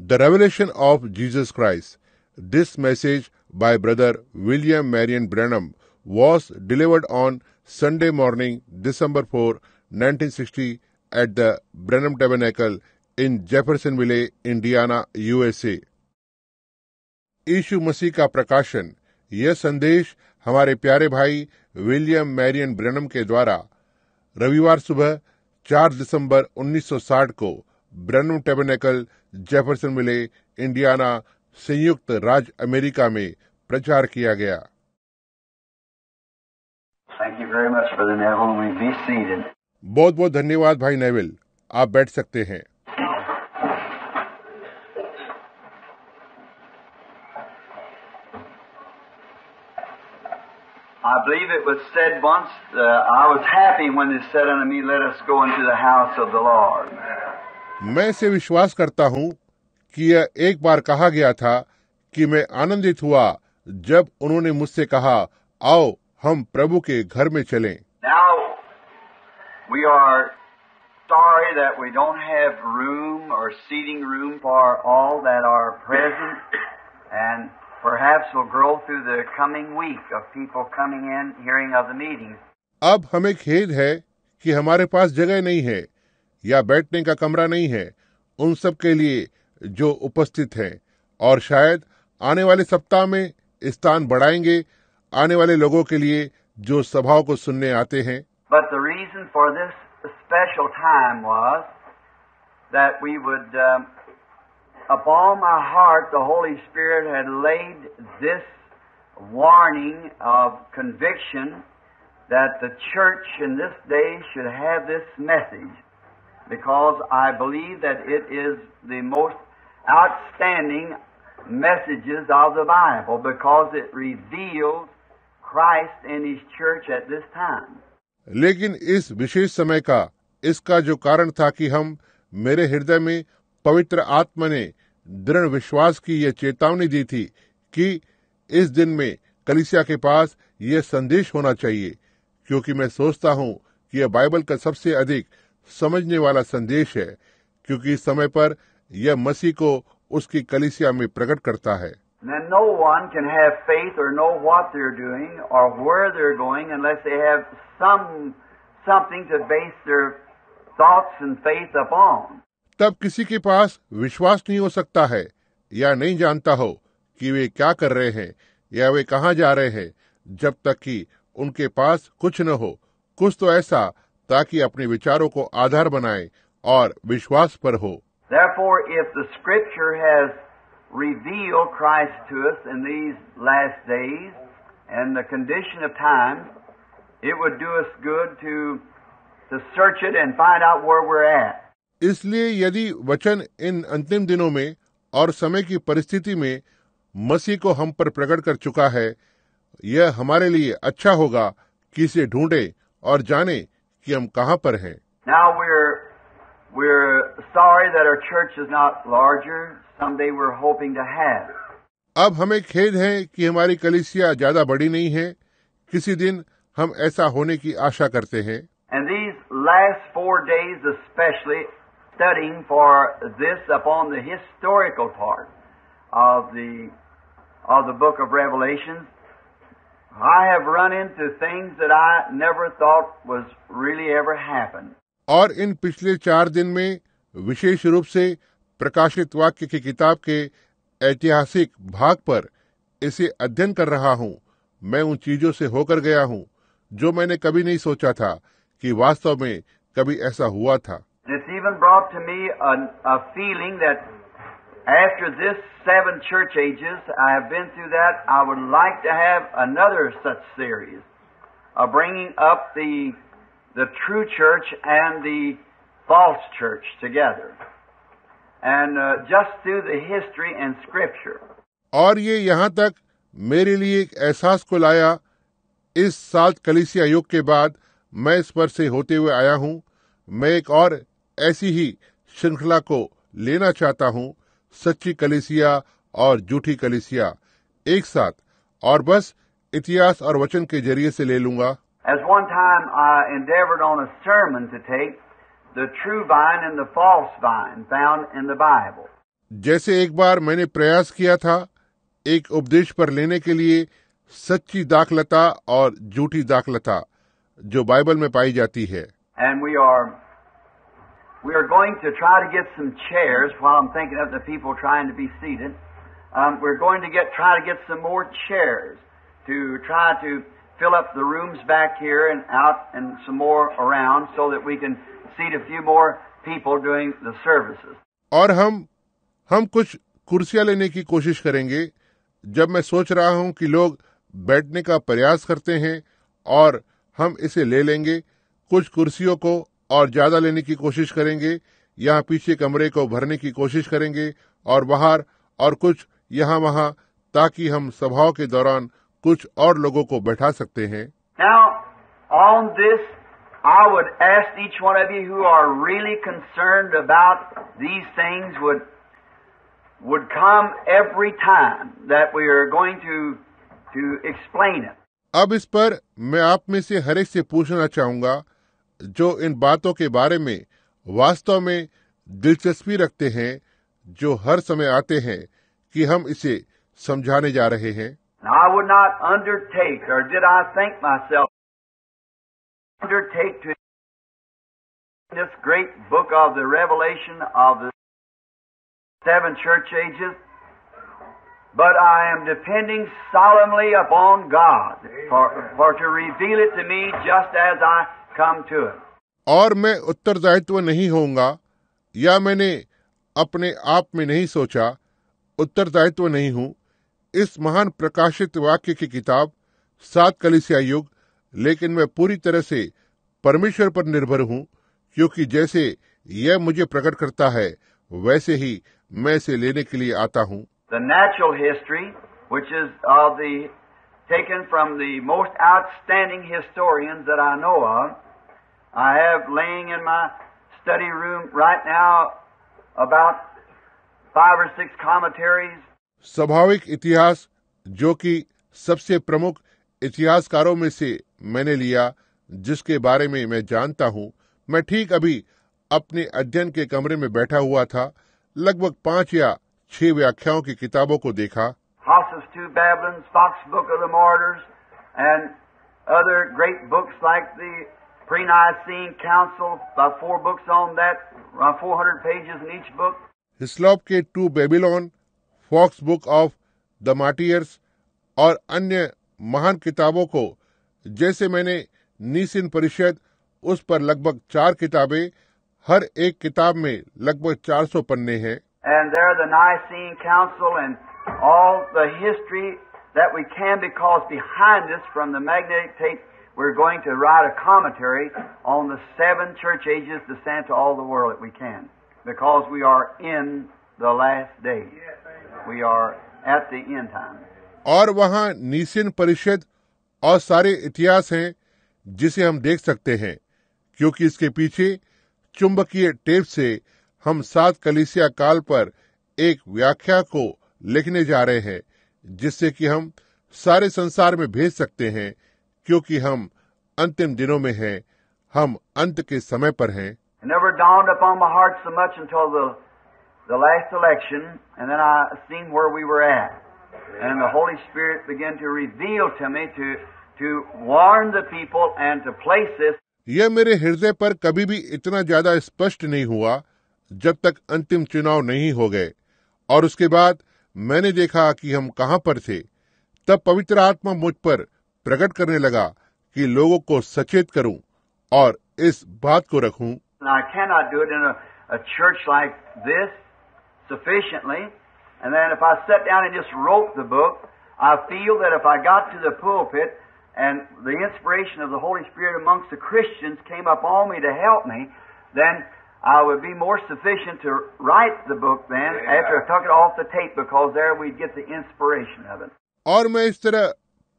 The revelation of Jesus Christ this message by brother William Marrion Branham was delivered on Sunday morning December four nineteen sixty eight the Branham tabernacle in Jeffersonville Indiana USA Ishu Masih का प्रकाशन, यह संदेश हमारे प्यारे भाई William Marrion Branham के द्वारा रविवार सुबह 4 दिसंबर 1960 को ब्रनम टेबनेकल जेफरसन मिले इंडियाना संयुक्त राज्य अमेरिका में प्रचार किया गया. बहुत बहुत धन्यवाद भाई नेविल आप बैठ सकते हैं I believe it was said once, uh, I was happy when they said unto me, Let us go into the house of the Lord. मैं इसे विश्वास करता हूँ कि यह एक बार कहा गया था कि मैं आनंदित हुआ जब उन्होंने मुझसे कहा आओ हम प्रभु के घर में चलें Now, we are sorry that we don't have room or seating room for all that are present, and perhaps will grow through the coming week of people coming in, hearing of the meetings. अब हमें खेद है कि हमारे पास जगह नहीं है या बैठने का कमरा नहीं है, उन सब के लिए जो उपस्थित हैं। और शायद आने वाले सप्ताह में स्थान बढ़ाएँगे आने वाले लोगों के लिए जो सभाओं को सुनने आते हैं। But reason for this special time was we would upon my heart the Holy Spirit this warning of conviction that church in this day should have because I believe that it is the most outstanding messages of the Bible because it reveals Christ and His church at this time. लेकिन इस विशेष समय का इसका जो कारण था कि हम मेरे हृदय में पवित्र आत्मा ने दृढ़ विश्वास की यह चेतावनी दी थी कि इस दिन में कलिसिया के पास यह संदेश होना चाहिए क्योंकि मैं सोचता हूँ कि यह बाइबल का सबसे अधिक समझने वाला संदेश है क्योंकि समय पर यह मसीह को उसकी कलिसिया में प्रकट करता है। तब किसी के पास विश्वास नहीं हो सकता है या नहीं जानता हो कि वे क्या कर रहे हैं या वे कहाँ जा रहे हैं जब तक कि उनके पास कुछ न हो। कुछ तो ऐसा ताकि अपने विचारों को आधार बनाए और विश्वास पर हो। इसलिए यदि वचन इन अंतिम दिनों में और समय की परिस्थिति में मसीह को हम पर प्रकट कर चुका है यह हमारे लिए अच्छा होगा कि इसे ढूंढे और जाने कि हम कहाँ पर हैं Now we're we're sorry that our church is not larger. Someday we're hoping to have. अब हमें खेद है कि हमारी कलिसिया ज़्यादा बड़ी नहीं है किसी दिन हम ऐसा होने की आशा करते हैं And these last four days, especially studying for this upon the historical part of the of the book of Revelations, I have run into things that I never thought was really ever happened. और इन पिछले चार दिन में विशेष रूप से प्रकाशित वाक्य की किताब के ऐतिहासिक भाग पर इसे अध्ययन कर रहा हूँ मैं उन चीज़ों से होकर गया हूँ जो मैंने कभी नहीं सोचा था कि वास्तव में कभी ऐसा हुआ था It's even brought to me a, a feeling that after this seven church ages, I have been through that, I would like to have another such series of bringing up the, the true church and the false church together. And uh, just through the history and scripture. और ये यहाँ तक मेरे लिए एक एहसास को लाया इस सात कलिसिया युग के बाद मैं इस पर से होते हुए आया हूँ मैं एक और ऐसी ही श्रृंखला को लेना चाहता हूँ सच्ची कलिसिया और झूठी कलिसिया। एक साथ। और बस इतिहास और वचन के ज़रिए से ले लूँगा। As one time I endeavored on a sermon to take the true vine and the false vine found in the Bible. जैसे एक बार मैंने प्रयास किया था एक उपदेश पर लेने के लिए सच्ची दाखलता और झूठी दाखलता जो बाइबल में पाई जाती है। And we are we are going to try to get some chairs while I'm thinking of the people trying to be seated. Um, we're going to get try to get some more chairs to try to fill up the rooms back here and out and some more around so that we can seat a few more people doing the services. और हम हम कुछ कुर्सियां लेने की कोशिश करेंगे जब मैं सोच रहा हूं कि लोग बैठने का प्रयास करते हैं और हम इसे ले लेंगे कुछ कुर्सियों को और ज़्यादा लेने की कोशिश करेंगे यहाँ पीछे कमरे को भरने की कोशिश करेंगे और बाहर और कुछ यहाँ वहाँ ताकि हम सभाओं के दौरान कुछ और लोगों को बैठा सकते हैं Now, on this, I would ask each one of you who are really concerned about these things would would come every time that we are going to to explain it. अब इस पर मैं आप में से हर एक से पूछना चाहूँगा जो इन बातों के बारे में वास्तव में दिलचस्पी रखते हैं, जो हर समय आते हैं, कि हम इसे समझाने जा रहे हैं। I would not undertake great book of the Revelation of seven church ages I am depending upon God for to reveal it me just as I और मैं उत्तरदायित्व नहीं होऊँगा या मैंने अपने आप में नहीं सोचा उत्तरदायित्व नहीं हूँ। इस महान प्रकाशित वाक्य की किताब सात कलिसिया युग लेकिन मैं पूरी तरह से परमेश्वर पर निर्भर हूँ क्योंकि जैसे यह मुझे प्रकट करता है वैसे ही मैं इसे लेने के लिए आता हूँ। The natural history, which is of the taken from the most outstanding historians that I know of, I have laying in my study room right now about five or six commentaries स्वाभाविक इतिहास जो कि सबसे प्रमुख इतिहासकारों में से मैंने लिया जिसके बारे में मैं जानता हूँ मैं ठीक अभी अपने अध्ययन के कमरे में बैठा हुआ था लगभग पाँच या छह व्याख्याओं की किताबों को देखा Hossus to Babylon, Fox Book of the Martyrs, and other great books like the Pre-Nicene Council, about four books on that, around 400 pages in each book. Hislop के two Babylon Fox book of the martyrs और अन्य महान किताबों को जैसे मैंने नीसिन परिषद उस पर लगभग चार किताबें हर एक किताब में लगभग 400 पन्ने हैं And there the Nicene Council and all the history that we can because behind us from the magnetic tape we're going to write a commentary on the seven church ages to send to all the world that we can. Because we are in the last days. We are at the end time. और वहाँ नीसिन परिषद और सारे इतिहास हैं जिसे हम देख सकते हैं क्योंकि इसके पीछे चुंबकीय टेप से हम सात कलिसिया काल पर एक व्याख्या को लिखने जा रहे हैं जिससे कि हम सारे संसार में भेज सकते हैं क्योंकि हम अंतिम दिनों में हैं हम अंत के समय पर है। यह मेरे हृदय पर कभी भी इतना ज़्यादा स्पष्ट नहीं हुआ जब तक अंतिम चुनाव नहीं हो गए। और उसके बाद मैंने देखा कि हम कहाँ पर थे तब पवित्र आत्मा मुझ पर प्रकट करने लगा कि लोगों को सचेत करूँ और इस बात को रखूँ And then if I sat down and just wrote the book, I feel that if I got to the pulpit and the inspiration of the Holy Spirit amongst the Christians came upon me to help me, then I would be more sufficient to write the book then after I took it off the tape because there we'd get the inspiration of it. और मैं इस तरह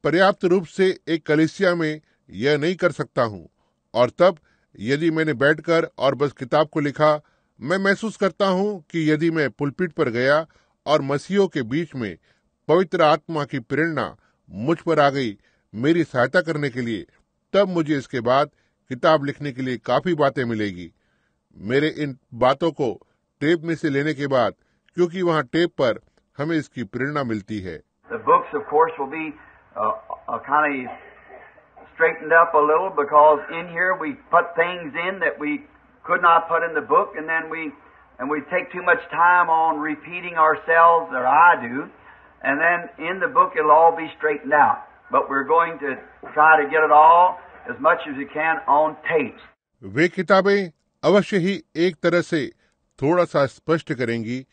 पर्याप्त रूप से एक कलिसिया में यह नहीं कर सकता हूँ। और तब यदि मैंने बैठकर और बस किताब को लिखा मैं महसूस करता हूँ कि यदि मैं पुलपिट पर गया और मसीहों के बीच में पवित्र आत्मा की प्रेरणा मुझ पर आ गई मेरी सहायता करने के लिए तब मुझे इसके बाद किताब लिखने के लिए काफ़ी बातें मिलेगी। मेरे इन बातों को टेप में से लेने के बाद क्योंकि वहाँ टेप पर हमें इसकी प्रेरणा मिलती है The books, of course, will be uh, uh, kind of straightened up a little because in here we put things in that we could not put in the book, and then we and we take too much time on repeating ourselves, or I do, and then in the book it'll all be straightened out. But we're going to try to get it all as much as we can on tapes. वे किताबें अवश्य ही एक तरह से थोड़ा सा स्पष्ट करेंगी,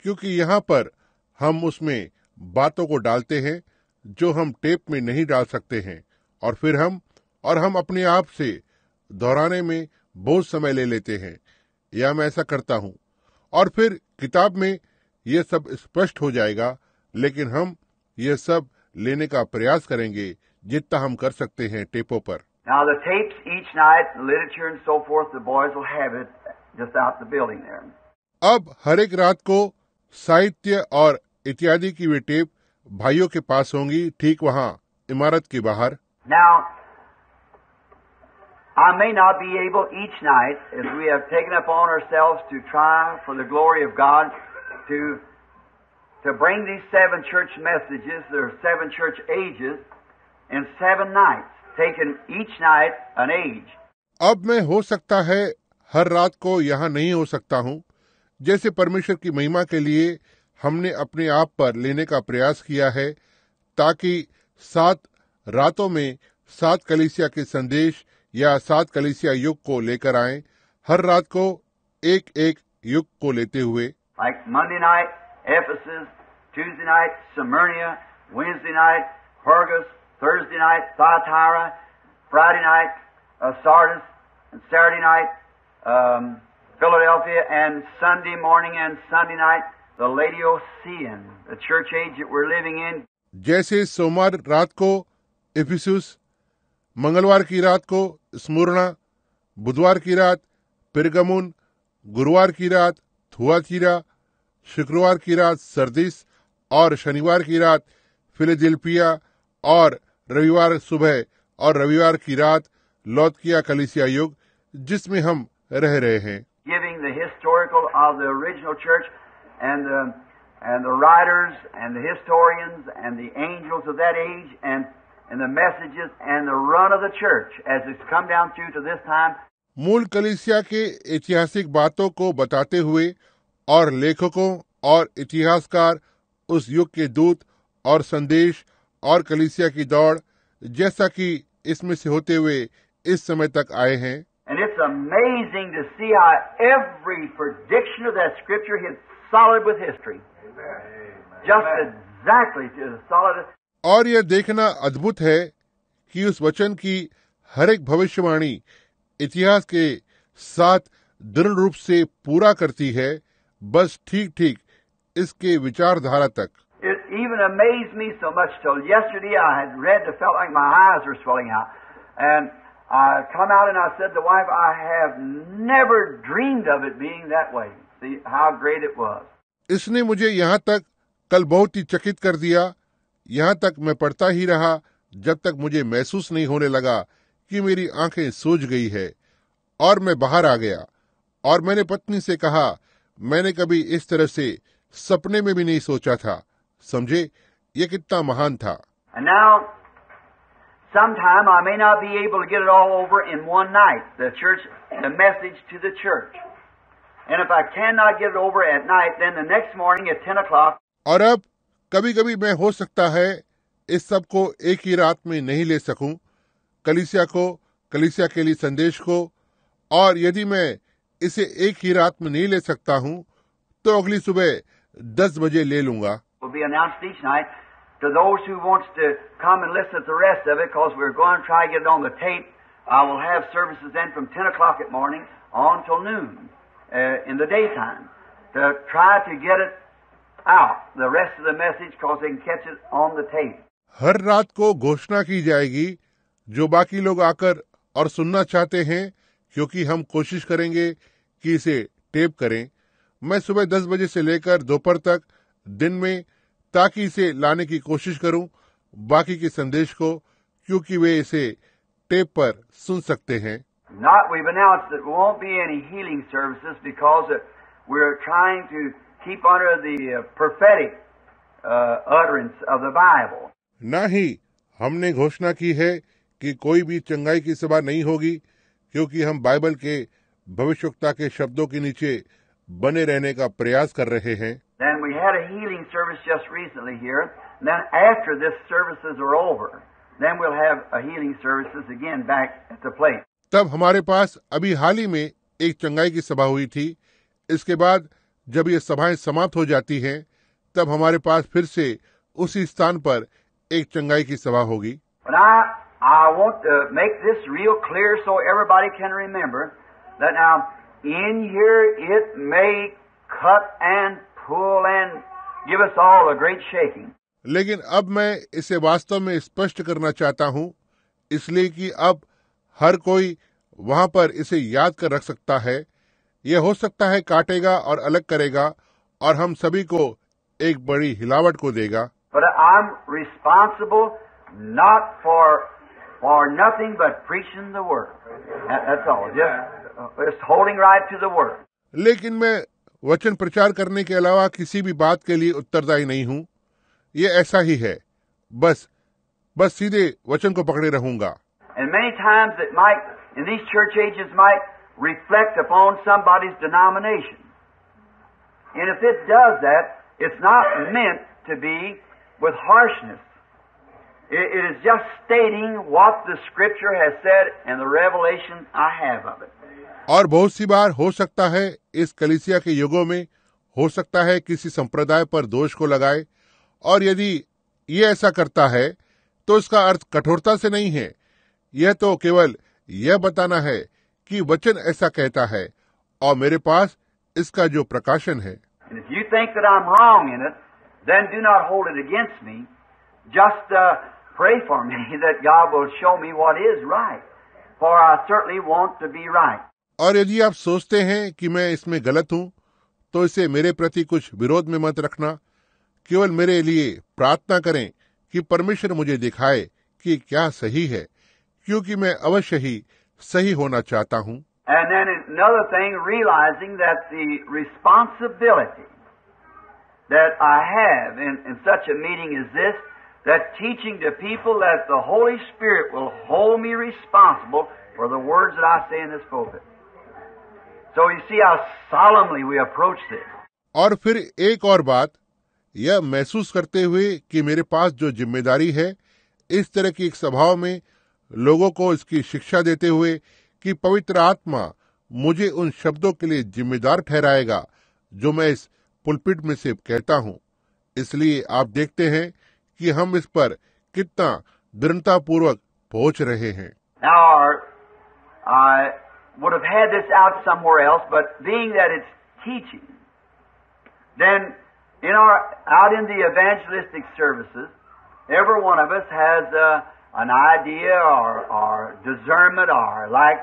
क्योंकि यहाँ पर हम उसमें बातों को डालते हैं, जो हम टेप में नहीं डाल सकते हैं, और फिर हम, और हम अपने आप से दोहराने में बहुत समय ले लेते हैं। या मैं ऐसा करता हूँ। और फिर किताब में यह सब स्पष्ट हो जाएगा, लेकिन हम यह सब लेने का प्रयास करेंगे, जितना हम कर सकते हैं टेपों पर। Now the tapes each night, literature and so forth, the boys will have it just out the building there. अब हर एक रात को साहित्य और इत्यादि की वे टेप भाइयों के पास होंगी ठीक वहाँ इमारत के बाहर Now, I may not be able each night, as we have taken upon ourselves to try for the glory of God to to bring these seven church messages, there are seven church ages, in seven nights, Taking each night an age. अब मैं हो सकता है हर रात को यहाँ नहीं हो सकता हूँ। जैसे परमेश्वर की महिमा के लिए हमने अपने आप पर लेने का प्रयास किया है ताकि सात रातों में सात कलिसिया के संदेश या सात कलिसिया युग को लेकर आए। हर रात को एक एक युग को लेते हुए। Like Monday night, Ephesus, Tuesday night, Smyrna, Wednesday night, Pergus, Thursday night, Thyatira, Friday night, uh, Sardis, and Saturday night, um, Philadelphia, and Sunday morning and Sunday night, the Laodicean, the church age that we're living in. जैसे सोमवार रात को इफिसुस मंगलवार की रात को Smyrna बुधवार की रात पिरगमुन गुरुवार की रात थुआतीरा शुक्रवार की रात सरदिस और शनिवार की रात फिलेडेल्फिया और रविवार सुबह और रविवार की रात लौत किया कलिसिया युग जिसमें हम रह रहे हैं। मूल कलिसिया के ऐतिहासिक बातों को बताते हुए और लेखकों और इतिहासकार उस युग के दूत और संदेश और कलिसिया की दौड़ जैसा कि इसमें से होते हुए इस समय तक आए हैं। और यह देखना अद्भुत है कि उस वचन की हर एक भविष्यवाणी इतिहास के साथ दृढ़ रूप से पूरा करती है। बस ठीक ठीक इसके विचारधारा तक। Even amazed me so much till yesterday I had read and felt like my eyes were swelling out. And I come out and I said to the wife, I have never dreamed of it being that way. See how great it was. इसने मुझे यहाँ तक कल बहुत ही चकित कर दिया यहाँ तक मैं पढ़ता ही रहा जब तक मुझे महसूस नहीं होने लगा कि मेरी आँखें सूज गई है और मैं बाहर आ गया और मैंने पत्नी से कहा मैंने कभी इस तरह से सपने में भी नहीं सोचा था समझे? ये कितना महान था। और अब कभी कभी मैं हो सकता है इस सबको एक ही रात में नहीं ले सकूँ। कलिसिया को कलिसिया के लिए संदेश को और यदि मैं इसे एक ही रात में नहीं ले सकता हूँ तो अगली सुबह दस बजे ले लूँगा। Will be announced each night to those who wants to come and listen to the rest of it because we're going to try to get it on the tape. I will have services then from 10 o'clock at morning on till noon uh, in the daytime to try to get it out, the rest of the message, because they can catch it on the tape. हर रात को घोषणा की जाएगी जो बाकी लोग आकर और सुनना चाहते हैं क्योंकि हम कोशिश करेंगे कि इसे टेप करें मैं सुबह दस बजे से लेकर दोपहर तक दिन में ताकि इसे लाने की कोशिश करूँ बाकी के संदेश को क्योंकि वे इसे टेप पर सुन सकते हैं Not, we've announced that there won't be any healing services because uh, we're trying to keep under the uh, prophetic uh, utterance of the Bible. न ही हमने घोषणा की है कि कोई भी चंगाई की सभा नहीं होगी क्योंकि हम बाइबल के भविष्यवक्ता के शब्दों के नीचे बने रहने का प्रयास कर रहे हैं Then we had a healing service just recently here. And then after this services are over, then we'll have a healing services again back at the place. तब हमारे पास अभी हाल ही में एक चंगाई की सभा हुई थी इसके बाद जब ये सभाएं समाप्त हो जाती हैं तब हमारे पास फिर से उसी स्थान पर एक चंगाई की सभा होगी But I, I want to make this real clear so everybody can remember that now in here it may cut and pull and लेकिन अब मैं इसे वास्तव में स्पष्ट करना चाहता हूँ इसलिए कि अब हर कोई वहाँ पर इसे याद कर रख सकता है। यह हो सकता है काटेगा और अलग करेगा और हम सभी को एक बड़ी हिलावट को देगा। लेकिन मैं वचन प्रचार करने के अलावा किसी भी बात के लिए उत्तरदायी नहीं हूँ ये ऐसा ही है बस बस सीधे वचन को पकड़े रहूँगा it is just stating what the Scripture has said and the revelation I have of it. और बहुत सी बार हो सकता है इस कलिसिया के युगों में हो सकता है किसी संप्रदाय पर दोष को लगाए, और यदि ये ऐसा करता है तो इसका अर्थ कठोरता से नहीं है। यह तो केवल यह बताना है कि वचन ऐसा कहता है, और मेरे पास इसका जो प्रकाशन है. और यदि आप सोचते हैं कि मैं इसमें गलत हूँ तो इसे मेरे प्रति कुछ विरोध में मत रखना केवल मेरे लिए प्रार्थना करें कि परमेश्वर मुझे दिखाए कि क्या सही है क्योंकि मैं अवश्य ही सही होना चाहता हूँ And then another thing, realizing that the responsibility that I have in, in such a meeting as this, that teaching to people that the Holy Spirit will hold me responsible for the words that I say in this pulpit. So you see how solemnly we approach this. और फिर एक और बात यह महसूस करते हुए कि मेरे पास जो ज़िम्मेदारी है इस तरह की एक सभाओं में लोगों को इसकी शिक्षा देते हुए कि पवित्र आत्मा मुझे उन शब्दों के लिए जिम्मेदार ठहराएगा जो मैं इस पुलपिट में से कहता हूँ इसलिए आप देखते हैं कि हम इस पर कितना दृढ़तापूर्वक पहुँच रहे हैं Now, our, would have had this out somewhere else, but being that it's teaching, then in our out in the evangelistic services, every one of us has uh, an idea or, or discernment or like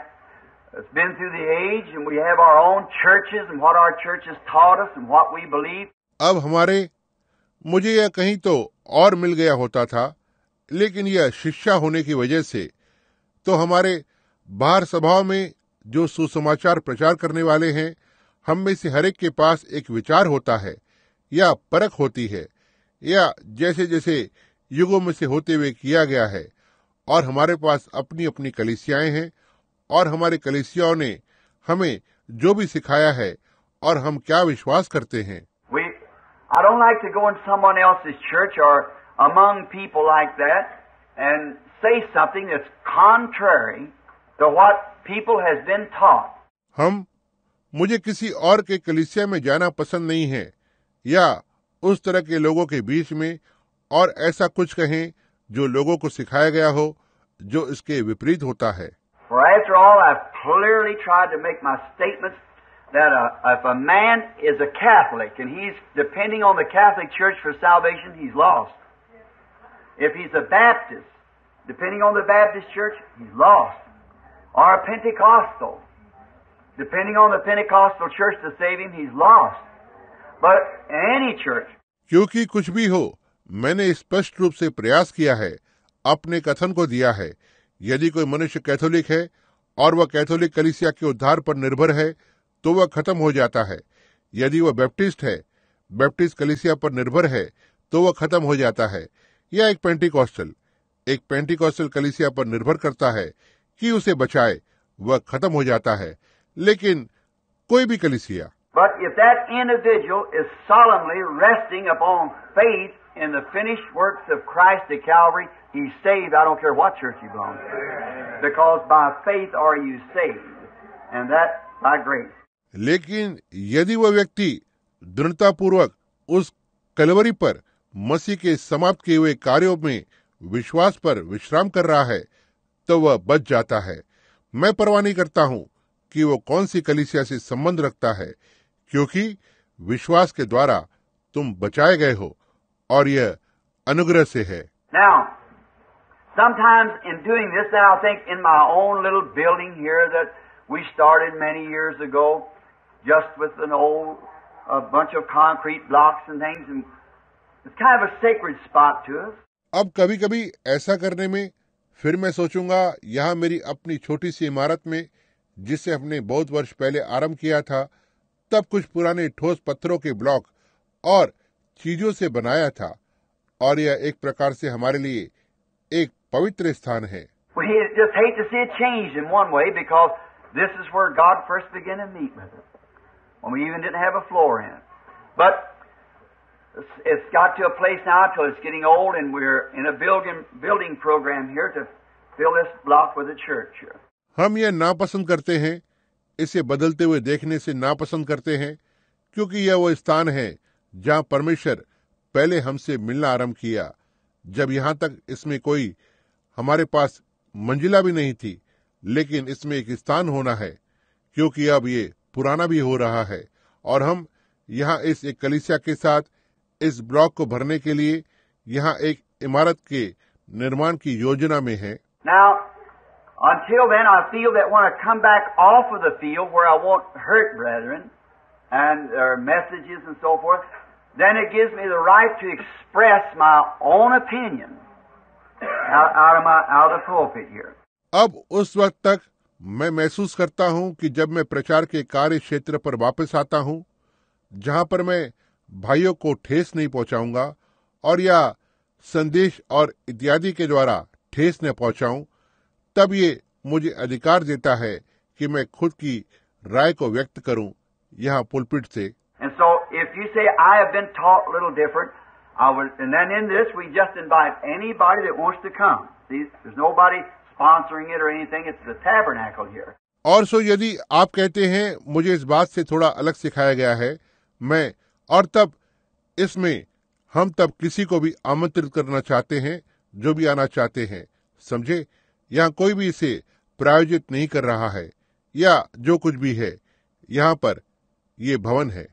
it's been through the age, and we have our own churches and what our churches taught us and what we believe. अब हमारे मुझे यह कहीं तो और मिल गया होता था लेकिन यह शिक्षा होने की वजह से तो हमारे बाहर सभाओं में जो सुसमाचार प्रचार करने वाले हैं हम में से हरेक के पास एक विचार होता है या परख होती है या जैसे जैसे युगों में से होते हुए किया गया है और हमारे पास अपनी अपनी कलिसियाएँ हैं और हमारे कलिसियाओं ने हमें जो भी सिखाया है और हम क्या विश्वास करते हैं। We, like like people has been taught. हम मुझे किसी और के कलिसिया में जाना पसंद नहीं है या उस तरह के लोगों के बीच में और ऐसा कुछ कहें जो लोगों को सिखाया गया हो जो इसके विपरीत होता है Baptist church. Or Pentecostal, depending on the Pentecostal Church to save him, he's lost. But any church, क्योंकि कुछ भी हो मैंने स्पष्ट रूप से प्रयास किया है अपने कथन को दिया है। यदि कोई मनुष्य कैथोलिक है और वह कैथोलिक कलिसिया के उद्धार पर निर्भर है तो वह खत्म हो जाता है। यदि वह बैप्टिस्ट है बैप्टिस्ट कलिसिया पर निर्भर है तो वह खत्म हो जाता है। या एक पेंटिकॉस्टल। एक पेंटिकॉस्टल कलिसिया पर निर्भर करता है ही उसे बचाए वह खत्म हो जाता है। लेकिन कोई भी कलिसिया। But if that individual is solemnly resting upon faith in the finish work of Christ the Calvary he saved I don't because by faith are you saved लेकिन यदि वह व्यक्ति दृढ़ता पूर्वक उस कलवरी पर मसीह के समाप्त किए हुए कार्यों में विश्वास पर विश्राम कर रहा है तो वह बच जाता है मैं परवाह नहीं करता हूँ कि वो कौन सी कलिसिया से संबंध रखता है क्योंकि विश्वास के द्वारा तुम बचाए गए हो और यह अनुग्रह से है Now, sometimes in doing this, then I'll think in my own little building here that we started many years ago, just with an old a bunch of concrete blocks and things, and it's kind of a sacred spot to us. अब कभी कभी ऐसा करने में फिर मैं सोचूँगा यहाँ मेरी अपनी छोटी सी इमारत में जिसे हमने बहुत वर्ष पहले आरंभ किया था तब कुछ पुराने ठोस पत्थरों के ब्लॉक और चीज़ों से बनाया था और यह एक प्रकार से हमारे लिए एक पवित्र स्थान है। Well, it's- got to a place now till it's getting old and we're in a building, building program here to fill this block with a church here. हम यह नापसंद करते हैं इसे बदलते हुए देखने से नापसंद करते हैं क्योंकि यह वो स्थान है जहाँ परमेश्वर पहले हमसे मिलना आरंभ किया जब यहाँ तक इसमें कोई हमारे पास मंजिला भी नहीं थी लेकिन इसमें एक स्थान होना है क्योंकि अब ये पुराना भी हो रहा है और हम यहाँ इस एक कलिसिया के साथ इस ब्लॉक को भरने के लिए यहाँ एक इमारत के निर्माण की योजना में है Now, until then, I feel that when I come back off of the field where I won't hurt brethren and their messages and so forth, then it gives me the right to express my own opinion out, out of my out of the pulpit here. अब उस वक्त तक मैं महसूस करता हूँ कि जब मैं प्रचार के कार्य क्षेत्र पर वापस आता हूँ जहाँ पर मैं भाइयों को ठेस नहीं पहुंचाऊँगा और या संदेश और इत्यादि के द्वारा ठेस न पहुंचाऊं तब ये मुझे अधिकार देता है कि मैं खुद की राय को व्यक्त करूँ यहाँ पुलपिट से। और सो यदि आप कहते हैं मुझे इस बात से थोड़ा अलग सिखाया गया है मैं और तब इसमें हम तब किसी को भी आमंत्रित करना चाहते हैं जो भी आना चाहते हैं। समझे? यहाँ कोई भी इसे प्रायोजित नहीं कर रहा है या जो कुछ भी है यहाँ पर ये भवन है।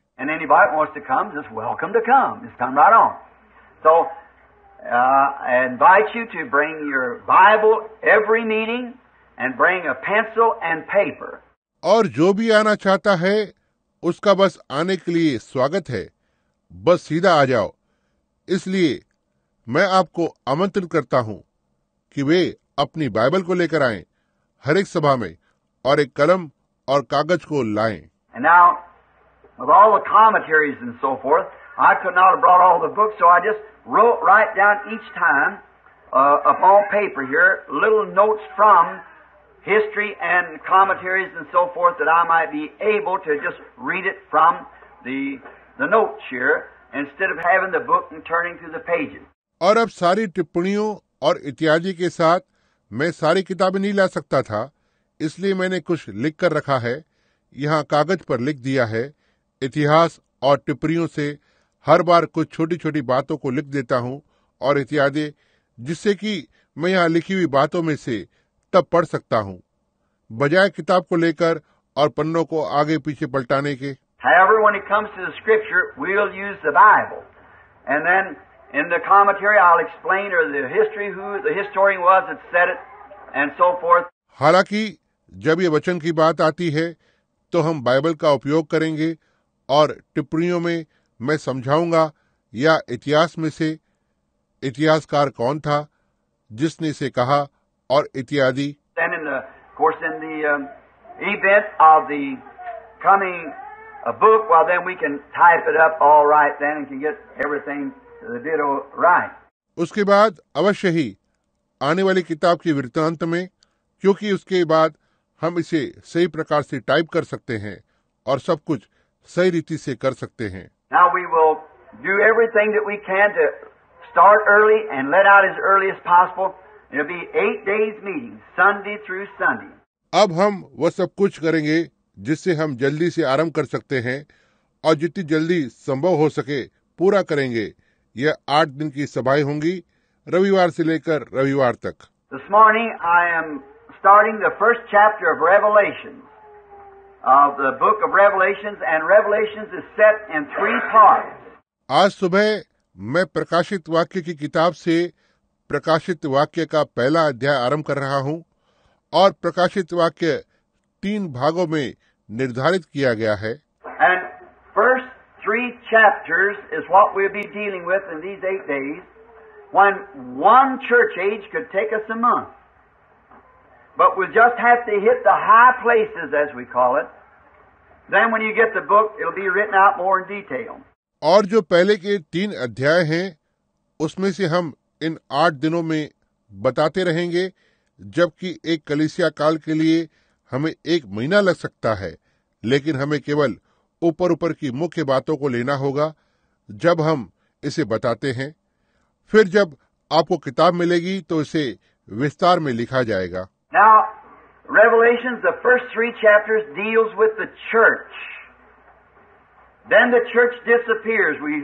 और जो भी आना चाहता है उसका बस आने के लिए स्वागत है। बस सीधा आ जाओ। इसलिए मैं आपको आमंत्रित करता हूँ कि वे अपनी बाइबल को लेकर आए, हर एक सभा में, और एक कलम और कागज़ को लाए। History and commentaries and so forth that I might be able to just read it from the the notes here instead of having the book and turning through the pages. और अब सारी टिप्पणियों और इत्यादि के साथ मैं सारी किताबें नहीं ला सकता था इसलिए मैंने कुछ लिख कर रखा है यहाँ कागज़ पर लिख दिया है इतिहास और टिप्पणियों से हर बार कुछ छोटी छोटी बातों को लिख देता हूँ और इत्यादि जिससे कि मैं यहाँ लिखी हुई बातों में से तब पढ़ सकता हूँ। बजाय किताब को लेकर और पन्नों को आगे पीछे पलटाने के। हालाँकि जब ये वचन की बात आती है तो हम बाइबल का उपयोग करेंगे और टिप्पणियों में मैं समझाऊँगा या इतिहास में से इतिहासकार कौन था जिसने इसे कहा और इत्यादि um, उसके बाद अवश्य ही आने वाली किताब के वृत्तांत में क्योंकि उसके बाद हम इसे सही प्रकार से टाइप कर सकते हैं और सब कुछ सही रीति से कर सकते हैं Now we will do everything that we can to start early and let out as early as possible. अब हम वह सब कुछ करेंगे जिससे हम जल्दी से आरंभ कर सकते हैं और जितनी जल्दी संभव हो सके पूरा करेंगे। यह आठ दिन की सभाएँ होंगी रविवार से लेकर रविवार तक। This morning I am starting the first chapter of Revelation of the book and Revelation is आज सुबह मैं प्रकाशित वाक्य की किताब से प्रकाशित वाक्य का पहला अध्याय आरंभ कर रहा हूँ और प्रकाशित वाक्य तीन भागों में निर्धारित किया गया है And first three chapters is what we'll be dealing with in these eight days, when one church age could take us a month. But we'll just have to hit the high places, as we call it. Then when you get the book, it'll be written out more in detail. और जो पहले के तीन अध्याय हैं उसमें से हम इन आठ दिनों में बताते रहेंगे, जबकि एक कलिसिया काल के लिए हमें एक महीना लग सकता है, लेकिन हमें केवल ऊपर ऊपर की मुख्य बातों को लेना होगा, जब हम इसे बताते हैं। फिर जब आपको किताब मिलेगी तो इसे विस्तार में लिखा जाएगा। Revelation the first three chapters deals with the church then the church disappears we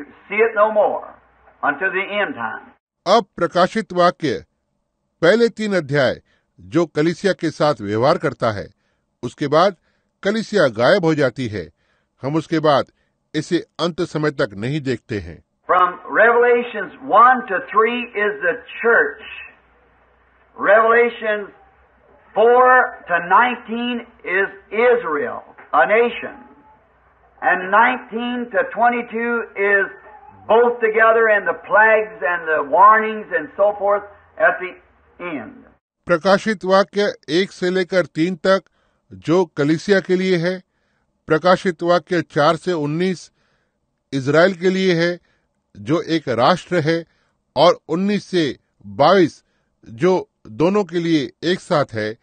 अब प्रकाशित वाक्य पहले तीन अध्याय जो कलिसिया के साथ व्यवहार करता है उसके बाद कलिसिया गायब हो जाती है हम उसके बाद इसे अंत समय तक नहीं देखते हैं From Revelations 1 to 3 is the church. Revelations 4 to 19 is Israel, a nation. And 19 to 22 is both together and the plagues and the warnings and so forth at the end. प्रकाशित वाक्य एक से लेकर तीन तक जो कलिसिया के लिए है प्रकाशित वाक्य चार से उन्नीस इसराइल के लिए है जो एक राष्ट्र है और उन्नीस से बाईस जो दोनों के लिए एक साथ है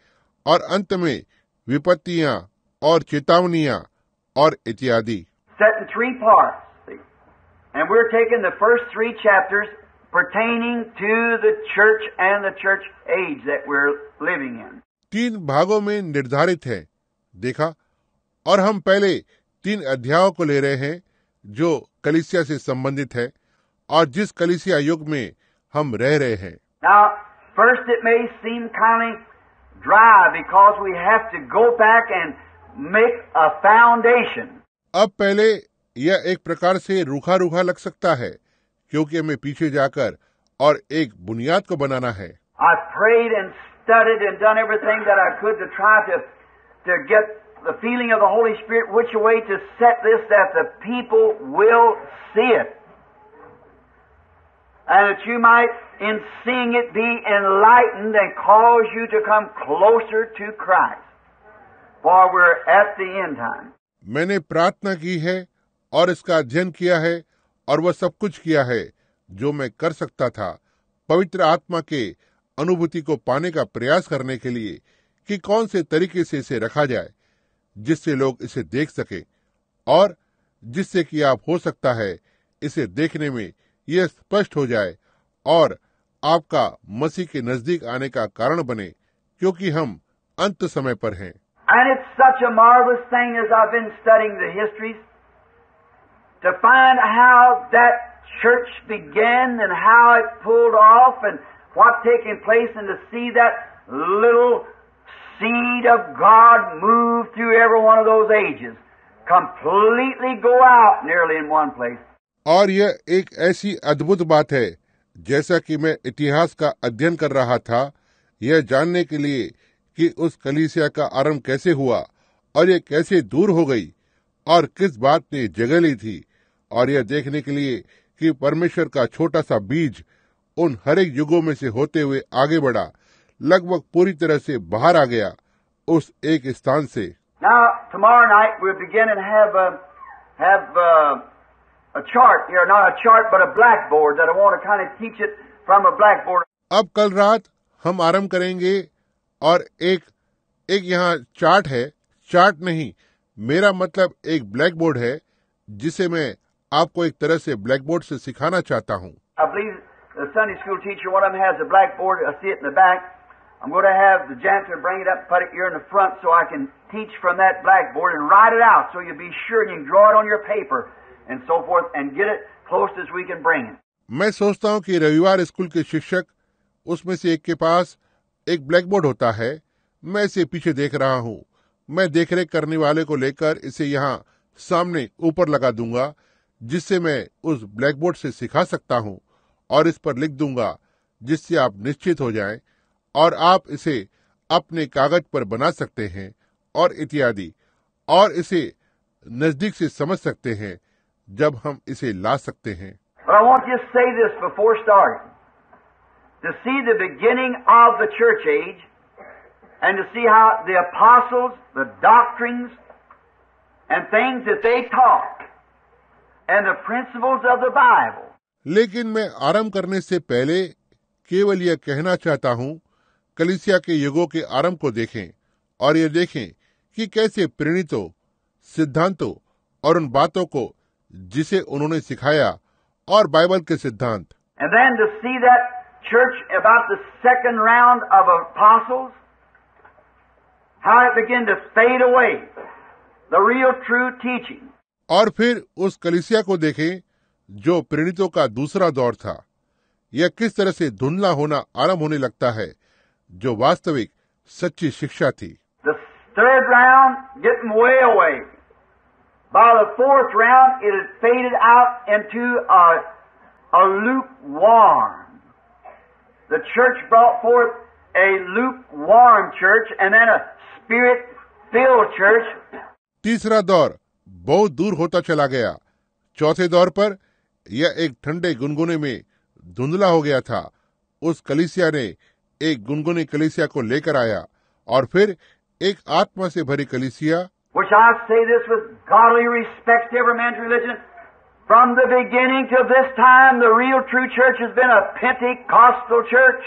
और अंत में विपत्तियाँ और चेतावनियाँ और इत्यादि Set in three parts. see. And we're taking the first three chapters pertaining to the church and the church age that we're living in. तीन भागों में निर्धारित है देखा और हम पहले तीन अध्यायों को ले रहे हैं जो कलिसिया से संबंधित है और जिस कलिसिया युग में हम रह रहे हैं Now, first it may seem kind of dry because we have to go back and make a foundation. अब पहले यह एक प्रकार से रूखा रूखा लग सकता है क्योंकि हमें पीछे जाकर और एक बुनियाद को बनाना है। मैंने प्रार्थना की है और इसका अध्ययन किया है और वह सब कुछ किया है जो मैं कर सकता था, पवित्र आत्मा के अनुभूति को पाने का प्रयास करने के लिए कि कौन से तरीके से इसे रखा जाए, जिससे लोग इसे देख सके और जिससे कि आप हो सकता है इसे देखने में यह स्पष्ट हो जाए और आपका मसीह के नज़दीक आने का कारण बने, क्योंकि हम अंत समय पर हैं। And it's such a marvelous thing as I've been studying the histories. to find how that church began and how it pulled off and what taking place and to see that little seed of God move through every one of those ages. Completely go out nearly in one place. और यह एक ऐसी अद्भुत बात है जैसा कि मैं इतिहास का अध्ययन कर रहा था यह जानने के लिए कि उस कलीसिया का आरंभ कैसे हुआ और यह कैसे दूर हो गई और किस बात ने जगह ली थी और यह देखने के लिए कि परमेश्वर का छोटा सा बीज उन हरेक युगों में से होते हुए आगे बढ़ा लगभग पूरी तरह से बाहर आ गया उस एक स्थान से Now, tomorrow night we'll begin and have a, have uh, a chart here, not a chart, but a blackboard that I want to kind of teach it from a blackboard. अब कल रात हम आरंभ करेंगे और एक एक यहाँ चार्ट है चार्ट नहीं मेरा मतलब एक ब्लैक बोर्ड है जिसे मैं आपको एक तरह से ब्लैक बोर्ड ऐसी सिखाना चाहता हूँ। मैं सोचता हूँ कि रविवार स्कूल के शिक्षक उसमें से एक के पास एक ब्लैक बोर्ड होता है। मैं इसे पीछे देख रहा हूँ। मैं देख रेख करने वाले को लेकर इसे यहाँ सामने ऊपर लगा दूँगा। जिससे मैं उस ब्लैक बोर्ड से सिखा सकता हूँ और इस पर लिख दूँगा, जिससे आप निश्चित हो जाएँ और आप इसे अपने कागज़ पर बना सकते हैं और इत्यादि, और इसे नज़दीक से समझ सकते हैं जब हम इसे ला सकते हैं। and the principles of the Bible. लेकिन मैं आरंभ करने से पहले केवल यह कहना चाहता हूँ कलिसिया के युगों के आरंभ को देखें और ये देखें कि कैसे प्रेरितों सिद्धांतों और उन बातों को जिसे उन्होंने सिखाया और बाइबल के सिद्धांत how it began to fade away the real true teachings और फिर उस कलिसिया को देखें जो प्रेरितों का दूसरा दौर था। यह किस तरह से धुंधला होना आरंभ होने लगता है जो वास्तविक सच्ची शिक्षा थी। तीसरा दौर बहुत दूर होता चला गया चौथे दौर पर यह एक ठंडे गुनगुने में धुंधला हो गया था उस कलिसिया ने एक गुनगुनी कलिसिया को लेकर आया और फिर एक आत्मा से भरी कलिसिया. From the beginning to this time, the real true church has been a Pentecostal church.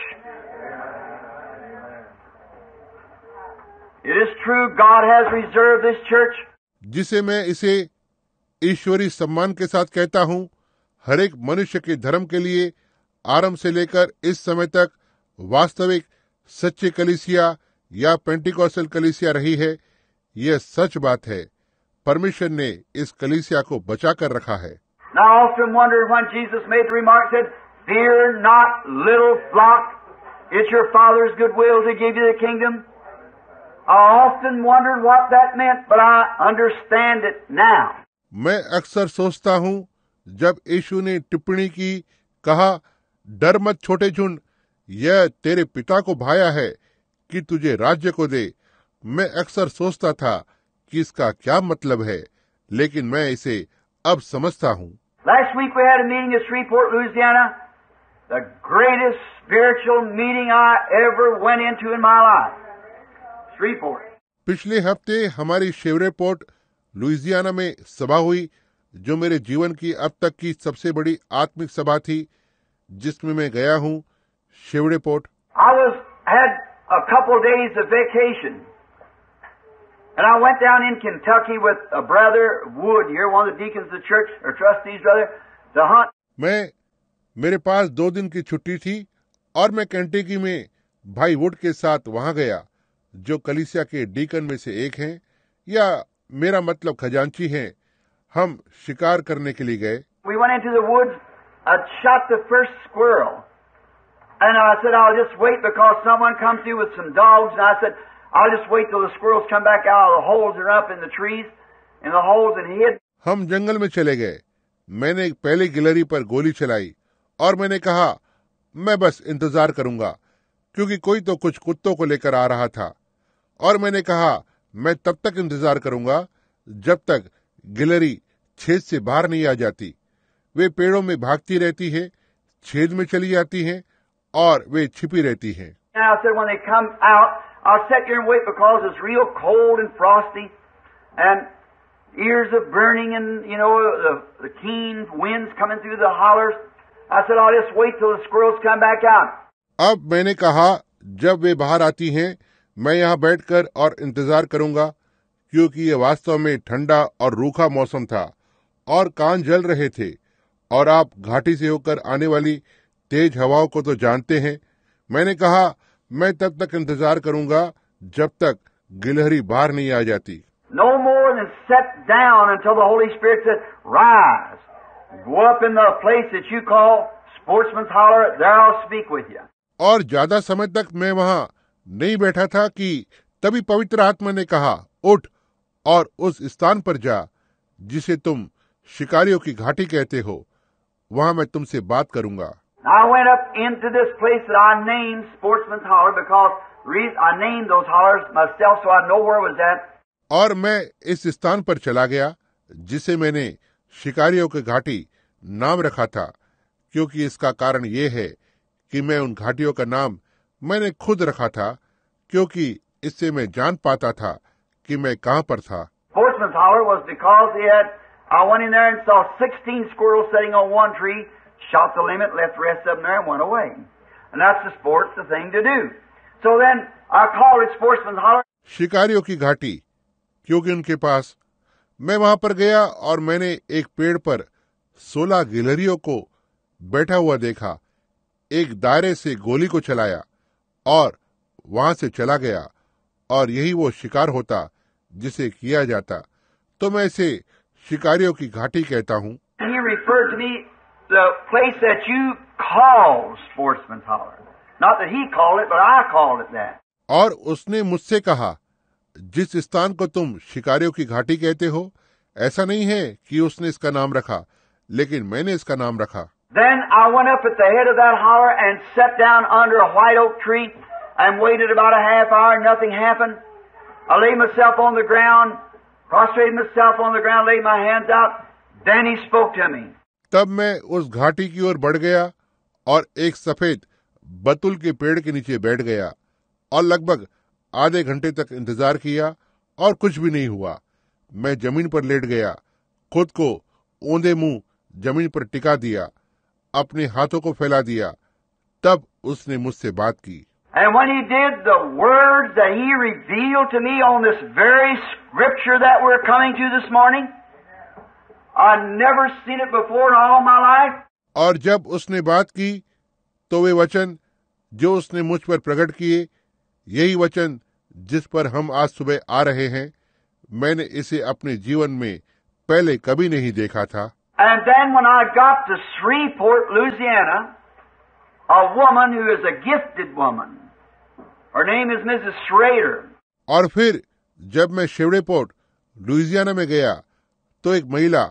It is true God has reserved this church जिसे मैं इसे ईश्वरी सम्मान के साथ कहता हूँ हर एक मनुष्य के धर्म के लिए आरंभ से लेकर इस समय तक वास्तविक सच्ची कलिसिया या पेंटिकॉसल कलिसिया रही है यह सच बात है। परमेश्वर ने इस कलिसिया को बचा कर रखा है। Fear not, little flock, it's your Father's good will to give you the kingdom. मैं अक्सर सोचता हूँ जब यशु ने टिप्पणी की कहा डर मत छोटे झुंड यह तेरे पिता को भाया है कि तुझे राज्य को दे। मैं अक्सर सोचता था कि इसका क्या मतलब है लेकिन मैं इसे अब समझता हूँ। Last week meeting Shreveport Shreveport. पिछले हफ़्ते हमारी शेवरेपोर्ट लुइजियाना में सभा हुई जो मेरे जीवन की अब तक की सबसे बड़ी आत्मिक सभा थी जिसमें मैं गया हूँ शेवरेपोर्ट I was had a couple days of vacation. And I went down in Kentucky with a brother Wood here, one of the deacons of the church, or trustees brother, to hunt. मैं मेरे पास दो दिन की छुट्टी थी और मैं कैंटेकी में भाई वुड के साथ वहाँ गया जो कलिसिया के डीकन में से एक हैं या मेरा मतलब खजांची है हम शिकार करने के लिए गए। हम जंगल में चले गए। मैंने पहले गिलरी पर गोली चलाई और मैंने कहा मैं बस इंतज़ार करूँगा क्योंकि कोई तो कुछ कुत्तों को लेकर आ रहा था। और मैंने कहा मैं तब तक इंतज़ार करूँगा जब तक गिलहरी छेद से बाहर नहीं आ जाती वे पेड़ों में भागती रहती है छेद में चली जाती हैं और वे छिपी रहती हैं ears of burning and, you know, the, the keen winds coming through the hollers. I said, I'll just wait till the squirrels come back out. अब मैंने कहा जब वे बाहर आती हैं मैं यहाँ बैठकर और इंतज़ार करूँगा क्योंकि ये वास्तव में ठंडा और रूखा मौसम था और कान जल रहे थे और आप घाटी से होकर आने वाली तेज हवाओं को तो जानते हैं मैंने कहा मैं तब तक इंतज़ार करूँगा जब तक गिलहरी बाहर नहीं आ जाती No more than sit down until the Holy Spirit said, Rise. Go up in the place that you call Sportsman's Holler. There I'll speak with you. और ज़्यादा समय तक मैं वहाँ नहीं बैठा था कि तभी पवित्र आत्मा ने कहा उठ और उस स्थान पर जा जिसे तुम शिकारियों की घाटी कहते हो वहाँ मैं तुमसे बात करूँगा I went up into this place that I named Sportsman's Holler because I named those hollers myself so I know where was at. और मैं इस स्थान पर चला गया जिसे मैंने शिकारियों की घाटी नाम रखा था क्योंकि इसका कारण ये है कि मैं उन घाटियों का नाम मैंने खुद रखा था क्योंकि इससे मैं जान पाता था कि मैं कहाँ पर था। शिकारियों की घाटी क्योंकि उनके पास मैं वहाँ पर गया और मैंने एक पेड़ पर सोलह गिलहरियों को बैठा हुआ देखा। एक दायरे से गोली को चलाया। और वहाँ से चला गया और यही वो शिकार होता जिसे किया जाता। तो मैं इसे शिकारियों की घाटी कहता हूँ. और उसने मुझसे कहा जिस स्थान को तुम शिकारियों की घाटी कहते हो ऐसा नहीं है कि उसने इसका नाम रखा लेकिन मैंने इसका नाम रखा। Then I went up at the head of that holler and sat down under a white oak tree and waited about a half hour. Nothing happened. I laid myself on the ground, prostrated myself on the ground, laid my hands out. Then he spoke to me. तब मैं उस घाटी की ओर बढ़ गया और एक सफेद बतुल के पेड़ के नीचे बैठ गया और लगभग आधे घंटे तक इंतजार किया और कुछ भी नहीं हुआ मैं जमीन पर लेट गया खुद को ओंधे मुंह जमीन पर टिका दिया अपने हाथों को फैला दिया तब उसने मुझसे बात की And when he did, the words that he revealed to me on this very scripture that we're coming to this morning, I'd never seen it before in all my life. और जब उसने बात की तो वे वचन जो उसने मुझ पर प्रकट किए यही वचन जिस पर हम आज सुबह आ रहे हैं मैंने इसे अपने जीवन में पहले कभी नहीं देखा था And then when I got to Shreveport, Louisiana, a woman who is a gifted woman, her name is Mrs. Schrader. और फिर जब मैं शिवड़ेपोर्ट लुइजियाना में गया तो एक महिला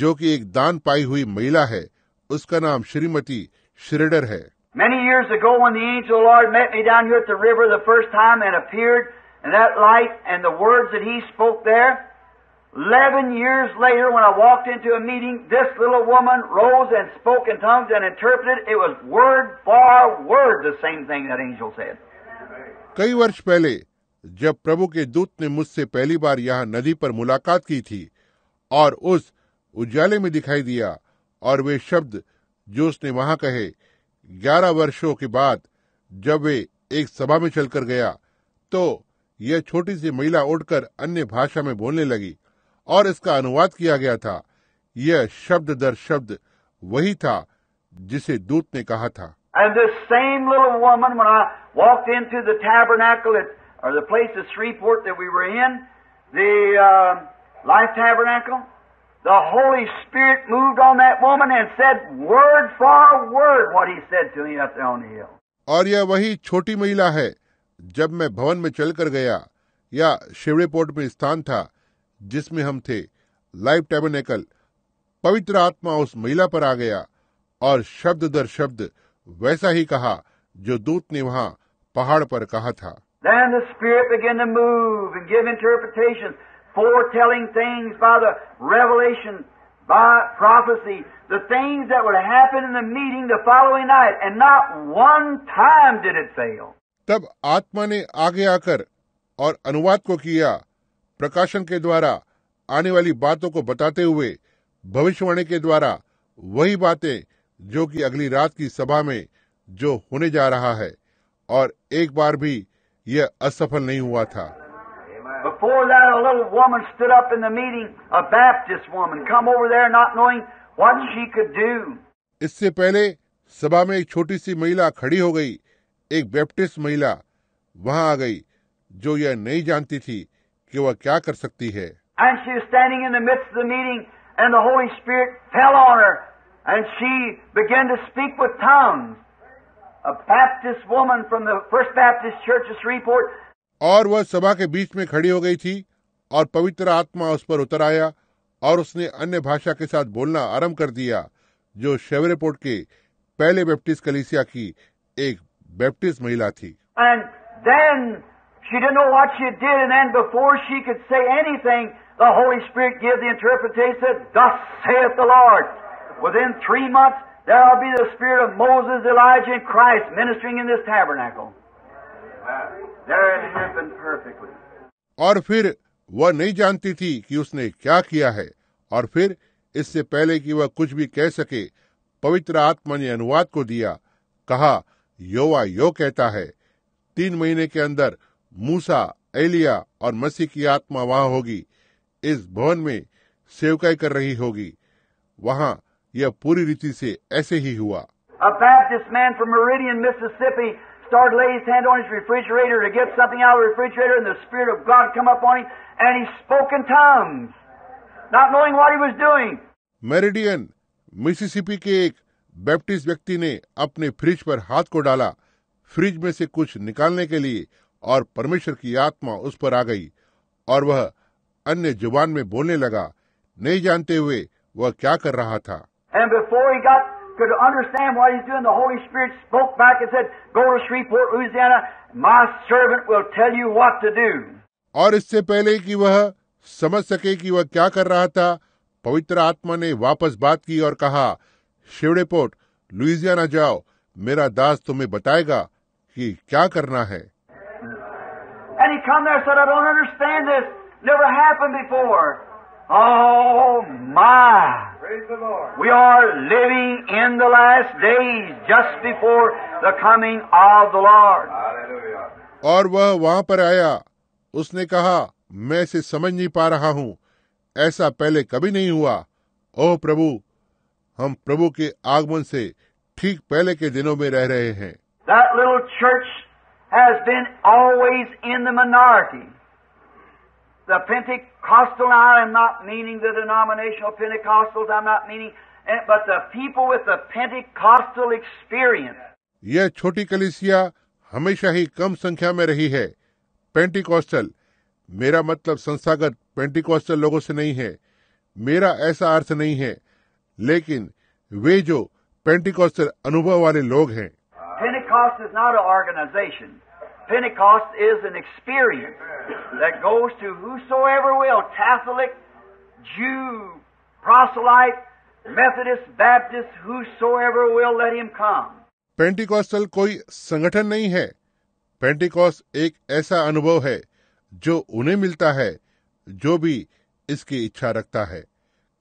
जो कि एक दान पाई हुई महिला है उसका नाम श्रीमती श्रेडर है Many years ago, when the angel of the Lord met me down here at the river the first time and appeared in that light and the words that he spoke there, eleven years later, when I walked into a meeting, this little woman rose and spoke in tongues and interpreted. It was word for word the same thing that angel said. कई वर्ष पहले जब प्रभु के दूत ने मुझसे पहली बार यहाँ नदी पर मुलाकात की थी और उस उजाले में दिखाई दिया और वे शब्द जो उसने वहाँ कहे ग्यारह वर्षों के बाद जब वे एक सभा में चलकर गया तो यह छोटी सी महिला उठकर अन्य भाषा में बोलने लगी और इसका अनुवाद किया गया था यह शब्द दर शब्द वही था जिसे दूत ने कहा था And this same little woman, when I walked into the tabernacle at, or the place at Shreveport that we were in, the uh, Life Tabernacle, the Holy Spirit moved on that woman and said word for word what He said to me up there on the hill. और यह वही छोटी महिला है जब मैं भवन में चलकर गया या शिवड़ेपोर्ट में स्थान था जिसमें हम थे। लाइव टेबनेकल पवित्र आत्मा उस महिला पर आ गया और शब्द दर शब्द वैसा ही कहा जो दूत ने वहाँ पहाड़ पर कहा था। तब आत्मा ने आगे आकर और अनुवाद को किया प्रकाशन के द्वारा आने वाली बातों को बताते हुए भविष्यवाणी के द्वारा वही बातें जो कि अगली रात की सभा में जो होने जा रहा है और एक बार भी यह असफल नहीं हुआ था Before that, a little woman stood up in the meeting, a Baptist woman, come over there not knowing what she could do. इससे पहले सभा में एक छोटी सी महिला खड़ी हो गई एक बैप्टिस्ट महिला वहाँ आ गई जो यह नहीं जानती थी कि वह क्या कर सकती है। और वह सभा के बीच में खड़ी हो गई थी और पवित्र आत्मा उस पर उतर आया और उसने अन्य भाषा के साथ बोलना आरंभ कर दिया जो शेवरेपोर्ट के पहले बैप्टिस्ट कलिसिया की एक बैप्टिस्ट महिला थी। And she didn't know what she did, and then before she could say anything, the Holy Spirit gave the interpretation, said, Thus saith the Lord. Within three months, there will be the spirit of Moses, Elijah, and Christ ministering in this tabernacle. There it happened perfectly. और फिर वह नहीं जानती थी कि उसने क्या किया है और फिर इससे पहले कि वह कुछ भी कह सके पवित्र आत्मा ने अनुवाद को दिया कहा योवा यो कहता है तीन महीने के अंदर मूसा एलिया और मसीह की आत्मा वहाँ होगी इस भवन में सेवकाई कर रही होगी वहाँ यह पूरी रीति से ऐसे ही हुआ A Baptist man from Meridian, Mississippi, started laying his hand on his refrigerator to get something out of the refrigerator, and the Spirit of God come up on him, and he spoke in tongues, not knowing what he was doing. Meridian Mississippi के एक Baptist व्यक्ति ने अपने fridge पर हाथ को डाला fridge में से कुछ निकालने के लिए और परमेश्वर की आत्मा उस पर आ गई और वह अन्य ज़ुबान में बोलने लगा नहीं जानते हुए वह क्या कर रहा था And before he got could understand what he's doing, the Holy Spirit spoke back and said, Go to Shreveport, Louisiana. My servant will tell you what to do. और इससे पहले कि वह समझ सके कि वह क्या कर रहा था पवित्र आत्मा ने वापस बात की और कहा शिवड़ेपोर्ट लुइजियाना जाओ मेरा दास तुम्हें बताएगा कि क्या करना है come there and said, I don't understand this. Never happened before. Oh my. Praise the Lord. We are living in the last days just before the coming of the Lord. Hallelujah. और वह वहां पर आया उसने कहा मैं इसे समझ नहीं पा रहा हूं ऐसा पहले कभी नहीं हुआ ओह प्रभु हम प्रभु के आगमन से ठीक पहले के दिनों में रह रहे हैं That little church has been always in the minority. The Pentecostal, now I'm not meaning the denominational Pentecostals, I'm not meaning, eh, but the people with the Pentecostal experience. यह छोटी कलिसिया हमेशा ही कम संख्या में रही है पेंटिकॉस्टल मेरा मतलब संस्थागत पेंटिकॉस्टल लोगों से नहीं है मेरा ऐसा अर्थ नहीं है लेकिन वे जो पेंटिकॉस्टल अनुभव वाले लोग हैं Pentecost is not an organization. Pentecost is an experience that goes to whosoever will Catholic, Jew, proselyte, Methodist, Baptist, whosoever will let him come. Pentecostal कोई संगठन नहीं है पेंटिकॉस्ट एक ऐसा अनुभव है जो उन्हें मिलता है जो भी इसकी इच्छा रखता है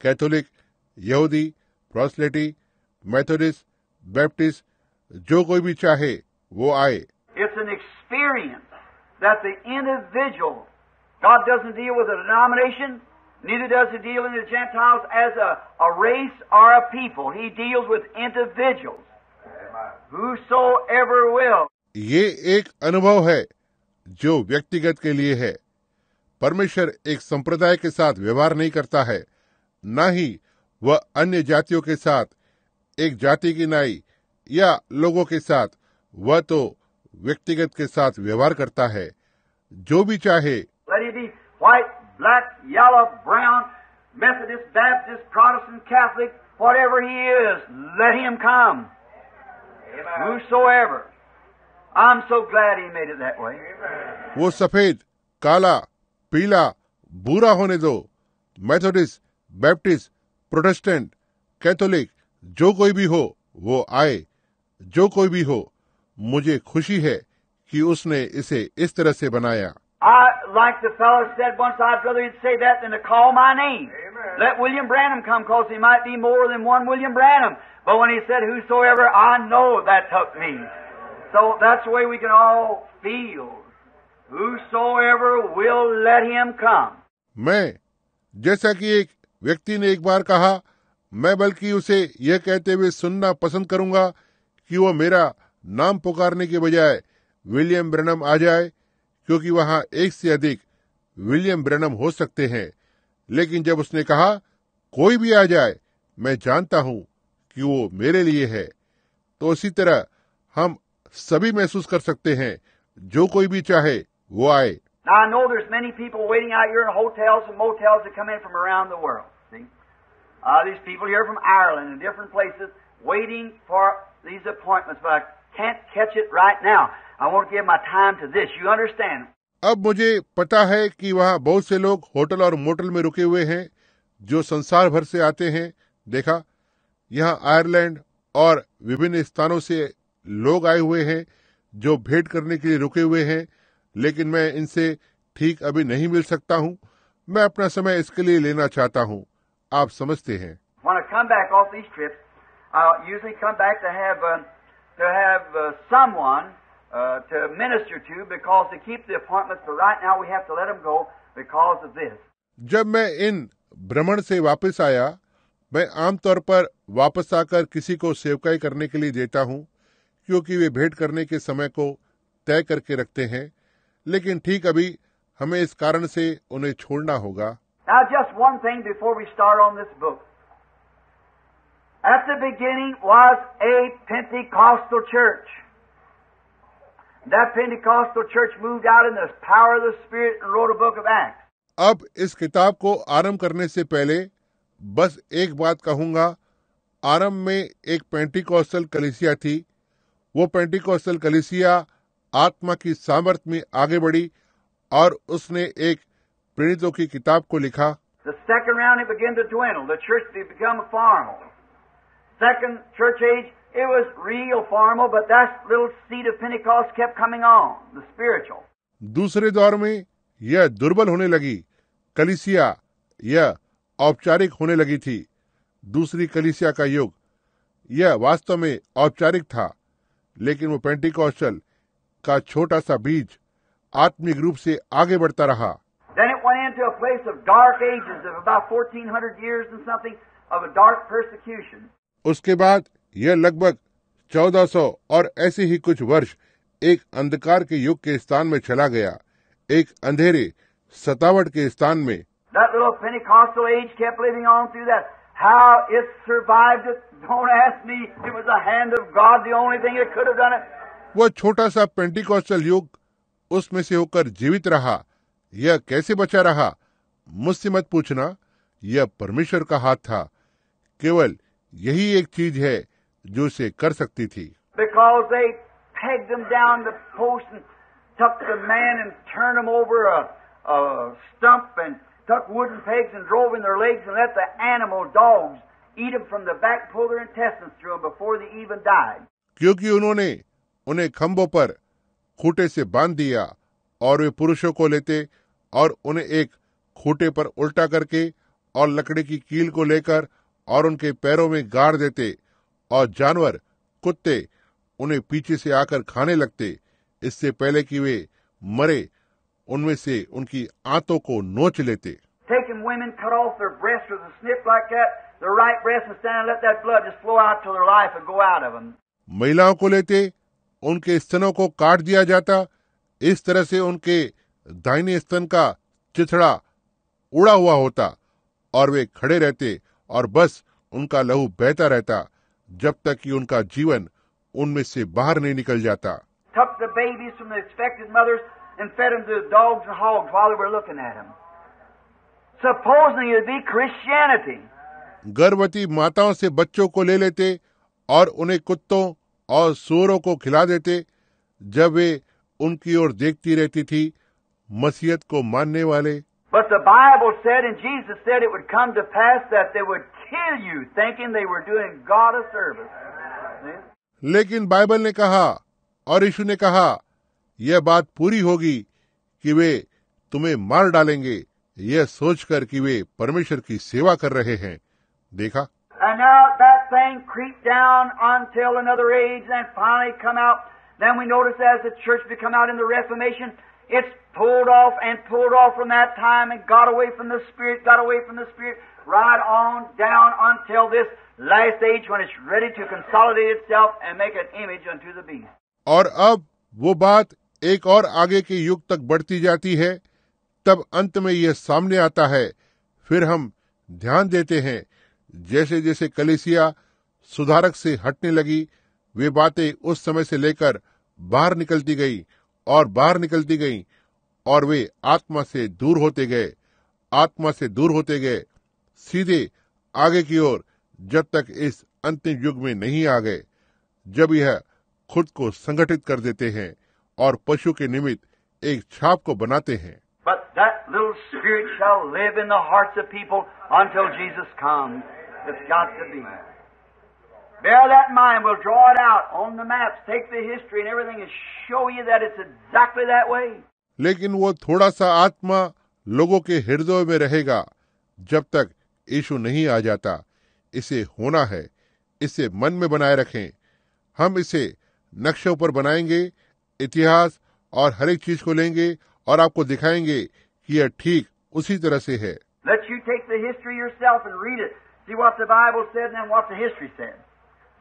कैथोलिक यहूदी प्रोस्लेटी मेथोडिस्ट बैप्टिस्ट जो कोई भी चाहे वो आए। It's an experience that the individual God doesn't deal with a denomination does deal in the Gentiles as a race or a people he deals with individuals Whosoever will. ये एक अनुभव है जो व्यक्तिगत के लिए है। परमेश्वर एक संप्रदाय के साथ व्यवहार नहीं करता है न ही वह अन्य जातियों के साथ एक जाति की नाई या लोगों के साथ वह तो व्यक्तिगत के साथ व्यवहार करता है। जो भी चाहे। वो सफ़ेद काला पीला बुरा होने दो। मैथोडिस्ट बैप्टिस्ट प्रोटेस्टेंट कैथोलिक जो कोई भी हो वो आए। जो कोई भी हो मुझे खुशी है कि उसने इसे इस तरह से बनाया। मैं जैसा कि एक व्यक्ति ने एक बार कहा मैं बल्कि उसे यह कहते हुए सुनना पसंद करूँगा कि वह मेरा नाम पुकारने के बजाय विलियम ब्रनम आ जाए क्योंकि वहाँ एक से अधिक विलियम ब्रनम हो सकते हैं। लेकिन जब उसने कहा कोई भी आ जाए मैं जानता हूँ कि वो मेरे लिए है तो इसी तरह हम सभी महसूस कर सकते हैं जो कोई भी चाहे वो आए। Uh, these people here from Ireland and different places waiting for these appointments, but I can't catch it right now. I want to give my time to this. You understand? अब मुझे पता है कि वहाँ बहुत से लोग होटल और मोटल में रुके हुए हैं जो संसार भर से आते हैं देखा यहाँ आयरलैंड और विभिन्न स्थानों से लोग आए हुए हैं जो भेंट करने के लिए रुके हुए हैं लेकिन मैं इनसे ठीक अभी नहीं मिल सकता हूँ मैं अपना समय इसके लिए लेना चाहता हूँ आप समझते हैं When I come back off these trips, I usually come back to have uh, to have uh, someone uh, to minister to because to keep the appointments. But right now we have to let them go because of this. जब मैं इन भ्रमण से वापस आया मैं आमतौर पर वापस आकर किसी को सेवकाई करने के लिए देता हूँ क्योंकि वे भेंट करने के समय को तय करके रखते हैं लेकिन ठीक अभी हमें इस कारण से उन्हें छोड़ना होगा Now, just one thing before we start on this book. At the beginning was a Pentecostal church. That Pentecostal church moved out in the power of the Spirit and wrote a book of Acts. अब इस किताब को आरंभ करने से पहले बस एक बात कहूँगा आरंभ में एक पेंटिकॉस्टल कलिसिया थी वो पेंटिकॉस्टल कलिसिया आत्मा की सामर्थ्य में आगे बढ़ी और उसने एक प्रेरितों की किताब को लिखा The second round, it began to dwindle. The church had become formal. Second church age, it was real formal, but that little seed of Pentecost kept coming on, the spiritual. दूसरे दौर में यह दुर्बल होने लगी कलिसिया यह औपचारिक होने लगी थी दूसरी कलिसिया का युग यह वास्तव में औपचारिक था लेकिन वो पेंटिकॉस्टल का छोटा सा बीज आत्मिक रूप से आगे बढ़ता रहा Then it went into a place of dark ages of about 1400 years and something of a dark persecution. उसके बाद यह लगभग 1400 और ऐसे ही कुछ वर्ष एक अंधकार के युग के स्थान में चला गया। एक अंधेरे सतावट के स्थान में। वह छोटा सा पेंटिकॉस्टल युग उसमें से होकर जीवित रहा। यह कैसे बचा रहा? मुझसे मत पूछना। यह परमेश्वर का हाथ था। केवल यही एक चीज़ है जो उसे कर सकती थी। क्योंकि उन्होंने उन्हें खम्बों पर खूटे से बाँध दिया और वे पुरुषों को लेते और उन्हें एक खूटे पर उल्टा करके और लकड़ी की कील को लेकर और उनके पैरों में गाड़ देते और जानवर कुत्ते उन्हें पीछे से आकर खाने लगते। इससे पहले कि वे मरे उनमें से उनकी आंतों को नोच लेते। महिलाओं को लेते उनके स्तनों को काट दिया जाता। इस तरह से उनके दाहिने स्तन का चिथड़ा उड़ा हुआ होता और वे खड़े रहते और बस उनका लहू बहता रहता जब तक कि उनका जीवन उनमें से बाहर नहीं निकल जाता। गर्भवती माताओं से बच्चों को ले लेते और उन्हें कुत्तों और सोरों को खिला देते जब वे उनकी ओर देखती रहती थी मसीहत को मानने वाले But the Bible said, and Jesus said, it would come to pass that they would kill you thinking they were doing God a service. See? लेकिन बाइबल ने कहा और यीशु ने कहा यह बात पूरी होगी कि वे तुम्हें मार डालेंगे यह सोचकर कि वे परमेश्वर की सेवा कर रहे हैं देखा And now that thing creeped down until another age and finally come out. Then we notice as the church become out in the Reformation, it's pulled off and pulled off from that time and got away from the Spirit, got away from the Spirit, right on down until this last age when it's ready to consolidate itself and make an image unto the beast. और अब वो बात एक और आगे के युग तक बढ़ती जाती है तब अंत में यह सामने आता है फिर हम ध्यान देते हैं जैसे जैसे कलेसिया सुधारक से हटने लगी वे बातें उस समय से लेकर बाहर निकलती गई और बाहर निकलती गई और वे आत्मा से दूर होते गए आत्मा से दूर होते गए सीधे आगे की ओर जब तक इस अंतिम युग में नहीं आ गए जब यह खुद को संगठित कर देते हैं और पशु के निमित्त एक छाप को बनाते हैं But that little spirit shall live in the hearts of people until Jesus comes. It's got to be. Bear that in mind. We'll draw it out on the maps, take the history and everything, and show you that it's exactly that way. लेकिन वो थोड़ा सा आत्मा लोगों के हृदय में रहेगा जब तक यीशु नहीं आ जाता इसे होना है इसे मन में बनाए रखें हम इसे नक्शों पर बनाएँगे इतिहास और हर एक चीज़ को लेंगे और आपको दिखाएँगे कि यह ठीक उसी तरह से है Let you take the history yourself and read it. See what the Bible said and then what the history said.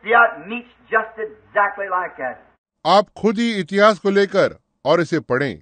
See how it meets just exactly like that. आप खुद ही इतिहास को लेकर और इसे पढ़ें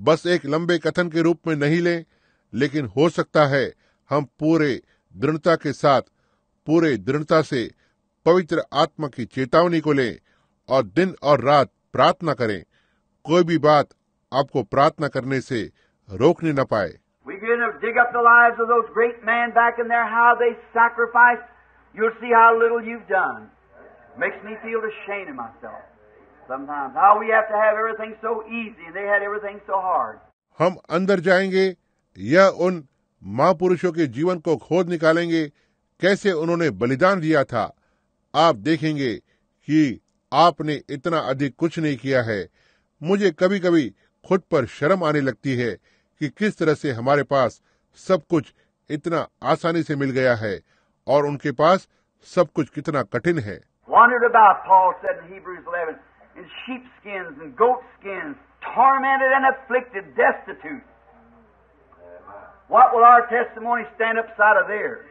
बस एक लंबे कथन के रूप में नहीं लें, लेकिन हो सकता है हम पूरे दृढ़ता के साथ, पूरे दृढ़ता से पवित्र आत्मा की चेतावनी को लें और दिन और रात प्रार्थना करें कोई भी बात आपको प्रार्थना करने से रोकने न पाए You'll see how little you've done. Makes me feel ashamed of myself. Sometimes. How we have to have everything so easy and they had everything so hard. हम अंदर जाएँगे यह उन महापुरुषों के जीवन को खोद निकालेंगे कैसे उन्होंने बलिदान दिया था आप देखेंगे कि आपने इतना अधिक कुछ नहीं किया है मुझे कभी कभी खुद पर शर्म आने लगती है कि किस तरह से हमारे पास सब कुछ इतना आसानी से मिल गया है और उनके पास सब कुछ कितना कठिन है Wandered about, Paul said in Hebrews 11, in sheepskins and goatskins, tormented and afflicted, destitute. What will our testimony stand up side of theirs?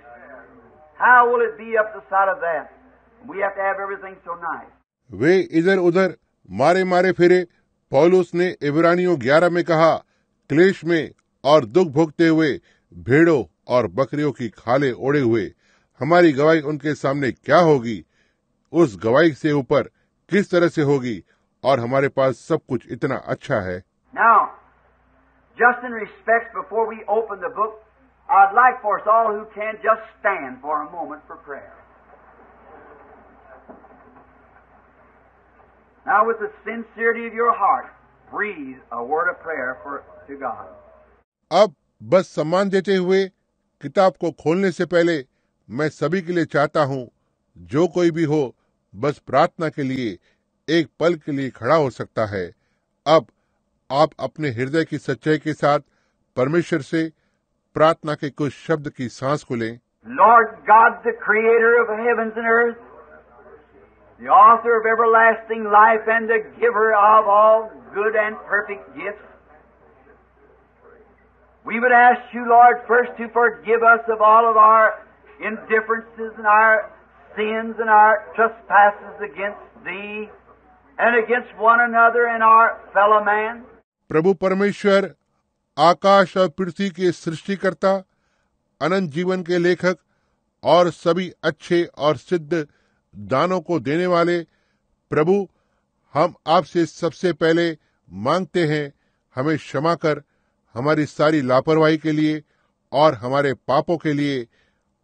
How will it be up the side of that? We have to have everything so nice. वे इधर उधर मारे मारे फिरे पौलुस ने इब्रानियों ग्यारह में कहा क्लेश में और दुख भोगते हुए भेड़ों और बकरियों की खाले ओढ़े हुए हमारी गवाही उनके सामने क्या होगी उस गवाही से ऊपर किस तरह से होगी और हमारे पास सब कुछ इतना अच्छा है Now, just in respect, before we open the book, I'd like for us all who can just stand for a moment for prayer. Now, with the sincerity of your heart, breathe a word of prayer for, to God. अब बस सम्मान देते हुए किताब को खोलने से पहले मैं सभी के लिए चाहता हूँ जो कोई भी हो बस प्रार्थना के लिए एक पल के लिए खड़ा हो सकता है। अब आप अपने हृदय की सच्चाई के साथ परमेश्वर से प्रार्थना के कुछ शब्द की सांस को लें। Lord God the creator of heaven and earth the author life and giver of all good and perfect gifts we would ask you Lord first to forgive us all of our indifferences and our sins and our trespasses against Thee and against one another and our fellow man. प्रभु परमेश्वर, आकाश और पृथ्वी के सृष्टिकर्ता, अनंत जीवन के लेखक और सभी अच्छे और सिद्ध दानों को देने वाले, प्रभु, हम आपसे सबसे पहले मांगते हैं, हमें क्षमा कर हमारी सारी लापरवाही के लिए और हमारे पापों के लिए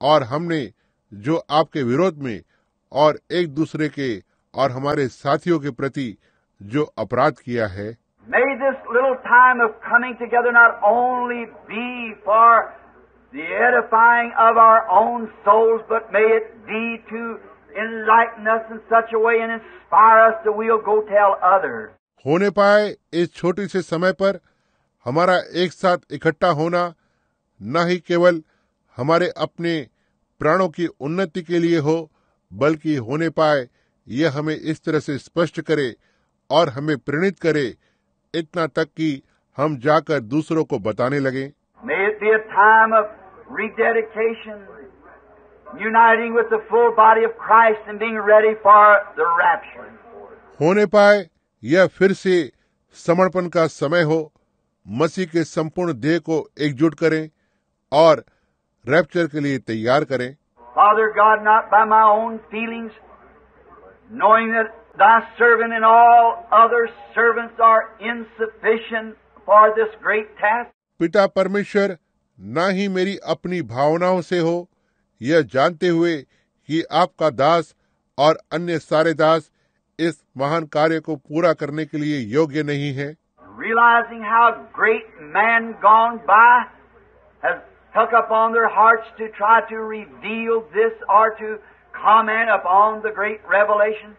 और हमने जो आपके विरोध में और एक दूसरे के और हमारे साथियों के प्रति जो अपराध किया है। होने पाए इस छोटी से समय पर हमारा एक साथ इकट्ठा होना न ही केवल हमारे अपने प्राणों की उन्नति के लिए हो बल्कि होने पाए यह हमें इस तरह से स्पष्ट करे और हमें प्रेरित करे इतना तक कि हम जाकर दूसरों को बताने लगे May it be a time of rededication, uniting with the full body of Christ and being ready for the rapture. होने पाए यह फिर से समर्पण का समय हो मसीह के संपूर्ण देह को एकजुट करें और रैप्चर के लिए तैयार करें। Father God not by my own feelings knowing that thy servant and all other servants are insufficient for this great task. पिता परमेश्वर न ही मेरी अपनी भावनाओं से हो यह जानते हुए कि आपका दास और अन्य सारे दास इस महान कार्य को पूरा करने के लिए योग्य नहीं है। Realising how great man gone by took upon their hearts to try to reveal this or to comment upon the great revelation,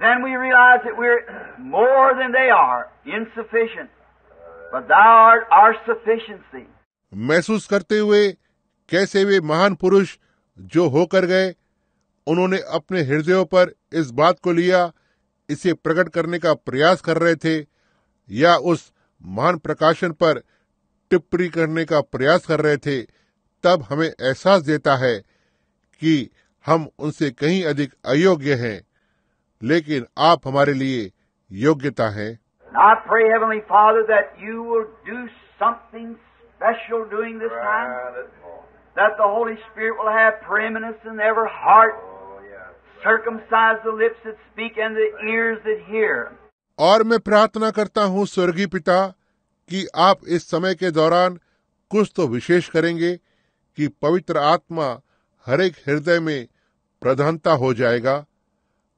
then we realize that we're more than they are, insufficient. But thou art our sufficiency. महसूस करते हुए कैसे वे महान पुरुष जो होकर गए उन्होंने अपने हृदयों पर इस बात को लिया इसे प्रकट करने का प्रयास कर रहे थे या उस महान प्रकाशन पर टिप्पणी करने का प्रयास कर रहे थे तब हमें एहसास देता है कि हम उनसे कहीं अधिक अयोग्य हैं लेकिन आप हमारे लिए योग्यता है I pray, Heavenly Father, that you will do something special during this time. That the Holy Spirit will have preeminence in every heart. Circumcise the lips that speak and the ears that hear. और मैं प्रार्थना करता हूँ स्वर्गीय पिता कि आप इस समय के दौरान कुछ तो विशेष करेंगे कि पवित्र आत्मा हर एक हृदय में प्रधानता हो जाएगा।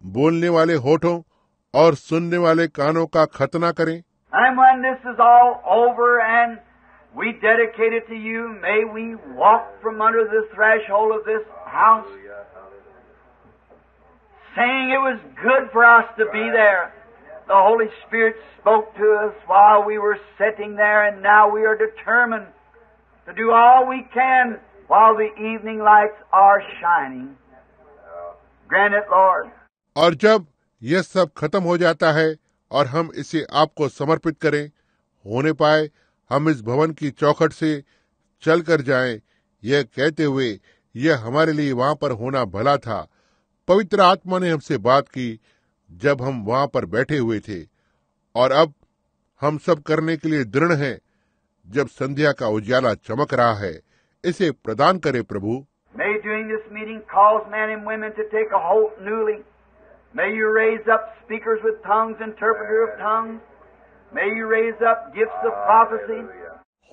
बोलने वाले होठों और सुनने वाले कानों का खतना करें। Saying it was good for us to be. The Holy Spirit spoke to us while we were sitting there, and now we are determined to do all we can while the evening lights are shining. Grant it, Lord. और जब यह सब खत्म हो जाता है और हम इसे आपको समर्पित करें होने पाए हम इस भवन की चौखट से चल कर जाएँ, यह कहते हुए यह हमारे लिए वहाँ पर होना भला था पवित्र आत्मा ने हमसे बात की जब हम वहाँ पर बैठे हुए थे और अब हम सब करने के लिए दृढ़ हैं जब संध्या का उजाला चमक रहा है इसे प्रदान करे प्रभु।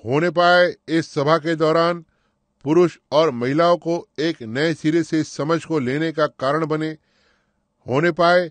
होने पाए इस सभा के दौरान पुरुष और महिलाओं को एक नए सिरे से समझ को लेने का कारण बने। होने पाए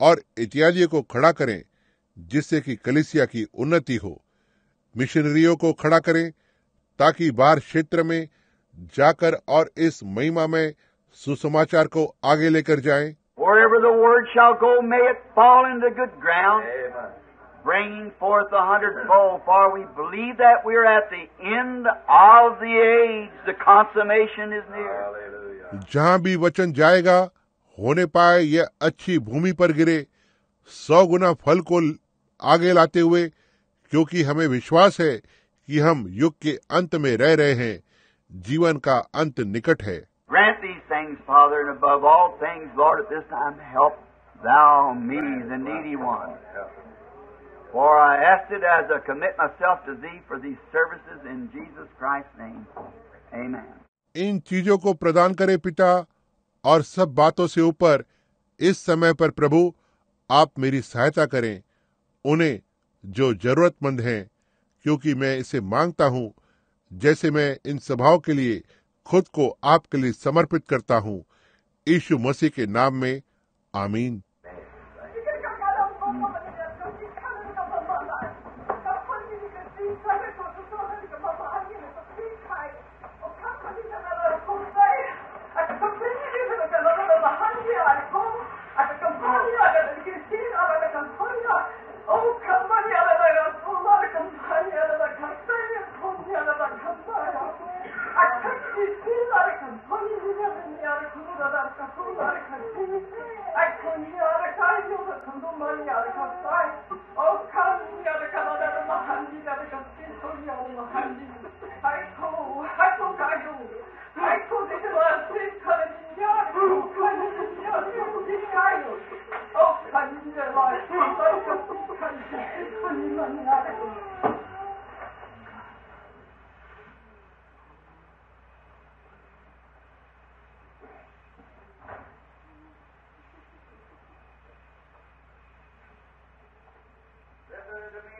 और इत्यादियों को खड़ा करें जिससे कि कलिसिया की उन्नति हो। मिशनरियों को खड़ा करें ताकि बाहर क्षेत्र में जाकर और इस महिमा में सुसमाचार को आगे लेकर जाए। जहाँ भी वचन जाएगा होने पाए यह अच्छी भूमि पर गिरे। सौ गुना फल को आगे लाते हुए क्योंकि हमें विश्वास है कि हम युग के अंत में रह रहे हैं जीवन का अंत निकट है। इन चीज़ों को प्रदान करे पिता और सब बातों से ऊपर, इस समय पर प्रभु, आप मेरी सहायता करें, उन्हें जो जरूरतमंद हैं, क्योंकि मैं इसे माँगता हूँ, जैसे मैं इन सभाओं के लिए खुद को आपके लिए समर्पित करता हूँ। यीशु मसीह के नाम में, आमीन। Listen to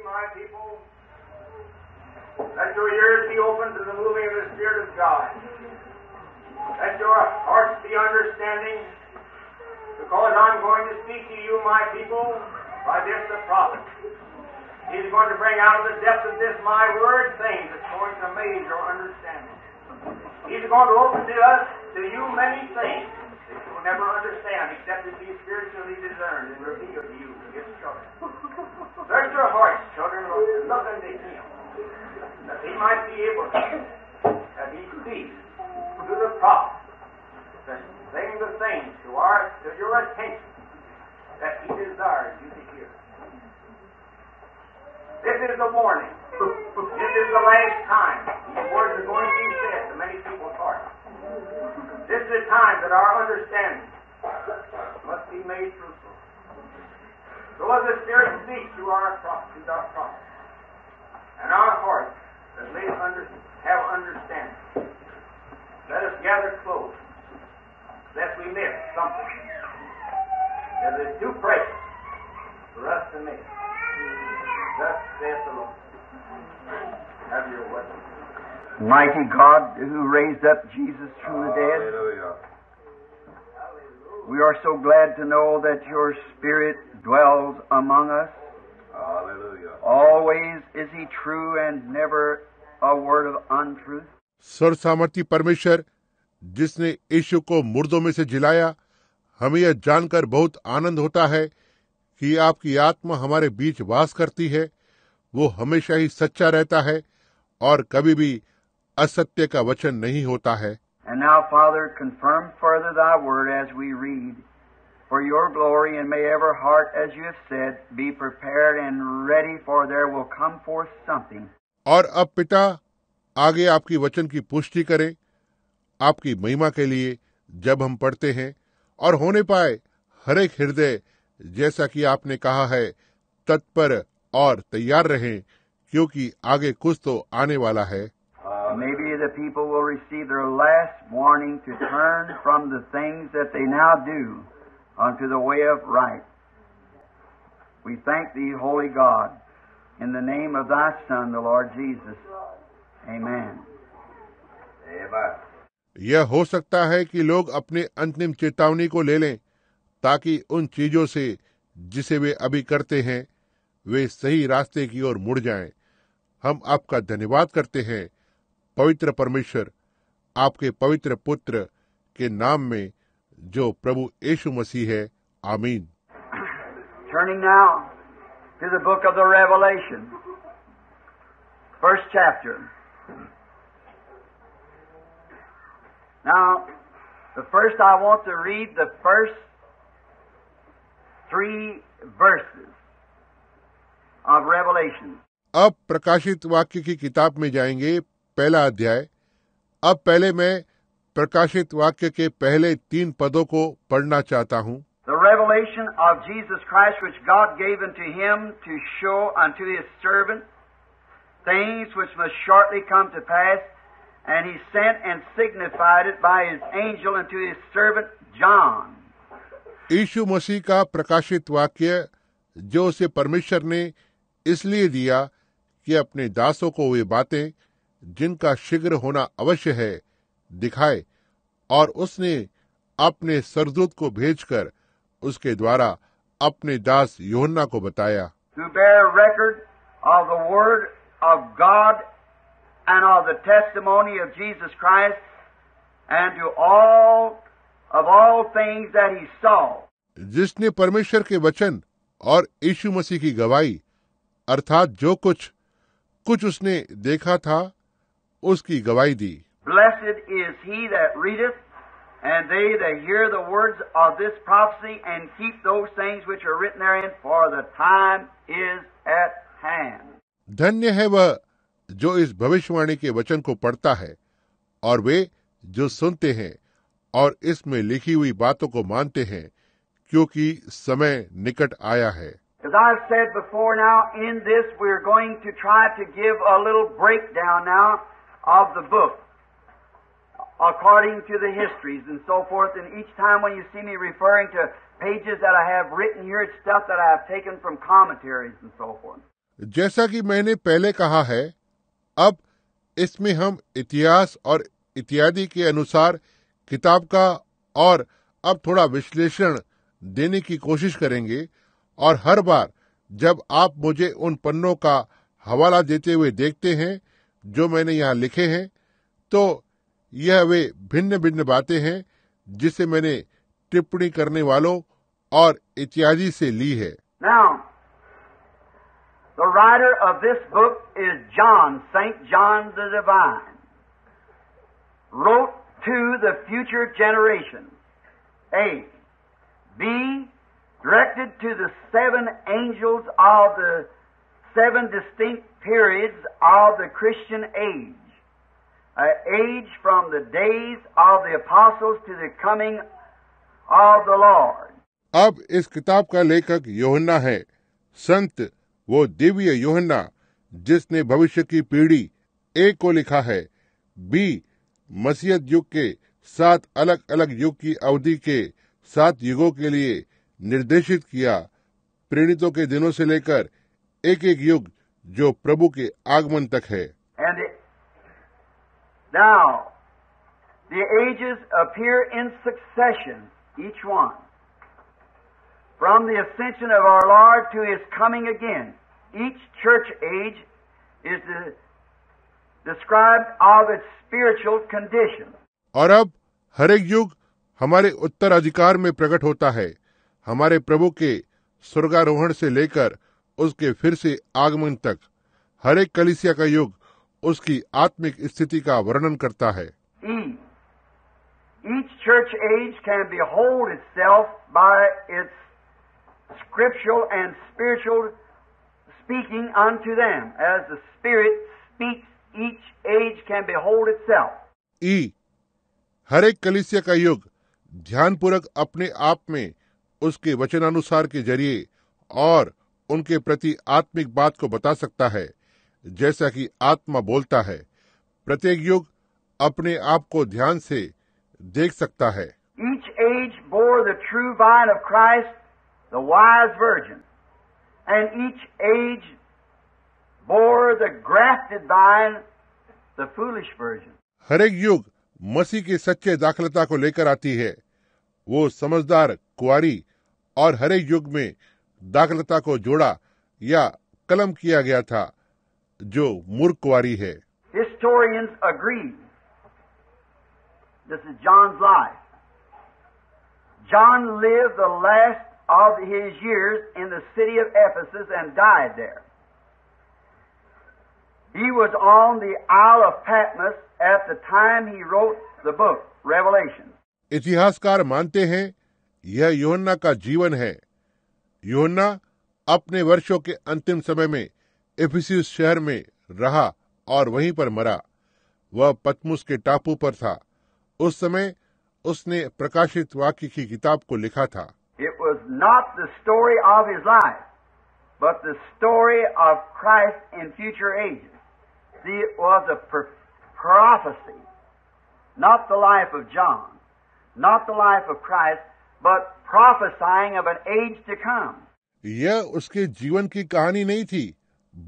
my people. Let your ears be open to the moving of the Spirit of God. Let your hearts be understanding, because I'm going to speak to you, my people, by this the prophet. He's going to bring out of the depth of this my word things that's going to amaze your understanding. He's going to open to us, to you, many things that you will never understand except it be spiritually discerned and revealed to you, his children. Search your hearts, children, and look unto him, that he might be able to, that he speaks to the prophet, to sing the things to our to your attention that he desires you to hear. This is the warning. This is the last time. These words are going to be said to many people's hearts. This is the time that our understanding must be made fruitful. So as the Spirit speaks through our prophets, our prophets, and our hearts that may under, have understanding, let us gather close, lest we miss something that is too precious for us to miss. Thus saith the Lord. Have your way. Mighty God who raised up Jesus from the dead, Hallelujah. we are so glad to know that your Spirit dwells among us. Hallelujah. Always is He true and never a word of untruth. सर्व सामर्थी परमेश्वर जिसने यीशु को मुर्दों में से जिलाया हमें यह जानकर बहुत आनंद होता है कि आपकी आत्मा हमारे बीच वास करती है वो हमेशा ही सच्चा रहता है और कभी भी असत्य का वचन नहीं होता है And now, Father, confirm further thy word as we read. For your glory, and may every heart, as you have said, be prepared and ready, for there will come forth something. और अब पिता आगे आपकी वचन की पुष्टि करें आपकी महिमा के लिए जब हम पढ़ते हैं और होने पाए हर एक हृदय जैसा कि आपने कहा है तत्पर और तैयार रहें क्योंकि आगे कुछ तो आने वाला है Maybe the people will receive their last warning to turn from the things that they now do unto the way of right. We thank thee, Holy God, in the name of thy Son, the Lord Jesus. Amen. Amen. यह हो सकता है कि लोग अपने अंतिम चेतावनी को ले लें ताकि उन चीज़ों से जिसे वे अभी करते हैं वे सही रास्ते की ओर मुड़ जाएँ। हम आपका धन्यवाद करते हैं पवित्र परमेश्वर आपके पवित्र पुत्र के नाम में जो प्रभु यशु मसीह है। आमीन। Turning now to the book of the Revelation first chapter the first I want to read the first three verses of Revelation अब प्रकाशित वाक्य की किताब में जाएँगे पहला अध्याय। अब पहले मैं प्रकाशित वाक्य के पहले तीन पदों को पढ़ना चाहता हूँ The revelation of Jesus Christ, which God gave unto him to show unto his servant things which must shortly come to pass, and he sent and signified it by his angel unto his servant John. यीशु मसीह का प्रकाशित वाक्य जो उसे परमेश्वर ने इसलिए दिया कि अपने दासों को वे बातें जिनका शीघ्र होना अवश्य है दिखाए और उसने अपने सरदूत को भेजकर उसके द्वारा अपने दास योहन्ना को बताया to bear record of the Word of God and of the testimony of Jesus Christ, and to all of all things that he saw. जिसने परमेश्वर के वचन और यीशु मसीह की गवाही अर्थात जो कुछ कुछ उसने देखा था उसकी गवाही दी Blessed is he that readeth, and they that hear the words of this prophecy, and keep those things which are written therein, for the time is at hand. धन्य है वह जो इस भविष्यवाणी के वचन को पढ़ता है और वे जो सुनते हैं और इसमें लिखी हुई बातों को मानते हैं क्योंकि समय निकट आया है As I've said before now, in this we're going to try to give a little breakdown now of the book According to the histories and so forth. And each time when you see me referring to pages that I have written here, it's stuff that I have taken from commentaries and so forth. जैसा कि मैंने पहले कहा है अब इसमें हम इतिहास और इत्यादि के अनुसार किताब का और अब थोड़ा विश्लेषण देने की कोशिश करेंगे और हर बार जब आप मुझे उन पन्नों का हवाला देते हुए देखते हैं जो मैंने यहाँ लिखे हैं तो यह वे भिन्न भिन्न बातें हैं जिसे मैंने टिप्पणी करने वालों और इत्यादि से ली है Now, the writer of this book is John, St. John the Divine. Wrote to the future generations. A. B. Directed to the seven angels of the seven distinct periods of the Christian age. Age from the days of the apostles to the coming of the Lord. अब इस किताब का लेखक योहन्ना है। संत वो दिव्य योहन्ना, जिसने भविष्य की पीढ़ी ए को लिखा है। बी, मसीहत युग के सात अलग अलग युग की अवधि के सात युगों के लिए निर्देशित किया। प्रेरितों के दिनों से लेकर एक एक युग जो प्रभु के आगमन तक है। Now, the ages appear in succession, each one. From the ascension of our Lord to His coming again, each church age is the, described of its spiritual condition. और अब हर एक युग हमारे उत्तराधिकार में प्रकट होता है हमारे प्रभु के स्वर्गारोहण से लेकर उसके फिर से आगमन तक हर एक कलिसिया का युग उसकी आत्मिक स्थिति का वर्णन करता है। ई e. हर एक कलिसिया का युग ध्यान पूर्वक अपने आप में उसके वचनानुसार के ज़रिए और उनके प्रति आत्मिक बात को बता सकता है। जैसा कि आत्मा बोलता है प्रत्येक युग अपने आप को ध्यान से देख सकता है Each age bore the true vine of Christ, the wise virgin. And each age bore the grafted vine, the foolish virgin. हर एक युग मसीह के सच्चे दाखलता को लेकर आती है वो समझदार कुआरी और हर एक युग में दाखलता को जोड़ा या कलम किया गया था जो मूर्खवारी है। Historians agree this is John life John live the last of his years in the city of Ephesus and died there he was on the of Patmos at the time he wrote the book Revelation इतिहासकार मानते हैं यह योन्ना का जीवन है। योन्ना अपने वर्षों के अंतिम समय में एफिसियस शहर में रहा और वहीं पर मरा। वह पतमुस के टापू पर था। उस समय उसने प्रकाशित वाक्य की किताब को लिखा था। It was not the story of his life but the story of Christ in future age see was a prophecy not the life of John not the life of Christ but prophesying of age to come यह उसके जीवन की कहानी नहीं थी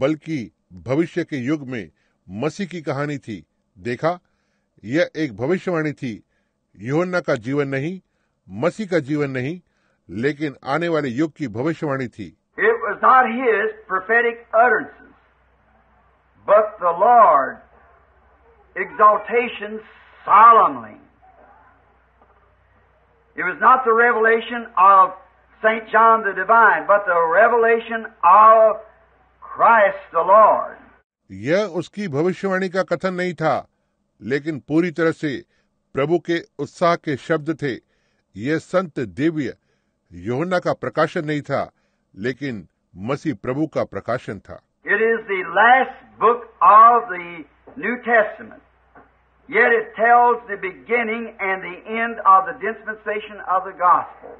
बल्कि भविष्य के युग में मसीह की कहानी थी देखा यह एक भविष्यवाणी थी योहन्ना का जीवन नहीं मसीह का जीवन नहीं लेकिन आने वाले युग की भविष्यवाणी थी It was not his prophetic utterances, but the Lord exaltation solemnly. It was not the revelation of St. John the Divine, but the revelation of Christ यह उसकी भविष्यवाणी का कथन नहीं था लेकिन पूरी तरह से प्रभु के उत्साह के शब्द थे। यह संत दिव्य योहना का प्रकाशन नहीं था लेकिन मसी प्रभु का प्रकाशन था। It is the book of the New Testament Yet it tells the beginning and the end of the dispensation of the gospel.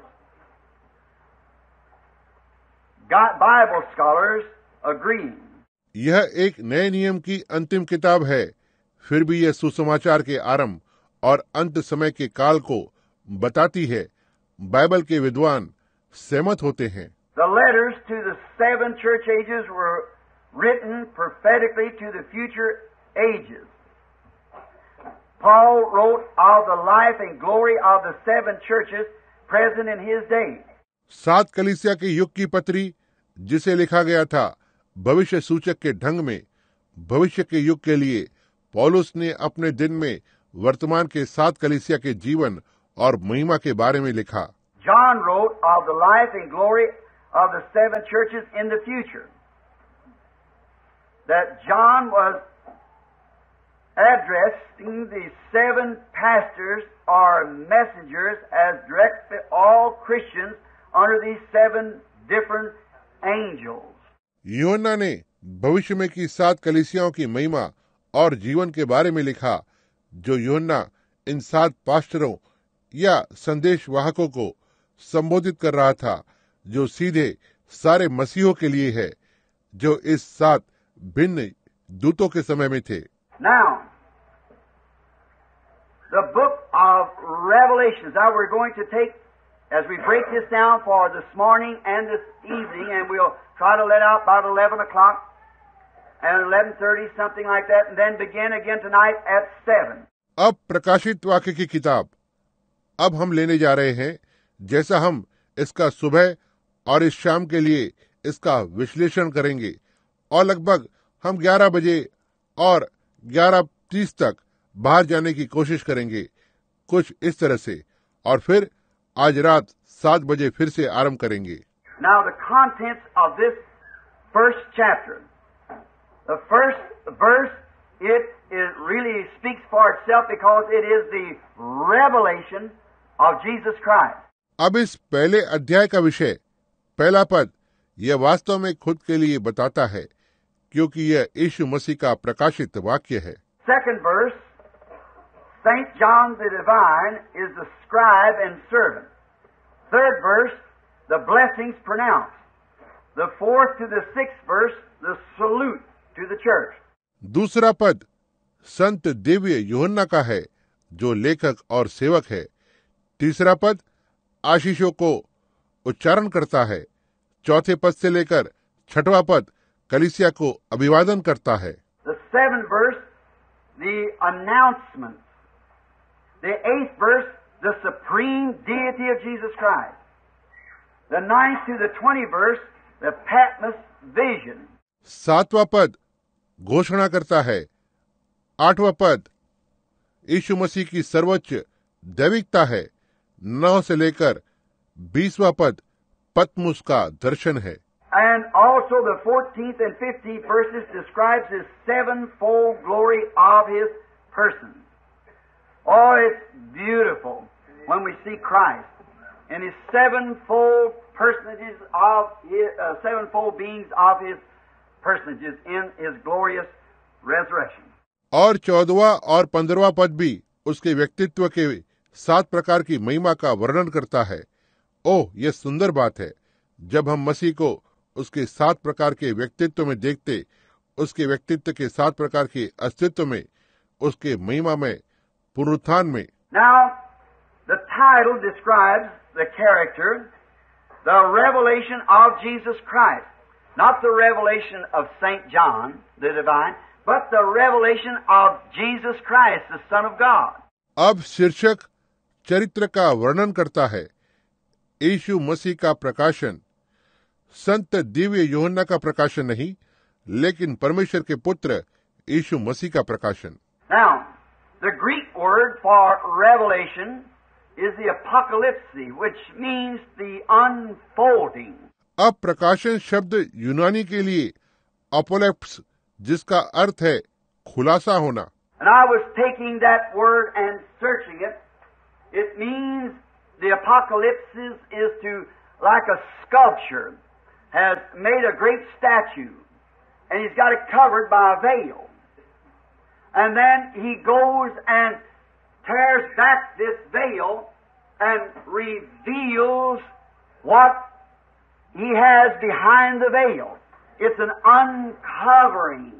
God, Bible agree यह एक नए नियम की अंतिम किताब है। फिर भी यह सुसमाचार के आरंभ और अंत समय के काल को बताती है। बाइबल के विद्वान सहमत होते हैं। The letters to the seven church ages were the future ages Paul wrote सात कलिसिया के युग की पत्री जिसे लिखा गया था भविष्य सूचक के ढंग में, भविष्य के युग के लिए पॉलुस ने अपने दिन में वर्तमान के सात कलिसिया के जीवन और महिमा के बारे में लिखा। John wrote of the life and glory of the seven churches in the future that John address in the seven pastors or messengers as direct all Christians on the seven different angels यूहन्ना ने भविष्य में की सात कलिसियाओं की महिमा और जीवन के बारे में लिखा जो यूहन्ना इन सात पास्टरों या संदेश वाहकों को संबोधित कर रहा था जो सीधे सारे मसीहों के लिए है जो इस सात भिन्न दूतों के समय में थे Now, the book of Revelations. Now we're going to take, as we break this down for this morning and this evening, and we'll try to let out about 11 o'clock and 11.30, something like that, and then begin again tonight at 7. अब प्रकाशित वाक्य की किताब अब हम लेने जा रहे हैं जैसा हम इसका सुबह और इस शाम के लिए इसका विश्लेषण करेंगे और लगभग हम 11 बजे और 11:30 तक बाहर जाने की कोशिश करेंगे कुछ इस तरह से और फिर आज रात सात बजे फिर से आरंभ करेंगे। Now the content of this first chapter the first verse it is really speaks for self because it is the Revelation of Jesus Christ अब इस पहले अध्याय का विषय पहला पद यह वास्तव में खुद के लिए बताता है क्योंकि यह यीशु मसीह का प्रकाशित वाक्य है। Second verse St. John the Divine is the scribe and servant. Third verse, the blessings pronounced. The fourth to the sixth verse, the salute to the church. दूसरा पद संत दिव्य योहन्ना का है जो लेखक और सेवक है तीसरा पद आशीषों को उच्चारण करता है चौथे पद से लेकर छठवां पद कलिसिया को अभिवादन करता है The seventh verse, the announcements. The eighth verse, the supreme deity of Jesus Christ. The ninth to the twenty verse, the Patmos vision. सातवां पद घोषणा करता है आठवां पद यीशु मसीह की सर्वोच्च दैविकता है नौ से लेकर बीसवा पद पद्मुस का दर्शन है and also दिफ्टी person describes seven four glory of his person Oh, it's beautiful when we see Christ and his sevenfold personages of his, uh, sevenfold beings of his personages in his glorious resurrection. और चौदवा और पंद्रवा पद भी उसके व्यक्तित्व के सात प्रकार की महिमा का वर्णन करता है ओह यह सुंदर बात है जब हम मसीह को उसके सात प्रकार के व्यक्तित्व में देखते उसके व्यक्तित्व के सात प्रकार के अस्तित्व में उसके महिमा में पुनरुत्थान में Now, the title describes the character, the revelation of Jesus Christ. Not the revelation of St. John, the divine, but the revelation of Jesus Christ, the Son of God. अब शीर्षक चरित्र का वर्णन करता है यीशु मसीह का प्रकाशन संत दिव्य योहन्ना का प्रकाशन नहीं लेकिन परमेश्वर के पुत्र यीशु मसीह का प्रकाशन Now, the Greek word for revelation is the apocalypse, which means the unfolding. अब प्रकाशन शब्द यूनानी के लिए अपोलेप्स जिसका अर्थ है खुलासा होना And I was taking that word and searching it. It means the apocalypse is, is to, like a sculpture, has made a great statue, and he's got it covered by a veil. And then he goes and tears back this veil and reveals what he has behind the veil. It's an uncovering.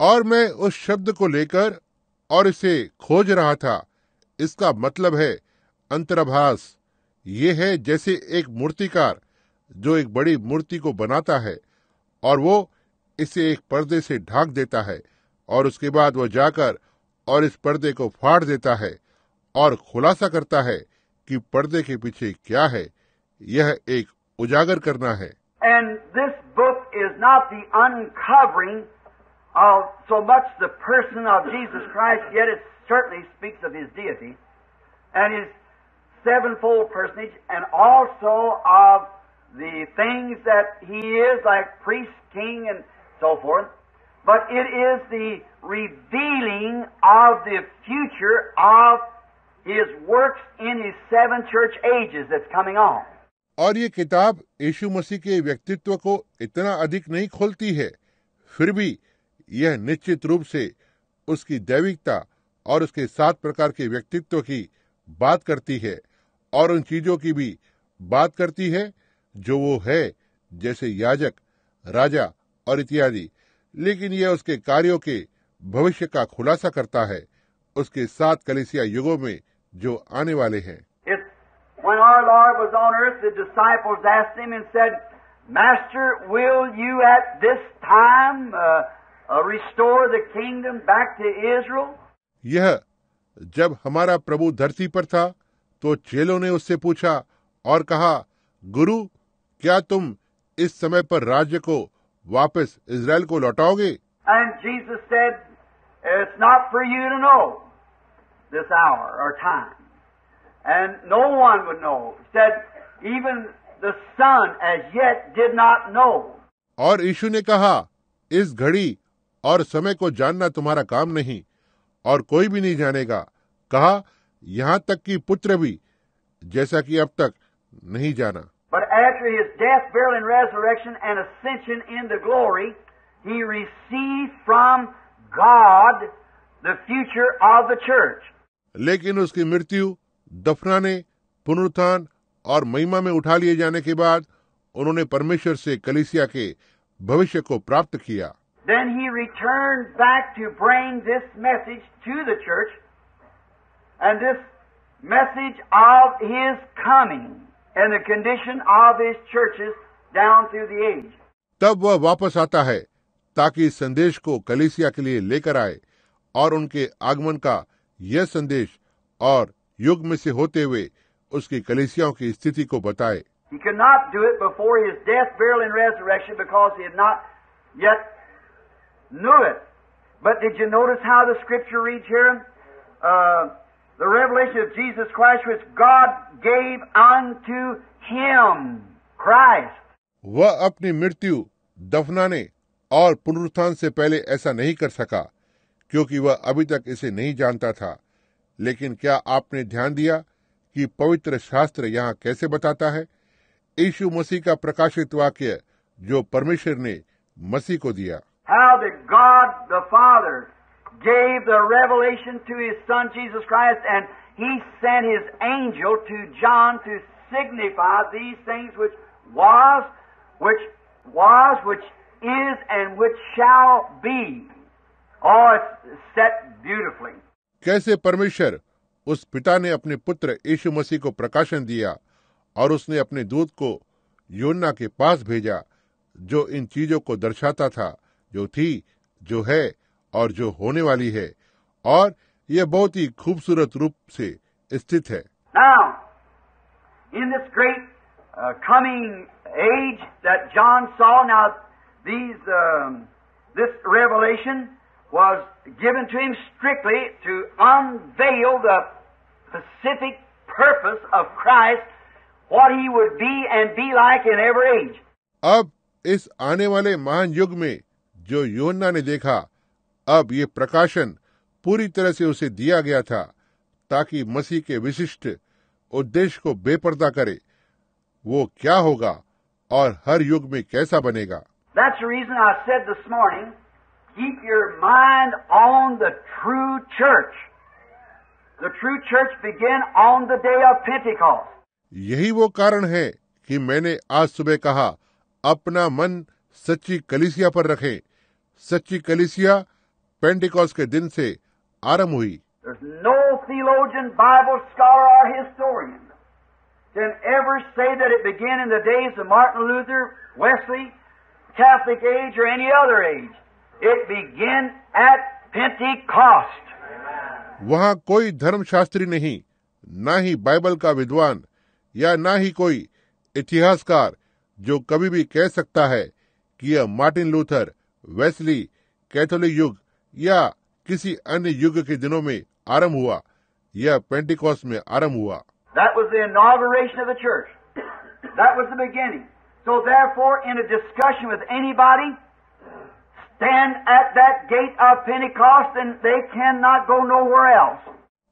और मैं उस शब्द को लेकर और इसे खोज रहा था इसका मतलब है अंतराभास ये है जैसे एक मूर्तिकार जो एक बड़ी मूर्ति को बनाता है और वो इसे एक पर्दे से ढाक देता है और उसके बाद वह जाकर और इस पर्दे को फाड़ देता है और खुलासा करता है कि पर्दे के पीछे क्या है, यह एक उजागर करना है। And this book is not the uncovering of so much the person of Jesus Christ speaks of his deity and his sevenfold personage and also of the that he is like free king and so forth But it is the revealing of the future of his works in his seven church ages that's coming on. और ये किताब यीशु मसीह के व्यक्तित्व को इतना अधिक नहीं खोलती है, फिर भी यह निश्चित रूप से उसकी दैविकता और उसके सात प्रकार के व्यक्तित्व की बात करती है और उन चीज़ों की भी बात करती है जो वो है, जैसे याजक, राजा और इत्यादि लेकिन यह उसके कार्यों के भविष्य का खुलासा करता है उसके साथ कलिसिया युगों में जो आने वाले हैं। Master, will यह जब हमारा प्रभु धरती पर था तो चेलों ने उससे पूछा और कहा गुरु क्या तुम इस समय पर राज्य को वापस इसराइल को लौटाओगे? और यीशु ने कहा इस घड़ी और समय को जानना तुम्हारा काम नहीं और कोई भी नहीं जानेगा। कहा यहाँ तक कि पुत्र भी जैसा कि अब तक नहीं जाना। Death, burial, and resurrection and ascension into glory, he received from God the future of the church. लेकिन उसकी मृत्यु दफनाने पुनरुत्थान और महिमा में उठा लिए जाने के बाद उन्होंने परमेश्वर से कलिसिया के भविष्य को प्राप्त किया Then he returned back to bring this message to the church, and this message of his coming and the condition of his churches down through the age. तब वह वापस आता है ताकि इस संदेश को कलिसिया के लिए लेकर आए और उनके आगमन का यह संदेश और युग में से होते हुए उसकी कलिसियाओं की स्थिति को बताए He could not do it before his death, burial, and resurrection because he had not yet knew it. But did you notice how the scripture reads here? Uh, the revelation of Jesus Christ, which God gave unto him, Christ. वह अपनी मृत्यु दफनाने और पुनरुत्थान से पहले ऐसा नहीं कर सका क्योंकि वह अभी तक इसे नहीं जानता था। लेकिन क्या आपने ध्यान दिया कि पवित्र शास्त्र यहाँ कैसे बताता है? यीशु मसीह का प्रकाशित वाक्य जो परमेश्वर ने मसीह को दिया। How that God the Father gave the revelation to His Son Jesus Christ, and He sent His angel to John to signify these things which was, which was, which is, and which shall be. Oh, it's set beautifully. कैसे परमेश्वर उस पिता ने अपने पुत्र यीशु मसीह को प्रकाशन दिया और उसने अपने दूत को योना के पास भेजा जो इन चीजों को दर्शाता था जो थी जो है और जो होने वाली है और यह बहुत ही खूबसूरत रूप से स्थित है Now, in this great uh, coming age that John saw, now these um, this revelation was given to him strictly to unveil the specific purpose of Christ, what he would be and be like in every age. अब इस आने वाले महान युग में जो योना ने देखा अब ये प्रकाशन पूरी तरह से उसे दिया गया था ताकि मसीह के विशिष्ट उद्देश्य को बेपर्दा करे वो क्या होगा और हर युग में कैसा बनेगा That's the reason I said this morning, keep your mind on the true church. The true church began on the day of Pentecost. यही वो कारण है कि मैंने आज सुबह कहा अपना मन सच्ची कलिसिया पर रखें सच्ची कलिसिया पेंटिकॉस के दिन से आरंभ हुई। वहाँ कोई धर्मशास्त्री नहीं ना ही बाइबल का विद्वान या ना ही कोई इतिहासकार जो कभी भी कह सकता है कि यह मार्टिन लूथर वेस्ली कैथोलिक युग या किसी अन्य युग के दिनों में आरंभ हुआ या पेंटिकॉस में आरंभ हुआ।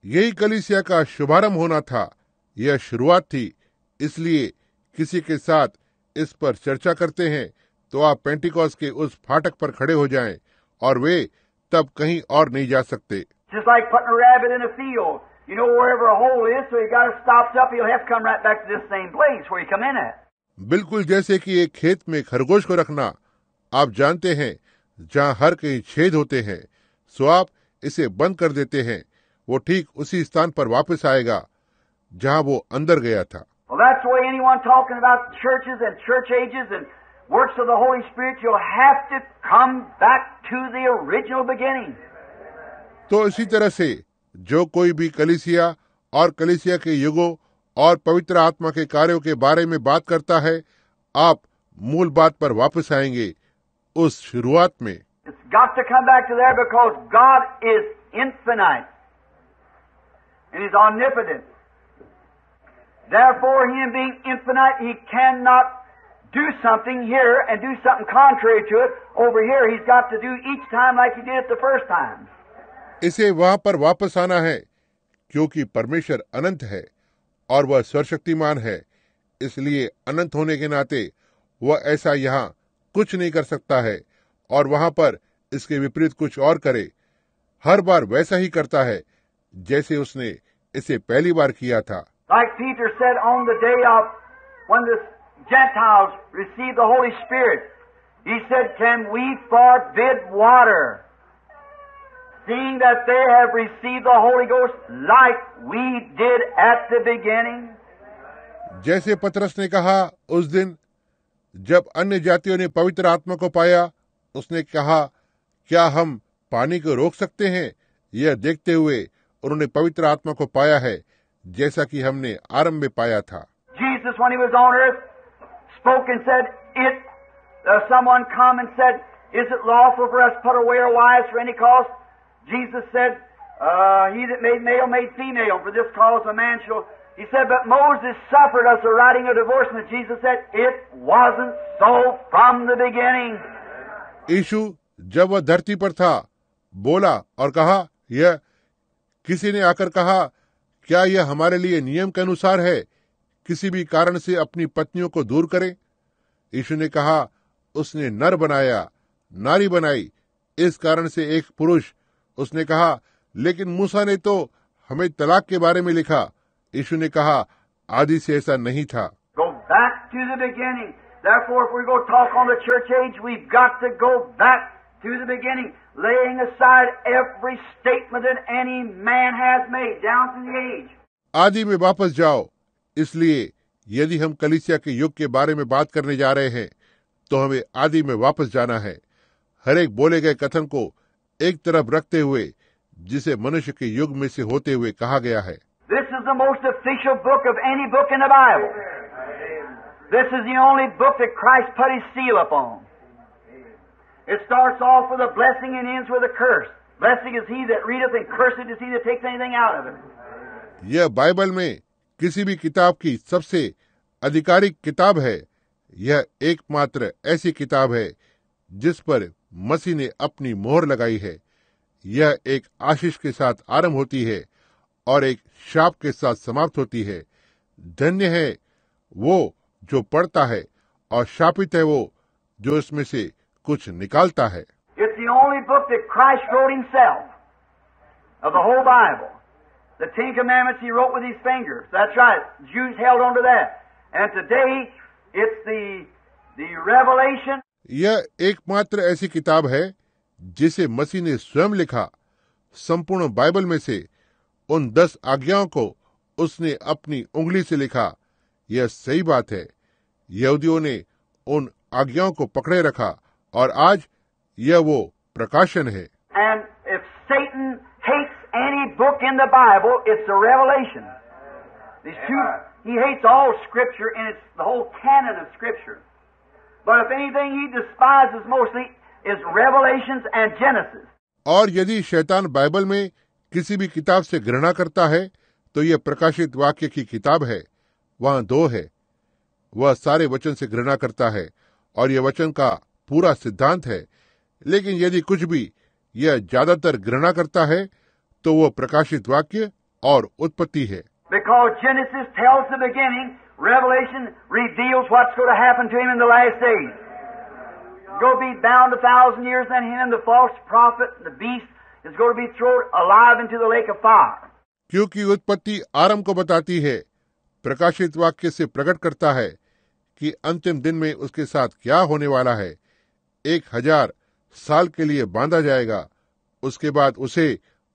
यही कलिसिया का शुभारंभ होना था। यह शुरुआत थी। इसलिए किसी के साथ इस पर चर्चा करते हैं तो आप पेंटिकॉस के उस फाटक पर खड़े हो जाएँ और वे तब कहीं और नहीं जा सकते। बिल्कुल जैसे कि एक खेत में खरगोश को रखना। आप जानते हैं जहाँ हर कहीं छेद होते हैं सो आप इसे बंद कर देते हैं। वो ठीक उसी स्थान पर वापस आएगा जहाँ वो अंदर गया था। Well, that's why works of the Holy Spirit, you'll have to come back to the original beginning. तो इसी तरह से जो कोई भी कलिसिया और कलिसिया के युगों और पवित्र आत्मा के कार्यों के बारे में बात करता है आप मूल बात पर वापस आएँगे उस शुरुआत में got to come back to there because God is infinite and He's omnipotent. Therefore, Him being infinite, He cannot do something here and do something contrary to it over here. He's got to do each time like He did it the first time. इसे वहाँ पर वापस आना है क्योंकि परमेश्वर अनंत है और वह सर्वशक्तिमान है इसलिए अनंत होने के नाते वह ऐसा यहाँ कुछ नहीं कर सकता है और वहाँ पर इसके विपरीत कुछ और करे हर बार वैसा ही करता है जैसे उसने इसे पहली बार किया था Like Peter said on the day of when the Gentiles received the Holy Spirit, he said, Can we forbid water? Seeing that they have received the Holy Ghost like we did at the beginning. जैसे पतरस ने कहा उस दिन जब अन्य जातियों ने पवित्र आत्मा को पाया उसने कहा क्या हम पानी को रोक सकते हैं यह देखते हुए उन्होंने पवित्र आत्मा को पाया है जैसा कि हमने आरंभ में पाया था Jesus, when he was on earth, spoke and said, "It." Uh, someone come and said, "Is it lawful for us to put away our wives for any cause?" Jesus said, uh, "He that made male made female. For this cause a man shall." He said, "But Moses suffered us a writing of divorcement." Jesus said, "It wasn't so from the beginning." यीशु जब वह धरती पर था बोला और कहा यह किसी ने आकर कहा क्या यह हमारे लिए नियम के अनुसार है किसी भी कारण से अपनी पत्नियों को दूर करे। यीशु ने कहा उसने नर बनाया नारी बनाई इस कारण से एक पुरुष। उसने कहा लेकिन मूसा ने तो हमें तलाक के बारे में लिखा। यीशु ने कहा आदि से ऐसा नहीं था। आदि में वापस जाओ। इसलिए यदि हम कलिसिया के युग के बारे में बात करने जा रहे हैं तो हमें आदि में वापस जाना है। हरेक बोले गए कथन को एक तरफ़ रखते हुए जिसे मनुष्य के युग में से होते हुए कहा गया है। This is the most official book of any book in Bible this is only book that Christ for is seal upon it starts off with a blessing and ends with a is he that readeth and curse is he यह Bible में किसी भी किताब की सबसे आधिकारिक किताब है, यह एकमात्र ऐसी किताब है जिस पर मसीह ने अपनी मोहर लगाई है। यह एक आशीष के साथ आरंभ होती है और एक शाप के साथ समाप्त होती है। धन्य है वो जो पढ़ता है और शापित है वो जो इसमें से कुछ निकालता है. The Ten Commandments he wrote with his finger. That's right. Jews held on to that. And today, it's the, the revelation. यह एकमात्र ऐसी किताब है जिसे मसीह ने स्वयं लिखा संपूर्ण बाइबल में से उन दस आज्ञाओं को उसने अपनी उंगली से लिखा यह सही बात है यहूदियों ने उन आज्ञाओं को पकड़े रखा और आज यह वो प्रकाशन है and if Satan book in the Bible, it's the Revelation. These two, he hates all Scripture and it's the whole canon of Scripture. But if anything he despises mostly is Revelations and Genesis. और यदि शैतान Bible में किसी भी किताब से घृणा करता है तो यह प्रकाशित वाक्य की किताब है वहाँ दो है वह सारे वचन से घृणा करता है और यह वचन का पूरा सिद्धांत है लेकिन यदि कुछ भी यह ज़्यादातर घृणा करता है तो वो प्रकाशित वाक्य और उत्पत्ति है। क्योंकि उत्पत्ति आरंभ को बताती है प्रकाशित वाक्य से प्रकट करता है कि अंतिम दिन में उसके साथ क्या होने वाला है। एक हज़ार साल के लिए बांधा जाएगा उसके बाद उसे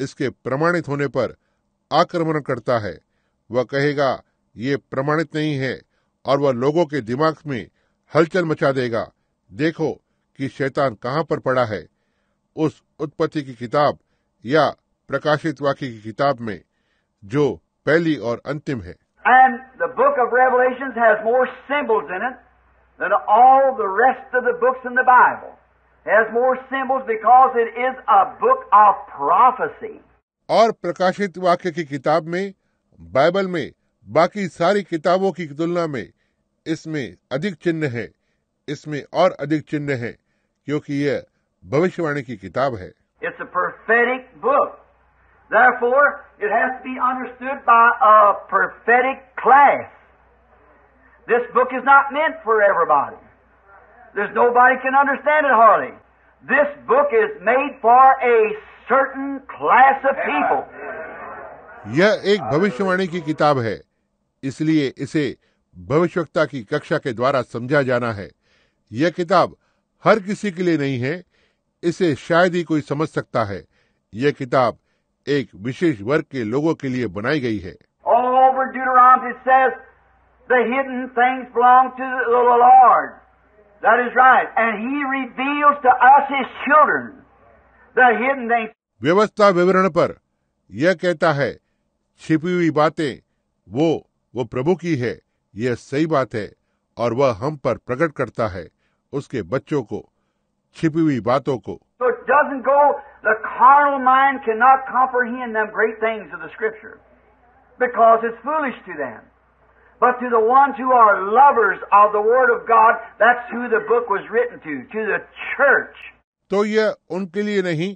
इसके प्रमाणित होने पर आक्रमण करता है। वह कहेगा, ये प्रमाणित नहीं है। और वह लोगों के दिमाग में हलचल मचा देगा। देखो कि शैतान कहाँ पर पड़ा है। उस उत्पत्ति की किताब या प्रकाशित वाक्य की किताब में, जो पहली और अंतिम है। And the. और प्रकाशित वाक्य की किताब में बाइबल में बाकी सारी किताबों की तुलना में इसमें अधिक चिन्ह है इसमें और अधिक चिन्ह है क्योंकि यह भविष्यवाणी की किताब है it's a book Therefore, it has to be understood by a. This book is not meant for everybody. There's nobody can understand it hardly. This book is made for a certain class of people. यह एक भविष्यवाणी की किताब है इसलिए इसे भविष्यवक्ता की कक्षा के द्वारा समझा जाना है यह किताब हर किसी के लिए नहीं है इसे शायद ही कोई समझ सकता है यह किताब एक विशेष वर्ग के लोगों के लिए बनाई गई है All over Deuteronomy says the hidden things belong to the Lord. व्यवस्था विवरण पर यह कहता है छिपी हुई बातें वो वो प्रभु की है यह सही बात है और वह हम पर प्रकट करता है उसके बच्चों को छिपी हुई बातों को। Because it's foolish to them But to the ones who are lovers of the Word of God, that's who the book was written to, to the church. तो यह उनके लिए नहीं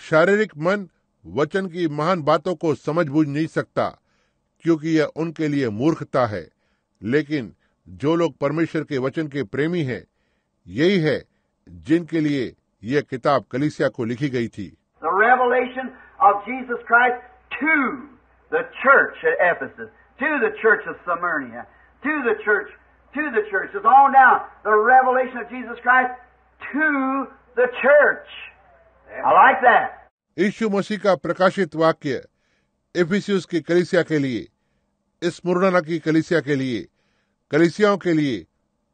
शारीरिक मन वचन की महान बातों को समझ बूझ नहीं सकता क्योंकि यह उनके लिए मूर्खता है लेकिन जो लोग परमेश्वर के वचन के प्रेमी हैं यही है जिनके लिए यह किताब कलिसिया को लिखी गई थी The revelation of Jesus Christ to the church at Ephesus, to the church of Smyrna, to the church, to the churches, on down. The revelation of Jesus Christ to the church. I like that. यीशु मसीह का प्रकाशित वाक्य Ephesians की कलिसिया के लिए Smyrna की कलिसिया के लिए कलिसियाओं के लिए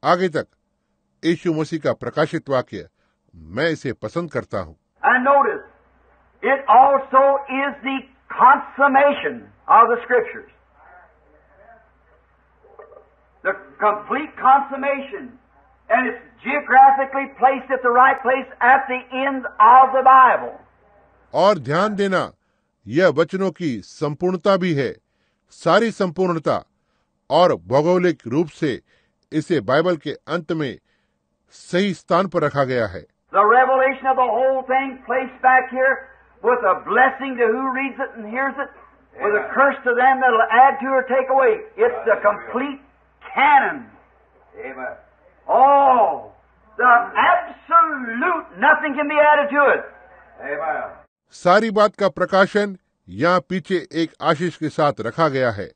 आगे तक यीशु मसीह का प्रकाशित वाक्य मैं इसे पसंद करता हूँ And notice, it also is the consummation of the Scriptures. The complete consummation. And it's geographically placed at the right place at the end of the Bible. और ध्यान देना यह वचनों की संपूर्णता भी है सारी संपूर्णता और भौगोलिक रूप से इसे बाइबल के अंत में सही स्थान पर रखा गया है The revelation of the whole thing placed back here with a blessing to who reads it and hears it, with a curse to them that'll add to or take away. It's the complete canon. Amen. Oh, the absolute, nothing can be added to it. Amen. सारी बात का प्रकाशन यहाँ पीछे एक आशीष के साथ रखा गया है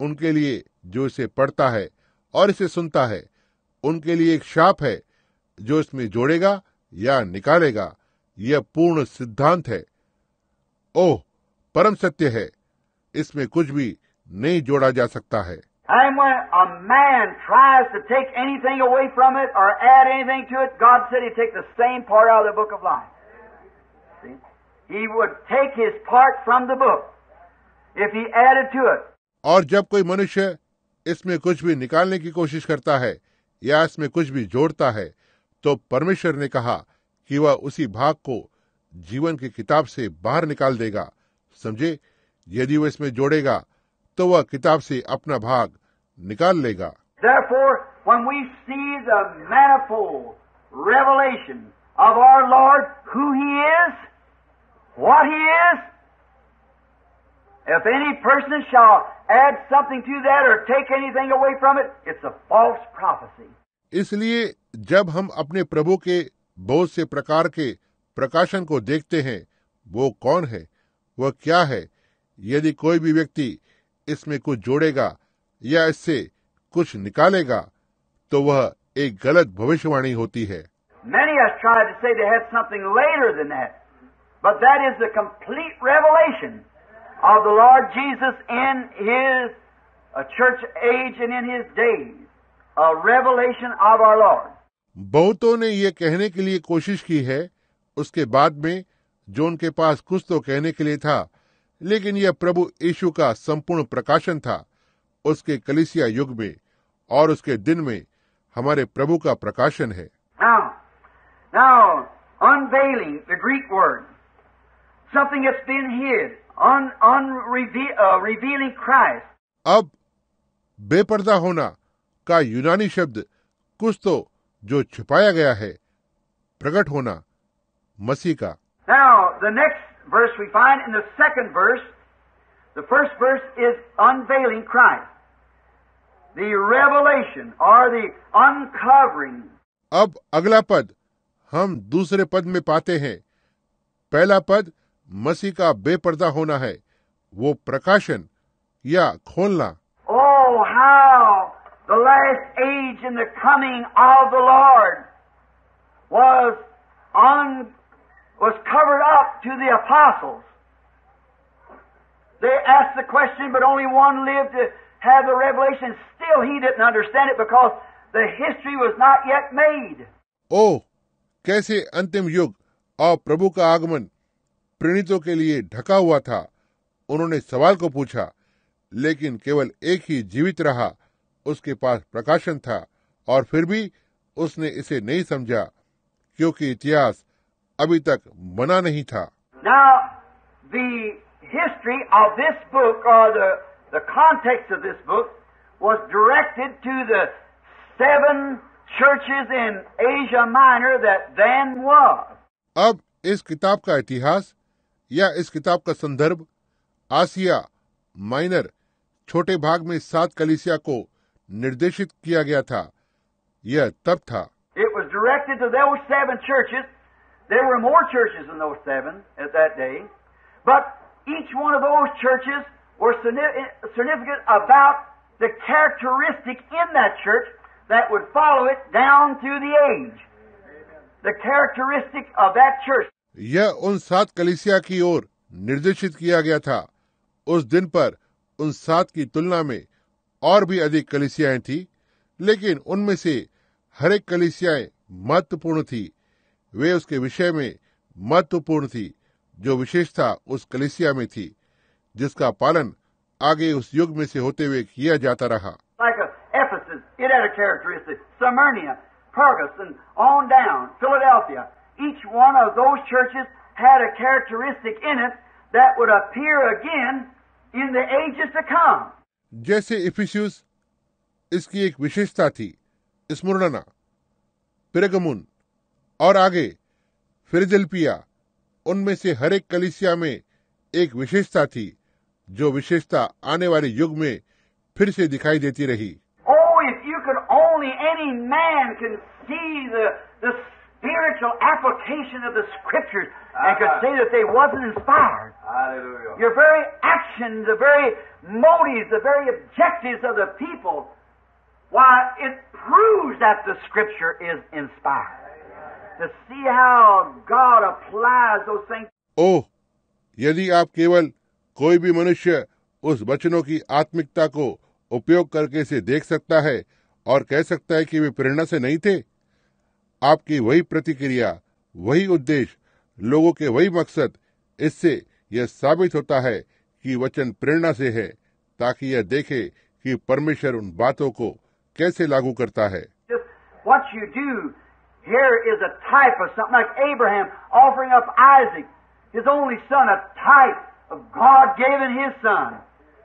उनके लिए जो इसे पढ़ता है और इसे सुनता है उनके लिए एक शाप है जो इसमें जोड़ेगा या निकालेगा यह पूर्ण सिद्धांत है ओह परम सत्य है इसमें कुछ भी नहीं जोड़ा जा सकता है And when a man tries to take anything away from it or add anything to it, God said He'd take the same part out of the book of life. See? He would take His part from the book if He added to it. और जब कोई मनुष्य इसमें कुछ भी निकालने की कोशिश करता है या इसमें कुछ भी जोड़ता है तो परमेश्वर ने कहा कि वह उसी भाग को जीवन की किताब से बाहर निकाल देगा समझे यदि वह इसमें जोड़ेगा तो वह किताब से अपना भाग निकाल लेगा Therefore, when we see the manifold revelation of our Lord, who He is, what He is, if any person shall add something to that or take anything away from it, it's a false prophecy. इसलिए जब हम अपने प्रभु के बहुत से प्रकार के प्रकाशन को देखते हैं वो कौन है वह क्या है यदि कोई भी व्यक्ति इसमें कुछ जोड़ेगा या इससे कुछ निकालेगा तो वह एक गलत भविष्यवाणी होती है। बहुतों ने ये कहने के लिए कोशिश की है उसके बाद में जो उनके पास कुछ तो कहने के लिए था लेकिन यह प्रभु यीशु का संपूर्ण प्रकाशन था उसके कलिसिया युग में और उसके दिन में हमारे प्रभु का प्रकाशन है। Now, now, unveiling, the Greek word, something that's been hid, un, unreve- uh, revealing Christ. अब बेपर्दा होना का यूनानी शब्द कुछ तो जो छिपाया गया है प्रकट होना मसीह का। Now, the next verse we find in the second verse, the first verse is unveiling Christ. The revelation or the uncovering. अब अगला पद हम दूसरे पद में पाते हैं पहला पद मसीह का बेपर्दा होना है वो प्रकाशन या खोलना Oh, how the last age and the coming of the Lord was un, was covered up to the apostles. They asked the question, but only one lived to have the revelation. Still, he didn't understand it because the history was not yet made. ओ कैसे अंतिम युग और प्रभु का आगमन प्रणीतों के लिए ढका हुआ था उन्होंने सवाल को पूछा लेकिन केवल एक ही जीवित रहा उसके पास प्रकाशन था और फिर भी उसने इसे नहीं समझा क्योंकि इतिहास अभी तक बना नहीं था Now, the history of this book, or the, the context of this book, was directed to the seven churches in Asia Minor that then was. अब इस किताब का इतिहास या इस किताब का संदर्भ आसिया माइनर छोटे भाग में सात कलिसिया को निर्देशित किया गया था यह तब था It was directed to those seven churches. There were more churches than those seven at that day. But each one of those churches were significant about the characteristic in that church that would follow it down through the age. The characteristic of that church. यह उन सात कलिसिया की ओर निर्देशित किया गया था उस दिन पर उन सात की तुलना में और भी अधिक कलिसियाएँ थी लेकिन उनमें से हर एक कलिसियाएँ महत्वपूर्ण थी वे उसके विषय में महत्वपूर्ण थी जो विशेषता उस कलिसिया में थी जिसका पालन आगे उस युग में से होते हुए किया जाता रहा। जैसे इफिशियस इसकी एक विशेषता थी स्मरणना पिरगमुन और आगे फिरजलपिया उनमें से हर एक कलिसिया में एक विशेषता थी जो विशेषता आने वाले युग में फिर से दिखाई देती रही। uh-huh. Why, it proves that the Scripture is inspired. To see how God applies those things. ओह यदि आप केवल कोई भी मनुष्य उस वचनों की आत्मिकता को उपयोग करके इसे देख सकता है और कह सकता है कि वे प्रेरणा से नहीं थे आपकी वही प्रतिक्रिया वही उद्देश्य लोगों के वही मकसद इससे यह साबित होता है कि वचन प्रेरणा से है ताकि यह देखे कि परमेश्वर उन बातों को कैसे लागू करता है what you do here is a type of something like Abraham offering up Isaac, his only son, a type of God giving his son.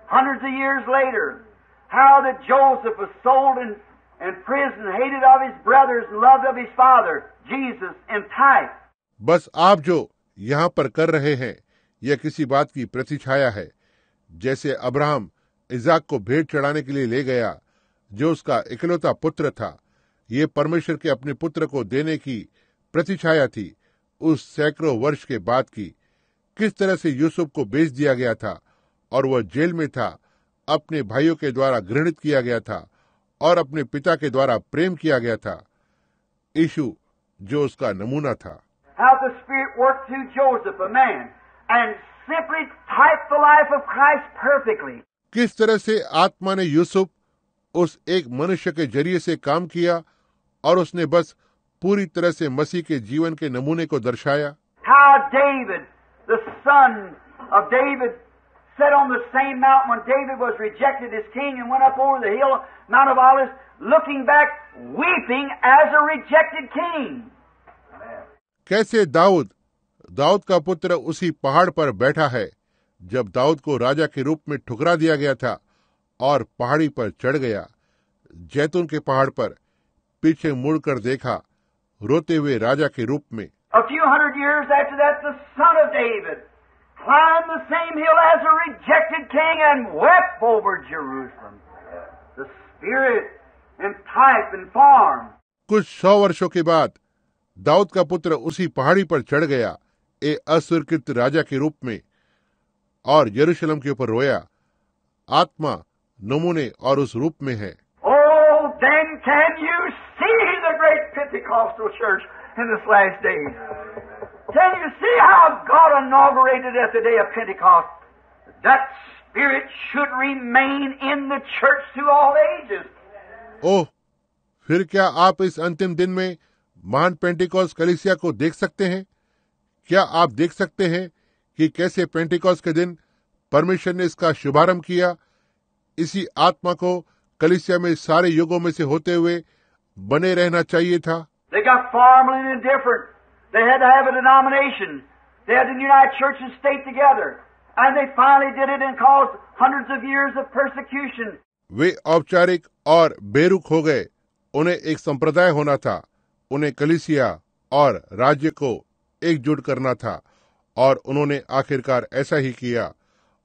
Hundreds of years later, how that Joseph was sold in, in prison, hated of his brothers, and loved of his father, Jesus, in type. बस आप जो यहाँ पर कर रहे हैं यह किसी बात की प्रतिछाया है जैसे अब्राहम इजाक को भेंट चढ़ाने के लिए ले गया जो उसका इकलौता पुत्र था ये परमेश्वर के अपने पुत्र को देने की प्रतिछाया थी उस सैकड़ों वर्ष के बाद की। किस तरह से यूसुफ को बेच दिया गया था और वह जेल में था अपने भाइयों के द्वारा घृणित किया गया था और अपने पिता के द्वारा प्रेम किया गया था। यीशु जो उसका नमूना था। How the Spirit worked through Joseph, a man, and simply typed the life of Christ perfectly. किस तरह से आत्मा ने यूसुफ उस एक मनुष्य के ज़रिए से काम किया और उसने बस पूरी तरह से मसीह के जीवन के नमूने को दर्शाया। कैसे दाऊद दाऊद का पुत्र उसी पहाड़ पर बैठा है जब दाऊद को राजा के रूप में ठुकरा दिया गया था और पहाड़ी पर चढ़ गया जैतून के पहाड़ पर। पीछे मुड़कर देखा रोते हुए राजा के रूप में। कुछ सौ वर्षों के बाद दाऊद का पुत्र उसी पहाड़ी पर चढ़ गया ए अस्वीकृत राजा के रूप में और यरूशलेम के ऊपर रोया। आत्मा नमूने और उस रूप में है। ओ then can you Pentecostal church in this last days? Can you see how God inaugurated at the day of Pentecost? That Spirit should remain in the church through all ages. ओह फिर क्या आप इस अंतिम दिन में महान पेंटिकॉस कलिसिया को देख सकते हैं क्या आप देख सकते हैं कि कैसे पेंटिकॉस के दिन परमेश्वर ने इसका शुभारंभ किया इसी आत्मा को कलिसिया में सारे युगों में से होते हुए बने रहना चाहिए था। वे औपचारिक और बेरुख हो गए। उन्हें एक संप्रदाय होना था। उन्हें कलिसिया और राज्य को एकजुट करना था। और उन्होंने आखिरकार ऐसा ही किया।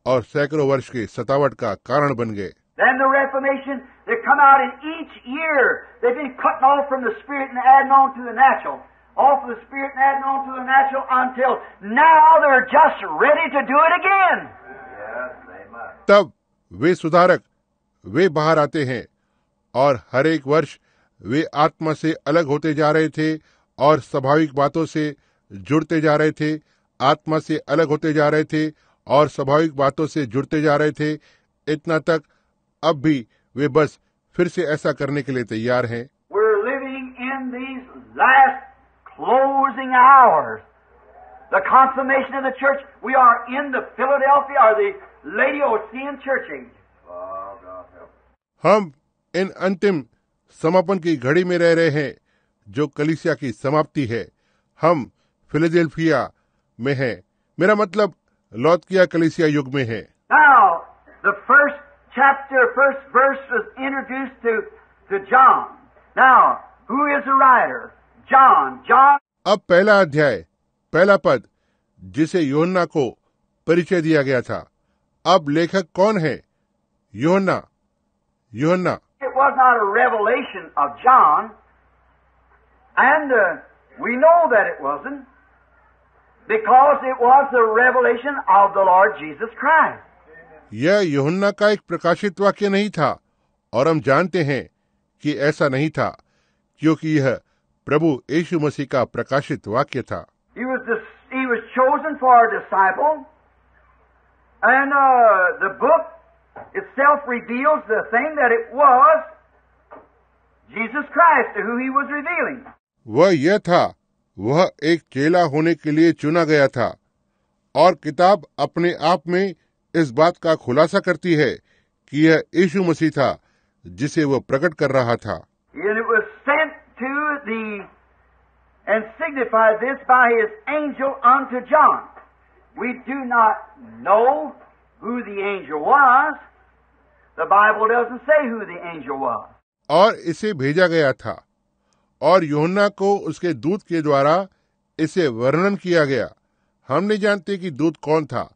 और सैकड़ों वर्ष की सतावट का कारण बन गए। Then the Reformation, they come out in each year. They've been cutting off from the Spirit and adding on to the natural. Off of the Spirit and adding on to the natural until now they're just ready to do it again. तब वे सुधारक वे बाहर आते हैं और हर एक वर्ष वे आत्मा से अलग होते जा रहे थे और स्वाभाविक बातों से जुड़ते जा रहे थे आत्मा से अलग होते जा रहे थे और स्वाभाविक बातों से जुड़ते जा रहे थे इतना तक अब भी वे बस फिर से ऐसा करने के लिए तैयार हैं। Closing hours. The consummation of the church, we are in the हम इन अंतिम समापन की घड़ी में रह रहे हैं जो कलिसिया की समाप्ति है। हम फिलेडेल्फिया में हैं। मेरा मतलब लौतकिया कलिसिया युग में है। The first chapter, first verse was introduced to, to John. Now, who is the writer? John. John अब पहला अध्याय पहला पद जिसे योहन्ना को परिचय दिया गया था अब लेखक कौन है Yohanna Yohanna It was not a revelation of John, and uh, we know that it wasn't, because it was the revelation of the Lord Jesus Christ. यह योहन्ना का एक प्रकाशित वाक्य नहीं था और हम जानते हैं कि ऐसा नहीं था क्योंकि यह प्रभु यीशु मसीह का प्रकाशित वाक्य था। वह यह था वह एक चेला होने के लिए चुना गया था और किताब अपने आप में इस बात का खुलासा करती है कि यह यीशु मसीह था जिसे वह प्रकट कर रहा था। और इसे भेजा गया था। और योहन्ना को उसके दूत के द्वारा इसे वर्णन किया गया। हम नहीं जानते कि दूत कौन था।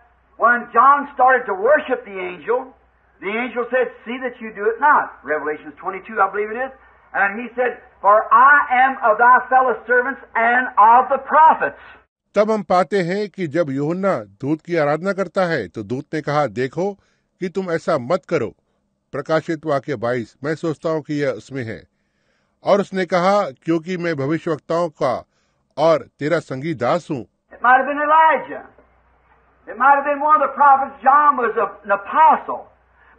when John started to worship the angel, the angel said, See that you do it not. Revelation 22, I believe it is. And he said, For I am of thy fellow servants and of the prophets. तब हम पाते हैं कि जब यूहन्ना दूत की आराधना करता है तो दूत ने कहा देखो कि तुम ऐसा मत करो प्रकाशित वाक्य बाईस मैं सोचता हूँ कि यह उसमें है और उसने कहा क्योंकि मैं भविष्यवक्ताओं का और तेरा संगी दास हूँ It might have been one of the prophets. John was a, an apostle,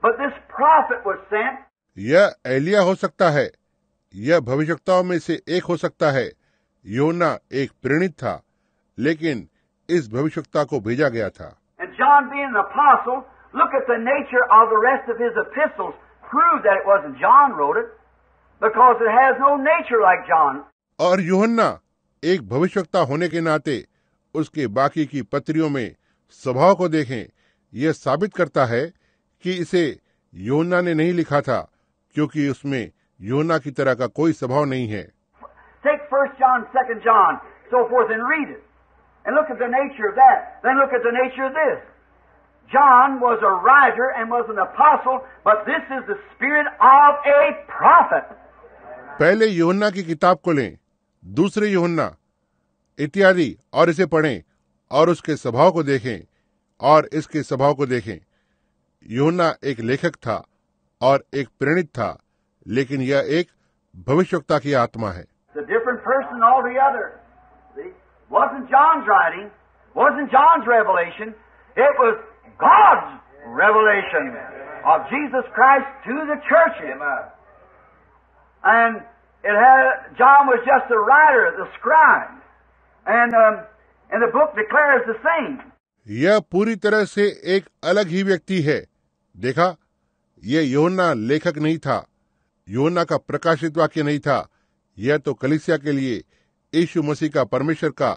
but this prophet was sent. यह एलिया हो सकता है। यह भविष्यताओं में से एक हो सकता है। योना एक प्रेरित था लेकिन इस भविष्यता को भेजा गया था। और योहन्ना एक भविष्यता होने के नाते उसके बाकी की पत्रियों में स्वभाव को देखें यह साबित करता है कि इसे योना ने नहीं लिखा था क्योंकि उसमें योना की तरह का कोई स्वभाव नहीं है। पहले योहन्ना की किताब को लें दूसरे योहन्ना इत्यादि और इसे पढ़ें। और उसके स्वभाव को देखें और इसके स्वभाव को देखें योहन्ना एक लेखक था और एक प्रेरित था लेकिन यह एक भविष्यवक्ता की आत्मा है a revelation, of Jesus Christ to the churches. And it had, John was just the writer, the scribe. And, um, and the book declares the same. यह पूरी तरह से एक अलग ही व्यक्ति है। देखा यह योना लेखक नहीं था। योना का प्रकाशित वाक्य नहीं था। यह तो कलिसिया के लिए यीशु मसीह का परमेश्वर का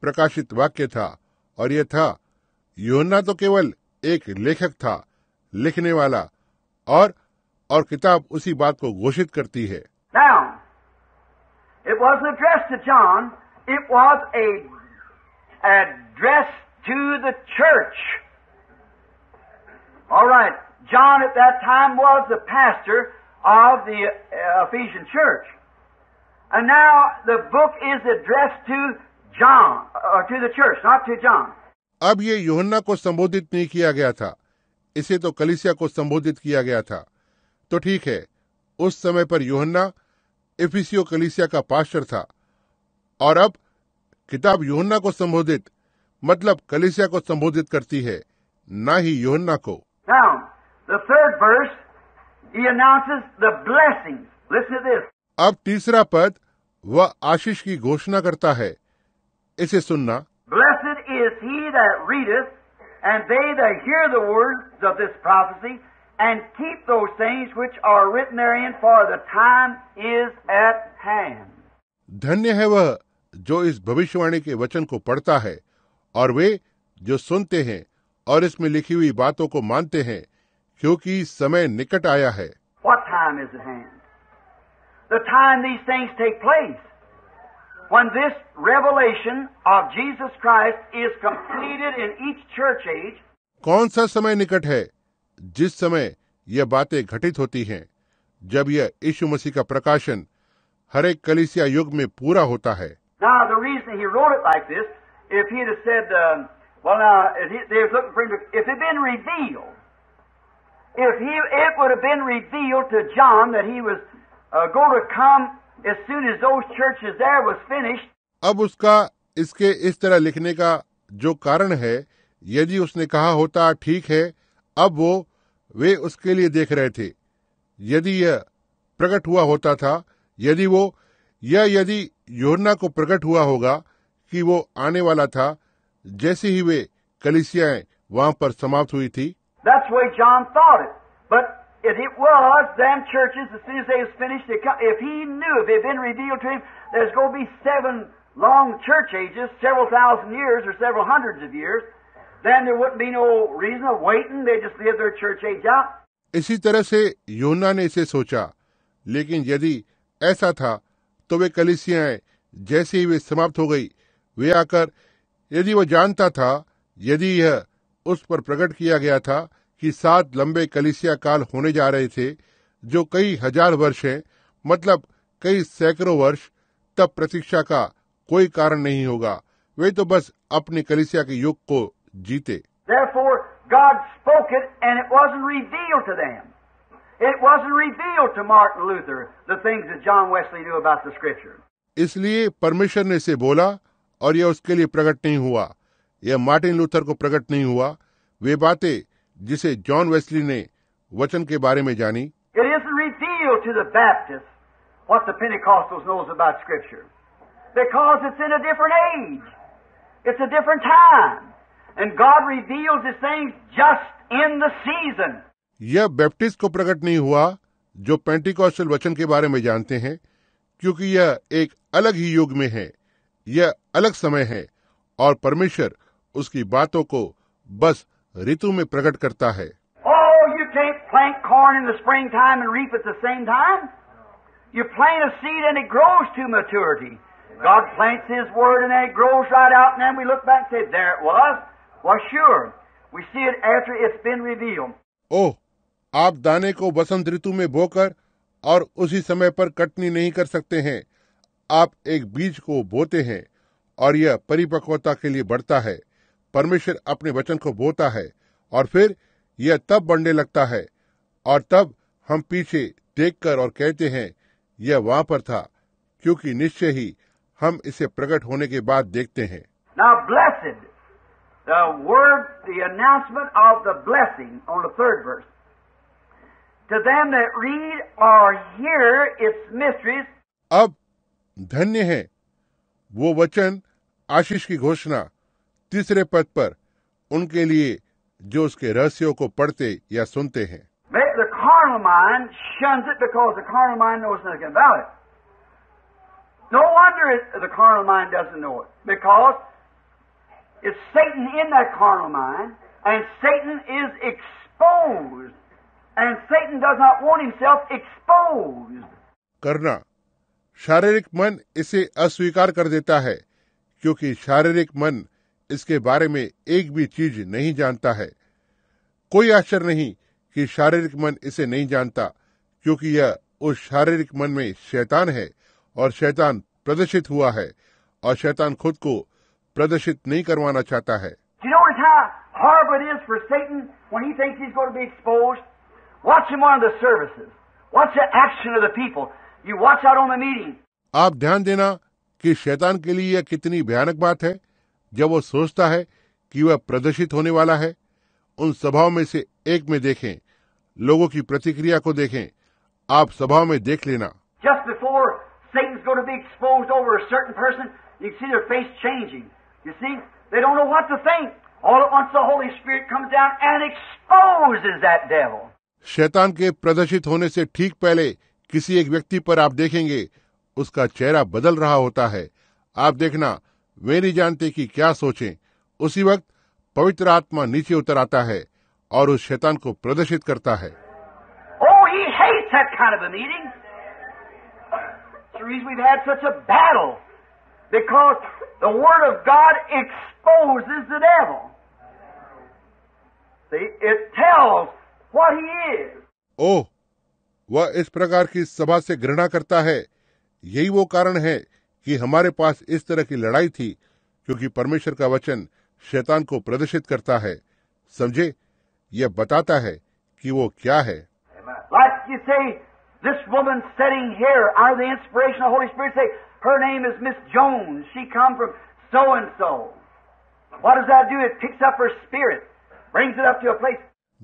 प्रकाशित वाक्य था। और यह था योना तो केवल एक लेखक था लिखने वाला और और किताब उसी बात को घोषित करती है। Now, it wasn't addressed to John, it was a address to the church. All right, John at that time was the pastor of the uh, Ephesian church. And now the book is addressed to John, or to the church, not to John. अब ये योहन्ना को संबोधित नहीं किया गया था इसे तो कलिसिया को संबोधित किया गया था तो ठीक है उस समय पर योहन्ना इफिसियो कलिसिया का पास्टर था और अब किताब योहन्ना को संबोधित मतलब कलिसिया को संबोधित करती है न ही योहन्ना को। अब तीसरा पद वह आशीष की घोषणा करता है। इसे सुनना। Blessed is he that and they that keep those things are written there for the time is at hand धन्य है वह जो इस भविष्यवाणी के वचन को पढ़ता है और वे जो सुनते हैं और इसमें लिखी हुई बातों को मानते हैं क्योंकि समय निकट आया है What time is at hand? The time these things take place. When this revelation of Jesus Christ is completed in each church age, कौन सा समय निकट है जिस समय यह बातें घटित होती हैं जब यह यीशु मसीह का प्रकाशन हर एक कलिसिया युग में पूरा होता है Now, the reason he wrote it like this, if he'd have said, um, well, now, they was looking for him to, if it had been revealed, if he, it would have been revealed to John that he was uh, going to come as soon as those churches there was finished, अब उसका इसके इस तरह लिखने का जो कारण है यदि उसने कहा होता ठीक है अब वो वे उसके लिए देख रहे थे यदि यह प्रकट हुआ होता था यदि वो या यदि योना को प्रकट हुआ होगा कि वो आने वाला था जैसे ही वे कलिसियाएँ वहाँ पर समाप्त हुई थी that's the way John thought it. But if it was, them churches, as soon as they was finished, they come, if he knew, if it had been revealed to him, there's going to be seven long church ages, several thousand years or several hundreds of years, then there wouldn't be no reason of waiting. They just live their church age out. इसी तरह से योना ने इसे सोचा लेकिन यदि ऐसा था तो वे कलिसियाएँ जैसे ही वे समाप्त हो गई वे आकर यदि वह जानता था यदि यह उस पर प्रकट किया गया था कि सात लंबे कलिसिया काल होने जा रहे थे जो कई हज़ार वर्ष हैं मतलब कई सैकड़ों वर्ष तब प्रतीक्षा का कोई कारण नहीं होगा। वे तो बस अपने कलिसिया के युग को जीते। God spoke it, and it wasn't revealed to them. It wasn't revealed to Martin Luther, the things that John Wesley knew about the Scripture. इसलिए परमेश्वर ने इसे बोला और यह उसके लिए प्रकट नहीं हुआ यह मार्टिन लूथर को प्रकट नहीं हुआ वे बातें जिसे जॉन वेस्ली ने वचन के बारे में जानी It isn't revealed to the Baptists what the Pentecostals knows about Scripture. Because it's in a different age. It's a different time. And God reveals His things just in the season. यह Baptist को प्रकट नहीं हुआ जो पेंटिकॉशल वचन के बारे में जानते हैं क्योंकि यह एक अलग ही युग में है यह अलग समय है और परमेश्वर उसकी बातों को बस ऋतु में प्रकट करता है। ओह आप दाने को बसंत ऋतु में बोकर और उसी समय पर कटनी नहीं कर सकते हैं। आप एक बीज को बोते हैं और यह परिपक्वता के लिए बढ़ता है। परमेश्वर अपने वचन को बोता है और फिर यह तब बढ़ने लगता है और तब हम पीछे देखकर और कहते हैं यह वहाँ पर था क्योंकि निश्चय ही हम इसे प्रकट होने के बाद देखते हैं। Now, blessed, the word, the announcement of the blessing on the third verse. To them that read or hear its mysteries, अब धन्य है वो वचन आशीष की घोषणा तीसरे पद पर उनके लिए जो उसके रहस्यों को पढ़ते या सुनते हैं May- the carnal mind shuns it because the carnal mind knows nothing about it. No wonder it, the carnal mind doesn't know it. Because it's Satan in that carnal mind, and Satan is exposed. And Satan does not want himself exposed. करना। शारीरिक मन इसे अस्वीकार कर देता है क्योंकि शारीरिक मन इसके बारे में एक भी चीज़ नहीं जानता है। कोई आश्चर्य नहीं कि शारीरिक मन इसे नहीं जानता क्योंकि यह उस शारीरिक मन में शैतान है और शैतान प्रदर्शित हुआ है और शैतान खुद को प्रदर्शित नहीं करवाना चाहता है। You notice Watch him on the services. Watch the action of the people. You watch out on the meetings. आप ध्यान देना कि शैतान के लिए यह कितनी भयानक बात है जब वो सोचता है कि वह प्रदर्शित होने वाला है उन सभाओं में से एक में देखें लोगों की प्रतिक्रिया को देखें आप सभाओं में देख लेना Just before Satan's going to be exposed over a certain person, you can see their face changing. You see? They don't know what to think. All at once the Holy Spirit comes down and exposes that devil. शैतान के प्रदर्शित होने से ठीक पहले किसी एक व्यक्ति पर आप देखेंगे उसका चेहरा बदल रहा होता है। आप देखना वे नहीं जानते कि क्या सोचें। उसी वक्त पवित्र आत्मा नीचे उतर आता है और उस शैतान को प्रदर्शित करता है। Oh, ओह वह इस प्रकार की सभा से घृणा करता है। यही वो कारण है कि हमारे पास इस तरह की लड़ाई थी क्योंकि परमेश्वर का वचन शैतान को प्रदर्शित करता है। समझे? यह बताता है कि वो क्या है।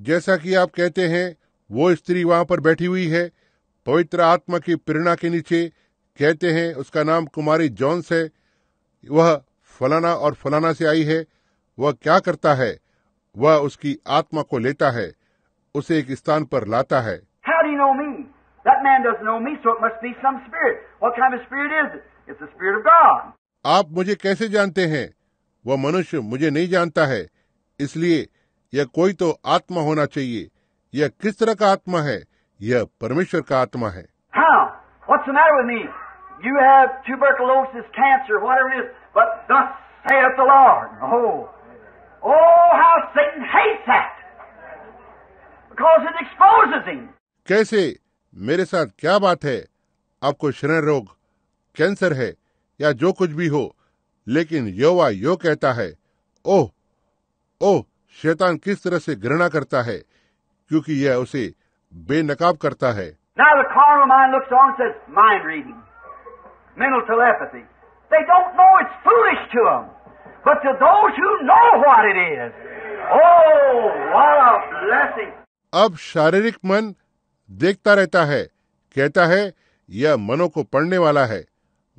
जैसा कि आप कहते हैं वो स्त्री वहाँ पर बैठी हुई है। पवित्र आत्मा की प्रेरणा के नीचे कहते हैं उसका नाम कुमारी जॉन्स है। वह फलाना और फलाना से आई है। वह क्या करता है? वह उसकी आत्मा को लेता है। उसे एक स्थान पर लाता है. आप मुझे कैसे जानते हैं? वह मनुष्य मुझे नहीं जानता है इसलिए यह कोई तो आत्मा होना चाहिए। यह किस तरह का आत्मा है? यह परमेश्वर का आत्मा है। कैसे? मेरे साथ क्या बात है? आपको शरण रोग कैंसर है या जो कुछ भी हो लेकिन योवा यो कहता है ओह ओह शैतान किस तरह से घृणा करता है क्योंकि यह उसे बेनकाब करता है। अब शारीरिक मन देखता रहता है कहता है यह मनो को पढ़ने वाला है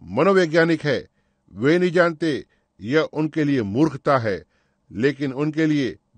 मनोवैज्ञानिक है। वे नहीं जानते यह उनके लिए मूर्खता है लेकिन उनके लिए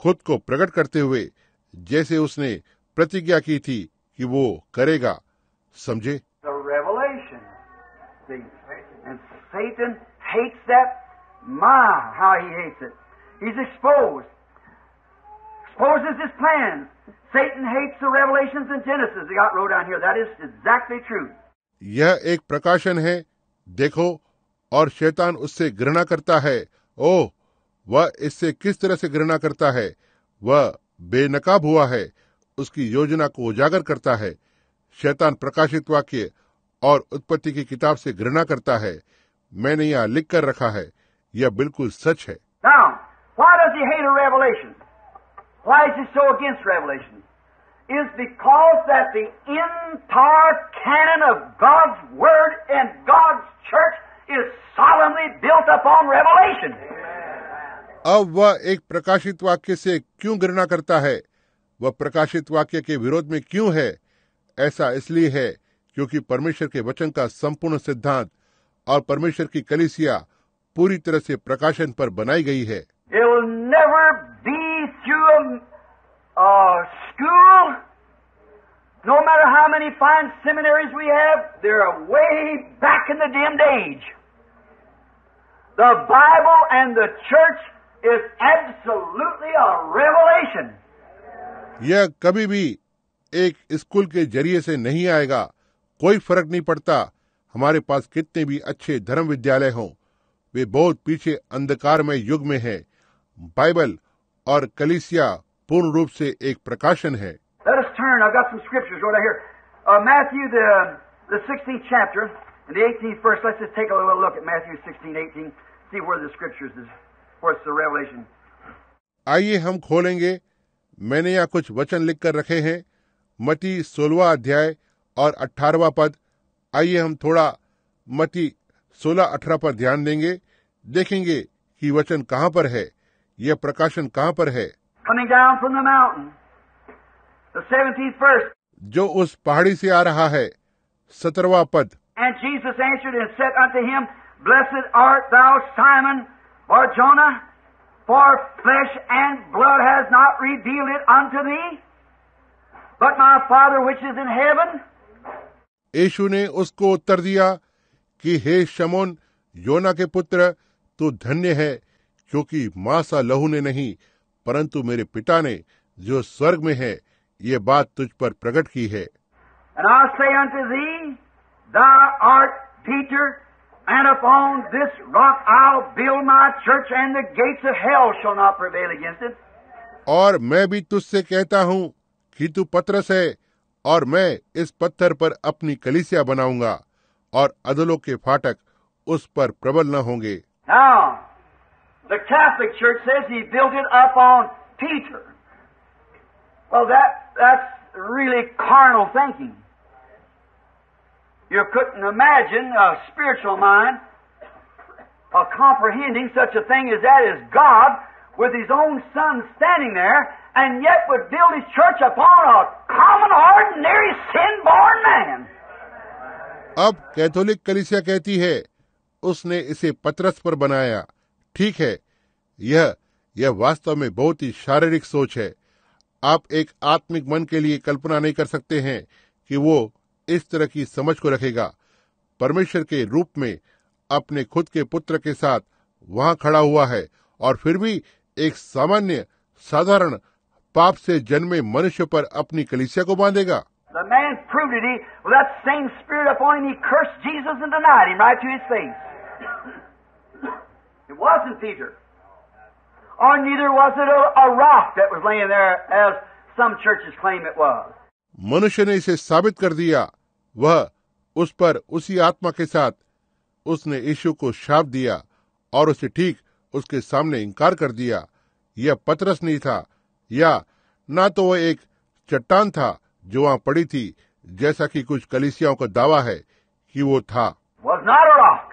खुद को प्रकट करते हुए जैसे उसने प्रतिज्ञा की थी कि वो करेगा। समझे? यह एक प्रकाशन है। देखो और शैतान उससे घृणा करता है। ओ वह इससे किस तरह से घृणा करता है? वह बेनकाब हुआ है। उसकी योजना को उजागर करता है। शैतान प्रकाशित वाक्य और उत्पत्ति की किताब से घृणा करता है। मैंने यहाँ लिख कर रखा है। यह बिल्कुल सच है। Is अब वह एक प्रकाशित वाक्य से क्यों घृणा करता है? वह प्रकाशित वाक्य के विरोध में क्यों है? ऐसा इसलिए है क्योंकि परमेश्वर के वचन का संपूर्ण सिद्धांत और परमेश्वर की कलिसिया पूरी तरह से प्रकाशन पर बनाई गई है। The Bible and the यह कभी भी एक स्कूल के ज़रिए से नहीं आएगा। कोई फ़र्क नहीं पड़ता। हमारे पास कितने भी अच्छे धर्म विद्यालय हों वे बहुत पीछे अंधकार में युग में है। बाइबल और कलिसिया पूर्ण रूप से एक प्रकाशन है। Let. Where the revelation. आइए हम खोलेंगे। मैंने यहाँ कुछ वचन लिख कर रखे हैं। मती सोलवा अध्याय और अठारवा पद। आइए हम थोड़ा मती सोलह अठारह पर ध्यान देंगे। देखेंगे कि वचन कहाँ पर है। यह प्रकाशन कहाँ पर है। Coming down mountain, the 17th verse. जो उस पहाड़ी से आ रहा है। सत्रवा पद। And Jesus answered and said unto him, Blessed art thou, Simon Barjona, for flesh and blood has not revealed it unto thee, but my Father which is in heaven. यीशु ने उसको उत्तर दिया कि हे शमोन योना के पुत्र तू धन्य है क्योंकि मासा लहू ने नहीं परंतु मेरे पिता ने जो स्वर्ग में है ये बात तुझ पर प्रकट की है And I say unto thee, Thou art Peter, and upon this rock I'll build my church, and the gates of hell shall not prevail against it. और मैं भी तुझसे कहता हूँ कि तू पत्रस है और मैं इस पत्थर पर अपनी कलिसिया बनाऊँगा और अदलों के फाटक उस पर प्रबल न होंगे Now, the Catholic Church says he built it up on Peter. Well, that that's really carnal thinking. You couldn't imagine a spiritual mind uh, comprehending such a thing as that as God with His own Son standing there, and yet would build His church upon a common, ordinary, sin-born man. अब Catholic कलिसिया कहती है उसने इसे पत्रस पर बनाया ठीक है यह यह वास्तव में बहुत ही शारीरिक सोच है आप एक आत्मिक मन के लिए कल्पना नहीं कर सकते हैं कि वो इस तरह की समझ को रखेगा। परमेश्वर के रूप में अपने खुद के पुत्र के साथ वहाँ खड़ा हुआ है और फिर भी एक सामान्य साधारण पाप से जन्मे मनुष्य पर अपनी कलिसिया को बांधेगा। मनुष्य ने इसे साबित कर दिया। वह उस पर उसी आत्मा के साथ उसने यीशु को शाप दिया और उसे ठीक उसके सामने इनकार कर दिया यह पतरस नहीं था या ना तो वह एक चट्टान था जो वहाँ पड़ी थी जैसा कि कुछ कलिसियाओं का दावा है कि वो था Was not a rock.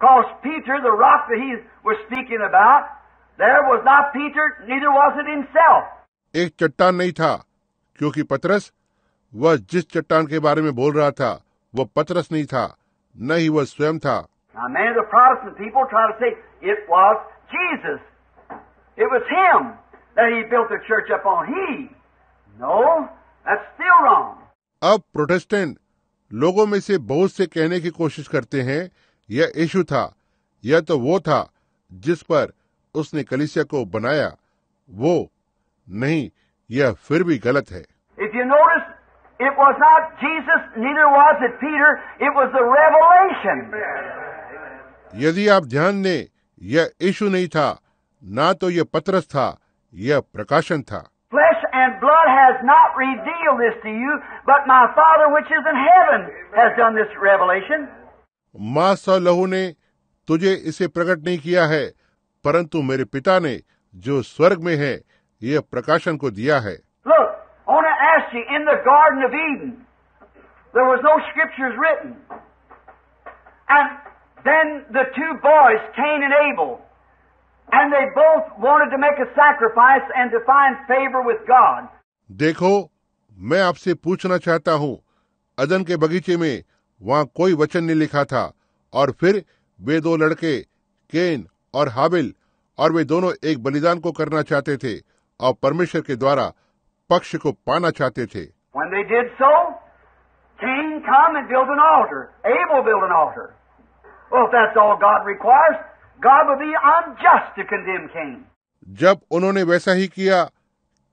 Because Peter, the rock that he was speaking about, there was not Peter, neither was it himself. एक चट्टान नहीं था क्योंकि पतरस वह जिस चट्टान के बारे में बोल रहा था वो पतरस नहीं था न ही वह स्वयं था। अब प्रोटेस्टेंट लोगों में से बहुत से कहने की कोशिश करते हैं यह यीशु था यह तो वो था जिस पर उसने कलिसिया को बनाया। वो नहीं यह फिर भी गलत है। If you notice it was not Jesus, neither was it Peter, it was the revelation. यदि आप ध्यान दें यह यीशु नहीं था ना तो यह पत्रस था यह प्रकाशन था Flesh and blood has not revealed this to you, but my Father which is in heaven has done this revelation. मांस और लहू ने तुझे इसे प्रकट नहीं किया है परंतु मेरे पिता ने जो स्वर्ग में है यह प्रकाशन को दिया है want you, in the Garden of Eden, there was no scriptures written. And then the two boys, Cain and Abel, and they both wanted to make a sacrifice and to find favor with God. देखो मैं आपसे पूछना चाहता हूँ अदन के बगीचे में वहाँ कोई वचन नहीं लिखा था और फिर वे दो लड़के केन और हाबिल और वे दोनों एक बलिदान को करना चाहते थे और परमेश्वर के द्वारा पक्ष को पाना चाहते थे। जब उन्होंने वैसा ही किया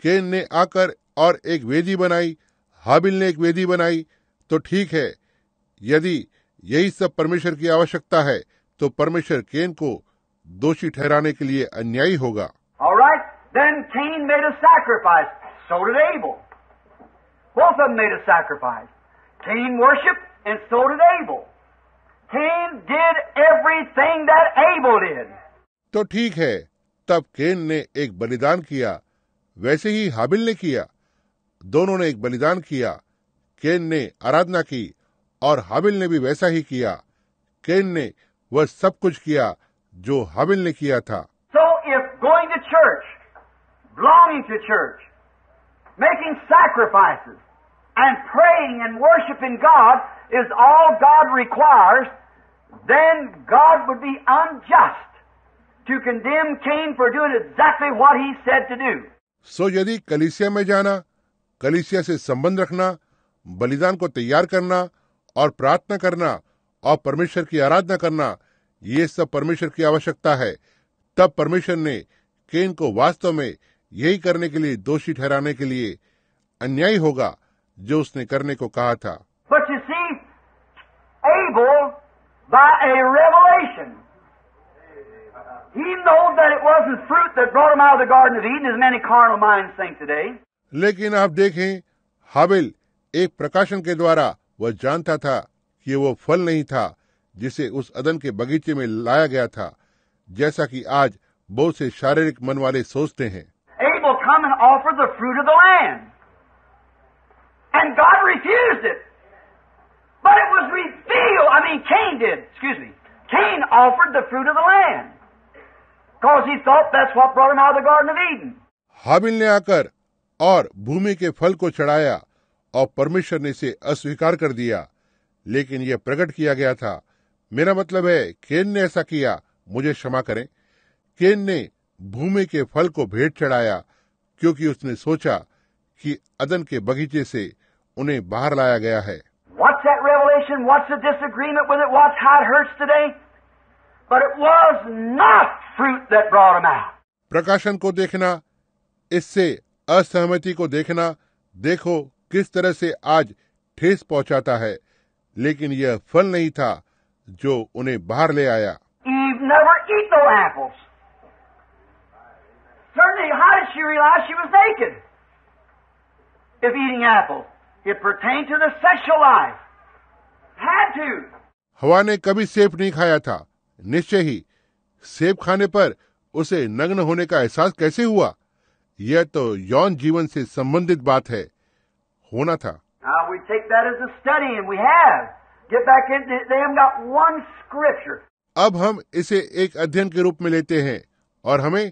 केन ने आकर और एक वेदी बनाई हाबिल ने एक वेदी बनाई तो ठीक है। यदि यही सब परमेश्वर की आवश्यकता है तो परमेश्वर केन को दोषी ठहराने के लिए अन्यायी होगा। Right. So did Abel. Both of them made a sacrifice. Cain worshiped, and so did Abel. Cain did everything that Abel did. तो ठीक है तब केन ने एक बलिदान किया वैसे ही हाबिल ने किया दोनों ने एक बलिदान किया केन ने आराधना की और हाबिल ने भी वैसा ही किया केन ने वह सब कुछ किया जो हाबिल ने किया था so if going to church belonging to church making sacrifices, and praying and worshiping God is all God requires, then God would be unjust to condemn Cain for doing exactly what he said to do. So यदि कलिसिया में जाना कलिसिया से संबंध रखना बलिदान को तैयार करना और प्रार्थना करना और परमेश्वर की आराधना करना ये सब परमेश्वर की आवश्यकता है तब परमेश्वर ने केन को वास्तव में यही करने के लिए दोषी ठहराने के लिए अन्यायी होगा जो उसने करने को कहा था। लेकिन आप देखें हाबिल एक प्रकाशन के द्वारा वह जानता था कि वो फल नहीं था जिसे उस अदन के बगीचे में लाया गया था जैसा कि आज बहुत से शारीरिक मन वाले सोचते हैं। Come and offered the fruit of the land. And God refused it. But it was revealed, I mean, Cain did, excuse me. Cain offered the fruit of the land. Because he thought that's what brought him out of the Garden of Eden. हाबिल ने आकर और भूमि के फल को चढ़ाया और परमेश्वर ने इसे अस्वीकार कर दिया लेकिन यह प्रकट किया गया था मेरा मतलब है केन ने ऐसा किया मुझे क्षमा करें केन ने भूमि के फल को भेंट चढ़ाया क्योंकि उसने सोचा कि अदन के बगीचे से उन्हें बाहर लाया गया है। प्रकाशन को देखना इससे असहमति को देखना देखो किस तरह से आज ठेस पहुंचाता है। लेकिन यह फल नहीं था जो उन्हें बाहर ले आया। Never eat no apples. Certainly, how did she realize she was naked? If eating apple, it pertained to the sexual life. Had to. हवा ने कभी सेब नहीं खाया था निश्चय ही सेब खाने पर उसे नग्न होने का एहसास कैसे हुआ यह तो यौन जीवन से संबंधित बात है होना था अब हम इसे एक अध्ययन के रूप में लेते हैं और हमें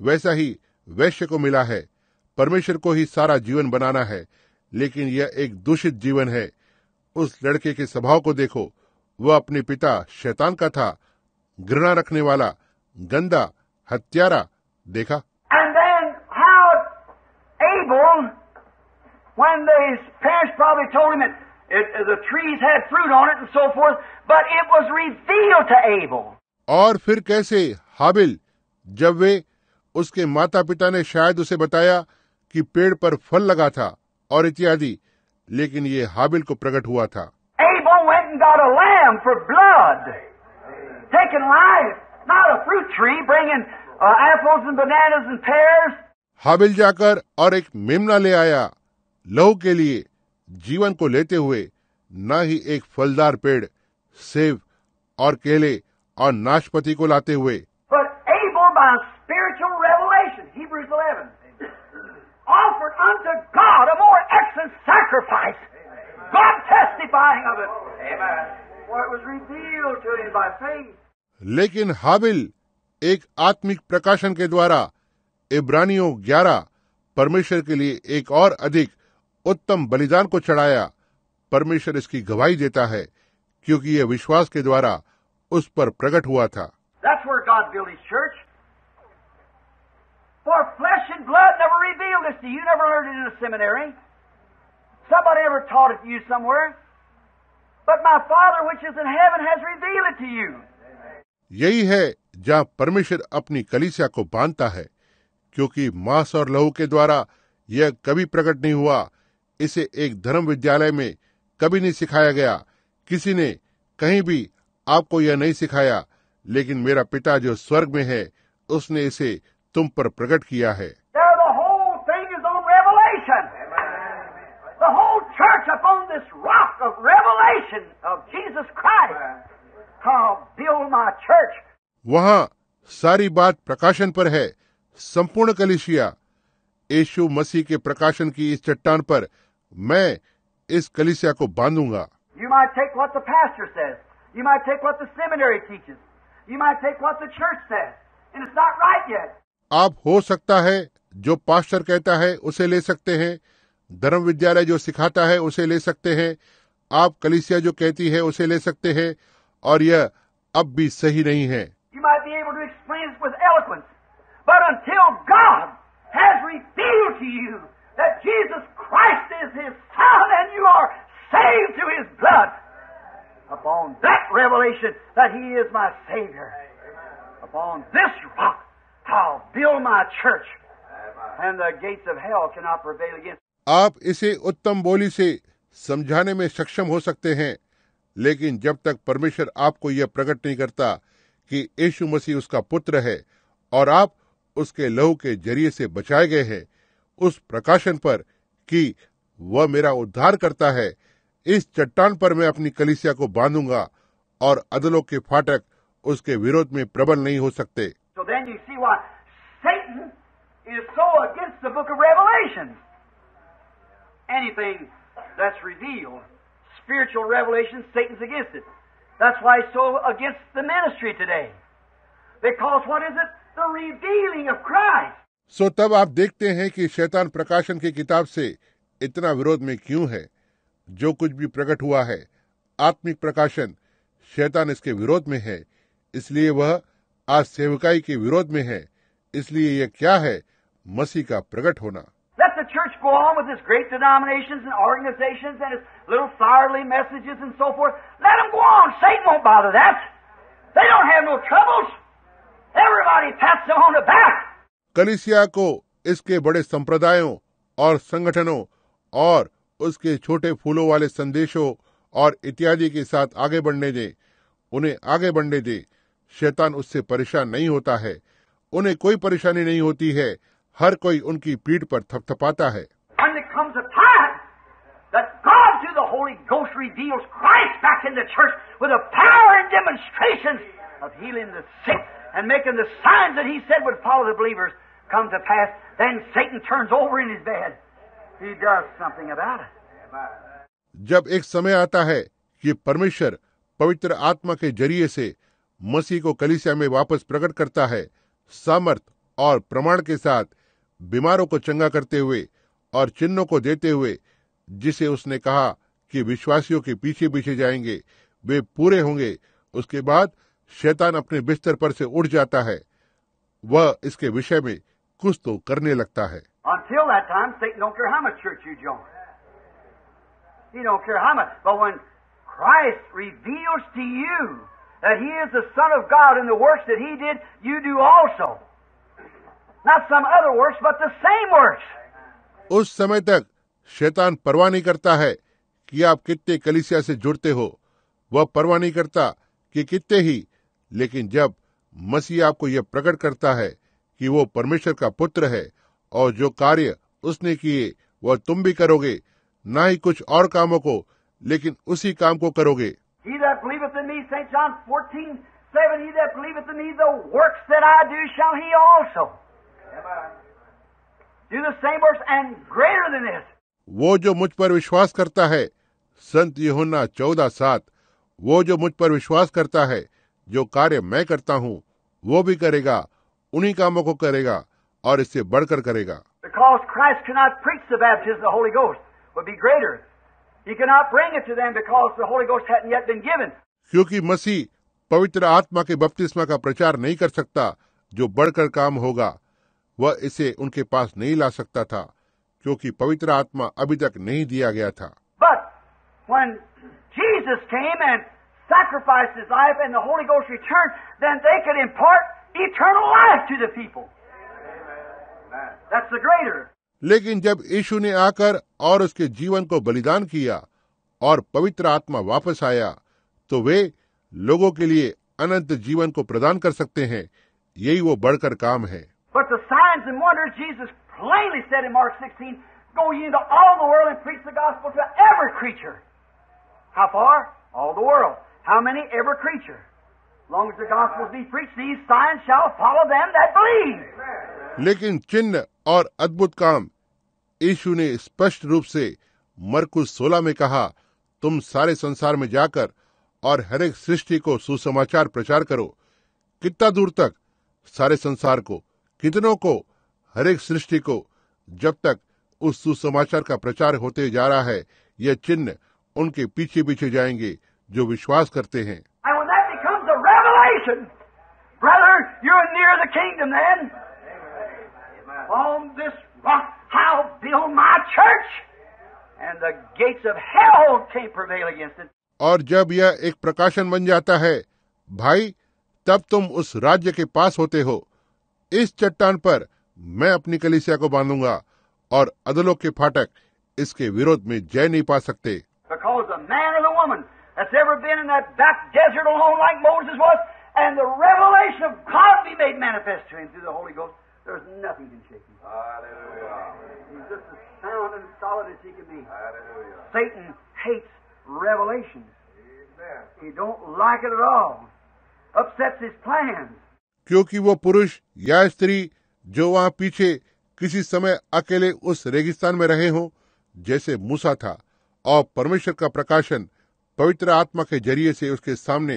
वैसा ही वैश्य को मिला है। परमेश्वर को ही सारा जीवन बनाना है लेकिन यह एक दूषित जीवन है। उस लड़के के स्वभाव को देखो। वह अपने पिता शैतान का था। घृणा रखने वाला गंदा हत्यारा देखा। और फिर कैसे हाबिल जब वे उसके माता पिता ने शायद उसे बताया कि पेड़ पर फल लगा था और इत्यादि लेकिन ये हाबिल को प्रकट हुआ था। Uh. हाबिल जाकर और एक मेमना ले आया। लहू के लिए जीवन को लेते हुए न ही एक फलदार पेड़ सेब और केले और नाशपति को लाते हुए। But Abel, by spiritual revelation, Hebrews 11, offered unto God a more excellent sacrifice. Amen. God testifying of it. Amen. For it was revealed to him by faith. लेकिन हाबिल एक आत्मिक प्रकाशन के द्वारा इब्रानियों ग्यारह परमेश्वर के लिए एक और अधिक उत्तम बलिदान को चढ़ाया परमेश्वर इसकी गवाही देता है क्योंकि यह विश्वास के द्वारा उस पर प्रकट हुआ था That's where God built His church. For flesh and blood never revealed this to you. You never learned it in a seminary. Somebody ever taught it to you somewhere. But my Father which is in heaven has revealed it to you. यही है जहाँ परमेश्वर अपनी कलीसिया को बांधता है क्योंकि मांस और लहू के द्वारा यह कभी प्रकट नहीं हुआ इसे एक धर्म विद्यालय में कभी नहीं सिखाया गया किसी ने कहीं भी आपको यह नहीं सिखाया लेकिन मेरा पिता जो स्वर्ग में है उसने इसे तुम पर प्रकट किया है। वहाँ सारी बात प्रकाशन पर है संपूर्ण कलिशिया यशु मसीह के प्रकाशन की इस चट्टान पर मैं इस कलिसिया को बांधूँगा। Right आप हो सकता है जो पास्टर कहता है उसे ले सकते हैं धर्म विद्यालय जो सिखाता है उसे ले सकते हैं आप कलिसिया जो कहती है उसे ले सकते हैं और यह अब भी सही नहीं है। Upon this rock, I'll build my church, and the gates of hell cannot prevail against आप इसे उत्तम बोली से समझाने में सक्षम हो सकते हैं लेकिन जब तक परमेश्वर आपको यह प्रकट नहीं करता कि यीशु मसीह उसका पुत्र है और आप उसके लहू के ज़रिए से बचाए गए हैं उस प्रकाशन पर कि वह मेरा उद्धार करता है इस चट्टान पर मैं अपनी कलिसिया को बांधूँगा और अदलों के फाटक उसके विरोध में प्रबल नहीं हो सकते। So then you see why Satan is so against the book of Revelation. Anything that's revealed, spiritual revelation, Satan's against it. That's why he's so against the ministry today. Because what is it? The revealing of Christ. So so, तब आप देखते हैं कि शैतान प्रकाशन की किताब से इतना विरोध में क्यों है जो कुछ भी प्रकट हुआ है आत्मिक प्रकाशन शैतान इसके विरोध में है इसलिए वह आज सेवकाई के विरोध में है इसलिए ये क्या है? मसीह का प्रकट होना। कलिसिया को इसके बड़े संप्रदायों और संगठनों और उसके छोटे फूलों वाले संदेशों और इत्यादि के साथ आगे बढ़ने दे। उन्हें आगे बढ़ने दें। शैतान उससे परेशान नहीं होता है। उन्हें कोई परेशानी नहीं होती है। हर कोई उनकी पीठ पर थपथपाता है। जब एक समय आता है कि परमेश्वर पवित्र आत्मा के ज़रिए से मसीह को कलिसिया में वापस प्रकट करता है, सामर्थ और प्रमाण के साथ बीमारों को चंगा करते हुए और चिन्हों को देते हुए, जिसे उसने कहा कि विश्वासियों के पीछे पीछे जाएँगे, वे पूरे होंगे। उसके बाद शैतान अपने बिस्तर पर से उठ जाता है। वह इसके विषय में कुछ तो करने लगता है। Christ reveals to you that He is the Son of God and the works that He did, you do also. Not some other works, but the same works. उस समय तक शैतान परवाह नहीं करता है कि आप कितने कलिसिया से जुड़ते हो वह परवाह नहीं करता कि कितने ही लेकिन जब मसीह आपको यह प्रकट करता है कि वो परमेश्वर का पुत्र है और जो कार्य उसने किए वह तुम भी करोगे ना ही कुछ और कामों को लेकिन उसी काम को करोगे believeth in me, St. John 14, 7, he that believeth in me, the works that I do shall he also. Do the same works and greater than this. वो जो मुझ पर विश्वास करता है संत यूहन्ना चौदह सात वो जो मुझ पर विश्वास करता है जो कार्य मैं करता हूँ वो भी करेगा उन्हीं कामों को करेगा और इससे बढ़कर करेगा Because Christ cannot preach the baptism of the Holy Ghost, would be greater. He cannot bring it to them because the Holy Ghost hadn't yet been given. क्योंकि मसीह पवित्र आत्मा के बपतिस्मा का प्रचार नहीं कर सकता जो बढ़कर काम होगा वह इसे उनके पास नहीं ला सकता था क्योंकि पवित्र आत्मा अभी तक नहीं दिया गया था But when Jesus came and sacrificed his life and the Holy Ghost returned, then they could impart eternal life to the people. That's the greater. लेकिन जब यीशु ने आकर और उसके जीवन को बलिदान किया और पवित्र आत्मा वापस आया तो वे लोगों के लिए अनंत जीवन को प्रदान कर सकते हैं। यही वो बढ़कर काम है। लेकिन चिन्ह और अद्भुत काम। यीशु ने स्पष्ट रूप से मरकु 16 में कहा तुम सारे संसार में जाकर और हरेक सृष्टि को सुसमाचार प्रचार करो। कितना दूर तक? सारे संसार को, कितनों को हरेक सृष्टि को, जब तक उस सुसमाचार का प्रचार होते जा रहा है यह चिन्ह उनके पीछे पीछे जाएँगे जो विश्वास करते हैं। और जब यह एक प्रकाशन बन जाता है भाई तब तुम उस राज्य के पास होते हो। इस चट्टान पर मैं अपनी कलिसिया को बांधूँगा और अदलोक के फाटक इसके विरोध में जय नहीं पा सकते। Satan hates revelation. He don't like it at all. Upsets his plans. क्योंकि वो पुरुष या स्त्री जो वहाँ पीछे किसी समय अकेले उस रेगिस्तान में रहे हों जैसे मूसा था और परमेश्वर का प्रकाशन पवित्र आत्मा के ज़रिए से उसके सामने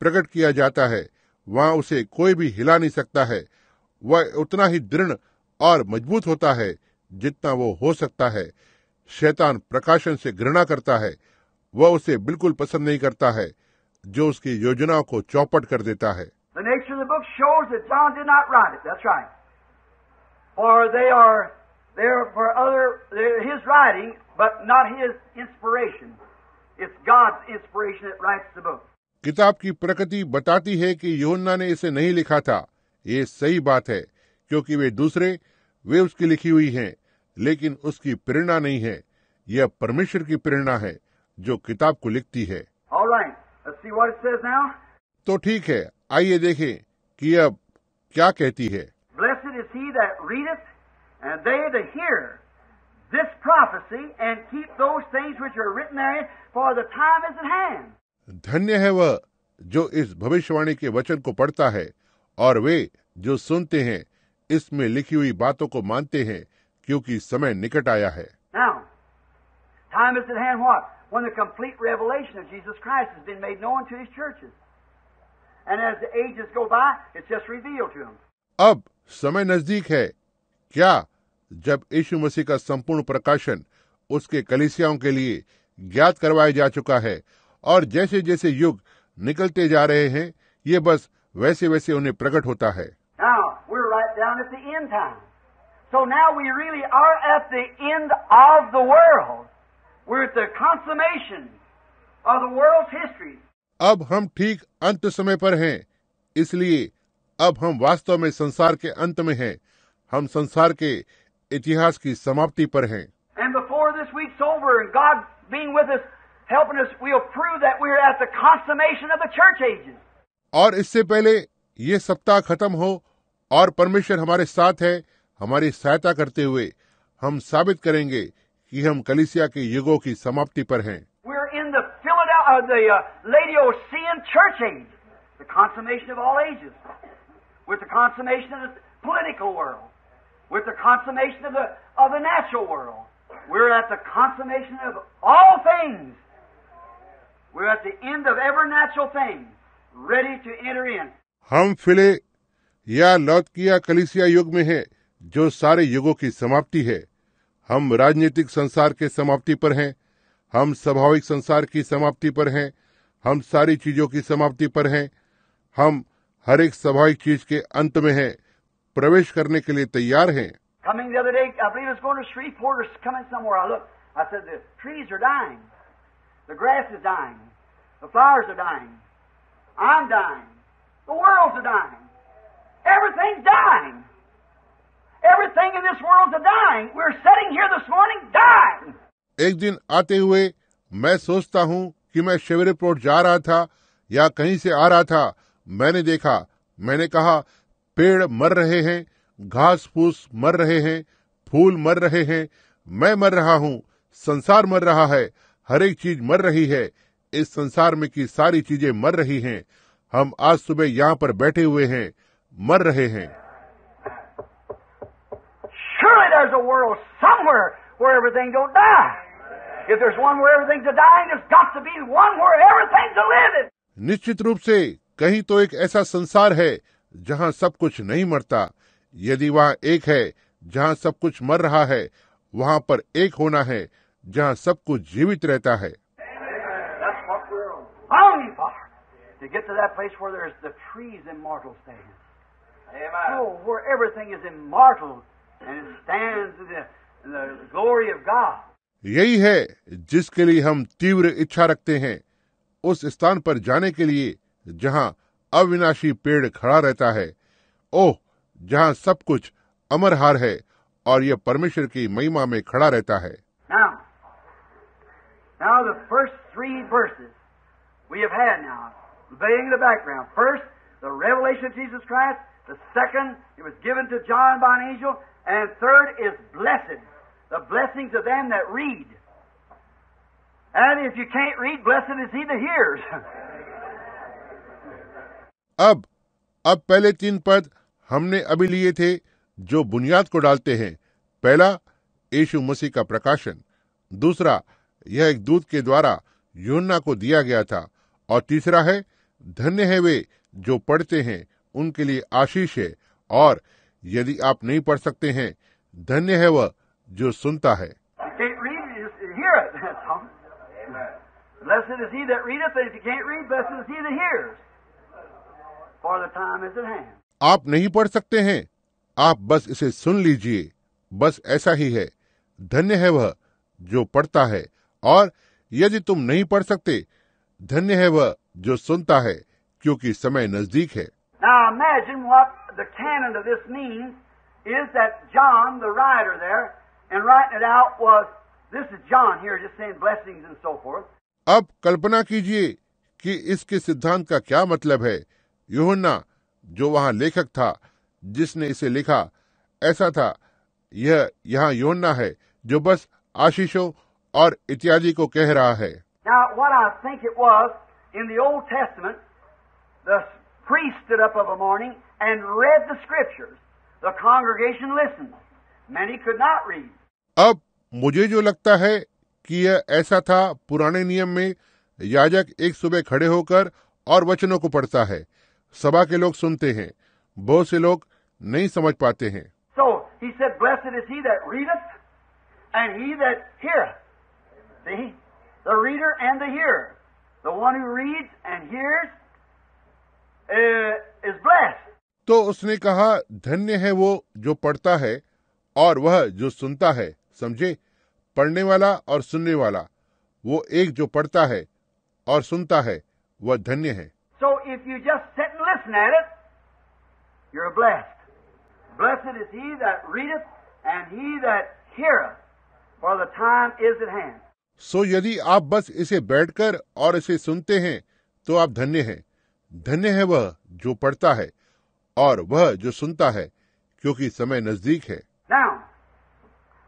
प्रकट किया जाता है वहाँ उसे कोई भी हिला नहीं सकता है वह उतना ही दृढ़ और मज़बूत होता है जितना वो हो सकता है शैतान प्रकाशन से घृणा करता है वह उसे बिल्कुल पसंद नहीं करता है जो उसकी योजनाओं को चौपट कर देता है। किताब की प्रकृति बताती है कि योन्ना ने इसे नहीं लिखा था। ये सही बात है क्योंकि वे दूसरे वे उसकी लिखी हुई हैं, लेकिन उसकी प्रेरणा नहीं है। यह परमेश्वर की प्रेरणा है। जो किताब को लिखती है। तो ठीक है आइए देखें कि अब क्या कहती है। धन्य है वह जो इस भविष्यवाणी के वचन को पढ़ता है और वे जो सुनते हैं इसमें लिखी हुई बातों को मानते हैं क्योंकि समय निकट आया है। Now. When the complete revelation of Jesus Christ has been made known to his churches. And as the ages go by, it's just revealed to them. अब समय नजदीक है क्या जब यीशु मसीह का संपूर्ण प्रकाशन उसके कलिसियाओं के लिए ज्ञात करवाया जा चुका है और जैसे जैसे युग निकलते जा रहे हैं ये बस वैसे वैसे उन्हें प्रकट होता है Now, we're right down at the end time. So now we really are at the end of the world. We're at the consummation of the world's history. अब हम ठीक अंत समय पर हैं इसलिए अब हम वास्तव में संसार के अंत में हैं हम संसार के इतिहास की समाप्ति पर हैं And before this week's over and God being with us, helping us, we'll prove that we're at the consummation of the church ages. और इससे पहले ये सप्ताह खत्म हो और परमेश्वर हमारे साथ है हमारी सहायता करते हुए हम साबित करेंगे कि हम कलिसिया के युगों की समाप्ति पर हैं। हम फिले या लौत किया कलिसिया युग में है जो सारे युगों की समाप्ति है। हम राजनीतिक संसार के समाप्ति पर हैं हम स्वाभाविक संसार की समाप्ति पर हैं हम सारी चीज़ों की समाप्ति पर हैं हम हर एक स्वाभाविक चीज़ के अंत में हैं प्रवेश करने के लिए तैयार हैं Coming the other day, I believe it's going to Shreveport or coming somewhere. I looked. I said, the trees are dying. The grass is dying. The flowers are dying. I'm dying. The world's dying. Everything's dying. Everything in this dying. We're sitting here this morning dying. एक दिन आते हुए मैं सोचता हूँ कि मैं शिवरिपोर्ट जा रहा था या कहीं से आ रहा था मैंने देखा, मैंने कहा, पेड़ मर रहे हैं, घास फूस मर रहे हैं, फूल मर रहे हैं मैं मर रहा हूँ, संसार मर रहा है, हर एक चीज़ मर रही है, इस संसार में की सारी चीज़ें मर रही हैं हम आज सुबह यहाँ पर बैठे हुए हैं, मर रहे हैं Surely there's a world somewhere where everything don't die. If there's one where everything's a dying, there's got to be one where everything's a living. निश्चित रूप से कहीं तो एक ऐसा संसार है जहाँ सब कुछ नहीं मरता यदि वहाँ एक है जहाँ सब कुछ मर रहा है वहाँ पर एक होना है जहाँ सब कुछ जीवित रहता है That's what we're longing for. To get to that place where there's the trees immortal stand. Oh, where everything is immortal यही है जिसके लिए हम तीव्र इच्छा रखते हैं उस स्थान पर जाने के लिए जहाँ अविनाशी पेड़ खड़ा रहता है ओह जहाँ सब कुछ अमरहार है और यह परमेश्वर की महिमा में खड़ा रहता है Now, now the first three verses we have had now, laying the background. First, the revelation of Jesus Christ. The second, it was given to John by an angel. And third is blessed, the blessings of them that read. And if you can't read, blessed is he that hears. अब अब पहले तीन पद हमने अभी लिए थे जो बुनियाद को डालते हैं। पहला यीशु मसीह का प्रकाशन। दूसरा यह एक दूत के द्वारा योना को दिया गया था। और तीसरा है धन्य है वे जो पढ़ते हैं उनके लिए आशीष है। और यदि आप नहीं पढ़ सकते हैं धन्य है वह जो सुनता है। आप नहीं पढ़ सकते हैं आप बस इसे सुन लीजिए। बस ऐसा ही है। धन्य है वह जो पढ़ता है और यदि तुम नहीं पढ़ सकते धन्य है वह जो सुनता है क्योंकि समय नज़दीक है। Now imagine what the canon of this means is that John, the writer there, and writing it out was, this is John here just saying blessings and so forth. अब कल्पना कीजिए कि इसके सिद्धांत का क्या मतलब है यूहन्ना जो वहाँ लेखक था जिसने इसे लिखा ऐसा था यह यहाँ यूहन्ना है जो बस आशीषों और इत्यादि को कह रहा है Now, what I think it was, in the Old Testament, the priest stood up of a morning and read the Scriptures. The congregation listened. Many could not read. अब मुझे जो लगता है कि यह ऐसा था पुराने नियम में याजक एक सुबह खड़े होकर और वचनों को पढ़ता है सभा के लोग सुनते हैं बहुत से लोग नहीं समझ पाते हैं So he said, Blessed is he that readeth and he that heareth. See? The reader and the hearer. The one who reads and hears uh. तो उसने कहा धन्य है वो जो पढ़ता है और वह जो सुनता है। समझे? पढ़ने वाला और सुनने वाला। वो एक जो पढ़ता है और सुनता है वह धन्य है। So if you just set listen at you are blessed is he that read and he that hear for the time is at hand so यदि आप बस इसे बैठकर और इसे सुनते हैं तो आप धन्य हैं। धन्य है वह जो पढ़ता है और वह जो सुनता है क्योंकि समय नज़दीक है Now,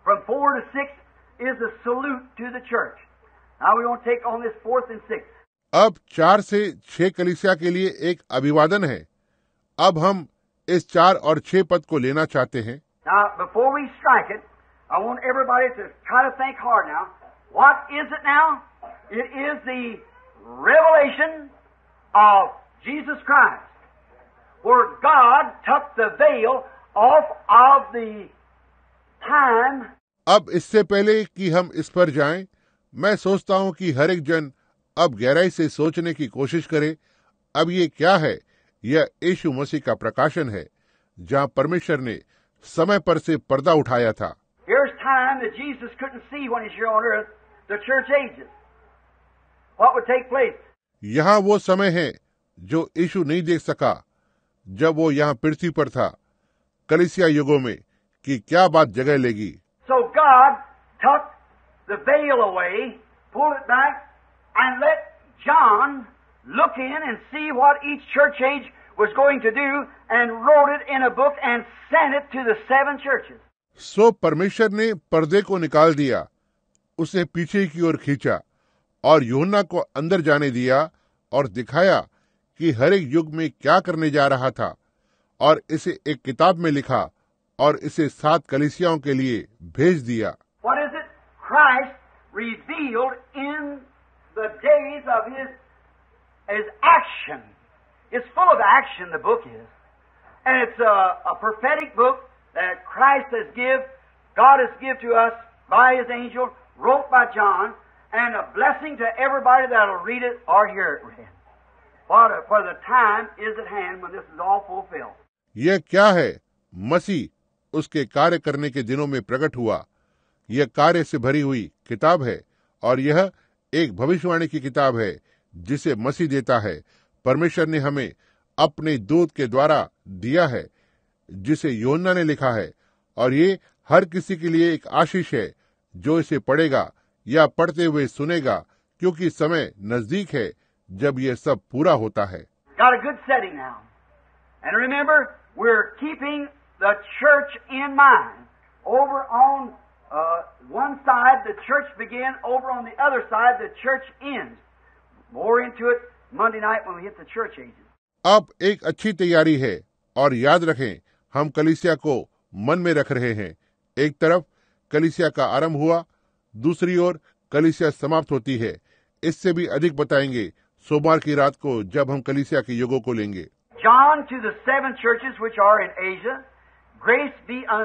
from four to six is a salute to the church. Now we want to take on this fourth and sixth. अब चार से छह कलिसिया के लिए एक अभिवादन है अब हम इस चार और छह पद को लेना चाहते हैं Now, before we strike it, I want everybody to try to think hard now. What is it now? It is the revelation of Jesus Christ, where God took the veil off of the time. अब इससे पहले कि हम इस पर जाएँ, मैं सोचता हूँ कि हर एक जन अब गहराई से सोचने की कोशिश करे अब ये क्या है? यह यशु मसीह का प्रकाशन है जहाँ परमेश्वर ने समय पर से पर्दा उठाया था। यहाँ वो समय है जो यीशु नहीं देख सका जब वो यहाँ पृथ्वी पर था कलिसिया युगों में कि क्या बात जगह लेगी So God took the veil away, pulled it back, and let John look in and see what each church age was going to do, and wrote it in a book and sent it to the seven churches. सो परमेश्वर ने पर्दे को निकाल दिया उसे पीछे की ओर खींचा और योना को अंदर जाने दिया और दिखाया कि हर एक युग में क्या करने जा रहा था और इसे एक किताब में लिखा और इसे सात कलिसियाओं के लिए भेज दिया. And a, John, and a blessing to everybody that'll read it or hear it read. यह क्या है? मसीह उसके कार्य करने के दिनों में प्रकट हुआ। यह कार्य से भरी हुई किताब है और यह एक भविष्यवाणी की किताब है, जिसे मसीह देता है। परमेश्वर ने हमें अपने दूत के द्वारा दिया है, जिसे योना ने लिखा है। और ये हर किसी के लिए एक आशीष है, जो इसे पढ़ेगा या पढ़ते हुए सुनेगा, क्योंकि समय नज़दीक है जब ये सब पूरा होता है। अब एक अच्छी तैयारी है और याद रखें हम कलिसिया को मन में रख रहे हैं। एक तरफ़ कलिसिया का आरंभ हुआ दूसरी ओर कलिसिया समाप्त होती है। इससे भी अधिक बताएँगे सोमवार की रात को जब हम कलिसिया के युगो को लेंगे। John to the which are in Asia grace be unto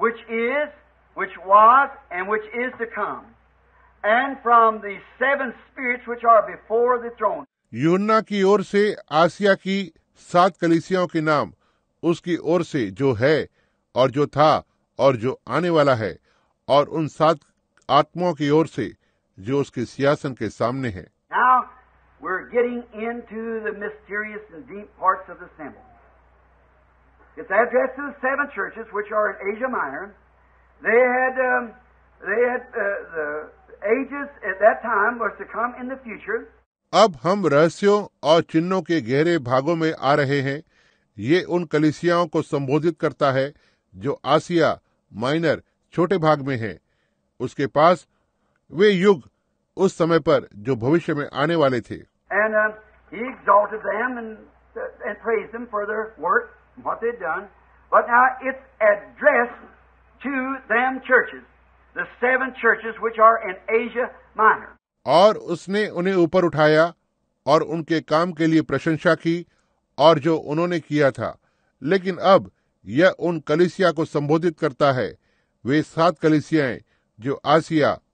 which is which is the before the throne की ओर से आसिया की सात कलिसियाओं के नाम उसकी ओर से जो है और जो था और जो आने वाला है और उन सात आत्माओं की ओर से जो उसके सियासन के सामने है। अब हम रहस्यों और चिन्हों के गहरे भागों में आ रहे हैं। ये उन कलिसियाओं को संबोधित करता है जो आसिया माइनर छोटे भाग में है। उसके पास वे युग उस समय पर जो भविष्य में आने वाले थे। और उसने उन्हें ऊपर उठाया और उनके काम के लिए प्रशंसा की और जो उन्होंने किया था। लेकिन अब यह उन कलिसिया को संबोधित करता है। वे सात कलिसियाएँ जो आसिया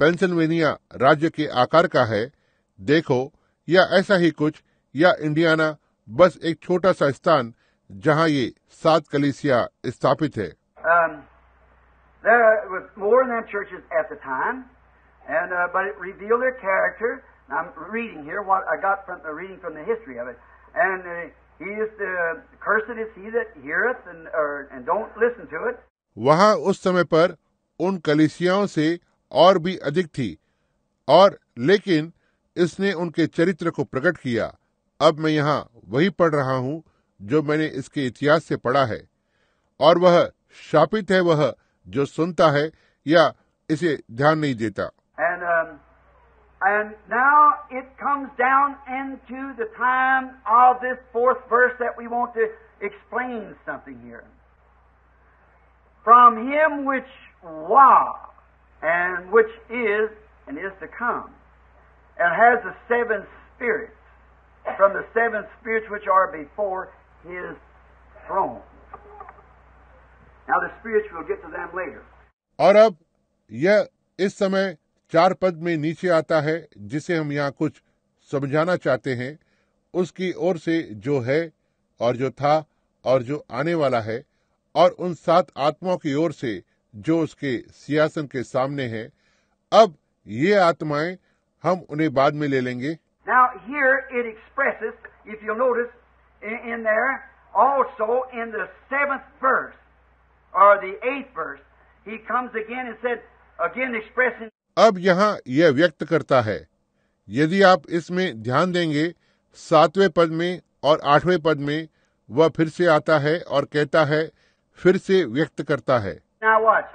पेंसिल्वेनिया राज्य के आकार का है देखो या ऐसा ही कुछ या इंडियाना बस एक छोटा सा स्थान जहाँ ये सात कलिसिया स्थापित है। वहाँ उस समय पर उन कलिसियाओं से और भी अधिक थी। और लेकिन इसने उनके चरित्र को प्रकट किया। अब मैं यहाँ वही पढ़ रहा हूँ जो मैंने इसके इतिहास से पढ़ा है। और वह शापित है वह जो सुनता है या इसे ध्यान नहीं देता। Explain something here. From him which was and which is and is to come, and has the seven spirits from the seven spirits which are before his throne. Now the spirits we'll get to them later. और अब यह इस समय चार पद में नीचे आता है जिसे हम यहाँ कुछ समझाना चाहते हैं उसकी ओर से जो है और जो था और जो आने वाला है और उन सात आत्माओं की ओर से जो उसके सियासन के सामने है अब ये आत्माएँ हम उन्हें बाद में ले लेंगे। Now, अब यहाँ यह व्यक्त करता है यदि आप इसमें ध्यान देंगे सातवें पद में और आठवें पद में वह फिर से आता है और कहता है फिर से व्यक्त करता है। now watch.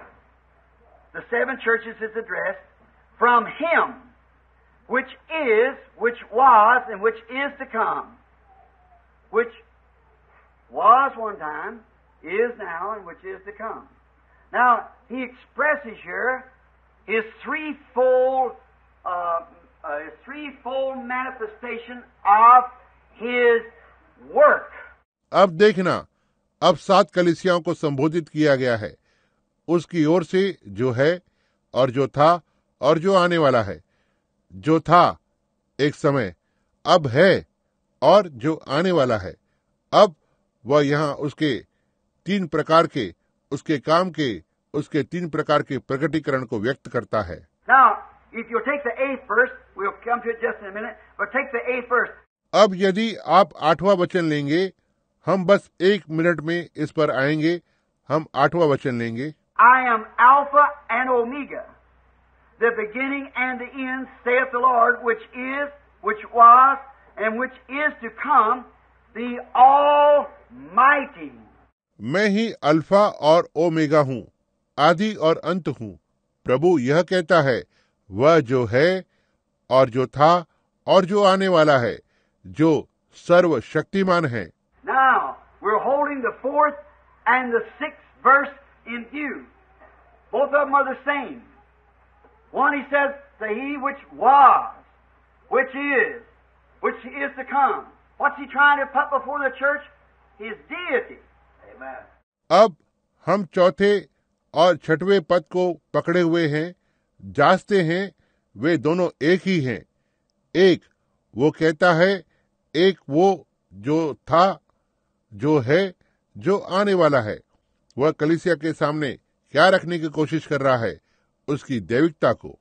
The seven churches is addressed from him, which is, which was, and which is to come. Which was one time, is now, and which is to come. Now, he expresses here his threefold, uh, uh, his threefold manifestation of his work. अब देखना अब सात कलिसियाओं को संबोधित किया गया है उसकी ओर से जो है और जो था और जो आने वाला है। जो था एक समय अब है और जो आने वाला है। अब वह यहाँ उसके तीन प्रकार के उसके काम के उसके तीन प्रकार के प्रकटीकरण को व्यक्त करता है। Now, we'll minute. अब यदि आप आठवां वचन लेंगे हम बस एक मिनट में इस पर आएँगे हम आठवां वचन लेंगे। I am Alpha and Omega, the beginning and the end, saith the Lord, which is, which was, and which is to come, the Almighty. मैं ही अल्फ़ा और ओमेगा हूँ आदि और अंत हूँ प्रभु यह कहता है वह जो है और जो था और जो आने वाला है जो सर्वशक्तिमान है Now, we're holding the fourth and the sixth verse in view. Both of them are the same. One, he says, the He which was, which is, which is to come. What's he trying to put before the church? His deity. Amen. अब हम चौथे और छठवें पद को पकड़े हुए हैं जांचते हैं वे दोनों एक ही हैं एक वो कहता है एक वो जो था जो है जो आने वाला है वह कलिसिया के सामने क्या रखने की कोशिश कर रहा है उसकी देविकता को।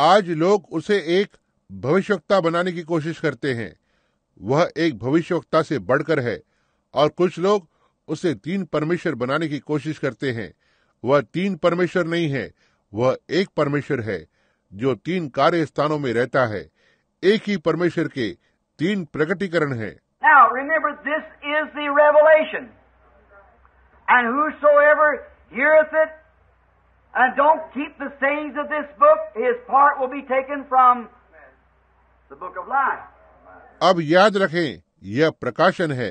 आज लोग उसे एक भविष्यता बनाने की कोशिश करते हैं। वह एक भविष्यता से बढ़कर है और कुछ लोग उसे तीन परमेश्वर बनाने की कोशिश करते हैं वह तीन परमेश्वर नहीं है वह एक परमेश्वर है जो तीन कार्य स्थानों में रहता है एक ही परमेश्वर के तीन प्रकटीकरण हैं Now, remember, this is the revelation. And whosoever heareth it and don't keep the sayings of this book, his part will be taken from the book of life. अब याद रखें यह प्रकाशन है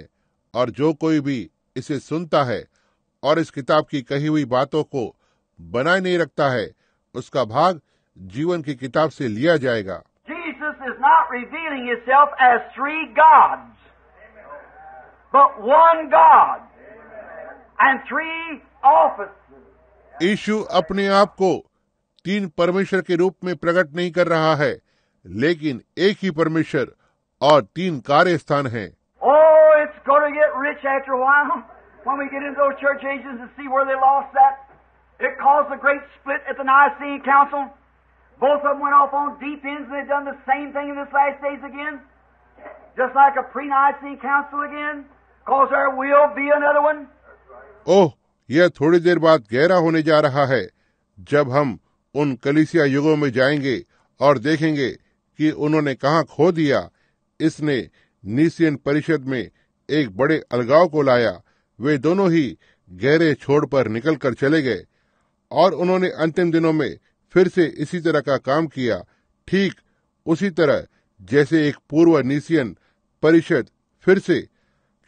और जो कोई भी इसे सुनता है और इस किताब की कही हुई बातों को बनाए नहीं रखता है उसका भाग जीवन की किताब से लिया जाएगा Jesus is not revealing himself as three gods, but one God and three offices. यीशु अपने आप को तीन परमेश्वर के रूप में प्रकट नहीं कर रहा है लेकिन एक ही परमेश्वर और तीन कार्य स्थान हैं going to get rich after a while when we get into those church ages and see where they lost that. It caused a great split at the Nicene Council. Both of them went off on deep ends and they've done the same thing in this last days again. Just like a pre-Nicene Council again. Cause there will be another one. ओह यह थोड़ी देर बाद गहरा होने जा रहा है जब हम उन कलिसिया युगों में जाएंगे और देखेंगे कि उन्होंने कहा खो दिया इसने नीसियन परिषद में एक बड़े अलगाव को लाया वे दोनों ही गहरे छोड़ पर निकल कर चले गए और उन्होंने अंतिम दिनों में फिर से इसी तरह का काम किया ठीक उसी तरह जैसे एक पूर्व नीसियन परिषद फिर से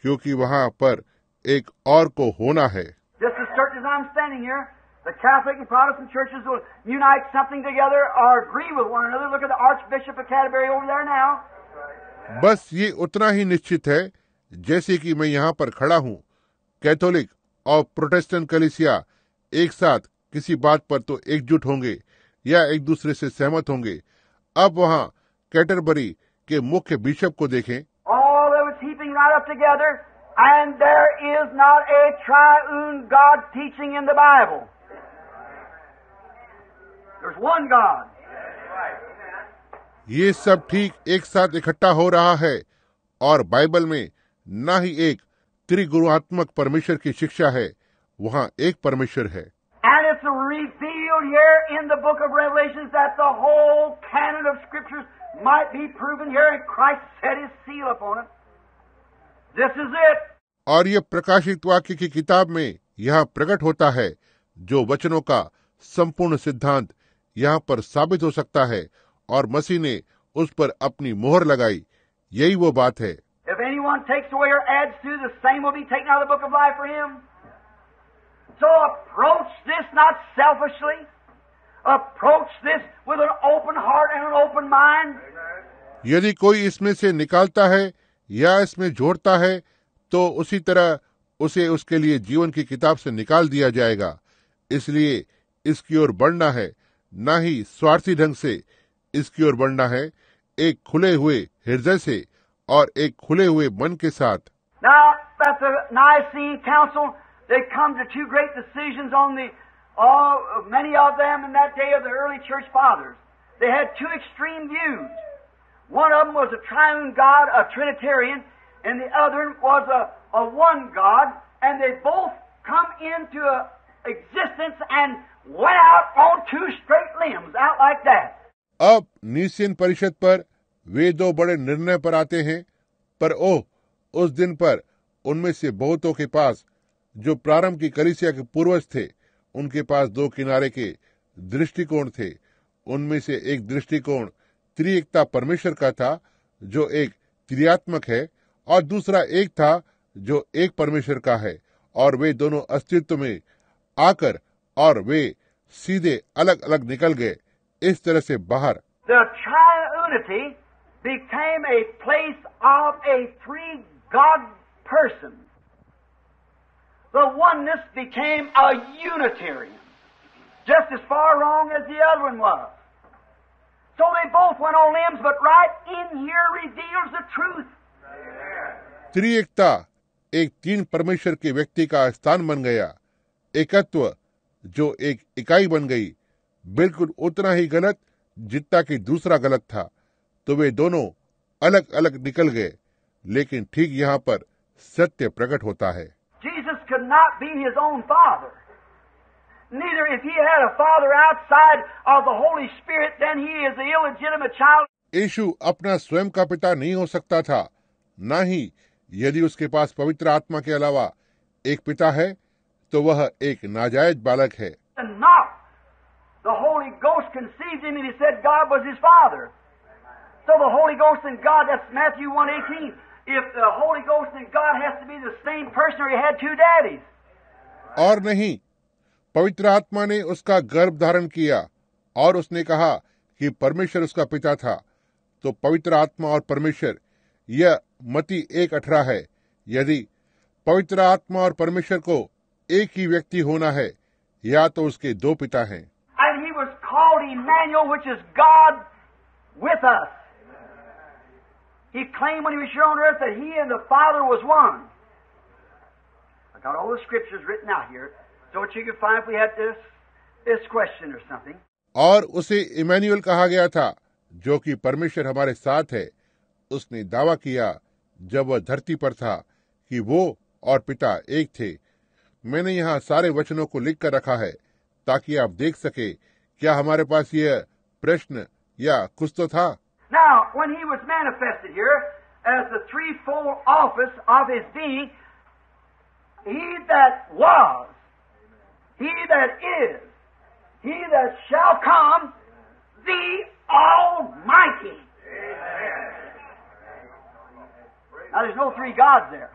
क्योंकि वहाँ पर एक और को होना है the Catholic and Protestant churches will unite something together or agree with one another. Look at the Archbishop of Canterbury over there now. बस ये उतना ही निश्चित है जैसे कि मैं यहाँ पर खड़ा हूँ कैथोलिक और प्रोटेस्टेंट कलिसिया एक साथ किसी बात पर तो एकजुट होंगे या एक दूसरे से सहमत होंगे अब वहाँ कैटरबरी के मुख्य बिशप को देखें and there is not a triune God teaching in the Bible. There's one God. ये सब ठीक एक साथ इकट्ठा हो रहा है और बाइबल में न ही एक त्रिगुरुआत्मक परमेश्वर की शिक्षा है वहाँ एक परमेश्वर है। और ये प्रकाशित वाक्य की किताब में यहाँ प्रकट होता है जो वचनों का संपूर्ण सिद्धांत यहाँ पर साबित हो सकता है और मसीह ने उस पर अपनी मोहर लगाई। यही वो बात है Takes away or adds to, the same will be taken out of the book of life for him. So approach this not selfishly. Approach this with an open heart and an open mind. यदि कोई इसमें से निकालता है या इसमें जोड़ता है तो उसी तरह उसे उसके लिए जीवन की किताब से निकाल दिया जाएगा इसलिए इसकी ओर बढ़ना है न ही स्वार्थी ढंग से इसकी ओर बढ़ना है एक खुले हुए हृदय से और एक खुले हुए मन के साथ Now, at the Nicene Council, they come to two great decisions on the, all, many of them in that day of the early church fathers. They had two extreme views. One of them was a triune God, a Trinitarian, and the other was a, a one God, and they both come into a existence and went out on two straight limbs, out like that. अब नीसियन परिषद पर वे दो बड़े निर्णय पर आते हैं, पर ओह, उस दिन पर उनमें से बहुतों के पास, जो प्रारंभ की कलिसिया के पूर्वज थे, उनके पास दो किनारे के दृष्टिकोण थे। उनमें से एक दृष्टिकोण त्रिएकता परमेश्वर का था, जो एक त्रियात्मक है, और दूसरा एक था, जो एक परमेश्वर का है, और वे दोनों अस्तित्व में आकर और वे सीधे अलग अलग निकल गए, इस तरह से बाहर। The triunity became a place of a three God person. The oneness became a Unitarian, just as far wrong as the other one was. So they both went on limbs, but right in here reveals the truth. त्रिएकता एक तीन परमेश्वर के व्यक्ति का स्थान बन गया एकत्व जो एक इकाई बन गई बिल्कुल उतना ही गलत जितना कि दूसरा गलत था तो वे दोनों अलग अलग निकल गए लेकिन ठीक यहाँ पर सत्य प्रकट होता है। यीशु अपना स्वयं का पिता नहीं हो सकता था न ही यदि उसके पास पवित्र आत्मा के अलावा एक पिता है तो वह एक नाजायज बालक है. So the Holy Ghost and God, that's Matthew 1.18. If the Holy Ghost and God has to be the same person or he had two daddies. और नहीं। पवित्र आत्मा ने उसका गर्भ धारण किया और उसने कहा कि परमेश्वर उसका पिता था। तो पवित्र आत्मा और परमेश्वर यह मती एक अठारह है। यदि पवित्र आत्मा और परमेश्वर को एक ही व्यक्ति होना है या तो उसके दो पिता हैं And he was called Emmanuel, which is God with us. He claimed when he was here on earth that he and the Father was one. I got all the scriptures written out here, so what you could find if we had this this question or something. और उसे Emmanuel कहा गया था जो कि परमेश्वर हमारे साथ है उसने दावा किया जब वह धरती पर था कि वो और पिता एक थे मैंने यहाँ सारे वचनों को लिख कर रखा है ताकि आप देख सके क्या हमारे पास यह प्रश्न या कुछ तो था Now, when he was manifested here as the threefold office of his being, he that was, he that is, he that shall come, the Almighty. Now, there's no three gods there.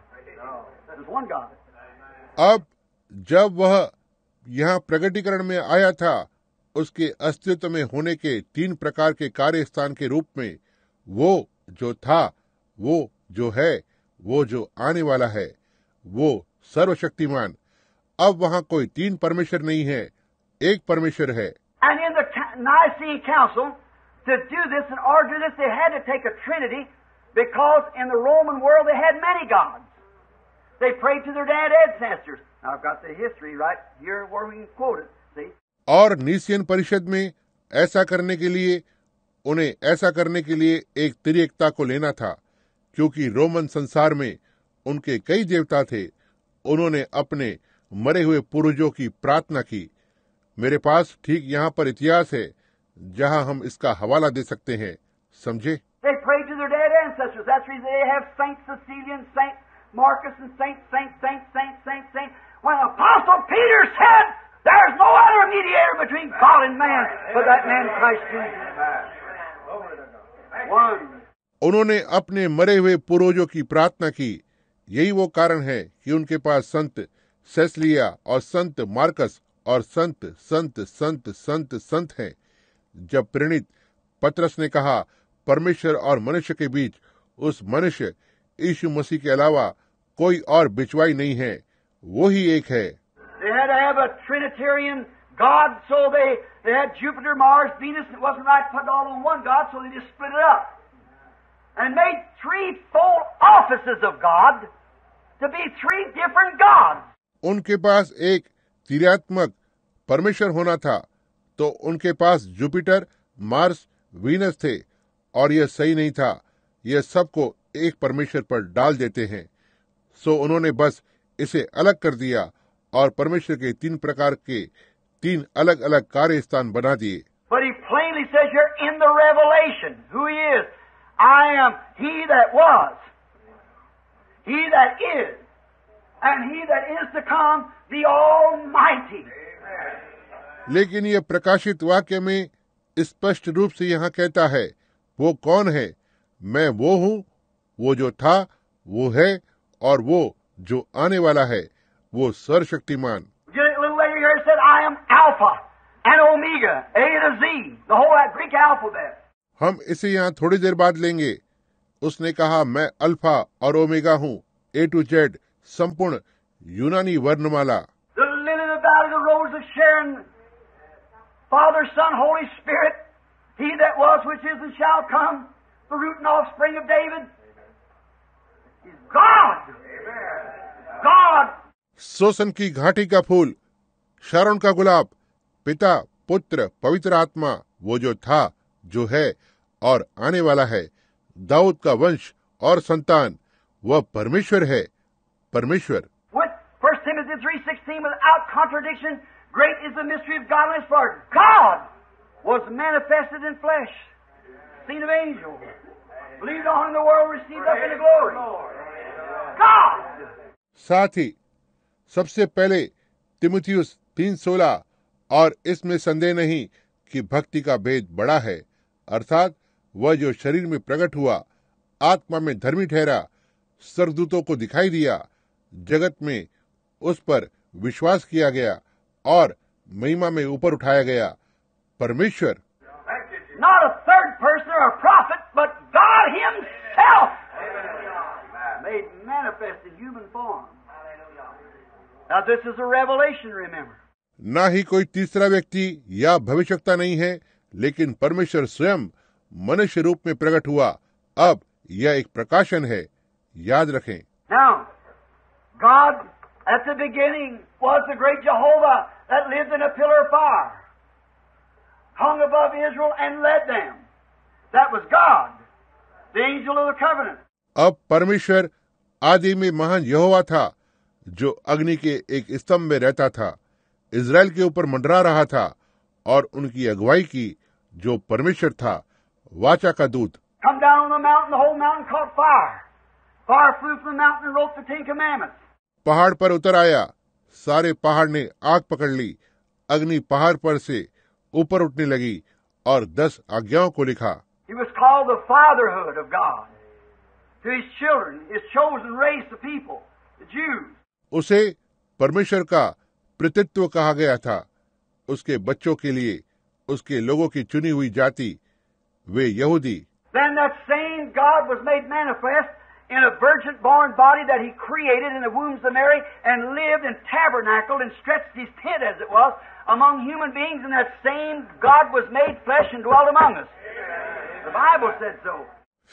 There's one God. अब जब वह यहाँ प्रकटीकरण में आया था उसके अस्तित्व में होने के तीन प्रकार के कार्य स्थान के रूप में वो जो था वो जो है वो जो आने वाला है वो सर्वशक्तिमान अब वहाँ कोई तीन परमेश्वर नहीं है एक परमेश्वर है And in the Nicene Council, to do this and order this, they had to take a Trinity because in the Roman world they had many gods. They prayed to their dead ancestors. Now I've got the history right here where we can quote it. See? और नीसियन परिषद में ऐसा करने के लिए उन्हें ऐसा करने के लिए एक त्रिएकता को लेना था, क्योंकि रोमन संसार में उनके कई देवता थे। उन्होंने अपने मरे हुए पूर्वजों की प्रार्थना की, मेरे पास ठीक यहाँ पर इतिहास है, जहाँ हम इसका हवाला दे सकते हैं। समझे? उन्होंने अपने मरे हुए पूर्वजों की प्रार्थना की। यही वो कारण है कि उनके पास संत सेसलिया और संत मार्कस और संत संत संत संत संत हैं। जब प्रणीत पत्रस ने कहा, परमेश्वर और मनुष्य के बीच उस मनुष्य यीशु मसीह के अलावा कोई और बिचवाई नहीं है, वो ही एक है। They had Jupiter, Mars, Venus, and it wasn't right to put it all on one God, so they just split it up. And made threefold offices of God to be three different gods. उनके पास एक तिरयात्मक परमेश्वर होना था तो उनके पास Jupiter Mars Venus थे और यह सही नहीं था यह सबको एक परमेश्वर पर डाल देते हैं सो उन्होंने बस इसे अलग कर दिया और परमेश्वर के तीन प्रकार के तीन अलग अलग कार्य स्थान बना दिए लेकिन ये प्रकाशित वाक्य में स्पष्ट रूप से यहाँ कहता है वो कौन है? मैं वो हूँ वो जो था वो है और वो जो आने वाला है वो सर्वशक्तिमान हम इसे यहाँ थोड़ी देर बाद लेंगे। उसने कहा मैं अल्फ़ा और ओमेगा हूँ। ए टू जेड संपूर्ण यूनानी वर्णमाला। सोसन की घाटी का फूल शरण का गुलाब। पिता पुत्र पवित्र आत्मा वो जो था जो है और आने वाला है दाऊद का वंश और संतान वह परमेश्वर है परमेश्वर। साथ ही सबसे पहले तिमुथियस तीन सोलह और इसमें संदेह नहीं कि भक्ति का भेद बड़ा है अर्थात वह जो शरीर में प्रकट हुआ आत्मा में धर्मी ठहरा सरदूतों को दिखाई दिया जगत में उस पर विश्वास किया गया और महिमा में ऊपर उठाया गया परमेश्वर. Now, this is a revelation, remember. ना ही कोई तीसरा व्यक्ति या भविष्यता नहीं है लेकिन परमेश्वर स्वयं मनुष्य रूप में प्रकट हुआ अब यह एक प्रकाशन है याद रखें Now, God at the beginning was the great Jehovah that lived in a pillar of fire, hung above Israel and led them. That was God, the angel of the covenant. अब परमेश्वर आदि में महान यहोवा था जो अग्नि के एक स्तंभ में रहता था इसराइल के ऊपर मंडरा रहा था और उनकी अगुवाई की जो परमेश्वर था वाचा का दूत। पहाड़ पर उतर आया। सारे पहाड़ ने आग पकड़ ली। अग्नि पहाड़ पर से ऊपर उठने लगी और दस आज्ञाओं को लिखा। उसे परमेश्वर का पृतित्व कहा गया था। उसके बच्चों के लिए उसके लोगों की चुनी हुई जाति वे यहूदी।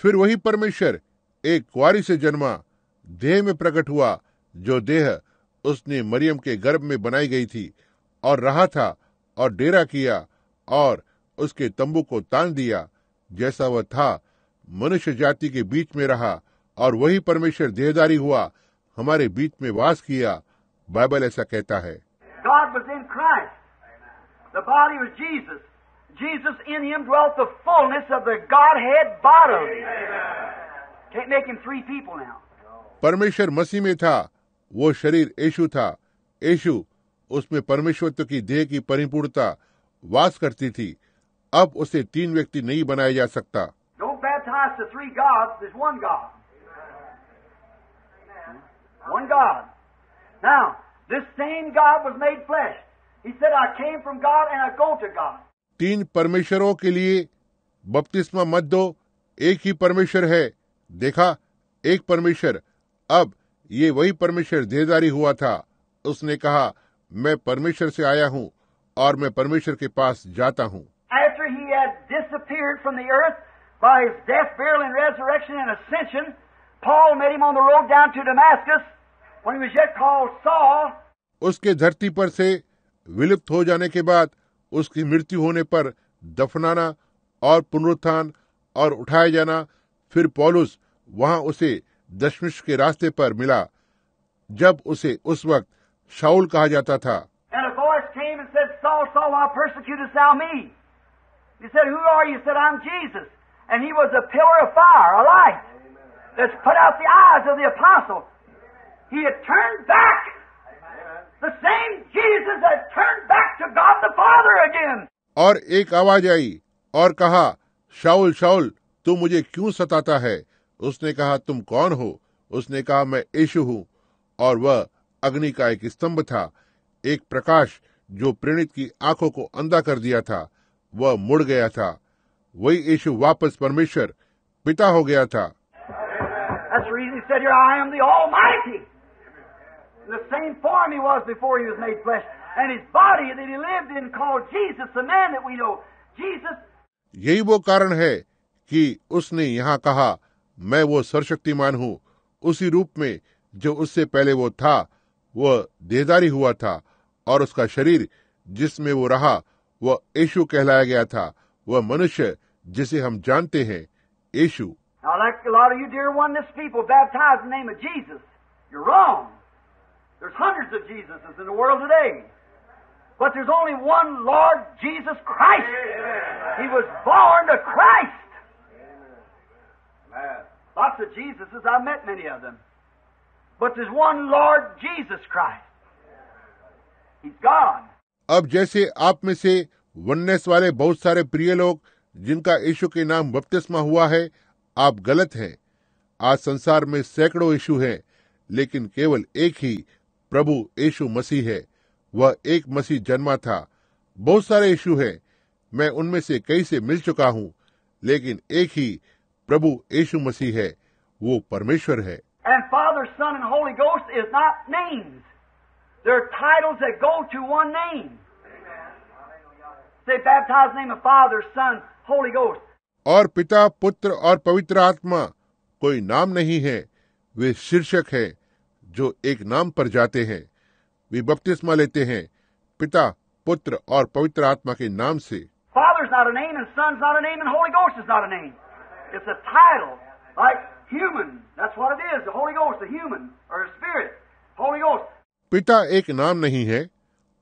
फिर वही परमेश्वर एक कुआरी से जन्मा देह में प्रकट हुआ जो देह उसने मरियम के गर्भ में बनाई गई थी और रहा था और डेरा किया और उसके तंबू को तान दिया जैसा वह था मनुष्य जाति के बीच में रहा और वही परमेश्वर देहदारी हुआ हमारे बीच में वास किया बाइबल ऐसा कहता है God was in Christ. The body was Jesus. Jesus in Him dwelt the fullness of the Godhead bodily. Can't make Him three people now. परमेश्वर मसीह में था वो शरीर यशु था यशु उसमें परमेश्वरत्व की देह की परिपूर्णता वास करती थी अब उसे तीन व्यक्ति नहीं बनाया जा सकता Don't baptize the three gods. There's one God. One God. Now, this same God was made flesh. He said, I came from God and I go to God. तीन परमेश्वरों के लिए बपतिस्मा मत दो एक ही परमेश्वर है देखा एक परमेश्वर अब ये वही परमेश्वर देहदारी हुआ था। उसने कहा मैं परमेश्वर से आया हूँ और मैं परमेश्वर के पास जाता हूँ। उसके धरती पर से विलुप्त हो जाने के बाद उसकी मृत्यु होने पर दफनाना और पुनरुत्थान और उठाया जाना फिर पॉलुस वहाँ उसे दशमिश के रास्ते पर मिला जब उसे उस वक्त शाउल कहा जाता था। और एक आवाज़ आई और कहा शाउल शाउल तू मुझे क्यों सताता है? उसने कहा तुम कौन हो? उसने कहा मैं यशु हूँ। और वह अग्नि का एक स्तंभ था एक प्रकाश जो प्रेणित की आँखों को अंधा कर दिया था। वह मुड़ गया था। वही यशु वापस परमेश्वर पिता हो गया था। यही वो कारण है कि उसने यहाँ कहा मैं वो सर्वशक्तिमान हूँ। उसी रूप में जो उससे पहले वो था वह देदारी हुआ था और उसका शरीर जिसमें वो रहा वह यशु कहलाया गया था। वह मनुष्य जिसे हम जानते हैं, Yeshu. But there's only one Lord Jesus Christ. He was born to Christ. Lots of Jesuses, I've met many of them. But there's one Lord Jesus Christ. He's God. अब जैसे आप में से वननेस वाले बहुत सारे प्रिय लोग जिनका यीशु के नाम बपतिस्मा हुआ है आप गलत हैं आज संसार में सैकड़ों यीशु हैं लेकिन केवल एक ही प्रभु यीशु मसीह है वह एक मसीह जन्मा था बहुत सारे यीशु हैं मैं उनमें से कई से मिल चुका हूँ लेकिन एक ही प्रभु यशु मसीह है वो परमेश्वर है। And Father, Son, and Holy Ghost is not names. They're titles that go to one name. They baptize in the और पिता पुत्र और पवित्र आत्मा कोई नाम नहीं है। वे शीर्षक है जो एक नाम पर जाते हैं। वे बपतिस्मा लेते हैं पिता पुत्र और पवित्र आत्मा के नाम से। फादर इज़ नहीं son is not holy ghost is not It's a title, like human. That's what it is. The Holy Ghost, the human, or a spirit. Holy Ghost. पिता एक नाम नहीं है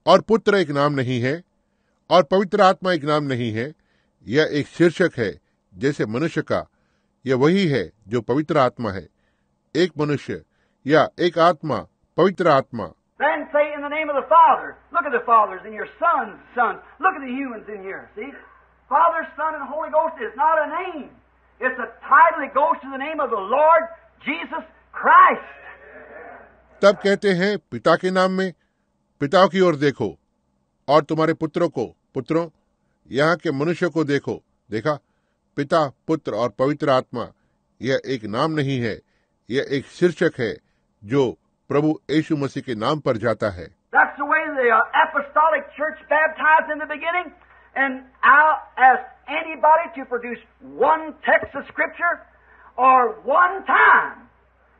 और पुत्र एक नाम नहीं है और पवित्र आत्मा एक नाम नहीं है यह एक शीर्षक है जैसे मनुष्य का यह वही है जो पवित्र आत्मा है एक मनुष्य या एक आत्मा पवित्र आत्मा Then say in the name of the Father. Look at the fathers in your sons, sons. Look at the humans in here. See? Father, Son, and Holy Ghost is not a name. It's a title that goes to the name of the Lord Jesus Christ. तब कहते हैं पिता के नाम में पिता की ओर देखो और तुम्हारे पुत्रों को पुत्रों यहाँ के मनुष्य को देखो देखा पिता पुत्र और पवित्र आत्मा यह एक नाम नहीं है यह एक शीर्षक है जो प्रभु यीशु मसीह के नाम पर जाता है That's the way the uh, apostolic church baptized in the beginning. And I'll ask anybody to produce one text of Scripture or one time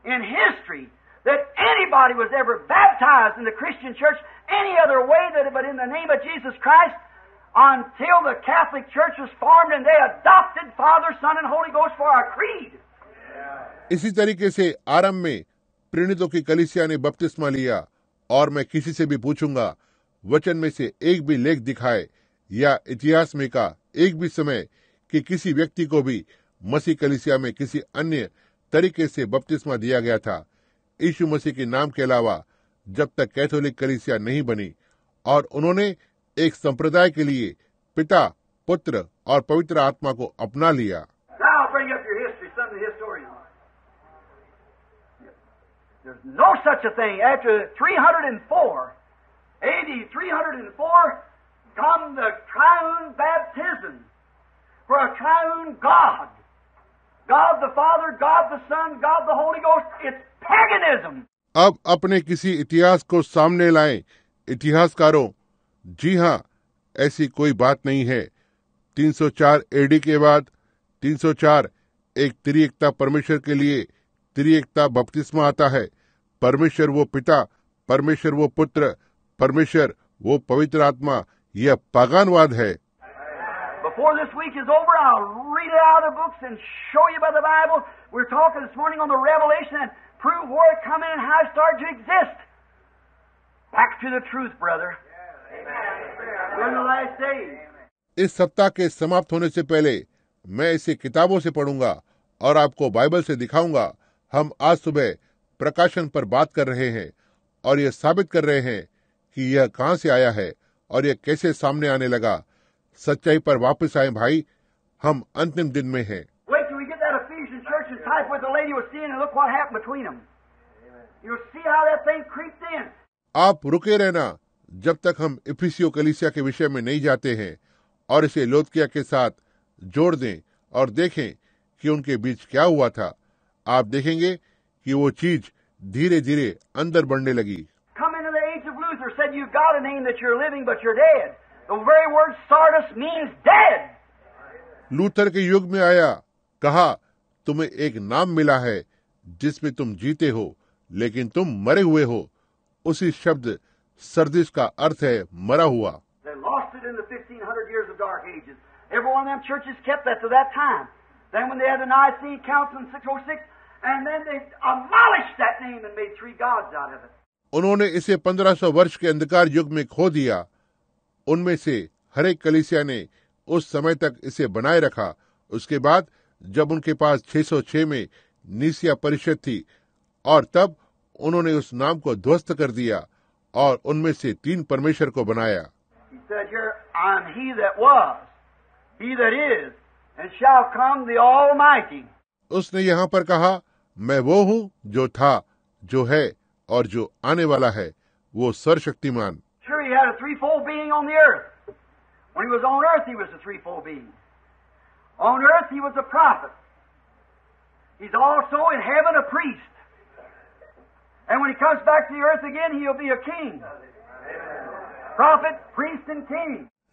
in history that anybody was ever baptized in the Christian church any other way than but in the name of Jesus Christ until the Catholic Church was formed and they adopted Father, Son, and Holy Ghost for our creed. इसी तरीके से आरंभ में प्रेरितों की कलिसिया ने बपतिस्मा लिया और मैं किसी से भी पूछूंगा वचन में से एक भी लेख दिखाए या इतिहास में का एक भी समय कि किसी व्यक्ति को भी मसीह कलिसिया में किसी अन्य तरीके से बपतिस्मा दिया गया था यीशु मसीह के नाम के अलावा जब तक कैथोलिक कलिसिया नहीं बनी और उन्होंने एक संप्रदाय के लिए पिता पुत्र और पवित्र आत्मा को अपना लिया. There's no such a thing. After 304, AD 304, come the triune baptism for a triune God. God the Father, God the Son, God the Holy Ghost. It's paganism. अब अपने किसी इतिहास को सामने लाएँ इतिहासकारों जी हाँ ऐसी कोई बात नहीं है 304 एडी के बाद 304 एक त्रिएकता परमेश्वर के लिए त्रिएकता बपतिस्मा आता है परमेश्वर वो पिता परमेश्वर वो पुत्र परमेश्वर वो पवित्र आत्मा यह पगानवाद है। इस सप्ताह के समाप्त होने से पहले मैं इसे किताबों से पढ़ूँगा और आपको बाइबल से दिखाऊँगा। हम आज सुबह प्रकाशन पर बात कर रहे हैं और यह साबित कर रहे हैं कि यह कहाँ से आया है। और यह कैसे सामने आने लगा? सच्चाई पर वापस आए भाई हम अंतिम दिन में है। आप रुके रहना जब तक हम इफिसियो कलिसिया के विषय में नहीं जाते हैं और इसे लोतकिया के साथ जोड़ दें और देखें कि उनके बीच क्या हुआ था। आप देखेंगे कि वो चीज़ धीरे धीरे अंदर बढ़ने लगी। You've got a name that you're living, but you're dead. The very word Sardis means dead. Luther के युग में आया कहा तुम्हें एक नाम मिला है जिसमें तुम जीते हो लेकिन तुम मरे हुए हो उसी शब्द सर्दिश का अर्थ है मरा हुआ They lost it in the 1500 years of Dark Ages. Every one of them churches kept that to that time. Then when they had the Nicene Council in 606, and then they abolished that name and made three gods out of it. उन्होंने इसे 1500 वर्ष के अंधकार युग में खो दिया। उनमें से हर एक कलिसिया ने उस समय तक इसे बनाए रखा। उसके बाद जब उनके पास 606 में निसिया परिषद थी और तब उन्होंने उस नाम को ध्वस्त कर दिया और उनमें से तीन परमेश्वर को बनाया. उसने यहाँ पर कहा मैं वो हूँ जो था जो है और जो आने वाला है वो सर्वशक्तिमान।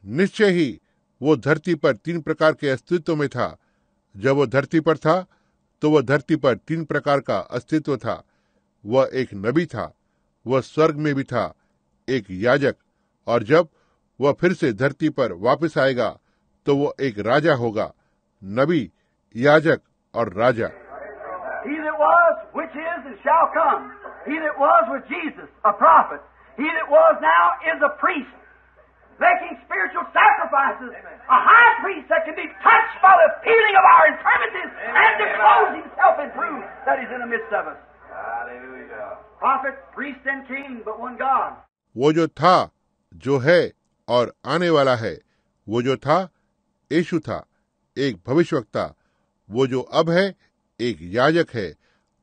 निश्चय ही वो धरती पर तीन प्रकार के अस्तित्व में था। जब वो धरती पर था तो वो धरती पर तीन प्रकार का अस्तित्व था। वह एक नबी था वह स्वर्ग में भी था एक याजक और जब वह फिर से धरती पर वापस आएगा तो वो एक राजा होगा नबी याजक और राजा He that was, which is, and shall come. He that was was Jesus, a prophet. He that was now is a priest, making spiritual sacrifices. A high priest that can be touched by the feeling of our infirmities Amen. and to clothe himself and prove that he's in the midst of us. Hallelujah. Prophet, priest, and king, but one God. वो जो था जो है और आने वाला है वो जो था यीशु था एक भविष्यवक्ता वो जो अब है एक याजक है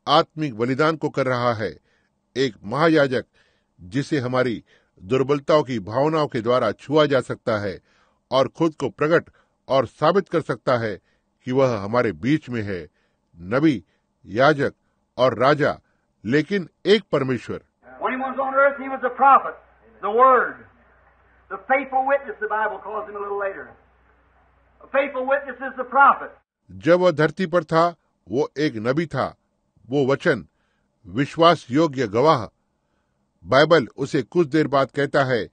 आत्मिक बलिदान को कर रहा है एक महायाजक जिसे हमारी दुर्बलताओं की भावनाओं के द्वारा छुआ जा सकता है और खुद को प्रकट और साबित कर सकता है कि वह हमारे बीच में है नबी याजक और राजा लेकिन एक परमेश्वर। जब वह धरती पर था वो एक नबी था। वो वचन विश्वास योग्य गवाह। बाइबल उसे कुछ देर बाद कहता है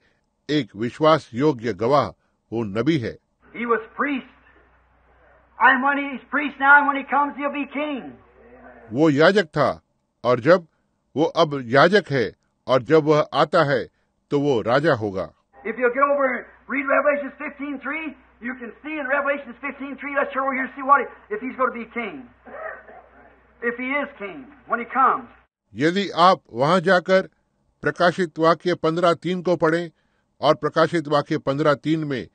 एक विश्वास योग्य गवाह वो नबी है। वो याजक था और जब वो अब याजक है और जब वह आता है तो वो राजा होगा। यदि आप वहाँ जाकर प्रकाशित वाक्य पंद्रह तीन को पढ़े और प्रकाशित वाक्य पंद्रह तीन में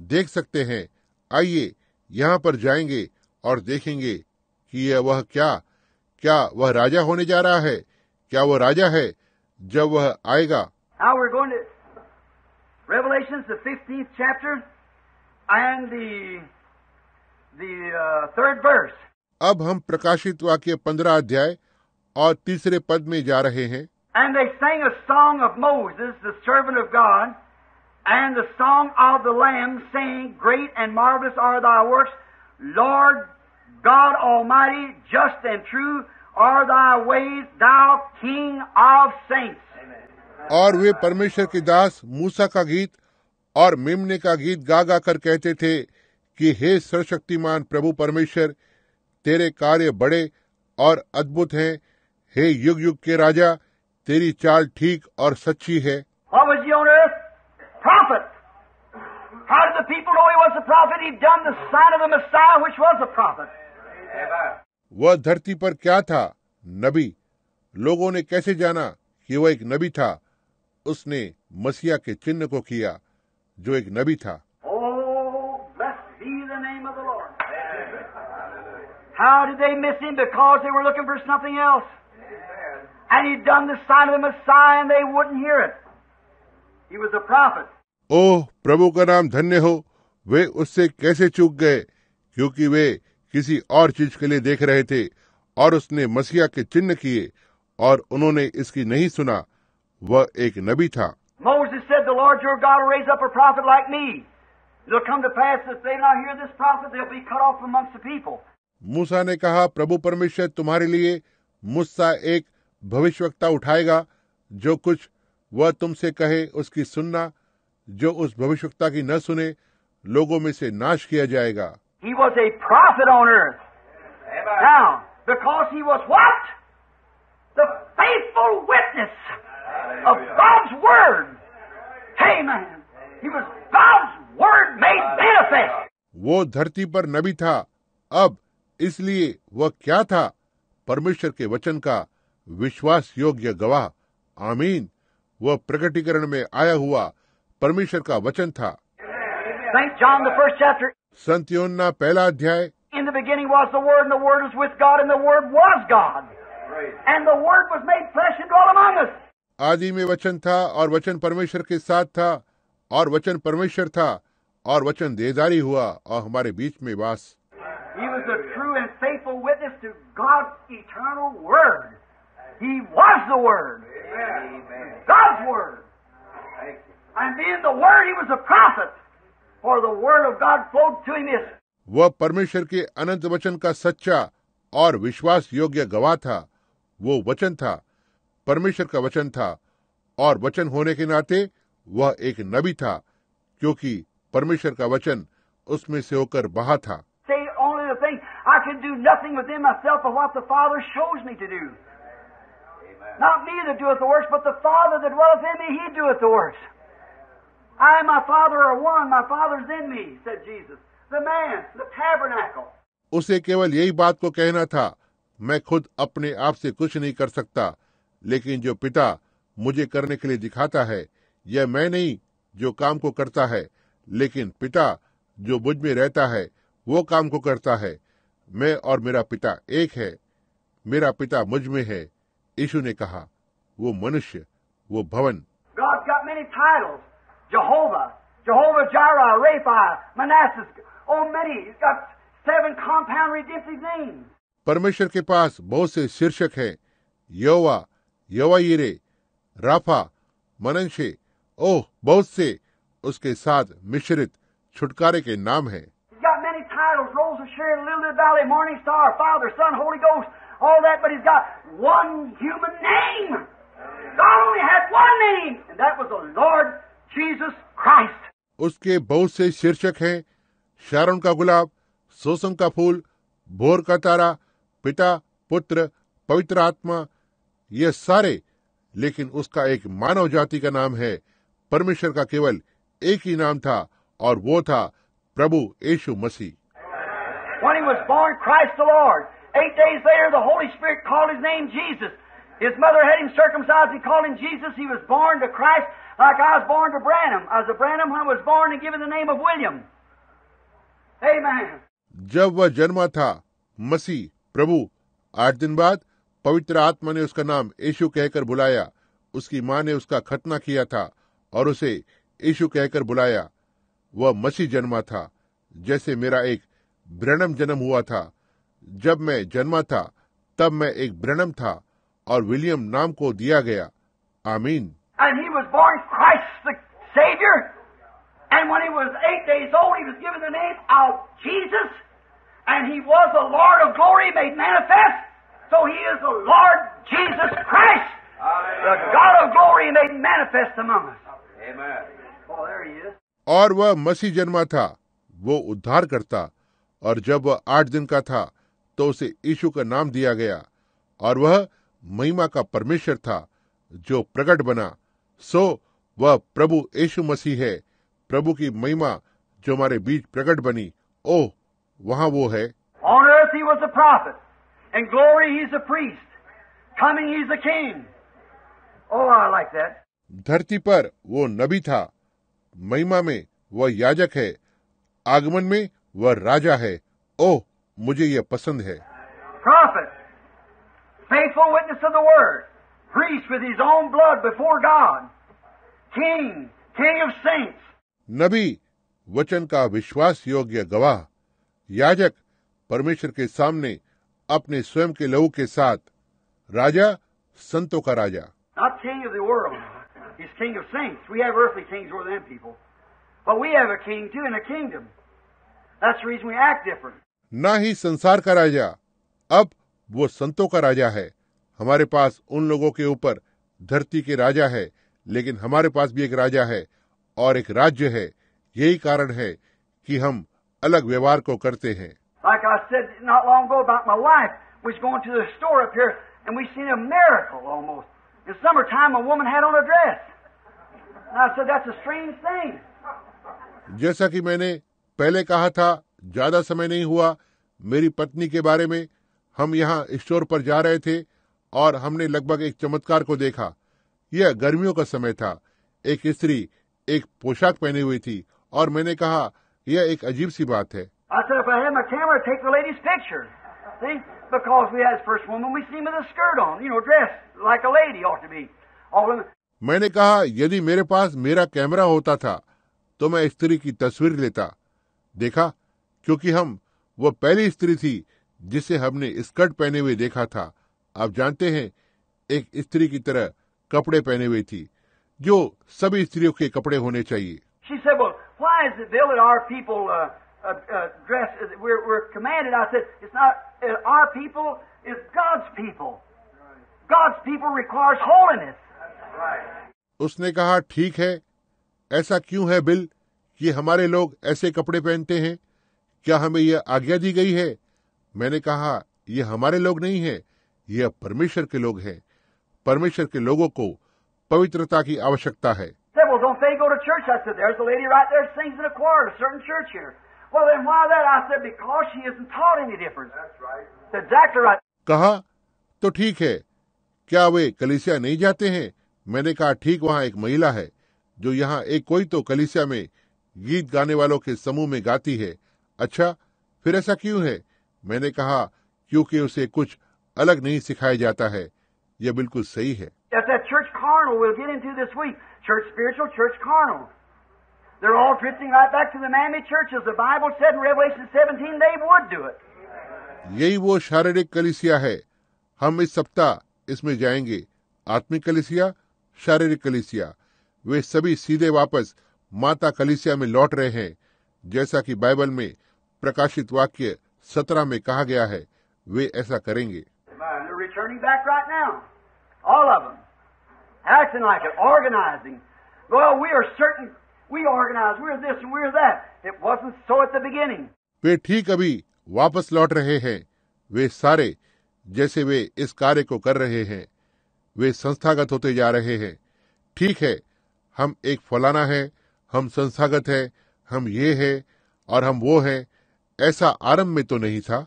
देख सकते हैं आइए यहाँ पर जाएँगे और देखेंगे कि यह वह क्या क्या वह राजा होने जा रहा है क्या वह राजा है जब वह आएगा Now we're going to Revelations, the 15th chapter, and the, the uh, third verse. अब हम प्रकाशित वाक्य पंद्रह अध्याय और तीसरे पद में जा रहे हैं And they sang a song of Moses, the servant of God, and the song of the Lamb, saying, Great and marvelous are thy works, Lord God Almighty, just and true are thy ways, thou King of saints. और वे परमेश्वर के दास मूसा का गीत और मेमने का गीत गा गा कर कहते थे कि हे सर्वशक्तिमान प्रभु परमेश्वर तेरे कार्य बड़े और अद्भुत हैं हे युग युग के राजा तेरी चाल ठीक और सच्ची है. How did the people know he was a prophet? He'd done the sign of the Messiah, which was a prophet. वह धरती पर क्या था नबी लोगों ने कैसे जाना कि वह एक नबी था उसने मसीहा के चिन्ह को किया जो एक नबी था Oh. How did they miss him? Because they were looking for something else. And he'd done the sign of the Messiah and they wouldn't hear it. He was a prophet. ओह प्रभु का नाम धन्य हो वे उससे कैसे चूक गए क्योंकि वे किसी और चीज़ के लिए देख रहे थे और उसने मसीहा के चिन्ह किए और उन्होंने इसकी नहीं सुना वह एक नबी था Moses said, The Lord your God will raise up a prophet like me. It'll come to pass if they not hear this prophet, they'll be cut off amongst the people. मूसा ने कहा प्रभु परमेश्वर तुम्हारे लिए मुझसा एक भविष्यवक्ता उठाएगा जो कुछ वह तुमसे कहे उसकी सुनना जो उस भविष्यवक्ता की न सुने लोगों में से नाश किया जाएगा He was a prophet on earth. Now, because he was what? The faithful witness of God's Word. Amen. He was God's Word made manifest. वो धरती पर नबी था अब इसलिए वह क्या था परमेश्वर के वचन का विश्वास योग्य गवाह आमीन वह प्रकटीकरण में आया हुआ परमेश्वर का वचन था St. John, the first chapter, संत योन्ना पहला अध्याय in the beginning was the Word, and the Word was with God, and the Word was God. And the Word was made flesh and dwelt among us. आदि में वचन था और वचन परमेश्वर के साथ था और वचन परमेश्वर था और वचन देदारी हुआ और हमारे बीच में वास He was the true and faithful witness to God's eternal Word. He was the Word. God's Word. And being the Word, He was a prophet. वह परमेश्वर के अनंत वचन का सच्चा और विश्वास योग्य गवाह था। वो वचन था परमेश्वर का वचन था और वचन होने के नाते वह एक नबी था क्योंकि परमेश्वर का वचन उसमें से होकर बहा था। Not me that doeth the works, but the Father that dwelleth in me, he doeth the works. I and my Father are one. My Father's in me, said Jesus. The man, the tabernacle. उसे केवल यही बात को कहना था मैं खुद अपने आप से कुछ नहीं कर सकता लेकिन जो पिता मुझे करने के लिए दिखाता है यह मैं नहीं जो काम को करता है लेकिन पिता जो मुझमें रहता है वो काम को करता है मैं और मेरा पिता एक है मेरा पिता मुझमें है यीशु ने कहा वो मनुष्य वो भवन God's got many titles. Jehovah, Jehovah Jireh, Rapha, Manasseh. Oh, many. He's got seven compound redemptive names. परमेश्वर के पास बहुत से शीर्षक हैं यौवा यवाइरे राफा मनंशे ओह बहुत से उसके साथ मिश्रित छुटकारे के नाम हैं He's got many titles, Rose of Sharon, Lily of the Valley, Morning Star, Father, Son, Holy Ghost, all that, but he's got one human name. God only had one name, and that was the Lord उसके बहुत से शीर्षक हैं। शारण का गुलाब शोषण का फूल भोर का तारा पिता पुत्र पवित्र आत्मा ये सारे लेकिन उसका एक मानव जाति का नाम है। परमेश्वर का केवल एक ही नाम था और वो था प्रभु यीशु मसीह। Born. Like I was born to Branham. I was a Branham when I was born and given the name of William. Amen. जब वह जन्मा था, मसीह, प्रभु, आठ दिन बाद, पवित्र आत्मा ने उसका नाम यीशु कहकर बुलाया उसकी माँ ने उसका खतना किया था और उसे यशु कहकर बुलाया वह मसीह जन्मा था, जैसे मेरा एक ब्रणम जन्म हुआ था जब मैं जन्मा था, तब मैं एक ब्रणम था और विलियम नाम को दिया गया आमीन And he was born Christ the Savior. And when he was eight days old, he was given the name of Jesus. And he was the Lord of glory made manifest. So he is the Lord Jesus Christ, the God of glory made manifest among us. Amen. Oh, there he is. और वह मसीह जन्मा था वो उद्धार करता और जब वह आठ दिन का था तो उसे यीशु का नाम दिया गया और वह महिमा का परमेश्वर था जो प्रकट बना सो वह प्रभु यशु मसीह है प्रभु की महिमा जो हमारे बीच प्रकट बनी। ओ वहाँ वो है। धरती पर वो नबी था। महिमा में वह याजक है। आगमन में वह राजा है। ओ मुझे यह पसंद है। Prophet faithful witness of the word Priest with his own blood before God. King. King of saints. नबी वचन का विश्वास योग्य गवाह याजक परमेश्वर के सामने अपने स्वयं के लहू के साथ राजा संतों का राजा Not king of the world. He's king of saints. We have earthly kings over them people. But we have a king too in a kingdom. That's the reason we act different. ना ही संसार का राजा अब वो संतों का राजा है हमारे पास उन लोगों के ऊपर धरती के राजा है लेकिन हमारे पास भी एक राजा है और एक राज्य है। यही कारण है कि हम अलग व्यवहार को करते हैं। जैसा कि मैंने पहले कहा था ज़्यादा समय नहीं हुआ मेरी पत्नी के बारे में हम यहाँ स्टोर पर जा रहे थे और हमने लगभग एक चमत्कार को देखा। यह गर्मियों का समय था। एक स्त्री एक पोशाक पहने हुई थी और मैंने कहा यह एक अजीब सी बात है। मैंने कहा यदि मेरे पास मेरा कैमरा होता था तो मैं स्त्री की तस्वीर लेता। देखा क्योंकि हम वो पहली स्त्री थी जिसे हमने स्कर्ट पहने हुए देखा था। आप जानते हैं एक स्त्री की तरह कपड़े पहने हुई थी जो सभी स्त्रियों के कपड़े होने चाहिए। उसने कहा ठीक है ऐसा क्यों है बिल कि हमारे लोग ऐसे कपड़े पहनते हैं? क्या हमें यह आज्ञा दी गई है? मैंने कहा यह हमारे लोग नहीं है ये अब परमेश्वर के लोग हैं। परमेश्वर के लोगों को पवित्रता की आवश्यकता है। कहा तो ठीक है। क्या वे कलिसिया नहीं जाते हैं? मैंने कहा ठीक वहाँ एक महिला है जो यहाँ एक कोई तो कलिसिया में गीत गाने वालों के समूह में गाती है। अच्छा फिर ऐसा क्यों है? मैंने कहा क्योंकि उसे कुछ अलग नहीं सिखाया जाता है। यह बिल्कुल सही है। यही वो शारीरिक कलिसिया है। हम इस सप्ताह इसमें जाएँगे। आत्मिक कलिसिया शारीरिक कलिसिया। वे सभी सीधे वापस माता कलिसिया में लौट रहे हैं। जैसा कि बाइबल में प्रकाशित वाक्य सत्रह में कहा गया है वे ऐसा करेंगे। And they're returning back right now. All of them. Acting like it, organizing. Well, we are certain we organize, we're this and we're that. It wasn't so at the beginning. वे ठीक अभी वापस लौट रहे हैं वे सारे जैसे वे इस कार्य को कर रहे हैं वे संस्थागत होते जा रहे हैं ठीक है हम एक फलाना है हम संस्थागत है हम ये है और हम वो है ऐसा आरंभ में तो नहीं था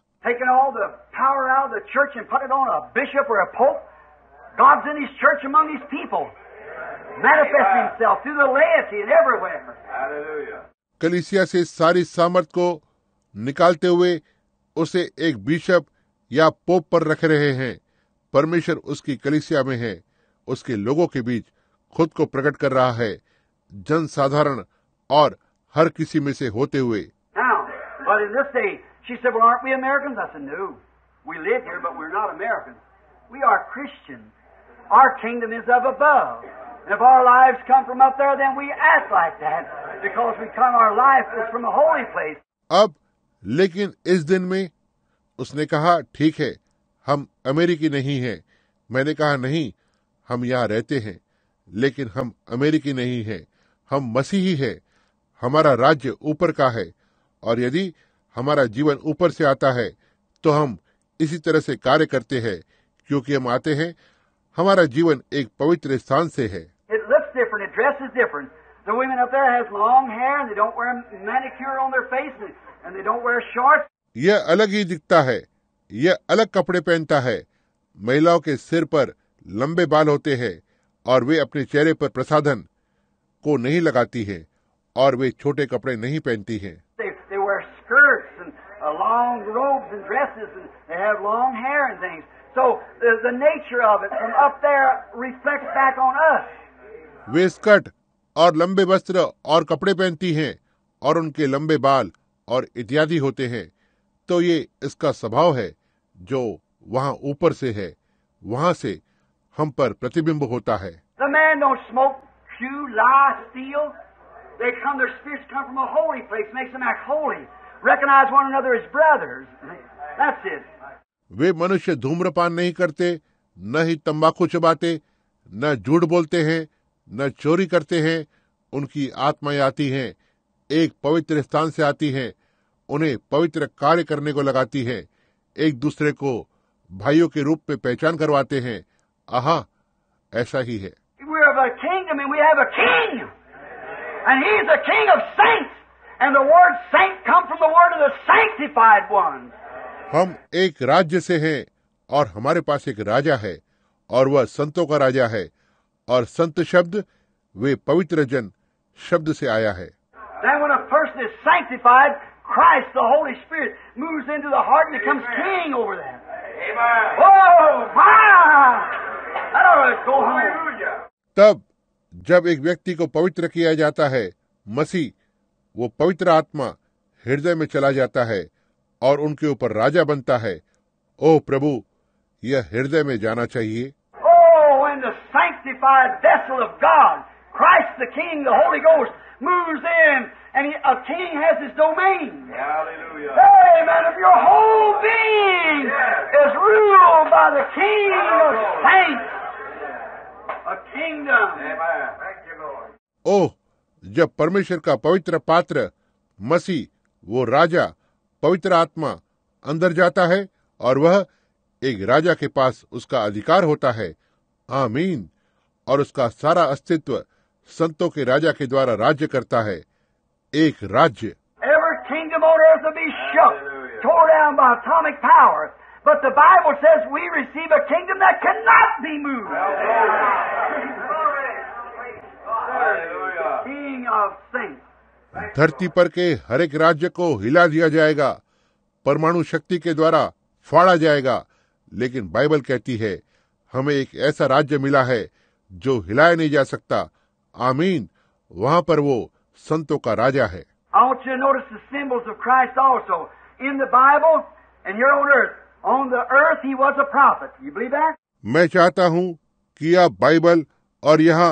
power out of the church and put it on a bishop or a pope. God's in His church among His people. Manifesting Himself through the laity and everywhere. Hallelujah. कलिसिया से सारी सामर्थ को निकालते हुए उसे एक बिशप या पोप पर रख रहे हैं परमेश्वर उसकी कलिसिया में है उसके लोगों के बीच खुद को प्रकट कर रहा है जन साधारण और हर किसी में से होते हुए Now, We live here, but we're not Americans. We are Christians. Our kingdom is of above. And if our lives come from up there, then we act like that because we come, our life is from a holy place. अब लेकिन इस दिन में उसने कहा ठीक है हम अमेरिकी नहीं हैं मैंने कहा नहीं हम यहाँ रहते हैं लेकिन हम अमेरिकी नहीं हैं हम मसीही हैं हमारा राज्य ऊपर का है और यदि हमारा जीवन ऊपर से आता है तो हम इसी तरह से कार्य करते हैं क्योंकि हम आते हैं हमारा जीवन एक पवित्र स्थान से है। यह अलग ही दिखता है यह अलग कपड़े पहनता है। महिलाओं के सिर पर लंबे बाल होते हैं और वे अपने चेहरे पर प्रसाधन को नहीं लगाती है और वे छोटे कपड़े नहीं पहनती हैं। Uh, long robes and dresses and they have long hair and things. So the, the nature of it from up there reflects back on us. वे स्कर्ट और लंबे वस्त्र और कपड़े पहनती हैं और उनके लंबे बाल और इत्यादि होते हैं तो ये इसका स्वभाव है जो वहाँ ऊपर से है वहाँ से हम पर प्रतिबिंब होता है The वे मनुष्य धूम्रपान नहीं करते न ही तम्बाकू चबाते न झूठ बोलते हैं न चोरी करते हैं। उनकी आत्माएँ आती हैं एक पवित्र स्थान से आती हैं उन्हें पवित्र कार्य करने को लगाती हैं। एक दूसरे को भाइयों के रूप में पहचान करवाते हैं। आहा ऐसा ही है। We are a kingdom and we have a king. And he is a king of saints. And the word saint comes from the word of the sanctified ones. हम एक राज्य से हैं और हमारे पास एक राजा है और वह संतों का राजा है और संत शब्द वे पवित्र जन शब्द से आया है Then when a person is sanctified, Christ, the Holy Spirit, moves into the heart and becomes king over them. Amen. Oh, my! That go home. तब जब एक व्यक्ति को पवित्र किया जाता है मसीह वो पवित्र आत्मा हृदय में चला जाता है और उनके ऊपर राजा बनता है। ओ प्रभु यह हृदय में जाना चाहिए। ओह जब परमेश्वर का पवित्र पात्र मसी वो राजा पवित्र आत्मा अंदर जाता है और वह एक राजा के पास उसका अधिकार होता है। आमीन। और उसका सारा अस्तित्व संतों के राजा के द्वारा राज्य करता है। एक राज्य। Says we receive a kingdom that cannot be moved. Yeah. धरती पर के हर एक राज्य को हिला दिया जाएगा परमाणु शक्ति के द्वारा फाड़ा जाएगा लेकिन बाइबल कहती है हमें एक ऐसा राज्य मिला है जो हिलाया नहीं जा सकता आमीन वहाँ पर वो संतों का राजा है I want you to notice the symbols of Christ also. In the Bible and here on earth. On the earth he was a prophet. You believe that? मैं चाहता हूँ कि आप बाइबल और यहाँ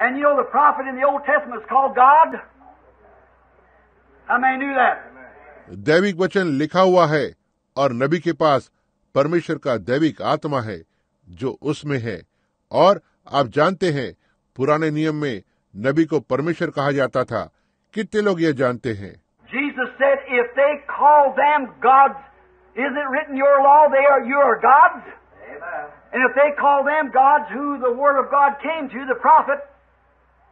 And you know the prophet in the Old Testament is called God. How many knew that? दैविक वचन लिखा हुआ है और नबी के पास परमेश्वर का दैविक आत्मा है जो उसमें है और आप जानते हैं पुराने नियम में नबी को परमेश्वर कहा जाता था कितने लोग यह जानते हैं Jesus said, if they call them gods, is it written your law they are your gods? Amen. And if they call them gods who the word of God came to, the prophet,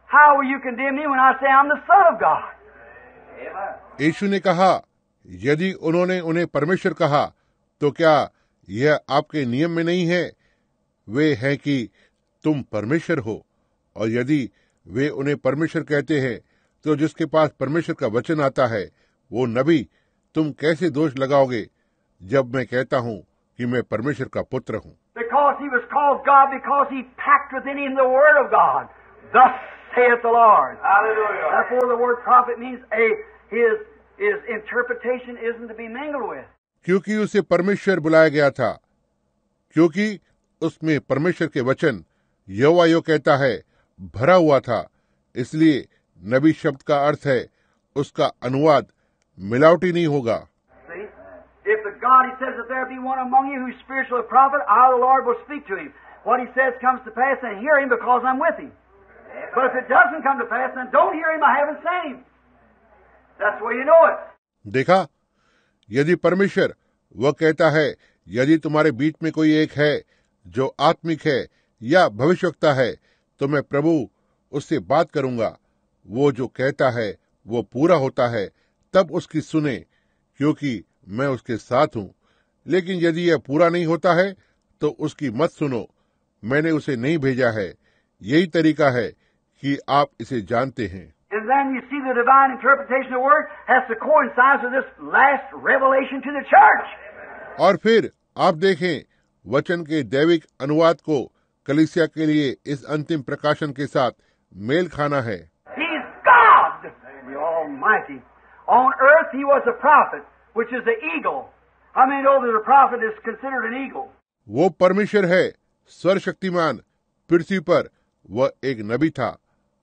how will you condemn me when I say I'm the Son of God? यीशु ने कहा यदि उन्होंने उन्हें परमेश्वर कहा तो क्या यह आपके नियम में नहीं है? वे हैं कि तुम परमेश्वर हो और यदि वे उन्हें परमेश्वर कहते हैं तो जिसके पास परमेश्वर का वचन आता है वो नबी तुम कैसे दोष लगाओगे? जब मैं कहता हूँ कि मैं परमेश्वर का पुत्र हूँ। Saith the Lord. Hallelujah. Therefore, the word prophet means a his his interpretation isn't to be mingled with. क्योंकि उसे परमेश्वर बुलाया गया था क्योंकि उसमें परमेश्वर के वचन यहोवा यो कहता है भरा हुआ था इसलिए नबी शब्द का अर्थ है उसका अनुवाद मिलावटी नहीं होगा if the God he says if there be one among you who's spiritually prophet, I the Lord will speak to him. What he says comes to pass, and hear him because I'm with him. But if it doesn't come to pass, then don't hear him. I haven't him. That's where you know it. देखा यदि परमेश्वर वह कहता है यदि तुम्हारे बीच में कोई एक है जो आत्मिक है या भविष्यवक्ता है तो मैं प्रभु उससे बात करूँगा वो जो कहता है वो पूरा होता है तब उसकी सुने क्योंकि मैं उसके साथ हूँ लेकिन यदि यह पूरा नहीं होता है तो उसकी मत सुनो मैंने उसे नहीं भेजा है यही तरीका है कि आप इसे जानते हैं। और फिर आप देखें वचन के दैविक अनुवाद को कलिसिया के लिए इस अंतिम प्रकाशन के साथ मेल खाना है। वो परमेश्वर है स्वर शक्तिमान पृथ्वी पर वह एक नबी था।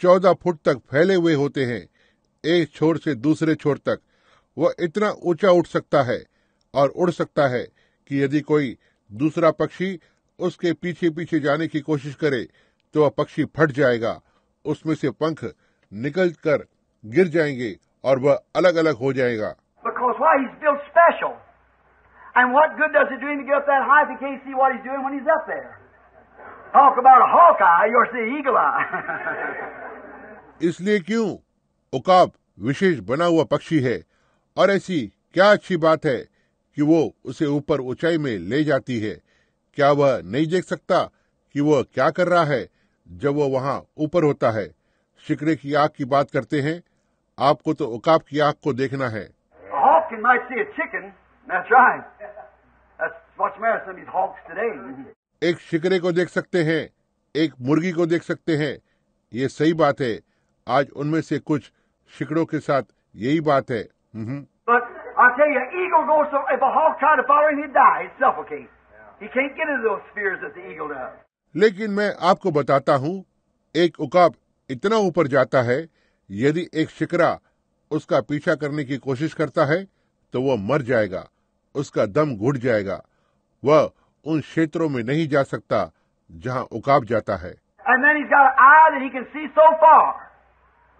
चौदह फुट तक फैले हुए होते हैं। एक छोर से दूसरे छोर तक। वह इतना ऊँचा उठ सकता है और उड़ सकता है कि यदि कोई दूसरा पक्षी उसके पीछे पीछे जाने की कोशिश करे तो वह पक्षी फट जाएगा। उसमें से पंख निकल कर गिर जाएँगे और वह अलग अलग हो जाएगा। इसलिए क्यों? उकाब विशेष बना हुआ पक्षी है। और ऐसी क्या अच्छी बात है कि वो उसे ऊपर ऊंचाई में ले जाती है। क्या वह नहीं देख सकता कि वह क्या कर रहा है जब वह वहाँ ऊपर होता है? शिकरे की आग की बात करते हैं। आपको तो उकाब की आग को देखना है. एक शिकरे को देख सकते हैं एक मुर्गी को देख सकते हैं। ये सही बात है आज उनमें से कुछ शिकड़ो के साथ यही बात है। लेकिन मैं आपको बताता हूँ एक उकाब इतना ऊपर जाता है यदि एक शिकरा उसका पीछा करने की कोशिश करता है तो वह मर जाएगा। उसका दम घुट जाएगा। वह उन क्षेत्रों में नहीं जा सकता जहाँ उकाब जाता है।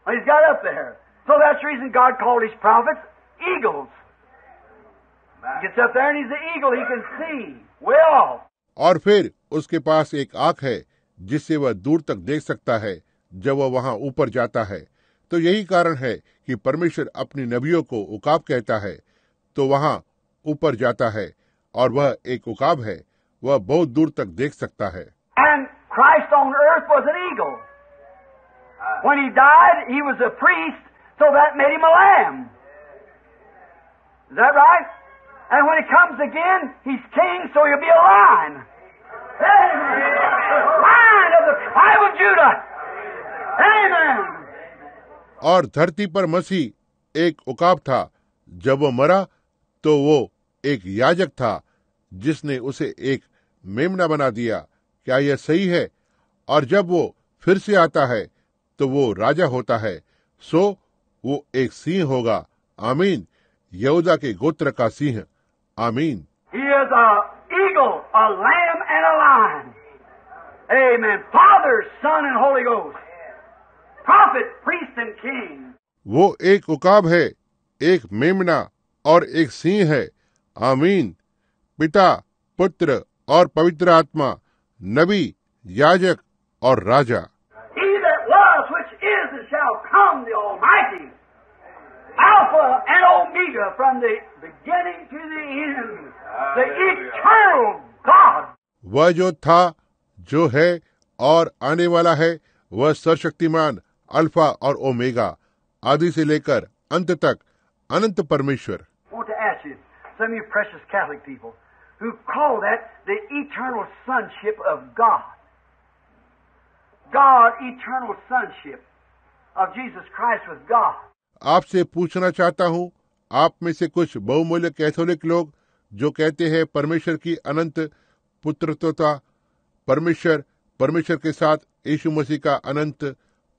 when he's got up there. So that's the reason God called his prophets eagles. He gets up there and he's an eagle. He can see. Well. और फिर उसके पास एक आँख है जिससे वह दूर तक देख सकता है जब वह वहाँ ऊपर जाता है तो यही कारण है कि परमेश्वर अपनी नबियों को उकाब कहता है तो वहाँ ऊपर जाता है और वह एक उकाब है वह बहुत दूर तक देख सकता है and When he died, he was a priest, so that made him a lamb. Is that right? And when he comes again, he's king, so he'll be a lion. Lion of the tribe of Judah. Amen. और धरती पर मसीह एक उकाब था जब वो मरा तो वो एक याजक था जिसने उसे एक मेमना बना दिया क्या यह सही है और जब वो फिर से आता है तो वो राजा होता है सो वो एक सिंह होगा आमीन यहूदा के गोत्र का सिंह आमीन He eagle, a lamb, and a lion. Amen. Father, Son, and Holy Ghost. Prophet, priest, and king. वो एक उकाब है एक मेमना और एक सिंह है आमीन पिता पुत्र और पवित्र आत्मा नबी याजक और राजा and shall come, the Almighty. Alpha and Omega from the beginning to the end. The eternal God. वह जो था जो है और आने वाला है वह सर्वशक्तिमान अल्फा और ओमेगा आदि से लेकर अंत तक अनंत परमेश्वर I want to ask you, some of you precious Catholic people, who call that the eternal sonship of God. God, eternal sonship आपसे पूछना चाहता हूँ आप में से कुछ बहुमूल्य कैथोलिक लोग जो कहते हैं परमेश्वर की अनंत पुत्रत्वता परमेश्वर परमेश्वर के साथ यीशु मसीह का अनंत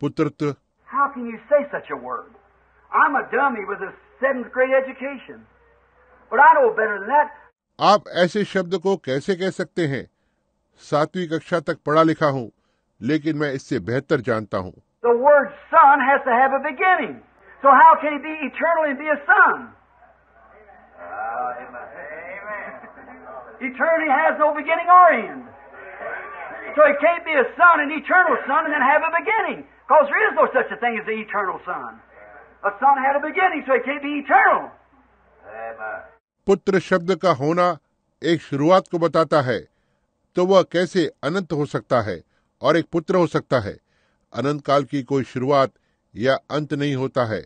पुत्रत्व How can you say such a word? I'm a dummy with a seventh grade education. But I know better than that. आप ऐसे शब्द को कैसे कह सकते हैं सातवीं कक्षा तक पढ़ा लिखा हूँ लेकिन मैं इससे बेहतर जानता हूँ The word son has to have a beginning. So how can he be eternal and be a son? Eternity has no beginning or end. So he can't be a son, an eternal son, and then have a beginning. Because there is no such a thing as the eternal son. A son had a beginning, so he can't be eternal. पुत्र शब्द का होना एक शुरुआत को बताता है तो वह कैसे अनंत हो सकता है और एक पुत्र हो सकता है अनंत काल की कोई शुरुआत या अंत नहीं होता है।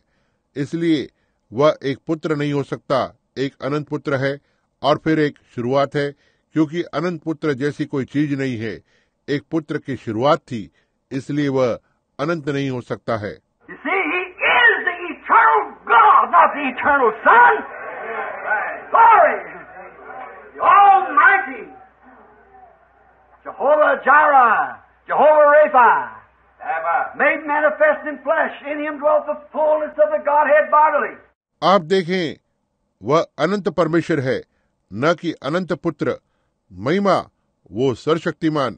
इसलिए वह एक पुत्र नहीं हो सकता। एक अनंत पुत्र है और फिर एक शुरुआत है क्योंकि अनंत पुत्र जैसी कोई चीज़ नहीं है। एक पुत्र की शुरुआत थी इसलिए वह अनंत नहीं हो सकता है. Jehovah Jireh, Jehovah Rapha, आप देखें वह अनंत परमेश्वर है न कि अनंत पुत्र। महिमा वो सर्वशक्तिमान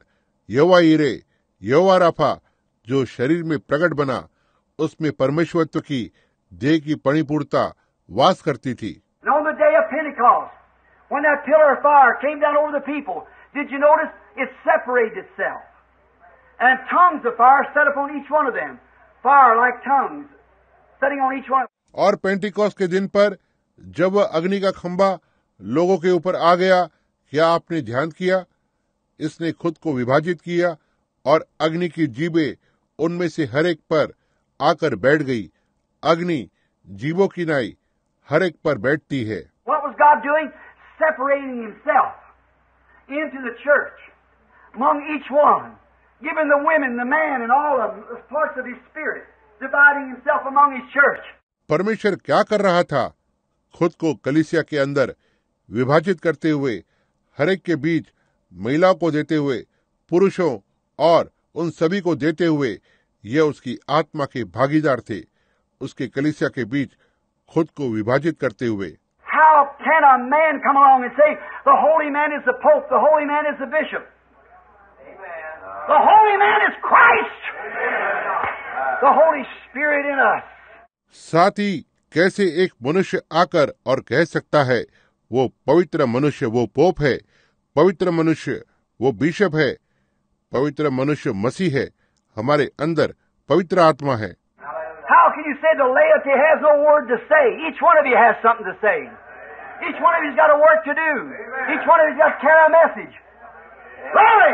यवा इरे यवा राफा जो शरीर में प्रकट बना उसमें परमेश्वरत्व की देह की परिपूर्णता वास करती थी। People, you it And tongues of fire set upon each one of them. Fire like tongues, setting on each one. और पेंटिकॉस के दिन पर जब अग्नि का खंभा लोगों के ऊपर आ गया क्या आपने ध्यान किया इसने खुद को विभाजित किया और अग्नि की जीबे उनमें से हर एक पर आकर बैठ गई अग्नि जीवों की नाई हर एक पर बैठती है? Separating Himself into the church, among each one, giving the women, the man, and all of them parts of His Spirit, dividing Himself among His church. परमेश्वर क्या कर रहा था खुद को कलिसिया के अंदर विभाजित करते हुए हर एक के बीच महिलाओं को देते हुए पुरुषों और उन सभी को देते हुए यह उसकी आत्मा के भागीदार थे उसके कलिसिया के बीच खुद को विभाजित करते हुए How can a man come along and say, the holy man is the Pope, the holy man is the Bishop? The holy man is Christ! The Holy Spirit in us. साथ ही कैसे एक मनुष्य आकर और कह सकता है वो पवित्र मनुष्य वो पोप है पवित्र मनुष्य वो बिशप है पवित्र मनुष्य मसीह है हमारे अंदर पवित्र आत्मा है How can you say the laity has no word to say? Each one of you has something to say. Each one of you's got a work to do. Each one of you's got to carry a message. Glory!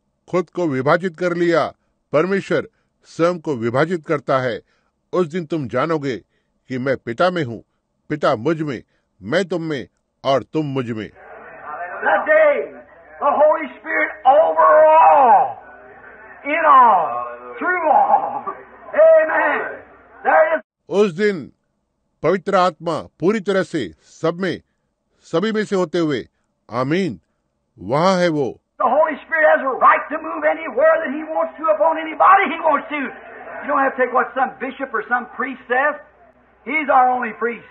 खुद को विभाजित कर लिया। परमेश्वर स्वयं को विभाजित करता है। उस दिन तुम जानोगे कि मैं पिता में हूँ। पिता मुझमें मैं तुम में और तुम मुझमें. उस दिन पवित्र आत्मा पूरी तरह से सब में सभी में से होते हुए आमीन वहाँ है वो The Holy Spirit has a right to move anywhere that He wants to upon anybody He wants to. You don't have to take what some bishop or some priest says. He's our only priest.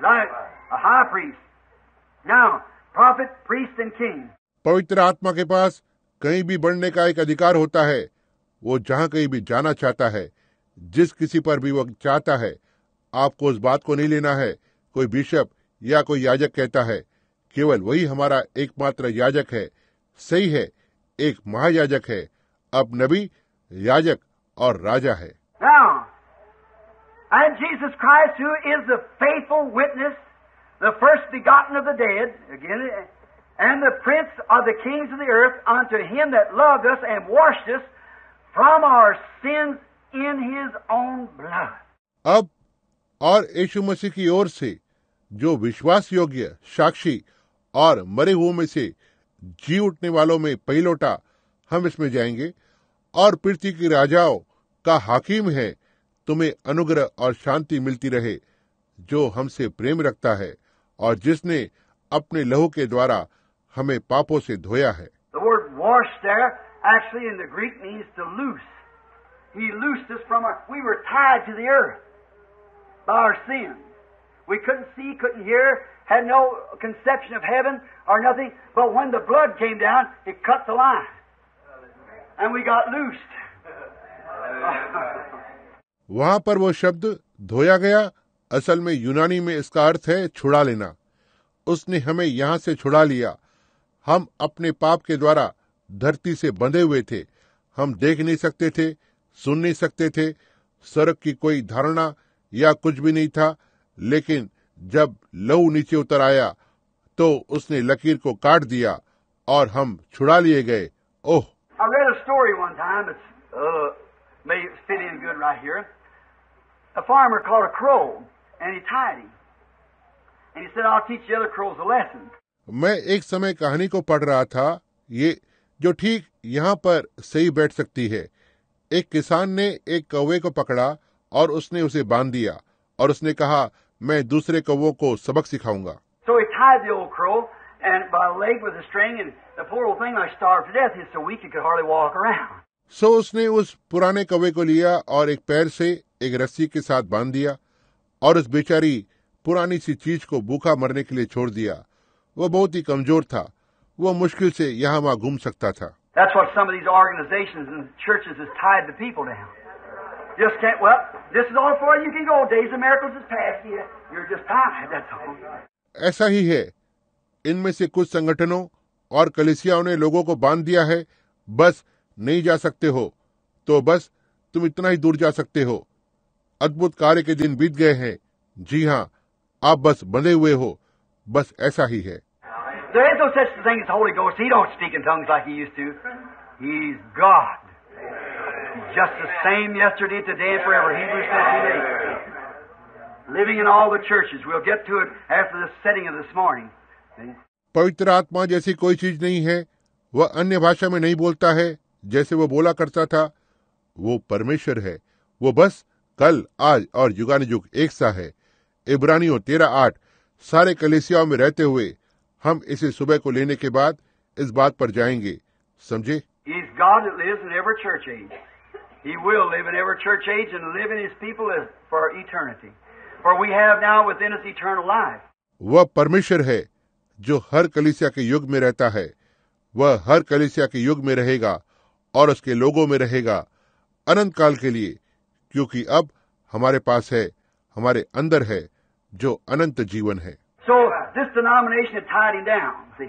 Right? A high priest. Now, prophet, priest, and king. पवित्र आत्मा के पास कहीं भी बढ़ने का एक अधिकार होता है वो जहाँ कहीं भी जाना चाहता है जिस किसी पर भी वो चाहता है आपको उस बात को नहीं लेना है कोई बिशप या कोई याजक कहता है केवल वही हमारा एकमात्र याजक है सही है एक महायाजक है अब नबी याजक और राजा है Now, and Jesus Christ, who is the faithful witness, the first begotten of the dead, again, and the prince of the kings of the earth, unto him that loved us and washed us from our sins in his own blood. अब और यीशु मसीह की ओर से जो विश्वास योग्य साक्षी और मरे हुओं में से जी उठने वालों में पहलोटा हम इसमें जाएँगे। और पृथ्वी के राजाओं का हाकिम है, तुम्हें अनुग्रह और शांति मिलती रहे, जो हमसे प्रेम रखता है और जिसने अपने लहू के द्वारा हमें पापों से धोया है। Had no conception of heaven or nothing, but when the blood came down, it cut the line. And we got loosed. वहाँ पर वो शब्द धोया गया। असल में यूनानी में इसका अर्थ है छुड़ा लेना। उसने हमें यहाँ से छुड़ा लिया। हम अपने पाप के द्वारा धरती से बंधे हुए थे। हम देख नहीं सकते थे सुन नहीं सकते थे। सड़क की कोई धारणा या कुछ भी नहीं था लेकिन जब लहू नीचे उतर आया तो उसने लकीर को काट दिया और हम छुड़ा लिए गए। ओह! मैं एक समय कहानी को पढ़ रहा था ये जो ठीक यहाँ पर सही बैठ सकती है। एक किसान ने एक कौवे को पकड़ा और उसने उसे बाँध दिया और उसने कहा मैं दूसरे कौ को सबक सिखाऊँगा। So सो उसने उस पुराने कवे को लिया और एक पैर से एक रस्सी के साथ बाँध दिया और उस बेचारी पुरानी सी चीज़ को भूखा मरने के लिए छोड़ दिया। वो बहुत ही कमज़ोर था। वो मुश्किल से यहाँ वहाँ घूम सकता था। just can't. Well, this is all for you. Can go. Days of miracles is past here. You're just tired. That's all. ऐसा ही है इनमें से कुछ संगठनों और कलिसियाओं ने लोगों को बाँध दिया है बस नहीं जा सकते हो तो बस तुम इतना ही दूर जा सकते हो अद्भुत कार्य के दिन बीत गए हैं जी हाँ आप बस बंधे हुए हो बस ऐसा ही है just the same yesterday, today, and forever. Hebrews 13 Living in all the churches. We'll get to it after the setting of this morning. पवित्र आत्मा जैसी कोई चीज़ नहीं है वह अन्य भाषा में नहीं बोलता है जैसे वो बोला करता था वो परमेश्वर है वो बस कल आज और युगानुयुग एक सा है इब्रानियों तेरह आठ सारे कलेसियाओं में रहते हुए हम इसे सुबह को लेने के बाद इस बात पर जाएँगे समझे He will live in every church age and live in His people for eternity. For we have now within us eternal life. वह परमेश्वर है जो हर कलिसिया के युग में रहता है वह हर कलिसिया के युग में रहेगा और उसके लोगों में रहेगा अनंत काल के लिए क्योंकि अब हमारे पास है हमारे अंदर है जो अनंत जीवन है so this denomination is hiding down see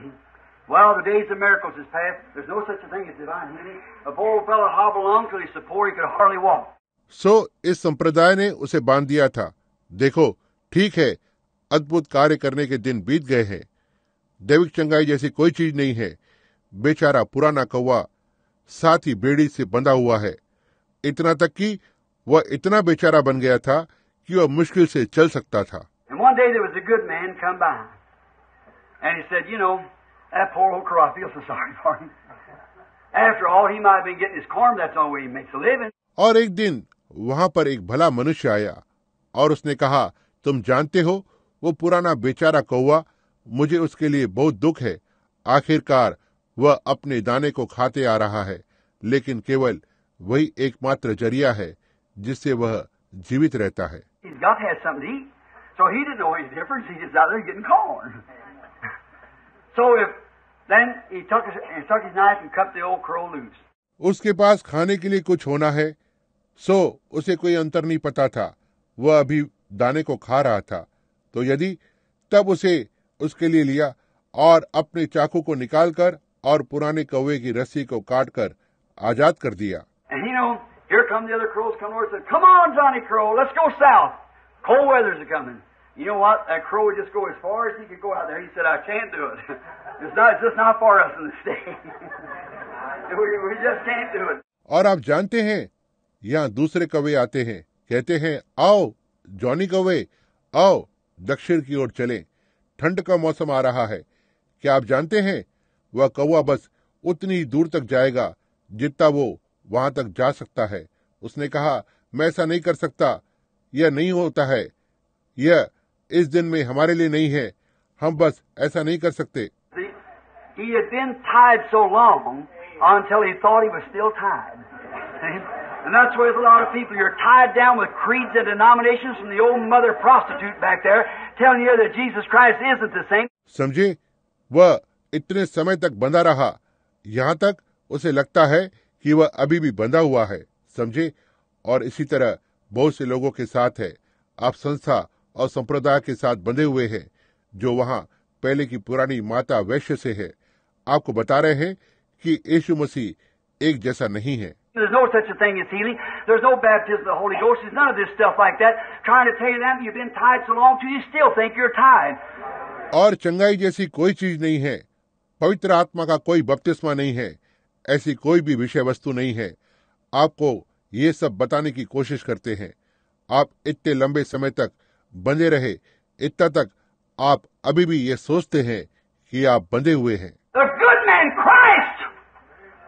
well, the days of miracles is past. There's no such a thing as divine healing. A poor old fellow hobbled along till he's so poor he could hardly walk. So इस संप्रदाय ने उसे बाँध दिया था देखो ठीक है अद्भुत कार्य करने के दिन बीत गए हैं दैविक चंगाई जैसी कोई चीज़ नहीं है बेचारा पुराना कौवा साथ ही बेड़ी से बंधा हुआ है इतना तक कि वह इतना बेचारा बन गया था कि वह मुश्किल से चल सकता था And one day there was a good man come by. And he said, You know, That poor old crow, I feel so sorry for him. After all, he might have been getting his corn, that's the only way he makes a living. और एक दिन वहाँ पर एक भला मनुष्य आया और उसने कहा तुम जानते हो वो पुराना बेचारा कौआ मुझे उसके लिए बहुत दुख है। आखिरकार वह अपने दाने को खाते आ रहा है लेकिन केवल वही एकमात्र ज़रिया है जिससे वह जीवित रहता है। So उसके पास खाने के लिए कुछ होना है सो उसे कोई अंतर नहीं पता था। वह अभी दाने को खा रहा था। तो यदि तब उसे उसके लिए लिया और अपने चाकू को निकालकर और पुराने कौवे की रस्सी को काटकर आज़ाद कर दिया। You know what? That crow would just go as far as he could go out there. He said, I can't do it. और आप जानते हैं, यहाँ दूसरे कवे आते हैं, कहते हैं, आओ, जॉनी कौवे, आओ, दक्षिण की ओर चलें, ठंड का मौसम आ रहा है। क्या आप जानते हैं, वह कौवा बस उतनी दूर तक जाएगा, जितना वो वहाँ तक जा सकता है। उसने कहा, मैं ऐसा नहीं कर सकता, यह नहीं होता है। यह इस दिन में हमारे लिए नहीं है। हम बस ऐसा नहीं कर सकते। he had been tied so long until he thought he was still tied. See? And that's with a lot of people. You're tied down with creeds and denominations from the old mother prostitute back there telling you that Jesus Christ isn't the same. समझे वह इतने समय तक बंधा रहा यहाँ तक उसे लगता है कि वह अभी भी बंधा हुआ है समझे और इसी तरह बहुत से लोगों के साथ है आप संस्था और संप्रदाय के साथ बंधे हुए हैं जो वहाँ पहले की पुरानी माता वैश्य से है आपको बता रहे हैं कि यशु मसीह एक जैसा नहीं है। और चंगाई जैसी कोई चीज़ नहीं है। पवित्र आत्मा का कोई बपतिस्मा नहीं है। ऐसी कोई भी विषय वस्तु नहीं है। आपको ये सब बताने की कोशिश करते हैं। आप इतने लंबे समय तक बंधे रहे इतना तक आप अभी भी ये सोचते हैं कि आप बंधे हुए हैं।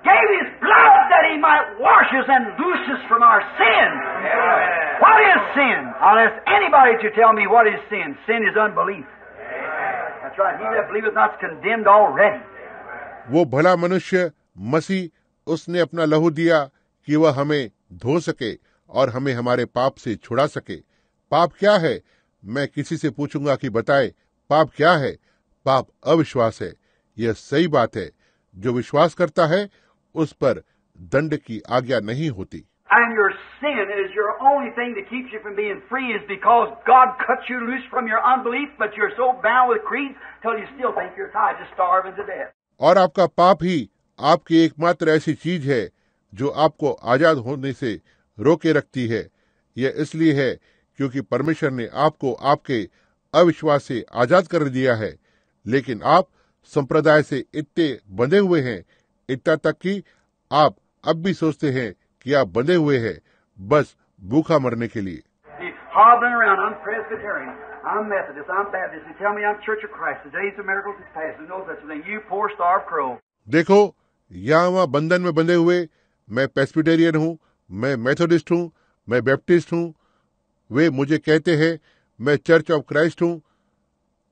Gave his blood that he might wash us and loose us from our sin. Amen. What is sin? I'll ask anybody to tell me what is sin. Sin is unbelief. Amen. That's right. He that believeth not is condemned already. वो भला मनुष्य मसीह उसने अपना लहू दिया कि वह हमें धो सके और हमें हमारे पाप से छुड़ा सके पाप क्या है मैं किसी से पूछूँगा कि बताए पाप क्या है पाप अविश्वास है यह सही बात है जो विश्वास करता है उस पर दंड की आज्ञा नहीं होती And your sin is your only thing that keeps you from being free is because God cut you loose from your unbelief, but you're so bound with creeds till you still think you're tied, just starving to death. और आपका पाप ही आपकी एकमात्र ऐसी चीज़ है जो आपको आज़ाद होने से रोके रखती है यह इसलिए है क्योंकि परमेश्वर ने आपको आपके अविश्वास से आज़ाद कर दिया है लेकिन आप संप्रदाय से इतने बंधे हुए हैं इतना तक कि आप अब भी सोचते हैं कि आप बंधे हुए हैं बस भूखा मरने के लिए। देखो यहाँ वहाँ बंधन में बंधे हुए मैं पेस्पिटेरियन हूँ मैं मेथोडिस्ट हूँ मैं बैप्टिस्ट हूँ। वे मुझे कहते हैं मैं चर्च ऑफ़ क्राइस्ट हूँ।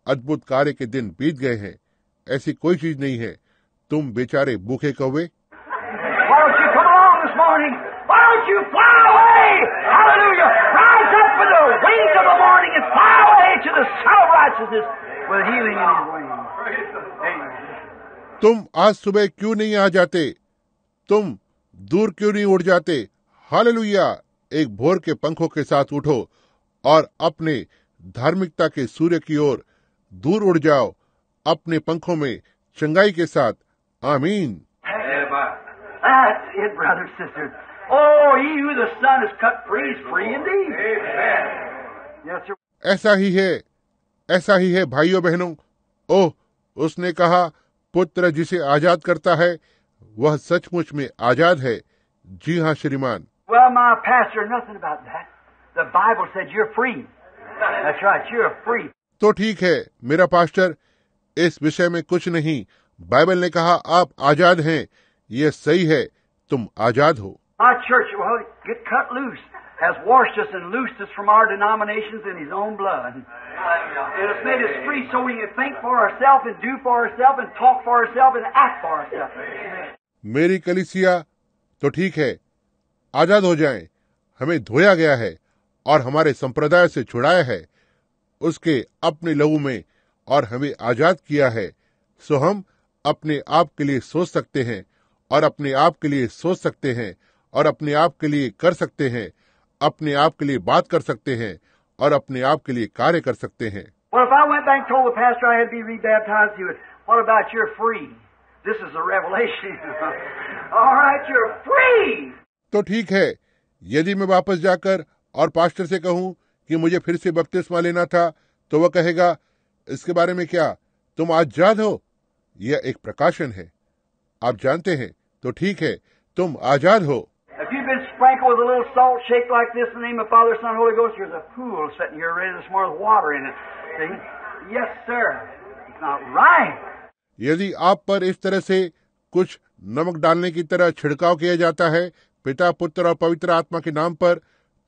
अद्भुत कार्य के दिन बीत गए हैं। ऐसी कोई चीज़ नहीं है। तुम बेचारे भूखे कौवे। तुम आज सुबह क्यों नहीं आ जाते? तुम दूर क्यों नहीं उड़ जाते? हाल लुया एक भोर के पंखों के साथ उठो और अपने धार्मिकता के सूर्य की ओर दूर उड़ जाओ। अपने पंखों में चंगाई के साथ आमीन That's it, brothers, sisters. Oh, he who the Son has cut free is free indeed. Amen. Yes, sir. ऐसा ही है ऐसा ही है भाइयों बहनों ओह उसने कहा पुत्र जिसे आज़ाद करता है वह सचमुच में आज़ाद है जी हाँ श्रीमान Well, my pastor, nothing about that. The Bible said you're free. That's right, you're free. तो ठीक है मेरा पास्टर इस विषय में कुछ नहीं बाइबल ने कहा आप आज़ाद हैं ये सही है तुम आज़ाद हो। मेरी कलिसिया तो ठीक है आज़ाद हो जाएँ, हमें धोया गया है और हमारे संप्रदाय से छुड़ाया है उसके अपने लहू में और हमें आज़ाद किया है सो हम अपने आप के लिए सोच सकते हैं और अपने आप के लिए सोच सकते हैं और अपने आप के लिए कर सकते हैं अपने आप के लिए बात कर सकते हैं और अपने आप के लिए कार्य कर सकते हैं Well, if I went back and told the pastor I had to be rebaptized, he would, what about you're free? This is a revelation. All right, you're free. तो ठीक है यदि मैं वापस जाकर और पास्टर से कहूँ कि मुझे फिर से बपतिस्मा लेना था तो वह कहेगा इसके बारे में क्या तुम आज़ाद हो यह एक प्रकाशन है। आप जानते हैं तो ठीक है तुम आज़ाद हो। यदि आप पर इस तरह से कुछ नमक डालने की तरह छिड़काव किया जाता है पिता पुत्र और पवित्र आत्मा के नाम पर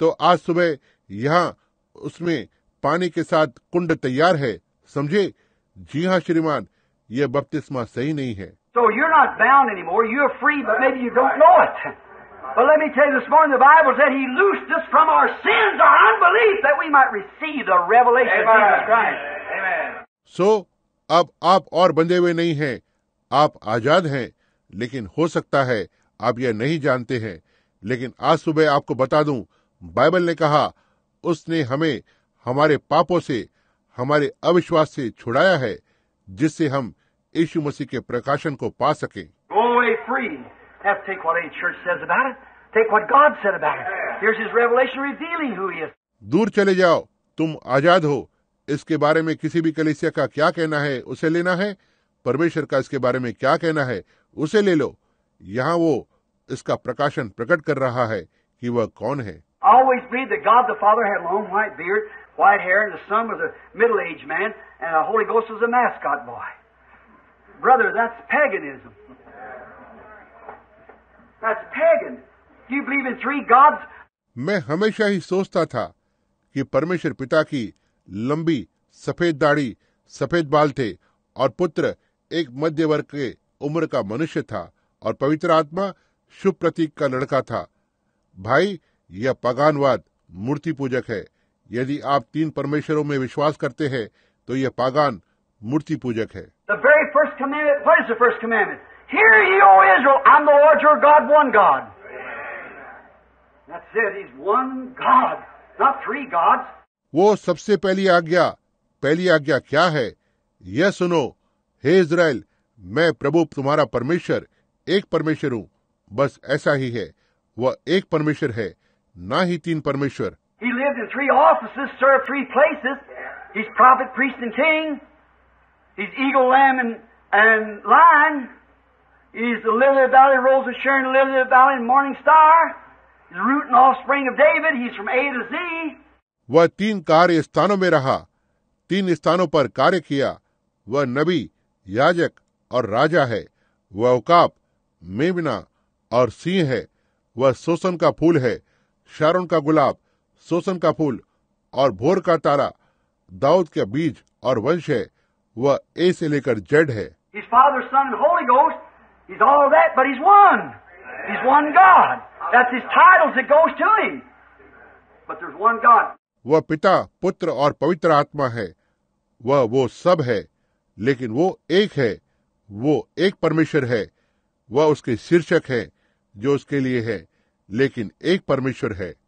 तो आज सुबह यहाँ उसमें पानी के साथ कुंड तैयार है। समझे? जी हाँ श्रीमान ये बपतिस्मा सही नहीं है। तो you not bound any free but you don't know it But अब आप और बंधे हुए नहीं हैं, आप आज़ाद हैं, लेकिन हो सकता है आप यह नहीं जानते हैं। लेकिन आज सुबह आपको बता दूँ, बाइबल ने कहा उसने हमें हमारे पापों से हमारे अविश्वास से छुड़ाया है जिससे हम यीशु मसीह के प्रकाशन को पा सके। दूर चले जाओ। तुम आज़ाद हो। इसके बारे में किसी भी कलेसिया का क्या कहना है उसे लेना है? परमेश्वर का इसके बारे में क्या कहना है उसे ले लो। यहाँ वो इसका प्रकाशन प्रकट कर रहा है कि वह कौन है। Brother, that's paganism. That's pagan. Do you believe in three gods? मैं हमेशा ही सोचता था कि परमेश्वर पिता की लंबी सफ़ेद दाढ़ी सफ़ेद बाल थे और पुत्र एक मध्य वर्ग के उम्र का मनुष्य था और पवित्र आत्मा शुभ प्रतीक का लड़का था भाई यह पगानवाद मूर्ति पूजक है यदि आप तीन परमेश्वरों में विश्वास करते हैं तो यह पागान मूर्ति पूजक है। वो सबसे पहली आज्ञा पहली आज्ञा क्या है? यह सुनो हे इसराइल मैं प्रभु तुम्हारा परमेश्वर एक परमेश्वर हूँ। बस ऐसा ही है वह एक परमेश्वर है ना ही तीन परमेश्वर। He lived in He's eagle, lamb, and, and lion. He's the lily of the valley, rose of Sharon, lily of the valley, and morning star. He's the root and offspring of David. He's from A to Z. वह तीन कार्य स्थानों में रहा तीन स्थानों पर कार्य किया वह नबी याजक और राजा है वह उकाप मेमना और सिंह है वह सोसन का फूल है शारोन का गुलाब सोसन का फूल और भोर का तारा दाऊद का बीज और वंश है वह ए से लेकर जेड है। वह पिता पुत्र और पवित्र आत्मा है। वह वो सब है लेकिन वो एक है। वो एक परमेश्वर है। वह उसके शीर्षक है जो उसके लिए है लेकिन एक परमेश्वर है।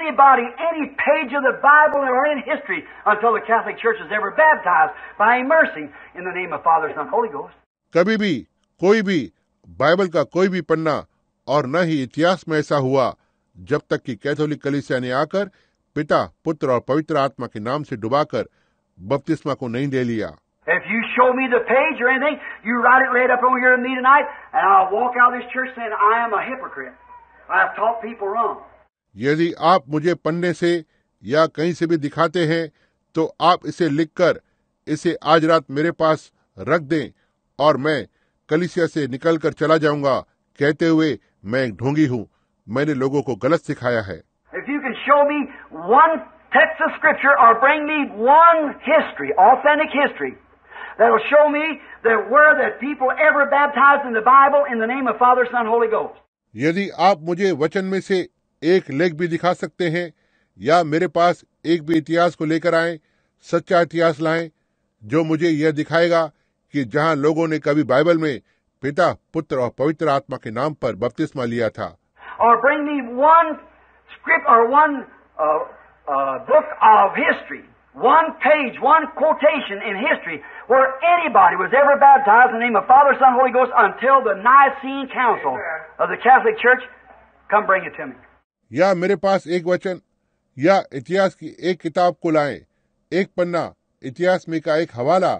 anybody, any page of the Bible or in history until the Catholic Church was ever baptized by immersing in the name of Father, Son, Holy Ghost. कभी भी कोई भी बाइबल का कोई भी पन्ना और न ही इतिहास में ऐसा हुआ जब तक कि कैथोलिक कलिसिया ने आकर पिता पुत्र और पवित्र आत्मा के नाम से डुबाकर बपतिस्मा को नहीं दे लिया If you show me the page or anything, you write it laid up on here to me tonight, and I'll walk out of this church saying I am a hypocrite. I have taught people wrong. यदि आप मुझे पन्ने से या कहीं से भी दिखाते हैं तो आप इसे लिखकर इसे आज रात मेरे पास रख दें और मैं कलिसिया से निकलकर चला जाऊँगा। कहते हुए मैं एक ढोंगी हूँ। मैंने लोगों को गलत सिखाया है। यदि आप मुझे वचन में से एक लेख भी दिखा सकते हैं या मेरे पास एक भी इतिहास को लेकर आए सच्चा इतिहास लाएँ जो मुझे यह दिखाएगा कि जहाँ लोगों ने कभी बाइबल में पिता पुत्र और पवित्र आत्मा के नाम पर बपतिस्मा लिया था। और ब्रिंग मी वन स्क्रिप्ट और बुक ऑफ़ इन हिस्ट्री या मेरे पास एक वचन या इतिहास की एक किताब को लाएँ एक पन्ना इतिहास में का एक हवाला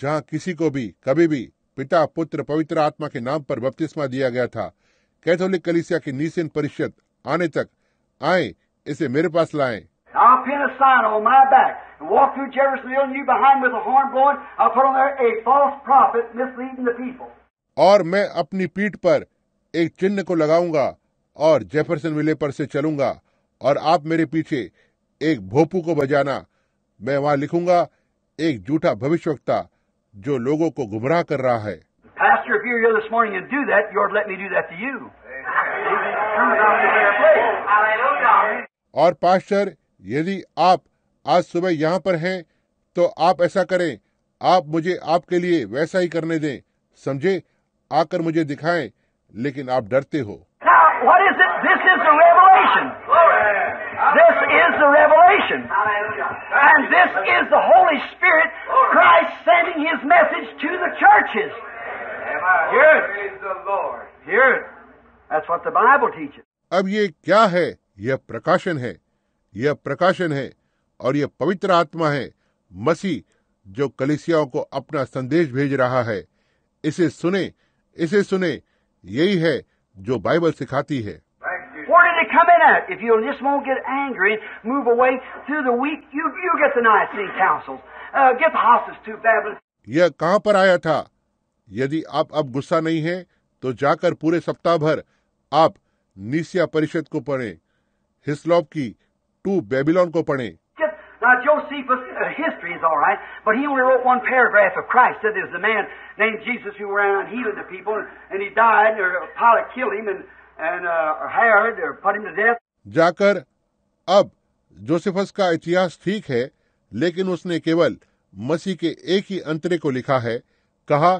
जहाँ किसी को भी कभी भी पिता पुत्र पवित्र आत्मा के नाम पर बपतिस्मा दिया गया था कैथोलिक कलिसिया की नीसियन परिषद आने तक आए इसे मेरे पास लाएँ I'll pin a sign on my back and walk through Jeffersonville you behind with a horn blowing. I'll put on there a false prophet misleading the people. और मैं अपनी पीठ पर एक चिन्ह को लगाऊँगा और जेफरसन विले पर से चलूँगा और आप मेरे पीछे एक भोपू को बजाना मैं वहाँ लिखूँगा एक झूठा भविष्यवक्ता जो लोगों को गुमराह कर रहा है Pastor, if you're here this morning and do that, you let me do that to you. Turn it out to their place. Hallelujah. और पास्टर यदि आप आज सुबह यहाँ पर हैं तो आप ऐसा करें आप मुझे आपके लिए वैसा ही करने दें समझे आकर मुझे दिखाएँ लेकिन आप डरते हो Now, what is it? This is the revelation. This is the revelation. And this is the Holy Spirit, Christ sending His message to the churches. Hear it. Hear it. That's what the Bible teaches. अब ये क्या है यह प्रकाशन है यह प्रकाशन है और यह पवित्र आत्मा है मसीह जो कलिसियाओं को अपना संदेश भेज रहा है इसे सुने इसे सुने यही है जो बाइबल सिखाती है did it come in at? If you just won't get angry and move away through the week, you, you get the Nicene councils. Uh, get the hostage to Babylon. यह कहाँ पर आया था यदि आप अब गुस्सा नहीं है तो जाकर पूरे सप्ताह भर आप नीसिया परिषद को पढ़ें हिस्लॉप की टू बेबीलोन को पढ़ें now, Josephus, uh, history is all right, but he only wrote one paragraph of Christ. Said there was a man named Jesus who ran around healing the people, and, and he died, or Pilate killed him, and, and uh, or or put him to death. जाकर अब Josephus का इतिहास ठीक है लेकिन उसने केवल मसीह के एक ही अंतरे को लिखा है। कहा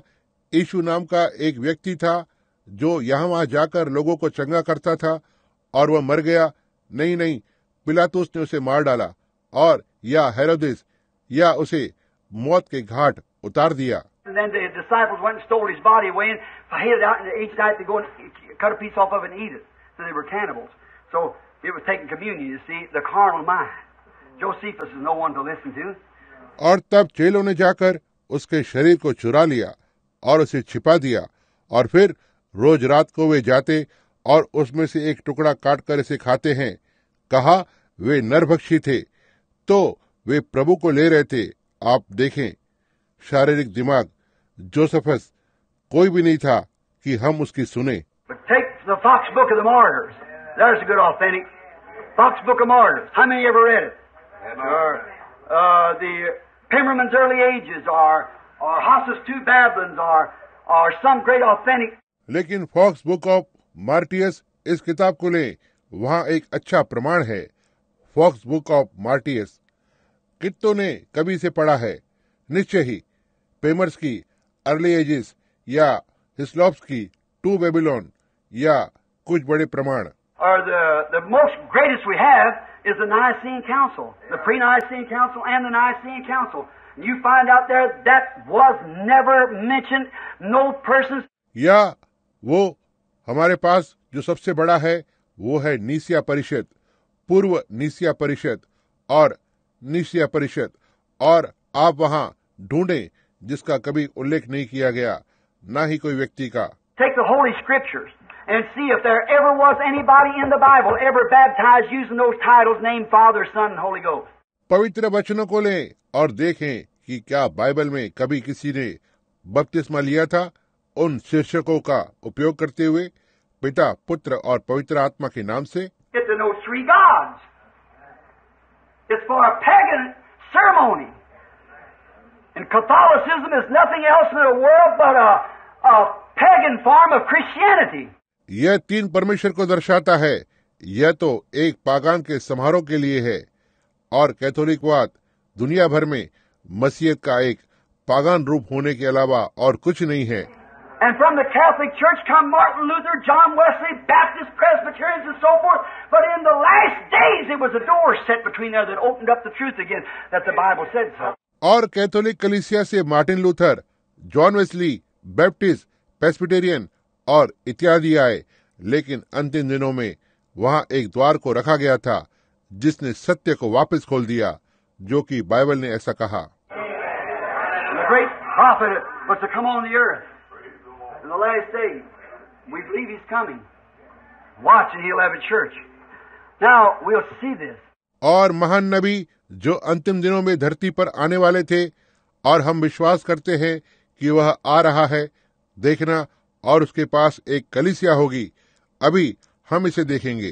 यीशु नाम का एक व्यक्ति था जो यहाँ वहाँ जाकर लोगों को चंगा करता था और वह मर गया। नहीं नहीं पिलातुस ने उसे मार डाला और या हेरोदिस या उसे मौत के घाट उतार दिया। Cut a piece off of it and eat it. So they were cannibals. So it was taking communion, you see, the carnal mind. Josephus is no one to listen to. और तब चेलों ने जाकर उसके शरीर को चुरा लिया और उसे छिपा दिया और फिर रोज रात को वे जाते और उसमें से एक टुकड़ा काट कर इसे खाते हैं कहा वे नरभक्षी थे तो वे प्रभु को ले रहे थे आप देखें शारीरिक दिमाग जोसफस कोई भी नहीं था कि हम उसकी सुने But take the Fox Book of the Martyrs. There's a good authentic. Fox Book of Martyrs. How many ever read it? Or uh, the Pimmerman's Early Ages, or or Hossus Two Babylons, or or some great authentic. लेकिन fox book of martyrs इस किताब को लें वहाँ एक अच्छा प्रमाण है फॉक्स बुक ऑफ़ मार्टियस कित्तों ने कभी इसे पढ़ा है निश्चय ही पेमर्स की अर्ली एजिस या हिस्लॉप्स की टू बेबीलोन या कुछ बड़े प्रमाण। या वो हमारे पास जो सबसे बड़ा है वो है निसिया परिषद पूर्व निसिया परिषद और निसिया परिषद और आप वहाँ ढूंढे जिसका कभी उल्लेख नहीं किया गया न ही कोई व्यक्ति का। Take the holy scriptures and see if there ever was anybody in the Bible ever baptized using those titles named Father, Son, and Holy Ghost. पवित्र वचनों को लें और देखें कि क्या बाइबल में कभी किसी ने बपतिस्मा लिया था उन शीर्षकों का उपयोग करते हुए पिता पुत्र और पवित्र आत्मा के नाम से Get to know three gods. It's for a pagan ceremony. And Catholicism is nothing else in the world but a, a pagan form of Christianity. यह तीन परमेश्वर को दर्शाता है यह तो एक पागान के समारोह के लिए है और कैथोलिकवाद दुनिया भर में मसीहत का एक पागान रूप होने के अलावा और कुछ नहीं है And from the Catholic Church come Martin Luther, John Wesley, Baptist, Presbyterians, and so forth. But in the last days, it was a door set between there that opened up the truth again, that the Bible said so. और Catholic कलिसिया से Martin Luther John Wesley Baptist Presbyterian और इत्यादि आए। लेकिन अंतिम दिनों में वहाँ एक द्वार को रखा गया था जिसने सत्य को वापस खोल दिया जो कि बाइबल ने ऐसा कहा। और महान नबी जो अंतिम दिनों में धरती पर आने वाले थे और हम विश्वास करते हैं कि वह आ रहा है देखना और उसके पास एक कलिसिया होगी। अभी हम इसे देखेंगे।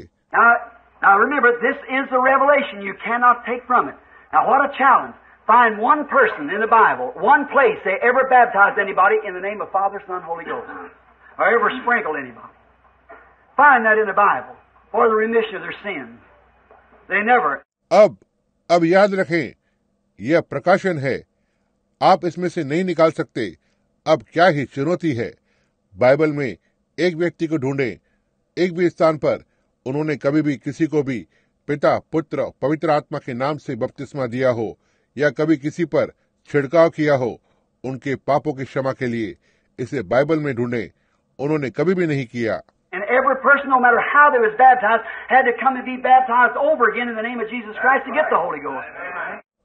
अब अब याद रखें यह प्रकाशन है। आप इसमें से नहीं निकाल सकते। अब क्या ही चुनौती है। बाइबल में एक व्यक्ति को ढूंढें एक भी स्थान पर। उन्होंने कभी भी किसी को भी पिता पुत्र पवित्र आत्मा के नाम से बपतिस्मा दिया हो या कभी किसी पर छिड़काव किया हो उनके पापों की क्षमा के लिए इसे बाइबल में ढूंढे। उन्होंने कभी भी नहीं किया। And every person, no matter how they was baptized, had to come and be baptized over again in the name of Jesus Christ to get the Holy Ghost.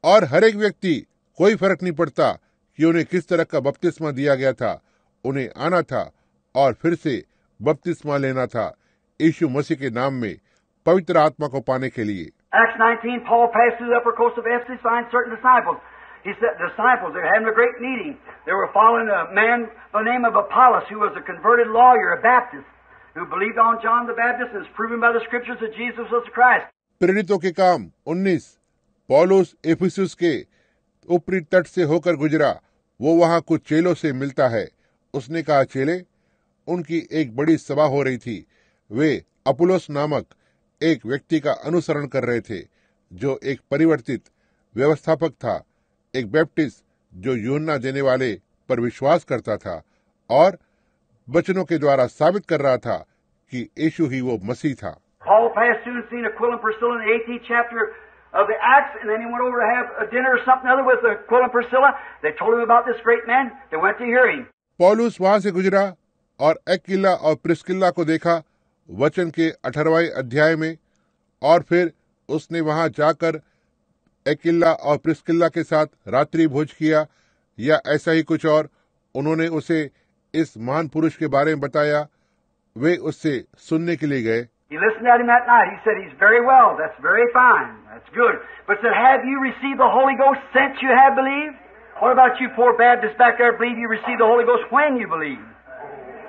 और हर एक व्यक्ति कोई फ़र्क नहीं पड़ता कि उन्हें किस तरह का बपतिस्मा दिया गया था। उन्हें आना था और फिर से बपतिस्मा लेना था यीशु मसीह के नाम में पवित्र आत्मा को पाने के लिए Acts 19, Paul passed through the upper coast of Ephesus, find certain disciples. He said, disciples, they were having a great meeting. They were following a man by the name of Apollos, who was a converted lawyer, a Baptist, who believed on John the Baptist and is proven by the scriptures that Jesus was the Christ. प्रेरितों के काम 19 पौलुस एफिसुस के ऊपरी तट से होकर गुजरा वो वहाँ कुछ चेलों से मिलता है उसने कहा चेले उनकी एक बड़ी सभा हो रही थी। वे अपुलोस नामक एक व्यक्ति का अनुसरण कर रहे थे जो एक परिवर्तित व्यवस्थापक था एक बैप्टिस्ट जो योजना देने वाले पर विश्वास करता था और बचनों के द्वारा साबित कर रहा था कि यीशु ही वो मसीह था। पॉलुस वहाँ से गुजरा और एक्किला और प्रिस्किल्ला को देखा, वचन के अठारवा अध्याय में, और फिर उसने वहाँ जाकर एक्किला और प्रिस्किल्ला के साथ रात्रि भोज किया, या ऐसा ही कुछ और उन्होंने उसे इस महान पुरुष के बारे में बताया, वे उससे सुनने के लिए गए। Ghost?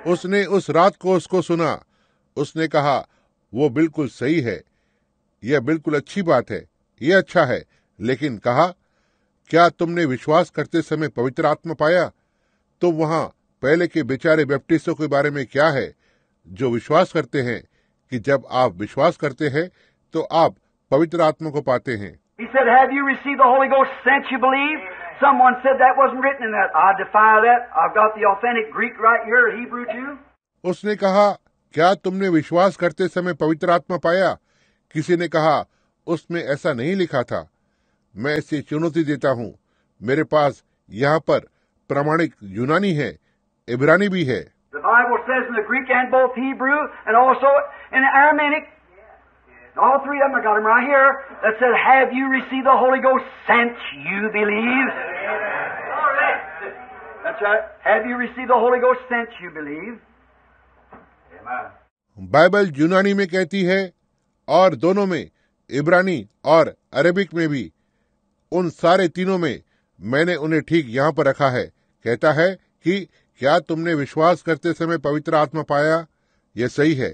उसने उस रात को उसको सुना। उसने कहा वो बिल्कुल सही है। यह बिल्कुल अच्छी बात है। यह अच्छा है। लेकिन कहा क्या तुमने विश्वास करते समय पवित्र आत्मा पाया? तो वहाँ पहले के बेचारे बैप्टिस्टों के बारे में क्या है? जो विश्वास करते हैं कि जब आप विश्वास करते हैं तो आप पवित्र आत्मा को पाते हैं। He said, Have you received the Holy Ghost since you? Someone said that wasn't written in that. I defy that. I've got the authentic Greek right here, Hebrew too. उसने कहा क्या तुमने विश्वास करते समय पवित्र आत्मा पाया किसी ने कहा उसमें ऐसा नहीं लिखा था मैं इसे चुनौती देता हूँ मेरे पास यहाँ पर प्रामाणिक यूनानी है इब्रानी भी है The Bible says in the Greek and both Hebrew and also in the All three of them, I got them right here, that said, Have you received the Holy Ghost since you believe? That's right. Have you received the Holy Ghost since you believe? Bible यूनानी में कहती है और दोनों में इब्रानी और Arabic में भी उन सारे तीनों में मैंने उन्हें ठीक यहाँ पर रखा है कहता है कि क्या तुमने विश्वास करते समय पवित्र आत्मा पाया यह सही है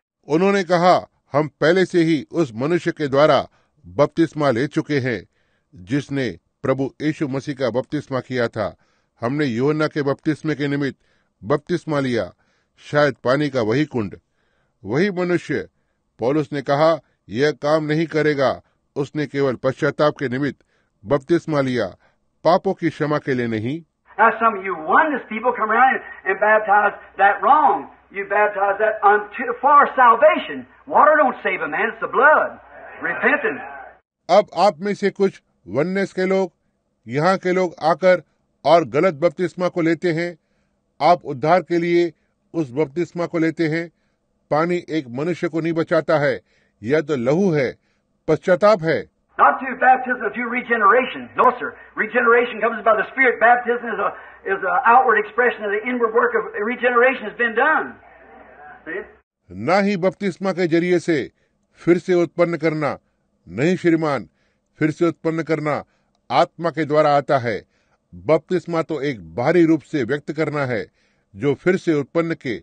उन्होंने कहा हम पहले से ही उस मनुष्य के द्वारा बपतिस्मा ले चुके हैं जिसने प्रभु यीशु मसीह का बपतिस्मा किया था। हमने योना के बपतिस्मे के निमित्त बपतिस्मा लिया शायद पानी का वही कुंड। वही मनुष्य पौलुस ने कहा यह काम नहीं करेगा। उसने केवल पश्चाताप के निमित्त बपतिस्मा लिया पापों की क्षमा के लिए नहीं। Now, some of you oneness people come around and, baptize that wrong. You baptize that unto, for salvation. Water don't save a man, it's the blood. Repentance. अब आप में से कुछ वननेस के लोग यहाँ के लोग आकर और गलत बपतिस्मा को लेते हैं आप उद्धार के लिए उस बपतिस्मा को लेते हैं पानी एक मनुष्य को नहीं बचाता है यह तो लहू है पश्चाताप है Not through baptism, through regeneration. No, sir. Regeneration comes by the Spirit. Baptism is a is an outward expression of the inward work of regeneration has been done. See? ना ही बपतिस्मा के ज़रिए से फिर से उत्पन्न करना। नहीं श्रीमान फिर से उत्पन्न करना आत्मा के द्वारा आता है। बपतिस्मा तो एक बाहरी रूप से व्यक्त करना है जो फिर से उत्पन्न के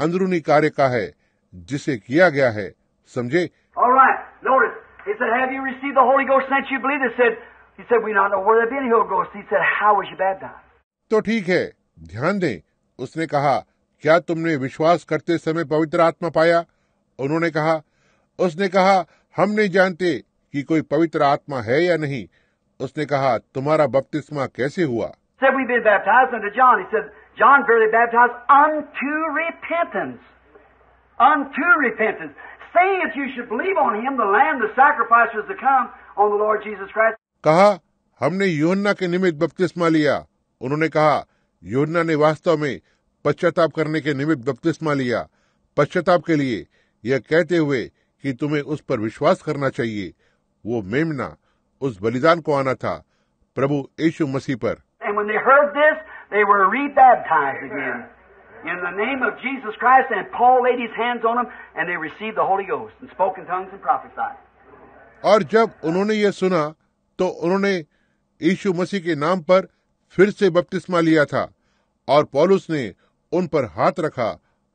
अंदरूनी कार्य का है जिसे किया गया है। समझे? Right. तो ठीक है ध्यान दें उसने कहा क्या तुमने विश्वास करते समय पवित्र आत्मा पाया? उन्होंने कहा उसने कहा हम नहीं जानते कि कोई पवित्र आत्मा है या नहीं। उसने कहा तुम्हारा बपतिस्मा कैसे हुआ? कहा हमने युहन्ना के निमित्त बपतिस्मा लिया। उन्होंने कहा योजना ने वास्तव में पश्चाताप करने के निमित्त बपतिस्मा लिया। पश्चाताप के लिए यह कहते हुए कि तुम्हें उस पर विश्वास करना चाहिए। वो मेमना उस बलिदान को आना था प्रभु यीशु मसीह पर। और जब उन्होंने ये सुना तो उन्होंने यीशु मसीह के नाम पर फिर से बपतिस्मा लिया था और पौलुस ने उन पर हाथ रखा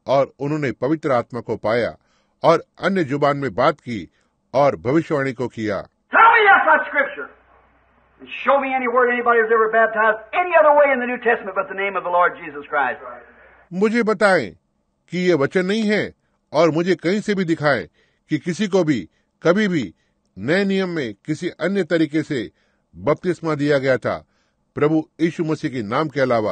और उन्होंने पवित्र आत्मा को पाया और अन्य ज़ुबान में बात की और भविष्यवाणी को किया Tell me that's not Scripture. And show me any word anybody was ever baptized any other way in the New Testament but the name of the Lord Jesus Christ. मुझे बताएँ कि ये वचन नहीं है और मुझे कहीं से भी दिखाएँ कि किसी को भी कभी भी नए नियम में किसी अन्य तरीके से बपतिस्मा दिया गया था प्रभु यीशु मसीह के नाम के अलावा।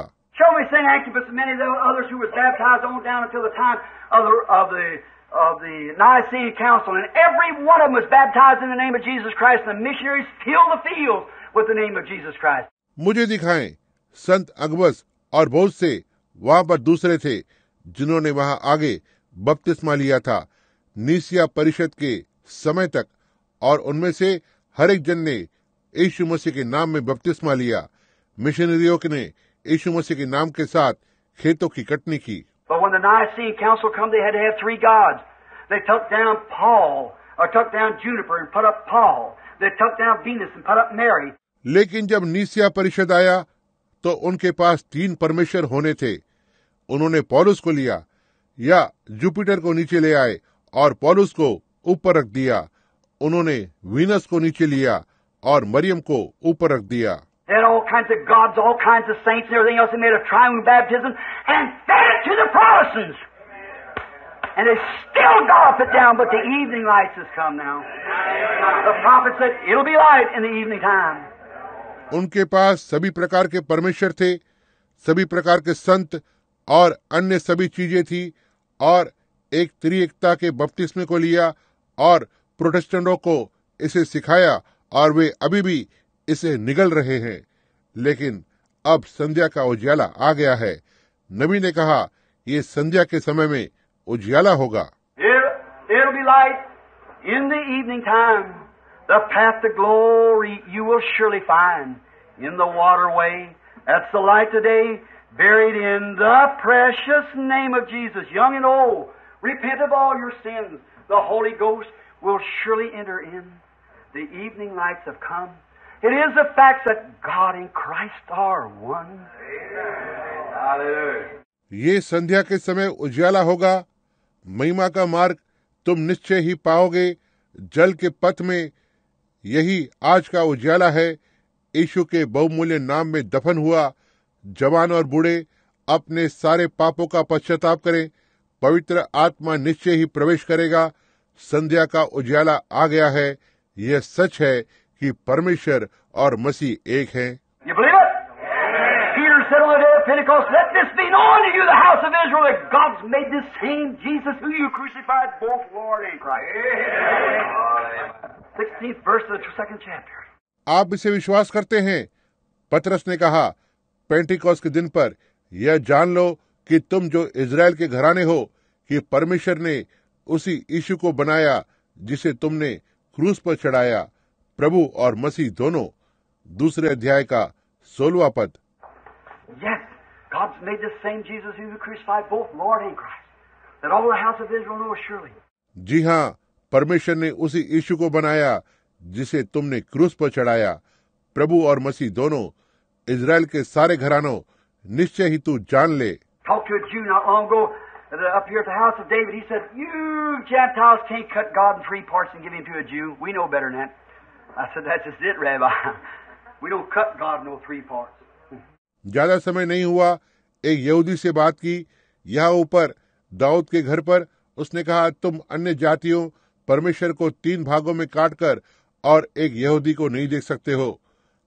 मुझे दिखाएँ संत अगबस और बहुत से वहाँ पर दूसरे थे जिन्होंने वहाँ आगे बपतिस्मा लिया था निसिया परिषद के समय तक और उनमें से हर एक जन ने यशु मसीह के नाम में बपतिस्मा लिया। मिशनरियों ने यशु मसीह के नाम के साथ खेतों की कटनी की। लेकिन जब निसिया परिषद आया तो उनके पास तीन परमेश्वर होने थे। उन्होंने पॉलुस को लिया या जुपिटर को नीचे ले आए और पॉलुस को ऊपर रख दिया। उन्होंने वीनस को नीचे लिया और मरियम को ऊपर रख दिया। They had all kinds of gods, all kinds of saints and everything else. They made a triune baptism and fed it to the Protestants. And they still gulp it down, but the evening lights has come now. The prophet said, it'll be light in the evening time. उनके पास सभी प्रकार के परमेश्वर थे सभी प्रकार के संत और अन्य सभी चीजें थी और एक त्रिएकता के बपतिस्मे को लिया और प्रोटेस्टेंटों को इसे सिखाया और वे अभी भी इसे निगल रहे हैं। लेकिन अब संध्या का उज्याला आ गया है। नबी ने कहा, ये संध्या के समय में उज्याला होगा। In the evening time the path to glory you in the way that's the light today buried in the precious name the holy ghost will surely It is a fact that God and Christ are one. ये संध्या के समय उजियाला होगा। महिमा का मार्ग तुम निश्चय ही पाओगे। जल के पथ में यही आज का उजियाला है। यीशु के बहुमूल्य नाम में दफन हुआ। जवान और बूढ़े अपने सारे पापों का पश्चाताप करें। पवित्र आत्मा निश्चय ही प्रवेश करेगा। संध्या का उजियाला आ गया है। यह सच है कि परमेश्वर और मसीह एक है। आप इसे विश्वास करते हैं। पतरस ने कहा पेंटिकॉस के दिन पर यह जान लो कि तुम जो इज़राइल के घराने हो कि परमेश्वर ने उसी ईशु को बनाया जिसे तुमने क्रूस पर चढ़ाया। प्रभु और मसीह दोनों दूसरे अध्याय का सोलवा पद। जी हाँ परमेश्वर ने उसी यीशु को बनाया जिसे तुमने क्रूस पर चढ़ाया। प्रभु और मसीह दोनों इसराइल के सारे घरानों निश्चय ही तू जान ले। Said, I said, That's just it, Rabbi. We don't cut God no three parts. ज़्यादा समय नहीं हुआ एक यहूदी से बात की यहाँ ऊपर दाऊद के घर पर उसने कहा तुम अन्य जातियों परमेश्वर को तीन भागों में काटकर और एक यहूदी को नहीं देख सकते हो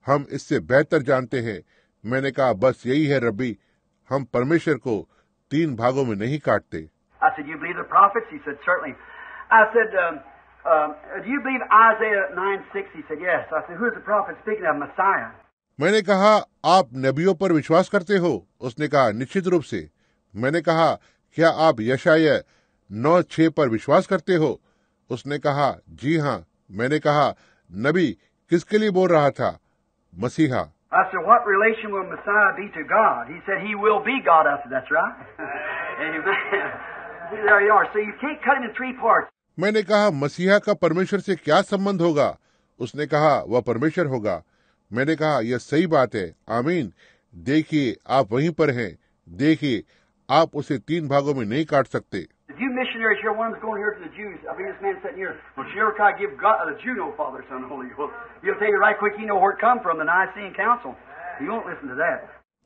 हम इससे बेहतर जानते हैं मैंने कहा बस यही है रब्बी हम परमेश्वर को तीन भागों में नहीं काटते I said, You believe the prophets? He said, Certainly. I said, um, मैंने कहा आप नबियों पर विश्वास करते हो? उसने कहा निश्चित रूप से। मैंने कहा क्या आप यशाय नौ छह पर विश्वास करते हो? उसने कहा जी हाँ। मैंने कहा नबी किसके लिए बोल रहा था? मसीहा। मसीहा मैंने कहा मसीहा का परमेश्वर से क्या संबंध होगा? उसने कहा वह परमेश्वर होगा। मैंने कहा यह सही बात है। आमीन। देखिए आप वहीं पर हैं। देखिए आप उसे तीन भागों में नहीं काट सकते।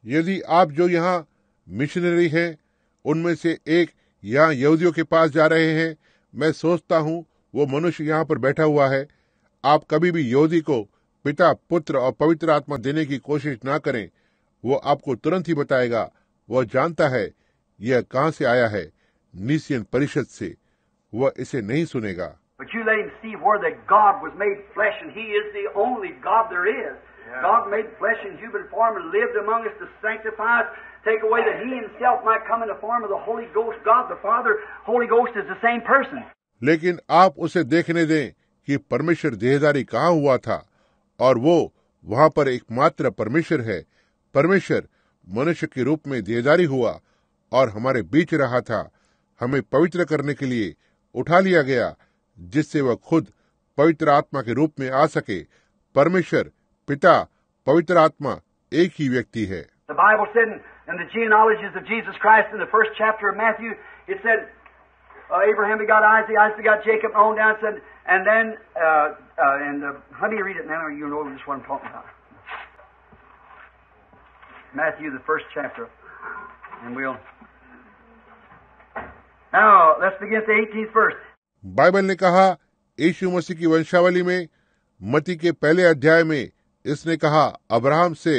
यदि आप जो यहाँ मिशनरी हैं, उनमें से एक यहाँ यहूदियों के पास जा रहे हैं मैं सोचता हूँ वो मनुष्य यहाँ पर बैठा हुआ है। आप कभी भी योदी को पिता पुत्र और पवित्र आत्मा देने की कोशिश ना करें। वो आपको तुरंत ही बताएगा। वो जानता है यह कहाँ से आया है? निशियन परिषद से। वह इसे नहीं सुनेगा। God made flesh in human form and lived among us to sanctify us. Take away that He Himself might come in the form of the Holy Ghost. God the Father, Holy Ghost is the same person. लेकिन आप उसे देखने दें कि परमेश्वर देहदारी कहाँ हुआ था और वो वहाँ पर एकमात्र परमेश्वर है परमेश्वर मनुष्य के रूप में देहदारी हुआ और हमारे बीच रहा था हमें पवित्र करने के लिए उठा लिया गया जिससे वह खुद पवित्र आत्मा के रूप में आ सके परमेश्वर पिता पवित्र आत्मा एक ही व्यक्ति है The Bible said in, in the genealogies of Jesus Christ in the first chapter of Matthew, it said uh, Abraham begot Isaac, Isaac begot Jacob, on down said, and then, uh, uh, and uh, let me read it now, you know just what I'm talking about. Matthew, the first chapter, and we'll. Now, let's begin at the 18th verse. Bible ने कहा यीशु मसीह की वंशावली में मती के पहले अध्याय में इसने कहा अब्राहम से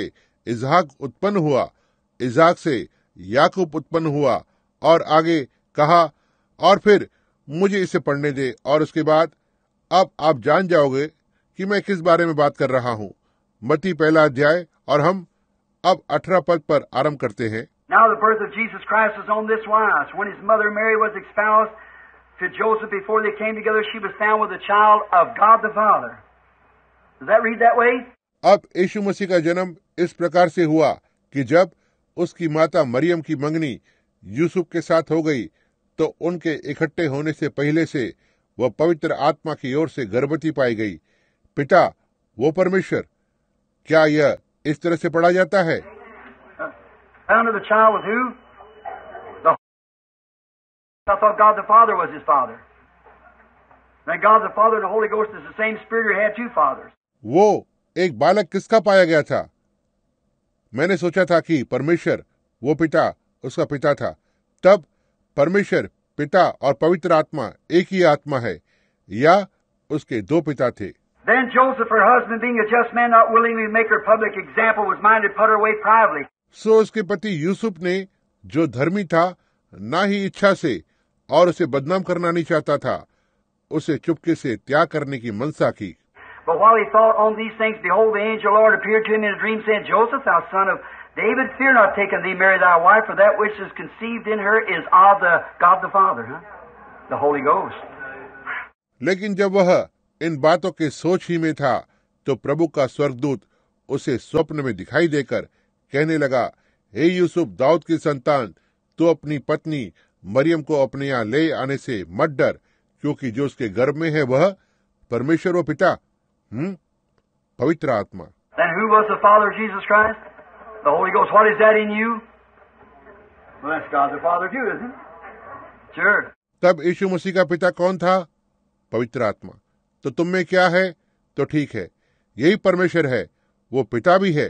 इजहाक उत्पन्न हुआ इजहाक से याकूब उत्पन्न हुआ और आगे कहा और फिर मुझे इसे पढ़ने दे और उसके बाद अब आप जान जाओगे कि मैं किस बारे में बात कर रहा हूँ मती पहला अध्याय और हम अब अठारह पद पर आरंभ करते हैं Now the birth of Jesus Christ was on this wise. When his mother Mary was espoused to Joseph before they came together, she was found with a child of God the Father. Does that read that way? अब यीशु मसीह का जन्म इस प्रकार से हुआ कि जब उसकी माता मरियम की मंगनी यूसुफ के साथ हो गई तो उनके इकट्ठे होने से पहले से वह पवित्र आत्मा की ओर से गर्भवती पाई गई। पिता वो परमेश्वर क्या यह इस तरह से पढ़ा जाता है? वो एक बालक किसका पाया गया था? मैंने सोचा था कि परमेश्वर वो पिता उसका पिता था। तब परमेश्वर पिता और पवित्र आत्मा एक ही आत्मा है या उसके दो पिता थे। Then Joseph, her husband, being a just man, not willing to make her public example, was minded to put her away privately. सो उसके पति यूसुफ ने जो धर्मी था ना ही इच्छा से और उसे बदनाम करना नहीं चाहता था उसे चुपके से त्याग करने की मनसा की। But while he thought on these things, behold, the angel of the Lord appeared to him in a dream, saying, Joseph, thou son of David, fear not taking thee Mary thy wife, for that which is conceived in her is of the God the Father, huh? the Holy Ghost. लेकिन जब वह इन बातों के सोच ही में था तो प्रभु का स्वर्गदूत उसे स्वप्न में दिखाई देकर कहने लगा हे यूसुफ दाऊद की संतान तू अपनी पत्नी मरियम को अपने यहाँ ले आने से मत डर क्योंकि जो उसके गर्भ में है वह परमेश्वर व पिता हम्म पवित्र आत्मा Then who was the Father of Jesus Christ? The Holy Ghost. What is that in you? Well, that's God the Father too, isn't it? Sure. तब यीशु मसीह का पिता कौन था पवित्र आत्मा तो तुम में क्या है तो ठीक है यही परमेश्वर है वो पिता भी है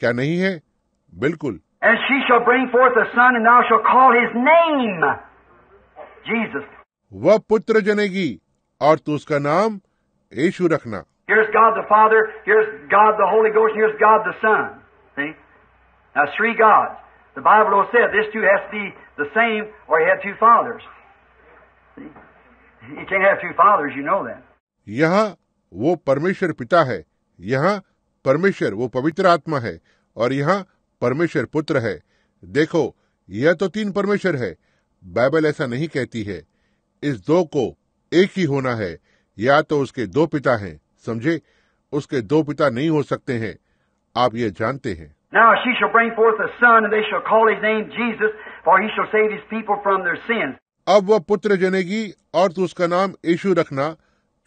क्या नहीं है बिल्कुल And she shall bring forth a son, and thou shalt call his name Jesus. वह पुत्र जनेगी और तू उसका नाम यीशु रखना Here's God the Father, here's God the Holy Ghost, and here's God the Son. See? Now, three gods. The Bible will say this two has to be the same, or he had two fathers. See? You can't have two fathers, you know that. यहाँ वो परमेश्वर पिता है यहाँ परमेश्वर वो पवित्र आत्मा है और यहाँ परमेश्वर पुत्र है देखो यह तो तीन परमेश्वर है बाइबल ऐसा नहीं कहती है इस दो को एक ही होना है या तो उसके दो पिता हैं समझे उसके दो पिता नहीं हो सकते हैं आप ये जानते हैं Now she shall bring forth a son, and they shall call his name Jesus, for he shall save his people from their sins. अब वह पुत्र जनेगी और तू उसका नाम यीशु रखना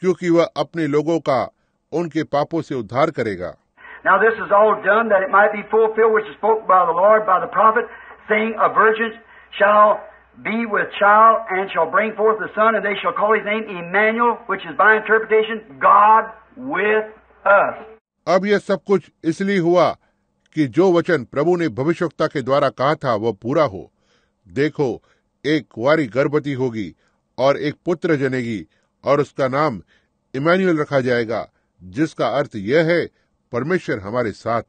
क्योंकि वह अपने लोगों का उनके पापों से उद्धार करेगा Now this is all done that it might be fulfilled which is spoken by the Lord by the prophet, saying, A virgin shall be with child and shall bring forth a son, and they shall call his name Emmanuel, which is by interpretation God with us. अब यह सब कुछ इसलिए हुआ कि जो वचन प्रभु ने भविष्यता के द्वारा कहा था वह पूरा हो। देखो एक कुरी गर्भवती होगी और एक पुत्र जनेगी और उसका नाम इमैनुअल रखा जाएगा जिसका अर्थ यह है परमेश्वर हमारे साथ।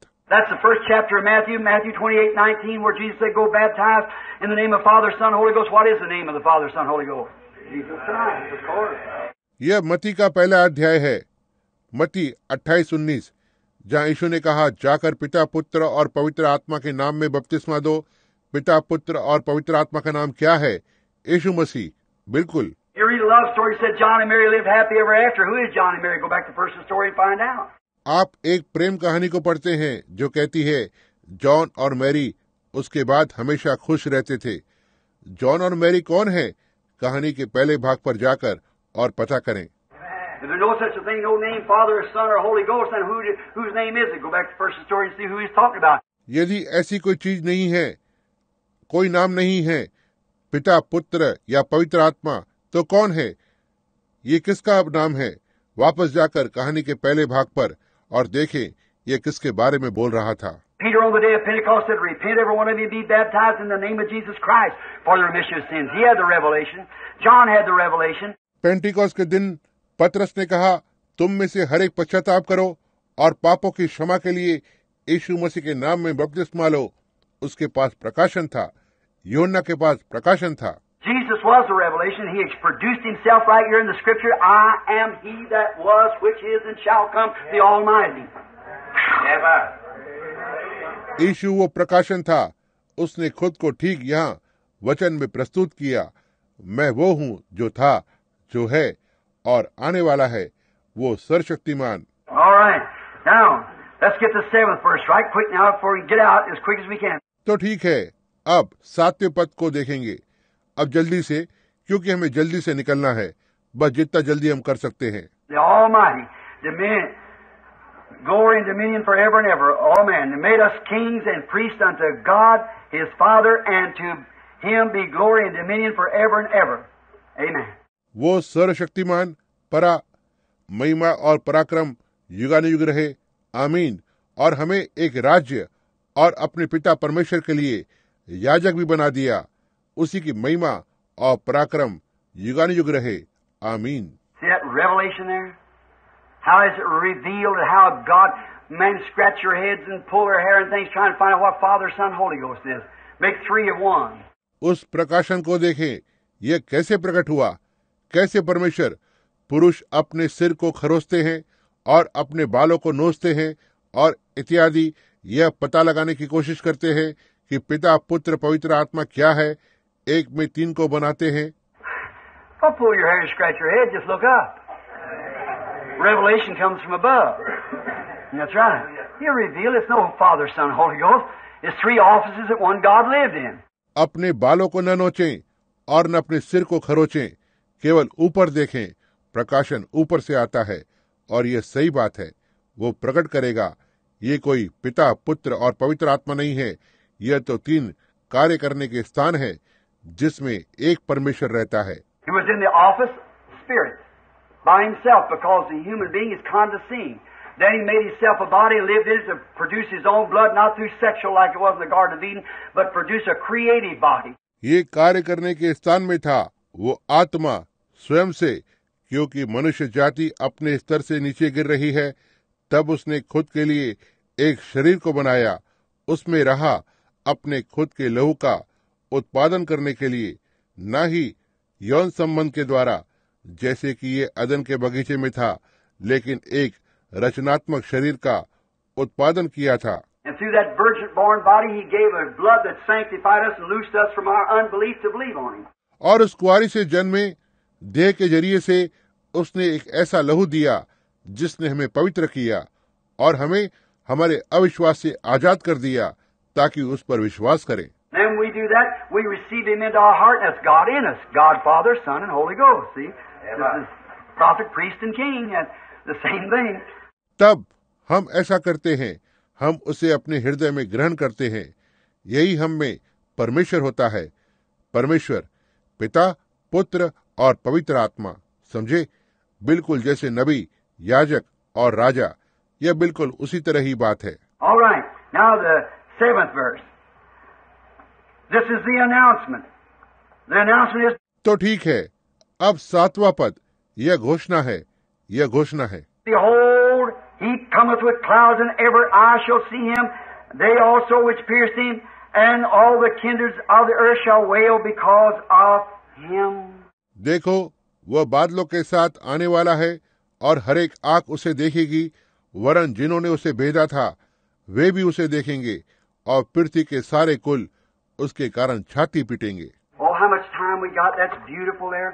यह मती का पहला अध्याय है। मती अट्ठाईस उन्नीस जहाँ यीशु ने कहा जाकर पिता पुत्र और पवित्र आत्मा के नाम में बपतिस्मा दो। पिता पुत्र और पवित्र आत्मा का नाम क्या है? यीशु मसीह बिल्कुल. आप एक प्रेम कहानी को पढ़ते हैं जो कहती है जॉन और मैरी उसके बाद हमेशा खुश रहते थे। जॉन और मैरी कौन है? कहानी के पहले भाग पर जाकर और पता करें। If there's no such a thing, no name, Father Son or Holy Ghost, then who, whose name is it? Go back to the first story and see who he's talking about. यदि ऐसी कोई चीज़ नहीं है कोई नाम नहीं है पिता पुत्र या पवित्र आत्मा तो कौन है ये किसका नाम है वापस जाकर कहानी के पहले भाग पर और देखें ये किसके बारे में बोल रहा था Peter on the day of Pentecost said, Repent, every one of you, be baptized in the name of Jesus Christ for the remission of sins. He had the revelation. John had the revelation. Pentecost के दिन पत्रस ने कहा तुम में से हर एक पश्चाताप करो और पापों की क्षमा के लिए यीशु मसीह के नाम में बपतिस मालो उसके पास प्रकाशन था। योना के पास प्रकाशन था। Jesus वो प्रकाशन था। उसने खुद को ठीक यहाँ वचन में प्रस्तुत किया। मैं वो हूँ जो था जो है। और आने वाला है वो सर्वशक्तिमान right. तो ठीक है अब सातवें पद को देखेंगे अब जल्दी से क्योंकि हमें जल्दी से निकलना है बस जितना जल्दी हम कर सकते हैं glory and dominion forever and ever. Amen. And made us kings and priests unto God, His Father, and to Him be glory and dominion forever and ever. Amen. वो सर्वशक्तिमान परा महिमा और पराक्रम युगानुयुग रहे। आमीन। और हमें एक राज्य और अपने पिता परमेश्वर के लिए याजक भी बना दिया। उसी की महिमा और पराक्रम युगानुयुग रहे। आमीन। उस प्रकाशन को देखें, ये कैसे प्रकट हुआ? कैसे परमेश्वर पुरुष अपने सिर को खरोसते हैं और अपने बालों को नोचते हैं और इत्यादि यह पता लगाने की कोशिश करते हैं कि पिता पुत्र पवित्र आत्मा क्या है एक में तीन को बनाते हैं। अपने बालों को न नोचें और न अपने सिर को खरोचें। केवल ऊपर देखें प्रकाशन ऊपर से आता है और यह सही बात है वो प्रकट करेगा ये कोई पिता पुत्र और पवित्र आत्मा नहीं है यह तो तीन कार्य करने के स्थान है जिसमें एक परमेश्वर रहता है He was in the office spirit by himself because the human being is condescending. Then he made himself a body, lived in it to produce his own blood, not through sexual like it was in the Garden of Eden, but produce a creative body. ये कार्य करने के स्थान में था वो आत्मा स्वयं से क्योंकि मनुष्य जाति अपने स्तर से नीचे गिर रही है तब उसने खुद के लिए एक शरीर को बनाया उसमें रहा अपने खुद के लहू का उत्पादन करने के लिए न ही यौन संबंध के द्वारा जैसे कि ये अदन के बगीचे में था लेकिन एक रचनात्मक शरीर का उत्पादन किया था And through that virgin born body, he gave a blood that sanctified us and loosed us from our unbelief to believe on him. और उस कुआरी से जन्मे देह के ज़रिए से उसने एक ऐसा लहू दिया जिसने हमें पवित्र किया और हमें हमारे अविश्वास से आज़ाद कर दिया ताकि उस पर विश्वास करें Then we do that, we receive him into our heart, and that's God in us. God, Father, Son, and Holy Ghost. See? This is prophet, priest, and king, and the same thing. तब हम ऐसा करते हैं हम उसे अपने हृदय में ग्रहण करते हैं यही हम में परमेश्वर होता है परमेश्वर पिता पुत्र और पवित्र आत्मा। समझे? बिल्कुल जैसे नबी याजक और राजा। यह बिल्कुल उसी तरह ही बात है। तो ठीक है। अब सातवां पद। यह घोषणा है। यह घोषणा है। एंड देखो वह बादलों के साथ आने वाला है और हर एक आँख उसे देखेगी वरन जिन्होंने उसे भेजा था वे भी उसे देखेंगे और पृथ्वी के सारे कुल उसके कारण छाती पीटेंगे Oh, how much time we got. That's beautiful there.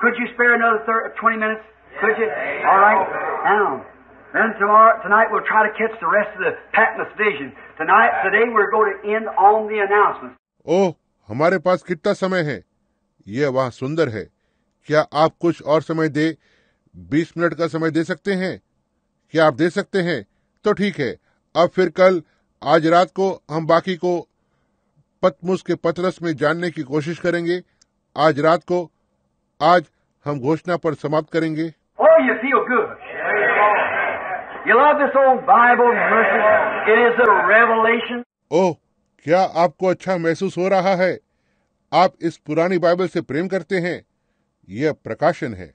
Could you spare another thir 20 minutes? Could you? All right. Now, then tomorrow, tonight we'll try to catch the rest of the Patmos vision. Tonight, today we're going to end on the announcement. ओह हमारे पास कितना समय है यह वहाँ सुंदर है क्या आप कुछ और समय दे बीस मिनट का समय दे सकते हैं क्या आप दे सकते हैं तो ठीक है अब फिर कल आज रात को हम बाकी को पतमुस के पतरस में जानने की कोशिश करेंगे आज रात को आज हम घोषणा पर समाप्त करेंगे Oh, you feel good. You love this old Bible verse. It is a revelation. ओह क्या आपको अच्छा महसूस हो रहा है आप इस पुरानी बाइबल से प्रेम करते हैं यह प्रकाशन है।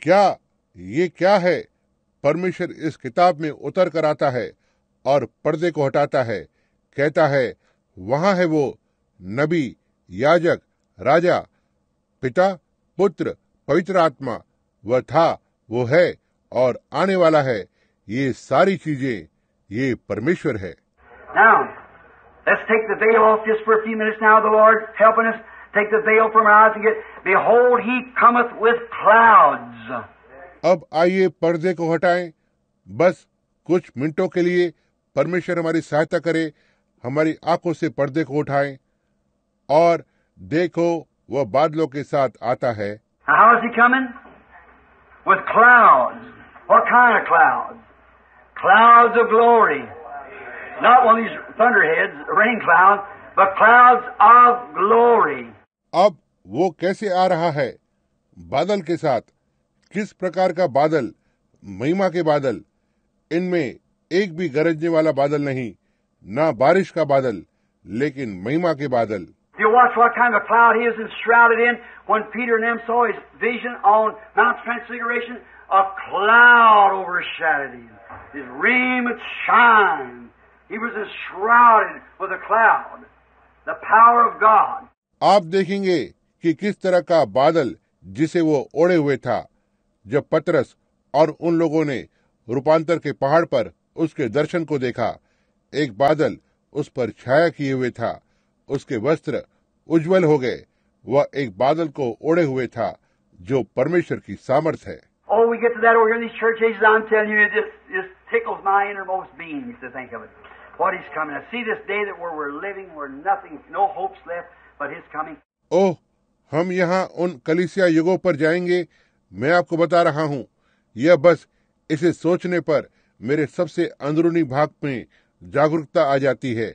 क्या ये क्या है? परमेश्वर इस किताब में उतर कर आता है और पर्दे को हटाता है। कहता है वहाँ है वो नबी याजक राजा पिता पुत्र पवित्र आत्मा वह था वो है और आने वाला है ये सारी चीज़ें ये परमेश्वर है Now, let's take the veil off just for a few minutes now, the Lord helping us. Take the veil from our eyes and get, Behold, he cometh with clouds. अब आइए पर्दे को हटाएँ बस कुछ मिनटों के लिए परमेश्वर हमारी सहायता करे हमारी आँखों से पर्दे को उठाएँ और देखो वह बादलों के साथ आता है Now, how is he coming? With clouds. What kind of clouds? Clouds of glory. Not one of these thunderheads, rain clouds, but clouds of glory. अब वो कैसे आ रहा है बादल के साथ किस प्रकार का बादल महिमा के बादल इनमें एक भी गरजने वाला बादल नहीं ना बारिश का बादल लेकिन महिमा के बादल You watch what kind of cloud he is enshrouded in when Peter and them saw his vision on Mount Transfiguration. A cloud overshadowed him. His raiment shined. He was enshrouded with a cloud. The power of God. आप देखेंगे कि किस तरह का बादल जिसे वो ओढ़े हुए था जब पतरस और उन लोगों ने रूपांतर के पहाड़ पर उसके दर्शन को देखा एक बादल उस पर छाया किए हुए था उसके वस्त्र उज्जवल हो गए। वह एक बादल को ओढ़े हुए था जो परमेश्वर की सामर्थ है। ओह oh, हम यहाँ उन कलिसिया युगों पर जाएँगे मैं आपको बता रहा हूँ। यह बस इसे सोचने पर मेरे सबसे अंदरूनी भाग में जागरूकता आ जाती है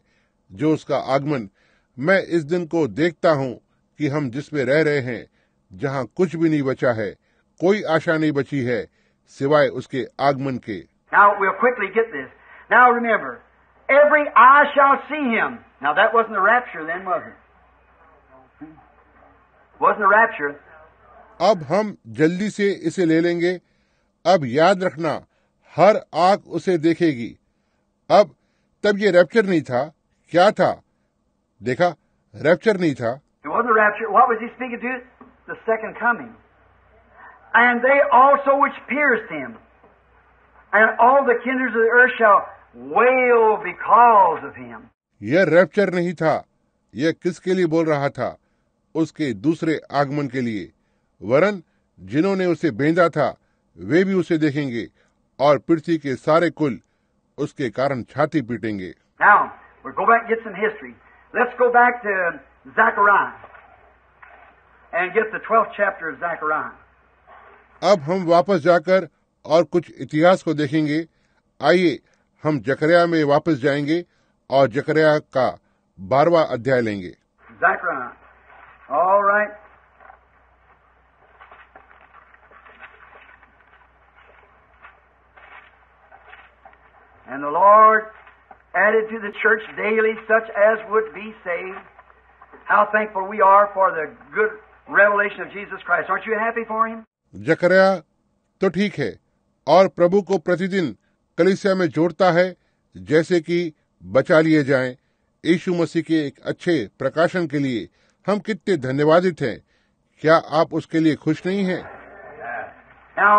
जो उसका आगमन मैं इस दिन को देखता हूँ कि हम जिसमें रह रहे हैं जहाँ कुछ भी नहीं बचा है कोई आशा नहीं बची है सिवाय उसके आगमन के। अब हम जल्दी से इसे ले लेंगे। अब याद रखना हर आग उसे देखेगी। अब तब ये रैप्चर नहीं था। क्या था? देखा रैप्चर नहीं था. And they also which pierced him. And all the kindreds of the earth shall wail because of him. यह रैप्चर नहीं था यह किसके लिए बोल रहा था उसके दूसरे आगमन के लिए वरन जिन्होंने उसे बेंदा था वे भी उसे देखेंगे और पृथ्वी के सारे कुल उसके कारण छाती पीटेंगे Now, we'll go back and get some history. Let's go back to Zechariah and get the 12th chapter of Zechariah. अब हम वापस जाकर और कुछ इतिहास को देखेंगे आइए हम जकरिया में वापस जाएँगे और जकरिया का बारवा अध्याय लेंगे right. And the Lord added to the church daily such as would be saved. How thankful we are for the good revelation of Jesus Christ. Aren't you happy for Him? जकरिया तो ठीक है और प्रभु को प्रतिदिन कलिसिया में जोड़ता है जैसे कि बचा लिए जाएँ यीशु मसीह के एक अच्छे प्रकाशन के लिए हम कितने धन्यवादित हैं क्या आप उसके लिए खुश नहीं हैं Now,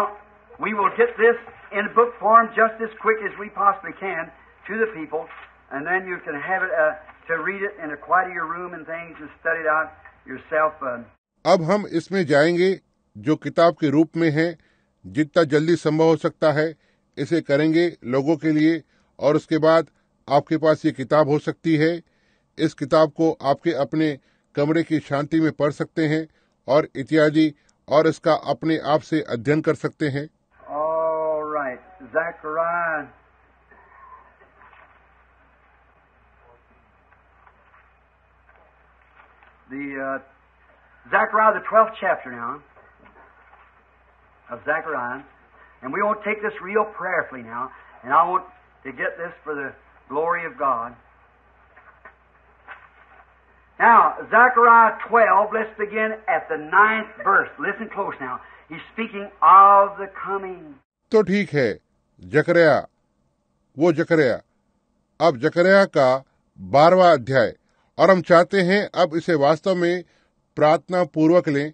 we will get this in book form just as quick as we possibly can to the people, and then you can have it uh, to read it in the quiet of your room and things and study it out yourself. Uh, अब हम इसमें जाएँगे जो किताब के रूप में है जितना जल्दी संभव हो सकता है इसे करेंगे लोगों के लिए और उसके बाद आपके पास ये किताब हो सकती है। इस किताब को आपके अपने कमरे की शांति में पढ़ सकते हैं और इत्यादि और इसका अपने आप से अध्ययन कर सकते हैं। All right, The uh, Zechariah, the twelfth chapter now of Zechariah, and we want to take this real prayerfully now, and I want to get this for the glory of God. Now, Zechariah 12, let's begin at the ninth verse. Listen close now. He's speaking of the coming. तो ठीक है जकरिया वो जकरिया अब जकरिया का बारवा अध्याय और हम चाहते हैं अब इसे वास्तव में प्रार्थना पूर्वक लें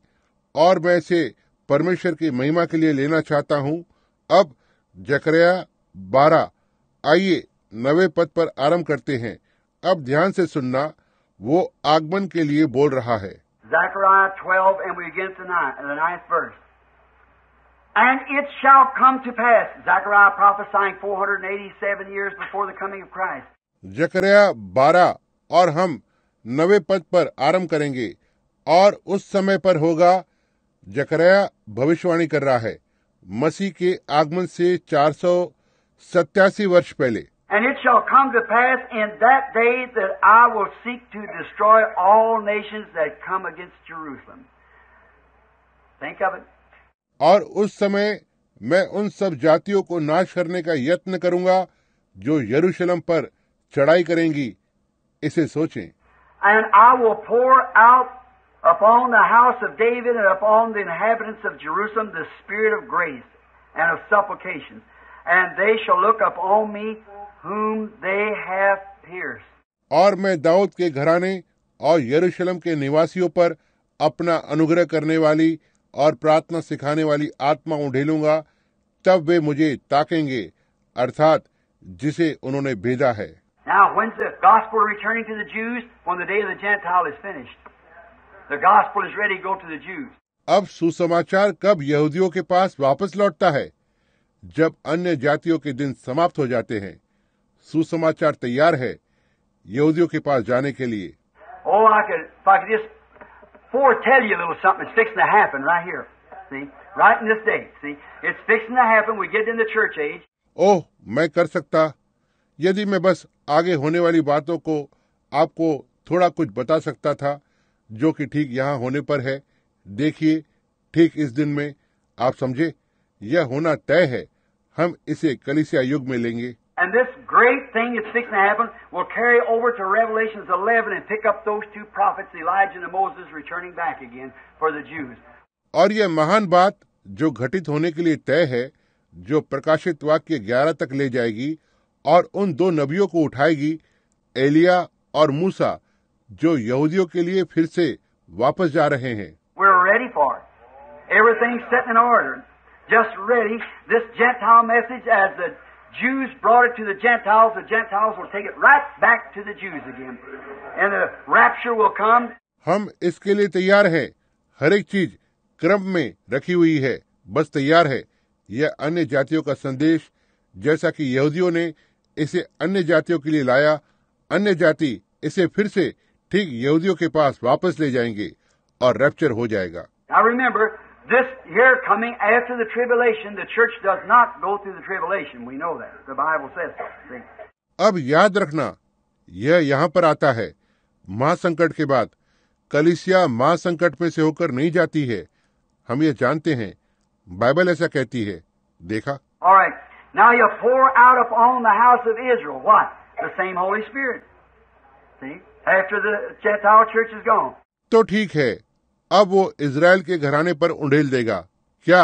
और मैं इसे परमेश्वर की महिमा के लिए लेना चाहता हूँ। अब जकरिया बारा आइए नवे पद पर आरंभ करते हैं। अब ध्यान से सुनना वो आगमन के लिए बोल रहा है। And it shall come to pass, Zechariah prophesying 487 years before the coming of Christ. Zechariah 12, and we नवे पद पर आरंभ करेंगे और उस समय पर होगा जकरिया भविष्यवाणी कर रहा है मसीह के आगमन से चार सौ सत्यासी वर्ष पहले And it shall come to pass in that day that I will seek to destroy all nations that come against Jerusalem. Think of it. और उस समय मैं उन सब जातियों को नाश करने का यत्न करूँगा जो यरूशलेम पर चढ़ाई करेंगी इसे सोचें And I will pour out upon the house of David and upon the inhabitants of Jerusalem the spirit of grace and of supplications. And they shall look upon me whom they have pierced. और मैं दाऊद के घराने और यरूशलेम के निवासियों पर अपना अनुग्रह करने वाली और प्रार्थना सिखाने वाली आत्मा उंडेलूँगा तब वे मुझे ताकेंगे अर्थात जिसे उन्होंने भेजा है Now, when's the gospel returning to the Jews? When the day of the Gentile is finished. The gospel is ready to go to the Jews. अब सुसमाचार कब यहूदियों के पास वापस लौटता है जब अन्य जातियों के दिन समाप्त हो जाते हैं सुसमाचार तैयार है यहूदियों के पास जाने के लिए Oh, I could, if I could just foretell you a little something that's fixing to happen right here. See? Right in this day. See? It's fixing to happen. We get in the church age. ओह मैं कर सकता यदि मैं बस आगे होने वाली बातों को आपको थोड़ा कुछ बता सकता था जो कि ठीक यहाँ होने पर है देखिए ठीक इस दिन में आप समझे यह होना तय है हम इसे कलिसिया युग में लेंगे And this great thing that's fixing to happen will carry over to Revelations 11 and pick up those two prophets, Elijah and Moses, returning back again for the Jews. और यह महान बात जो घटित होने के लिए तय है जो प्रकाशित वाक्य ग्यारह तक ले जाएगी और उन दो नबियों को उठाएगी एलिया और मूसा जो यहूदियों के लिए फिर से वापस जा रहे हैं. Just ready. This Gentile message, as the Jews brought it to the Gentiles, the Gentiles will take it right back to the Jews again. And the rapture will come. हम इसके लिए तैयार हैं हर एक चीज़ क्रम में रखी हुई है बस तैयार है यह अन्य जातियों का संदेश जैसा कि यहूदियों ने इसे अन्य जातियों के लिए लाया अन्य जाति इसे फिर से ठीक यहूदियों के पास वापस ले जाएँगे और रेप्चर हो जाएगा। अब याद रखना यह यहाँ पर आता है। महासंकट के बाद कलिसिया महासंकट में से होकर नहीं जाती है। हम ये जानते हैं। बाइबल ऐसा कहती है। देखा। Right. Now you pour out upon the house of Israel what? The same Holy Spirit. See? After the Gentile church is gone. तो ठीक है अब वो इज़राइल के घराने पर उंडेल देगा क्या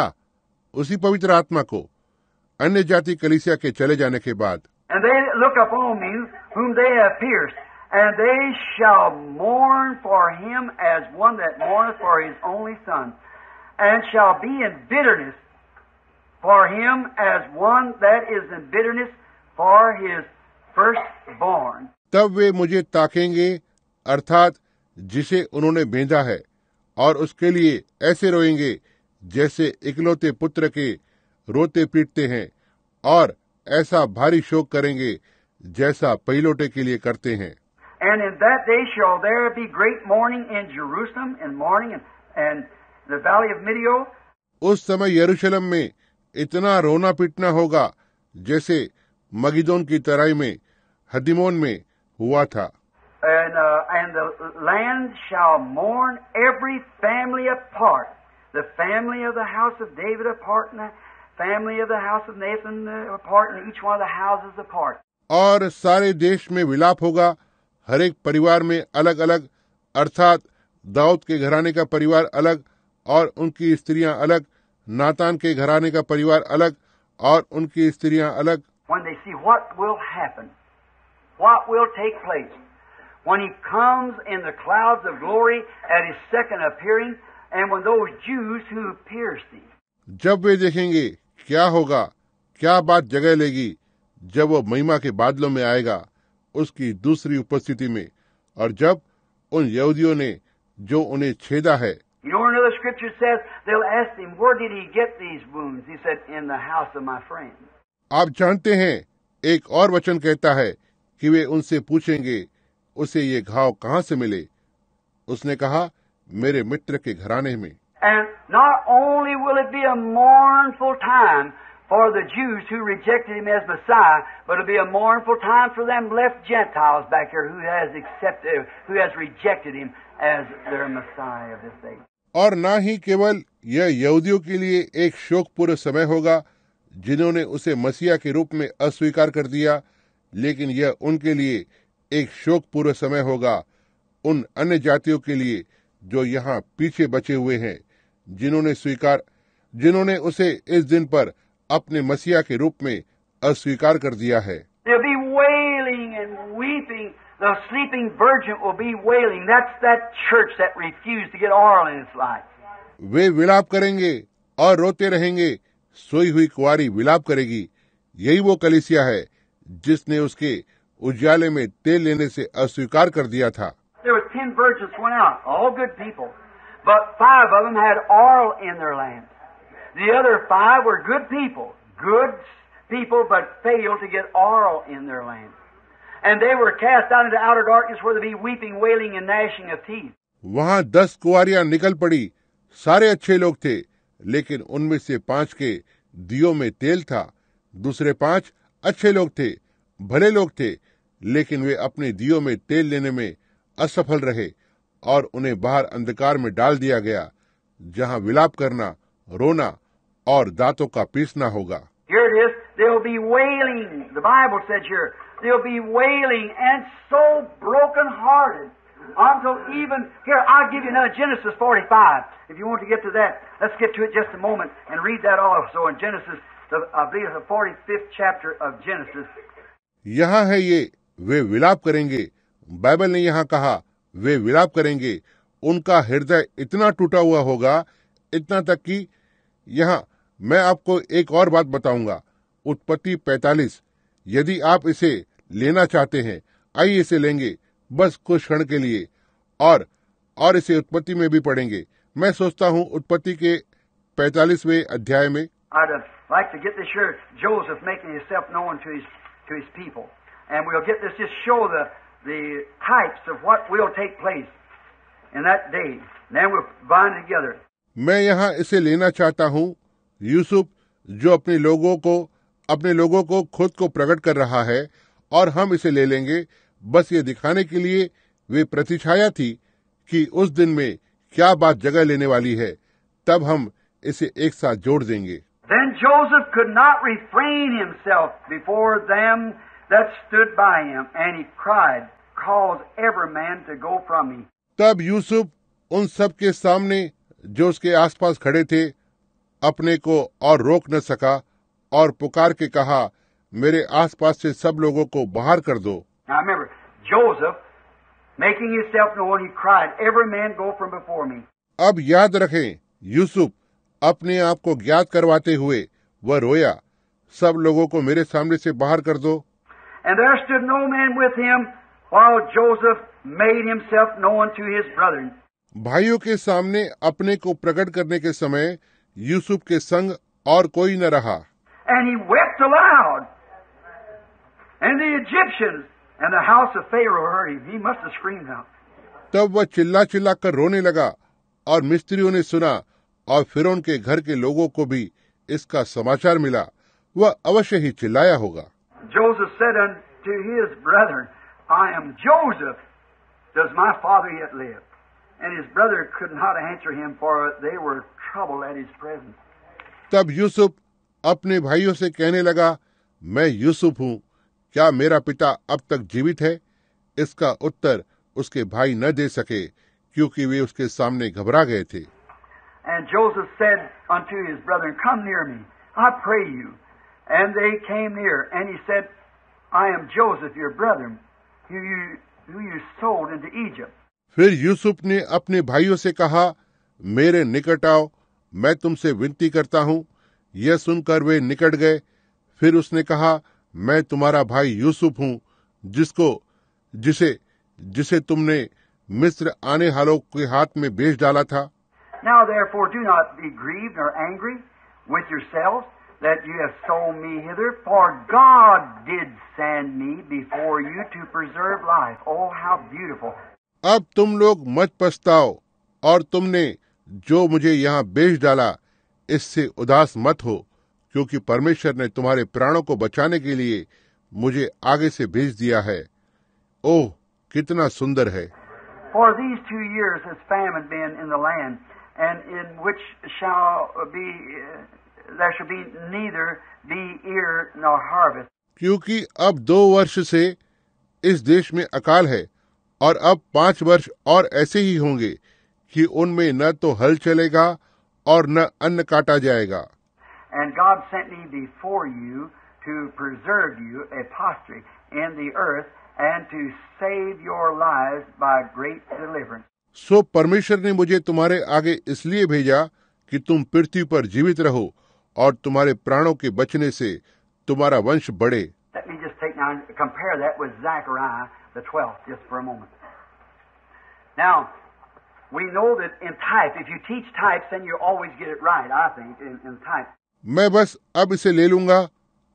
उसी पवित्र आत्मा को अन्य जाति कलिसिया के चले जाने के बाद And they look upon me whom they have pierced, and they shall mourn for him as one that mourneth for his only son, and shall be in bitterness for him as one that is in bitterness for his firstborn. तब वे मुझे ताकेंगे अर्थात जिसे उन्होंने भेजा है और उसके लिए ऐसे रोएँगे जैसे इकलौते पुत्र के रोते पीटते हैं और ऐसा भारी शोक करेंगे जैसा पहिलोटे के लिए करते हैं And in that day shall there be great mourning in Jerusalem, and mourning in and the valley of Medio, उस समय यरूशलेम में इतना रोना पीटना होगा जैसे मगिदोन की तराई में हदिमोन में हुआ था। And mourn every family apart the family of the house of David apart family of the house of Nathan apart and each one of the houses और सारे देश में विलाप होगा हर एक परिवार में अलग अलग अर्थात दाऊद के घराने का परिवार अलग और उनकी स्त्रियाँ अलग नातान के घराने का परिवार अलग और उनकी स्त्रियाँ अलग। जब वे देखेंगे क्या होगा क्या बात जगह लेगी जब वो महिमा के बादलों में आएगा उसकी दूसरी उपस्थिति में और जब उन यहूदियों ने जो उन्हें छेदा है scripture says, they'll ask him, Where did he get these wounds? He said, In the house of my friend. आप जानते हैं एक और वचन कहता है कि वे उनसे पूछेंगे उसे ये घाव कहाँ से मिले उसने कहा मेरे मित्र के घराने में And not only will it be a mournful time for the Jews who rejected him as Messiah, but it'll be a mournful time for them left Gentiles back here who has accepted, who has rejected him as their Messiah of this day. और ना ही केवल यह यहूदियों के लिए एक शोकपूर्ण समय होगा, जिन्होंने उसे मसीहा के रूप में अस्वीकार कर दिया, लेकिन यह उनके लिए एक शोकपूर्ण समय होगा, उन अन्य जातियों के लिए जो यहाँ पीछे बचे हुए हैं, जिन्होंने स्वीकार, जिन्होंने उसे इस दिन पर अपने मसीहा के रूप में अस्वीकार कर दिया है। There'll be wailing and weeping. The sleeping virgin will be wailing. That's that church that refused to get oil in its life. वे विलाप करेंगे और रोते रहेंगे सोई हुई कुआरी विलाप करेगी यही वो कलिसिया है जिसने उसके उजाले में तेल लेने से अस्वीकार कर दिया था There were ten virgins went out, all good people, but five of them had oil in their lamps. The other five were good people, good people, but failed to get oil in their lamps. And they were cast out into outer darkness where there be weeping, wailing, and gnashing of teeth. वहाँ दस कुआरियाँ निकल पड़ी सारे अच्छे लोग थे लेकिन उनमें से पाँच के दियो में तेल था दूसरे पाँच अच्छे लोग थे भले लोग थे लेकिन वे अपने दियो में तेल लेने में असफल रहे और उन्हें बाहर अंधकार में डाल दिया गया जहाँ विलाप करना रोना और दांतों का पीसना होगा Here it is. They'll be wailing. The Bible says here, they'll be wailing and so broken hearted until even here. I'll give you another Genesis 45. If you want to get to that, let's get to it just a moment and read that also in Genesis. The, I believe the 45th chapter of Genesis. यहाँ है ये वे विलाप करेंगे Bible ने यहाँ कहा वे विलाप करेंगे उनका हृदय इतना टूटा हुआ होगा इतना तक कि यहाँ मैं आपको एक और बात बताऊँगा उत्पत्ति 45 यदि आप इसे लेना चाहते हैं। आइए इसे लेंगे बस कुछ क्षण के लिए। और और इसे उत्पत्ति में भी पढ़ेंगे। मैं सोचता हूँ उत्पत्ति के पैतालीसवे अध्याय में। मैं यहाँ इसे लेना चाहता हूँ यूसुफ जो अपने लोगों को अपने लोगों को खुद को प्रकट कर रहा है। और हम इसे ले लेंगे। बस ये दिखाने के लिए वे प्रतिछाया थी कि उस दिन में क्या बात जगह लेने वाली है। तब हम इसे एक साथ जोड़ देंगे। Then Joseph could not refrain himself before them that stood by him, and he cried, Cause every man to go from me. तब यूसुफ उन सब के सामने जो उसके आसपास खड़े थे अपने को और रोक न सका और पुकार के कहा मेरे आसपास से सब लोगों को बाहर कर दो। अब याद रखें यूसुफ अपने आप को ज्ञात करवाते हुए वह रोया। सब लोगों को मेरे सामने से बाहर कर दो। And there stood no man with him भाइयों के सामने अपने को प्रकट करने के समय यूसुफ के संग और कोई न रहा। And he. And the Egyptians and the house of Pharaoh heard him. He must have screamed out. तब वह चिल्ला चिल्ला कर रोने लगा और मिस्त्रियों ने सुना और फिर उनके घर के लोगों को भी इसका समाचार मिला वह अवश्य ही चिल्लाया होगा Joseph said unto his brethren, I am Joseph. Does my father yet live? And his brother could not answer him, for they were troubled at his presence. तब यूसुफ अपने भाइयों से कहने लगा मैं यूसुफ हूँ क्या मेरा पिता अब तक जीवित है? इसका उत्तर उसके भाई न दे सके क्योंकि वे उसके सामने घबरा गए थे। फिर यूसुफ ने अपने भाइयों से कहा मेरे निकट आओ मैं तुमसे विनती करता हूँ। यह सुनकर वे निकट गए। फिर उसने कहा मैं तुम्हारा भाई यूसुफ हूँ जिसको जिसे जिसे तुमने मिस्र आने हालों के हाथ में बेच डाला था Now therefore do not be grieved nor angry with yourselves that you have sold me hither, for God did send me before you to preserve life. Oh, how beautiful. अब तुम लोग मत पछताओ और तुमने जो मुझे यहाँ बेच डाला इससे उदास मत हो क्योंकि परमेश्वर ने तुम्हारे प्राणों को बचाने के लिए मुझे आगे से भेज दिया है। ओह कितना सुंदर है। For these two years has famine been in the land, and in which shall be there shall be neither be ear nor harvest. क्योंकि अब दो वर्ष से इस देश में अकाल है और अब पाँच वर्ष और ऐसे ही होंगे कि उनमें न तो हल चलेगा और न अन्न काटा जाएगा। And God sent me before you to preserve you a posture in the earth and to save your lives by great deliverance. सो परमेश्वर ने मुझे तुम्हारे आगे इसलिए भेजा कि तुम पृथ्वी पर जीवित रहो और तुम्हारे प्राणों के बचने से तुम्हारा वंश बढ़े Let me just take now and compare that with Zechariah the 12th just for a moment. Now, we know that in type, if you teach types, then you always get it right, I think, in, in type. मैं बस अब इसे ले लूँगा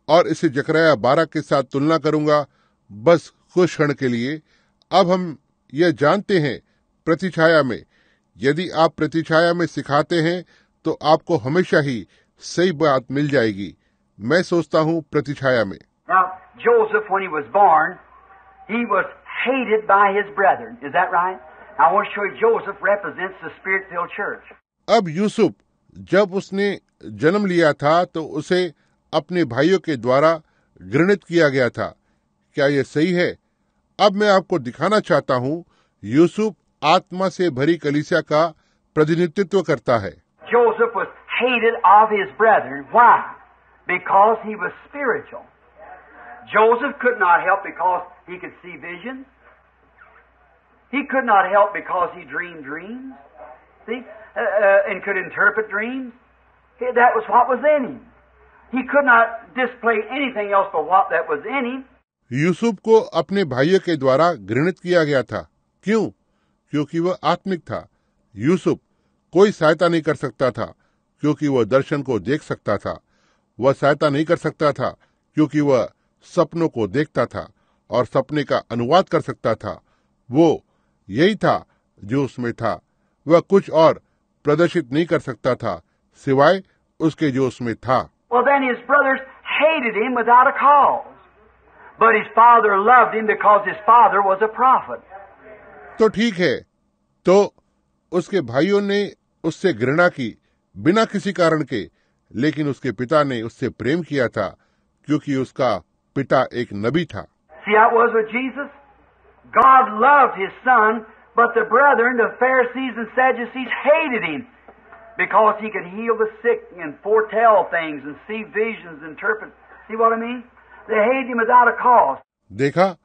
और इसे जकराया बारह के साथ तुलना करूँगा बस कुछ क्षण के लिए अब हम यह जानते हैं प्रतिछाया में यदि आप प्रतिछाया में सिखाते हैं तो आपको हमेशा ही सही बात मिल जाएगी मैं सोचता हूँ प्रतिछाया में Now, Joseph, when he was born, he was hated by his brethren. Is that right? I want to show you Joseph represents the spirit-filled church. अब यूसुफ जब उसने जन्म लिया था तो उसे अपने भाइयों के द्वारा घृणित किया गया था। क्या यह सही है? अब मैं आपको दिखाना चाहता हूँ यूसुफ आत्मा से भरी कलिसिया का प्रतिनिधित्व करता है। Uh, uh, and could interpret dreams. That was what was in him. He could not display anything else but what that was in him. Yusuf को अपने भाइयों के द्वारा घृणित किया गया था। क्यों? क्योंकि वह आत्मिक था। यूसुफ कोई सहायता नहीं कर सकता था, क्योंकि वह दर्शन को देख सकता था। वह सहायता नहीं कर सकता था, क्योंकि वह सपनों को देखता था और सपने का अनुवाद कर सकता था। वो यही था जो उसमें था। वह कुछ और प्रदर्शित नहीं कर सकता था सिवाय उसके जो उसमें था। तो ठीक है। तो उसके भाइयों ने उससे घृणा की बिना किसी कारण के लेकिन उसके पिता ने उससे प्रेम किया था क्योंकि उसका पिता एक नबी था। God loved his son, but the brethren, the Pharisees and Sadducees, hated him. Because he could heal the sick and foretell things and see visions, interpret. See what I mean? They hated him without a cause. देखा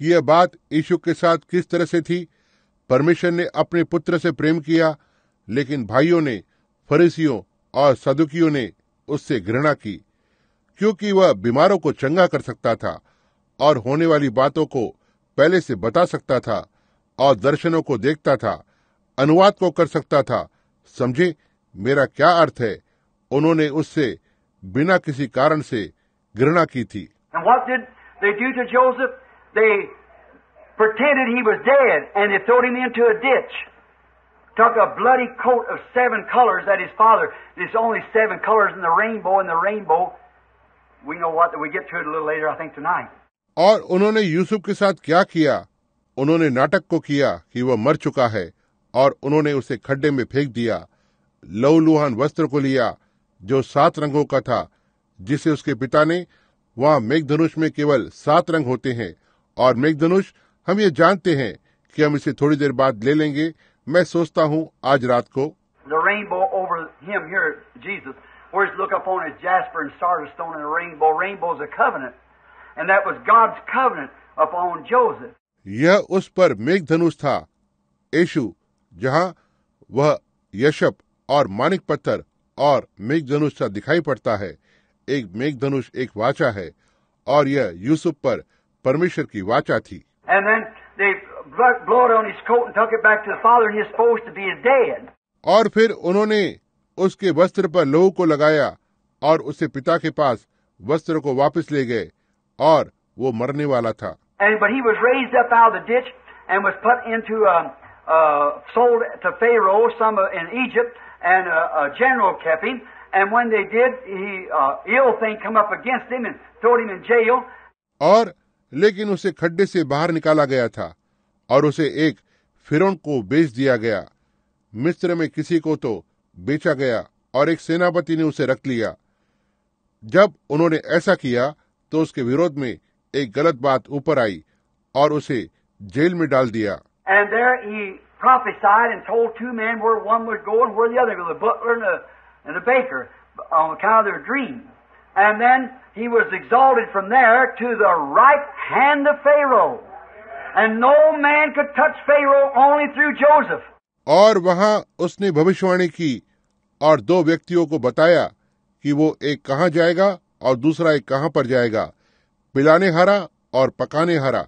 यह बात यीशु के साथ किस तरह से थी परमेश्वर ने अपने पुत्र से प्रेम किया लेकिन भाइयों ने फरीसियों और सदुकियों ने उससे घृणा की क्योंकि वह बीमारों को चंगा कर सकता था और होने वाली बातों को पहले से बता सकता था और दर्शनों को देखता था अनुवाद को कर सकता था समझे मेरा क्या अर्थ है उन्होंने उससे बिना किसी कारण से घृणा की थी pretended he was dead and they threw him into a ditch. Took a bloody coat of seven colors that his father, there's only seven colors in the rainbow, and the rainbow, we know what, we get to it a little later, I think, tonight. और उन्होंने यूसुफ के साथ क्या किया उन्होंने नाटक को किया कि वह मर चुका है और उन्होंने उसे खड्डे में फेंक दिया लौलुहान वस्त्र को लिया जो सात रंगों का था जिसे उसके पिता ने वहाँ मेघधनुष में केवल सात रंग होते हैं। और मेघधनुष हम ये जानते हैं कि हम इसे थोड़ी देर बाद ले लेंगे। मैं सोचता हूँ आज रात को। यह उस पर मेघ धनुष था यशु जहाँ वह यशप और मानिक पत्थर और मेघ धनुष सा दिखाई पड़ता है। एक मेघ धनुष एक वाचा है और यह यूसुफ पर परमेश्वर की वाचा थी। और फिर उन्होंने उसके वस्त्र पर लोह को लगाया और उसे पिता के पास वस्त्र को वापस ले गए और वो मरने वाला था। Egypt, and uh, a general kept him. And when they did, he uh, ill thing come up against him and threw him in jail. और लेकिन उसे खड्डे से बाहर निकाला गया था और उसे एक फिरौन को बेच दिया गया मिस्र में किसी को तो बेचा गया और एक सेनापति ने उसे रख लिया जब उन्होंने ऐसा किया तो उसके विरोध में एक गलत बात ऊपर आई और उसे जेल में डाल दिया And there he prophesied and told two men where one would go and where the other would go, the butler and the, and the baker, on account of their dream. And then he was exalted from there to the right hand of Pharaoh. And no man could touch Pharaoh only through Joseph. और वहां उसने भविष्यवाणी की और दो व्यक्तियों को बताया कि वो एक कहाँ जाएगा और दूसरा एक कहाँ पर जाएगा पिलाने हरा और पकाने हरा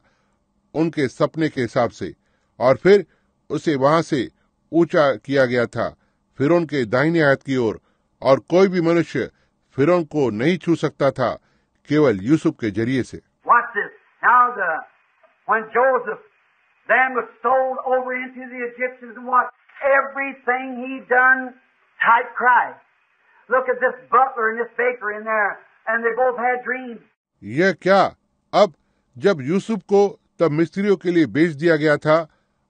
उनके सपने के हिसाब से और फिर उसे वहाँ से ऊँचा किया गया था फिरोन के दाहिने हाथ की ओर और कोई भी मनुष्य फिरोन को नहीं छू सकता था केवल यूसुफ के ज़रिए से। यह क्या? अब जब यूसुफ को तब मिस्त्रियों के लिए बेच दिया गया था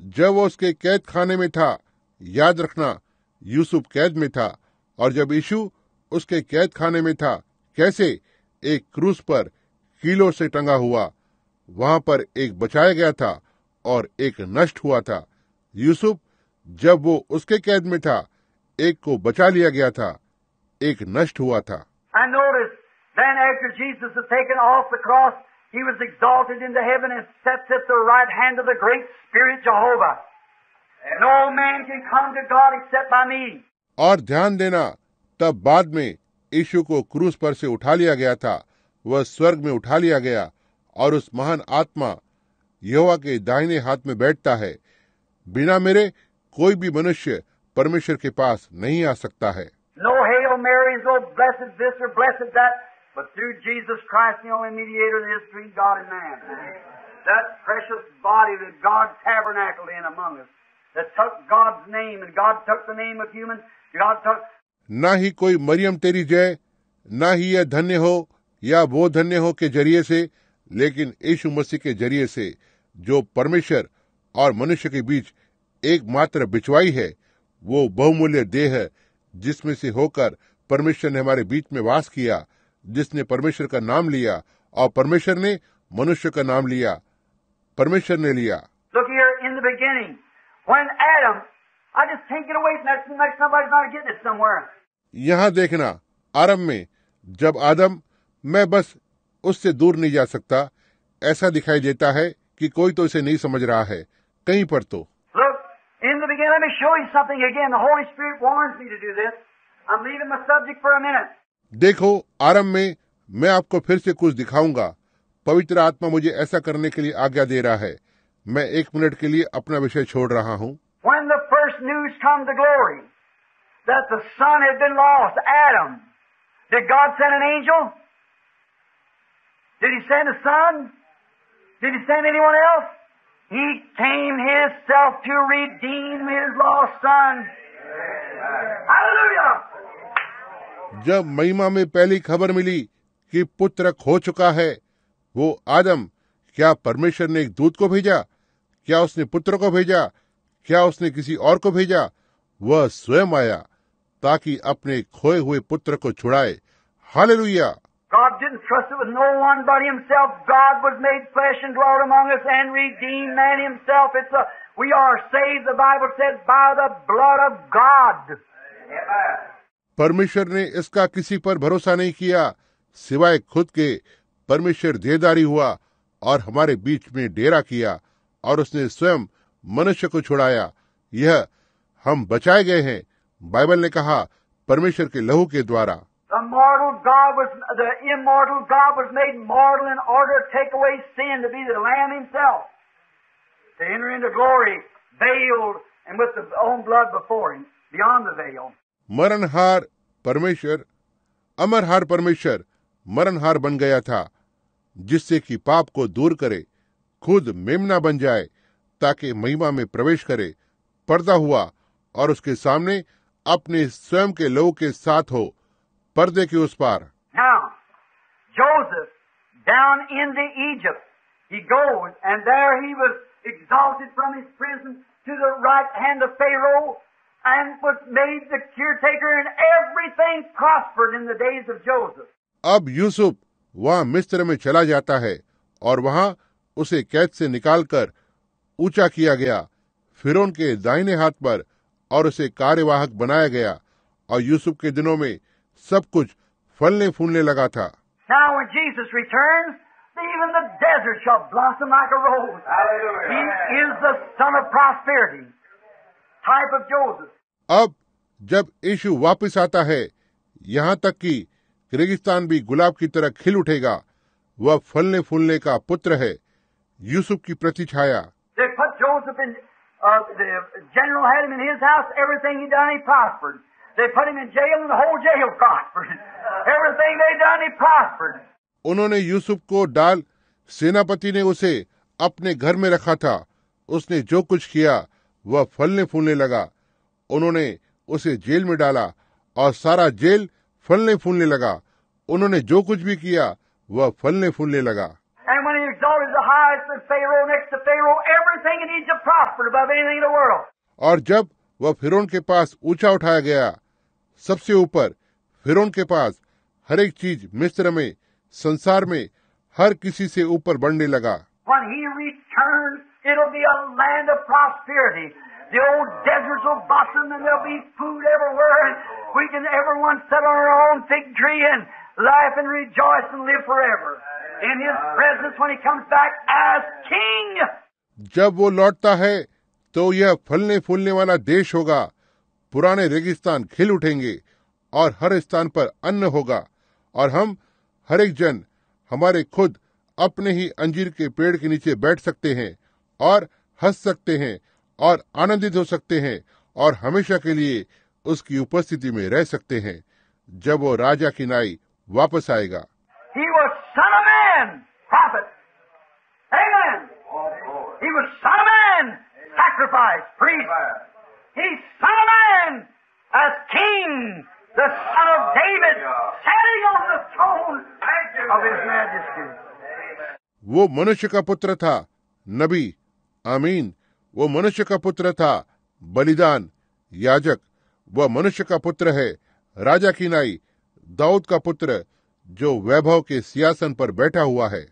जब वो उसके कैद खाने में था याद रखना यूसुफ कैद में था और जब यीशु उसके कैद खाने में था कैसे एक क्रूस पर कीलों से टंगा हुआ वहाँ पर एक बचाया गया था और एक नष्ट हुआ था। यूसुफ जब वो उसके कैद में था एक को बचा लिया गया था एक नष्ट हुआ था। And notice, then after Jesus was taken off the cross, He was exalted into heaven and sat at the right hand of the great spirit Jehovah. And no man can come to God except by me. और ध्यान देना तब बाद में यीशु को क्रूस पर से उठा लिया गया था वह स्वर्ग में उठा लिया गया और उस महान आत्मा यहोवा के दाहिने हाथ में बैठता है बिना मेरे कोई भी मनुष्य परमेश्वर के पास नहीं आ सकता है no hey oh marriage oh blessed this और blessed that but through Jesus Christ, the only mediator that is between God and man. That precious body that God tabernacled in among us, that took God's name, and God took the name of human, God took ना ही कोई मरियम तेरी जय ना ही यह धन्य हो या वो धन्य हो के ज़रिए से लेकिन यीशु मसीह के ज़रिए से जो परमेश्वर और मनुष्य के बीच एकमात्र बिचवाई है वो बहुमूल्य देह है जिसमें से होकर परमेश्वर ने हमारे बीच में वास किया जिसने परमेश्वर का नाम लिया और परमेश्वर ने मनुष्य का नाम लिया परमेश्वर ने लिया। यहाँ देखना आरंभ में जब आदम मैं बस उससे दूर नहीं जा सकता ऐसा दिखाई देता है कि कोई तो इसे नहीं समझ रहा है कहीं पर तो। यहाँ देखो आरंभ में मैं आपको फिर से कुछ दिखाऊँगा पवित्र आत्मा मुझे ऐसा करने के लिए आज्ञा दे रहा है मैं एक मिनट के लिए अपना विषय छोड़ रहा हूँ When the first news come to glory that the son had been lost, Adam, did God send an angel? Did he send a son? Did he send anyone else? He came himself to redeem his lost son. Amen. Hallelujah! जब महिमा में पहली खबर मिली कि पुत्र खो चुका है वो आदम क्या परमेश्वर ने एक दूत को भेजा? क्या उसने पुत्र को भेजा? क्या उसने किसी और को भेजा? वह स्वयं आया ताकि अपने खोए हुए पुत्र को छुड़ाए। हाल लुया We are saved, the Bible says, by the blood of God. परमेश्वर ने इसका किसी पर भरोसा नहीं किया, सिवाय खुद के परमेश्वर देदारी हुआ और हमारे बीच में डेरा किया और उसने स्वयं मनुष्य को छुड़ाया। यह हम बचाए गए हैं, बाइबल ने कहा, परमेश्वर के लहू के द्वारा। मरणहार परमेश्वर अमरहार परमेश्वर मरणहार बन गया था जिससे कि पाप को दूर करे खुद मेमना बन जाए ताकि महिमा में प्रवेश करे पर्दा हुआ और उसके सामने अपने स्वयं के लोगों के साथ हो पर्दे के उस पार। Now, Joseph, down Egypt, he goes, and there he was exalted from his prison to the right hand of Pharaoh, and was made the caretaker, and everything prospered in the days of Joseph. अब यूसुफ वहाँ मिस्र में चला जाता है और वहाँ उसे कैद से निकालकर ऊँचा किया गया फिरौन के दाहिने हाथ पर और उसे कार्यवाहक बनाया गया और यूसुफ के दिनों में सब कुछ फलने फूलने लगा था Now, when Jesus returns, even the desert shall blossom like a rose. Hallelujah. He is the son of prosperity. अब जब यशु वापस आता है यहाँ तक कि रेगिस्तान भी गुलाब की तरह खिल उठेगा वह फलने फूलने का पुत्र है यूसुफ की प्रति छाया उन्होंने यूसुफ को डाल सेनापति ने उसे अपने घर में रखा था उसने जो कुछ किया वह फलने फूलने लगा। उन्होंने उसे जेल में डाला और सारा जेल फलने फूलने लगा। उन्होंने जो कुछ भी किया वह फलने फूलने लगा. और जब वह फिरौन के पास ऊँचा उठाया गया सबसे ऊपर फिरौन के पास हर एक चीज़ मिस्र में संसार में हर किसी से ऊपर बढ़ने लगा। When he it'll be a land of prosperity. The old deserts will blossom and there'll be food everywhere and we can everyone sit on our own fig tree and laugh and rejoice and live forever. In his presence when he comes back as king. जब वो लौटता है तो यह फलने फूलने वाला देश होगा पुराने रेगिस्तान खिल उठेंगे और हर स्थान पर अन्न होगा और हम हर एक जन हमारे खुद अपने ही अंजीर के पेड़ के नीचे बैठ सकते हैं और हंस सकते हैं और आनंदित हो सकते हैं और हमेशा के लिए उसकी उपस्थिति में रह सकते हैं जब वो राजा की नाई वापस आएगा। वो मनुष्य का पुत्र था नबी। आमीन। वो मनुष्य का पुत्र था बलिदान याजक। वह मनुष्य का पुत्र है राजा की नाई दाऊद का पुत्र जो वैभव के सियासन पर बैठा हुआ है.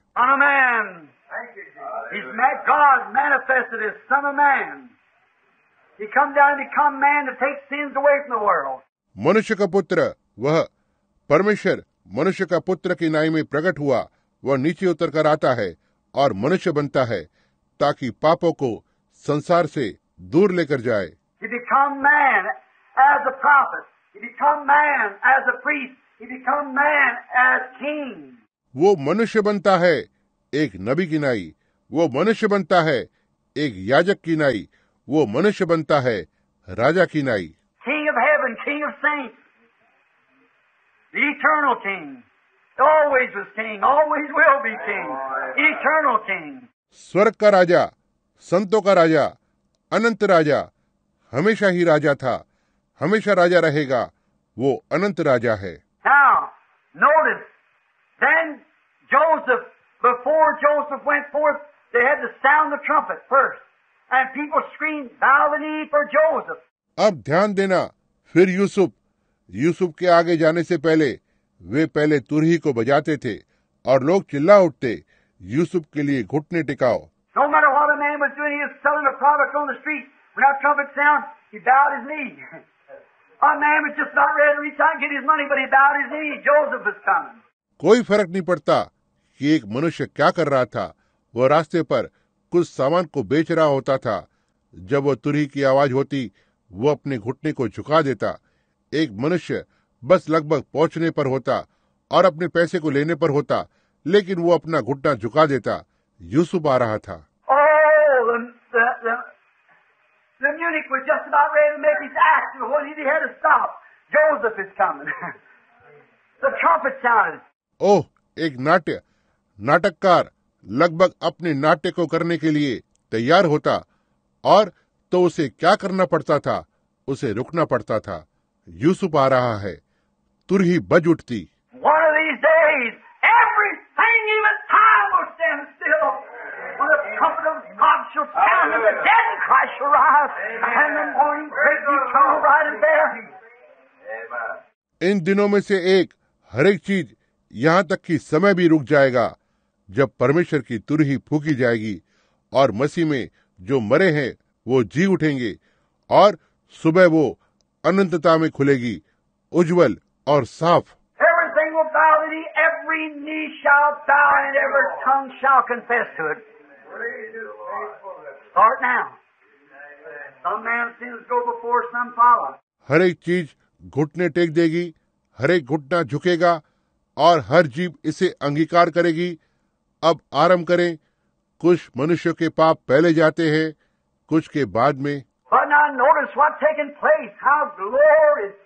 मनुष्य का पुत्र वह परमेश्वर मनुष्य का पुत्र की नाई में प्रकट हुआ। वह नीचे उतर कर आता है और मनुष्य बनता है। ताकि पापों को संसार से दूर लेकर जाए। वो मनुष्य बनता है एक नबी की नाई। वो मनुष्य बनता है एक याजक की नाई। वो मनुष्य बनता है राजा की नाई। स्वर्ग का राजा संतों का राजा अनंत राजा हमेशा ही राजा था हमेशा राजा रहेगा वो अनंत राजा है Now, notice, then Joseph, before Joseph went forth, they had to sound the trumpet first. And people screamed, bow the knee for Joseph. अब ध्यान देना फिर यूसुफ यूसुफ के आगे जाने से पहले वे पहले तुरही को बजाते थे और लोग चिल्ला उठते यूसुफ के लिए घुटने टिकाओ। कोई फ़र्क नहीं पड़ता कि एक मनुष्य क्या कर रहा था। वो रास्ते पर कुछ सामान को बेच रहा होता था। जब वो तुरही की आवाज़ होती वो अपने घुटने को झुका देता। एक मनुष्य बस लगभग पहुँचने पर होता और अपने पैसे को लेने पर होता। लेकिन वो अपना घुटना झुका देता। यूसुफ आ रहा था। ओह एक नाट्य नाटककार लगभग अपने नाट्य को करने के लिए तैयार होता और तो उसे क्या करना पड़ता था उसे रुकना पड़ता था। यूसुफ आ रहा है। तुरही बज उठती। Trumpet of God shall sound, and the dead in Christ shall rise, and the morning break eternal right and there. इन दिनों में से एक हर एक चीज़ यहाँ तक कि समय भी रुक जाएगा जब परमेश्वर की तुरही फूकी जाएगी और मसीह में जो मरे हैं वो जी उठेंगे और सुबह वो अनंतता में खुलेगी उज्जवल और साफ़ every knee shall bow and every tongue shall confess to it. Start now. Some man's sins go before some follow. हर एक चीज़ घुटने टेक देगी हर एक घुटना झुकेगा और हर जीव इसे अंगीकार करेगी अब आरंभ करें कुछ मनुष्यों के पाप पहले जाते हैं कुछ के बाद में But now notice what's taking place. How glorious.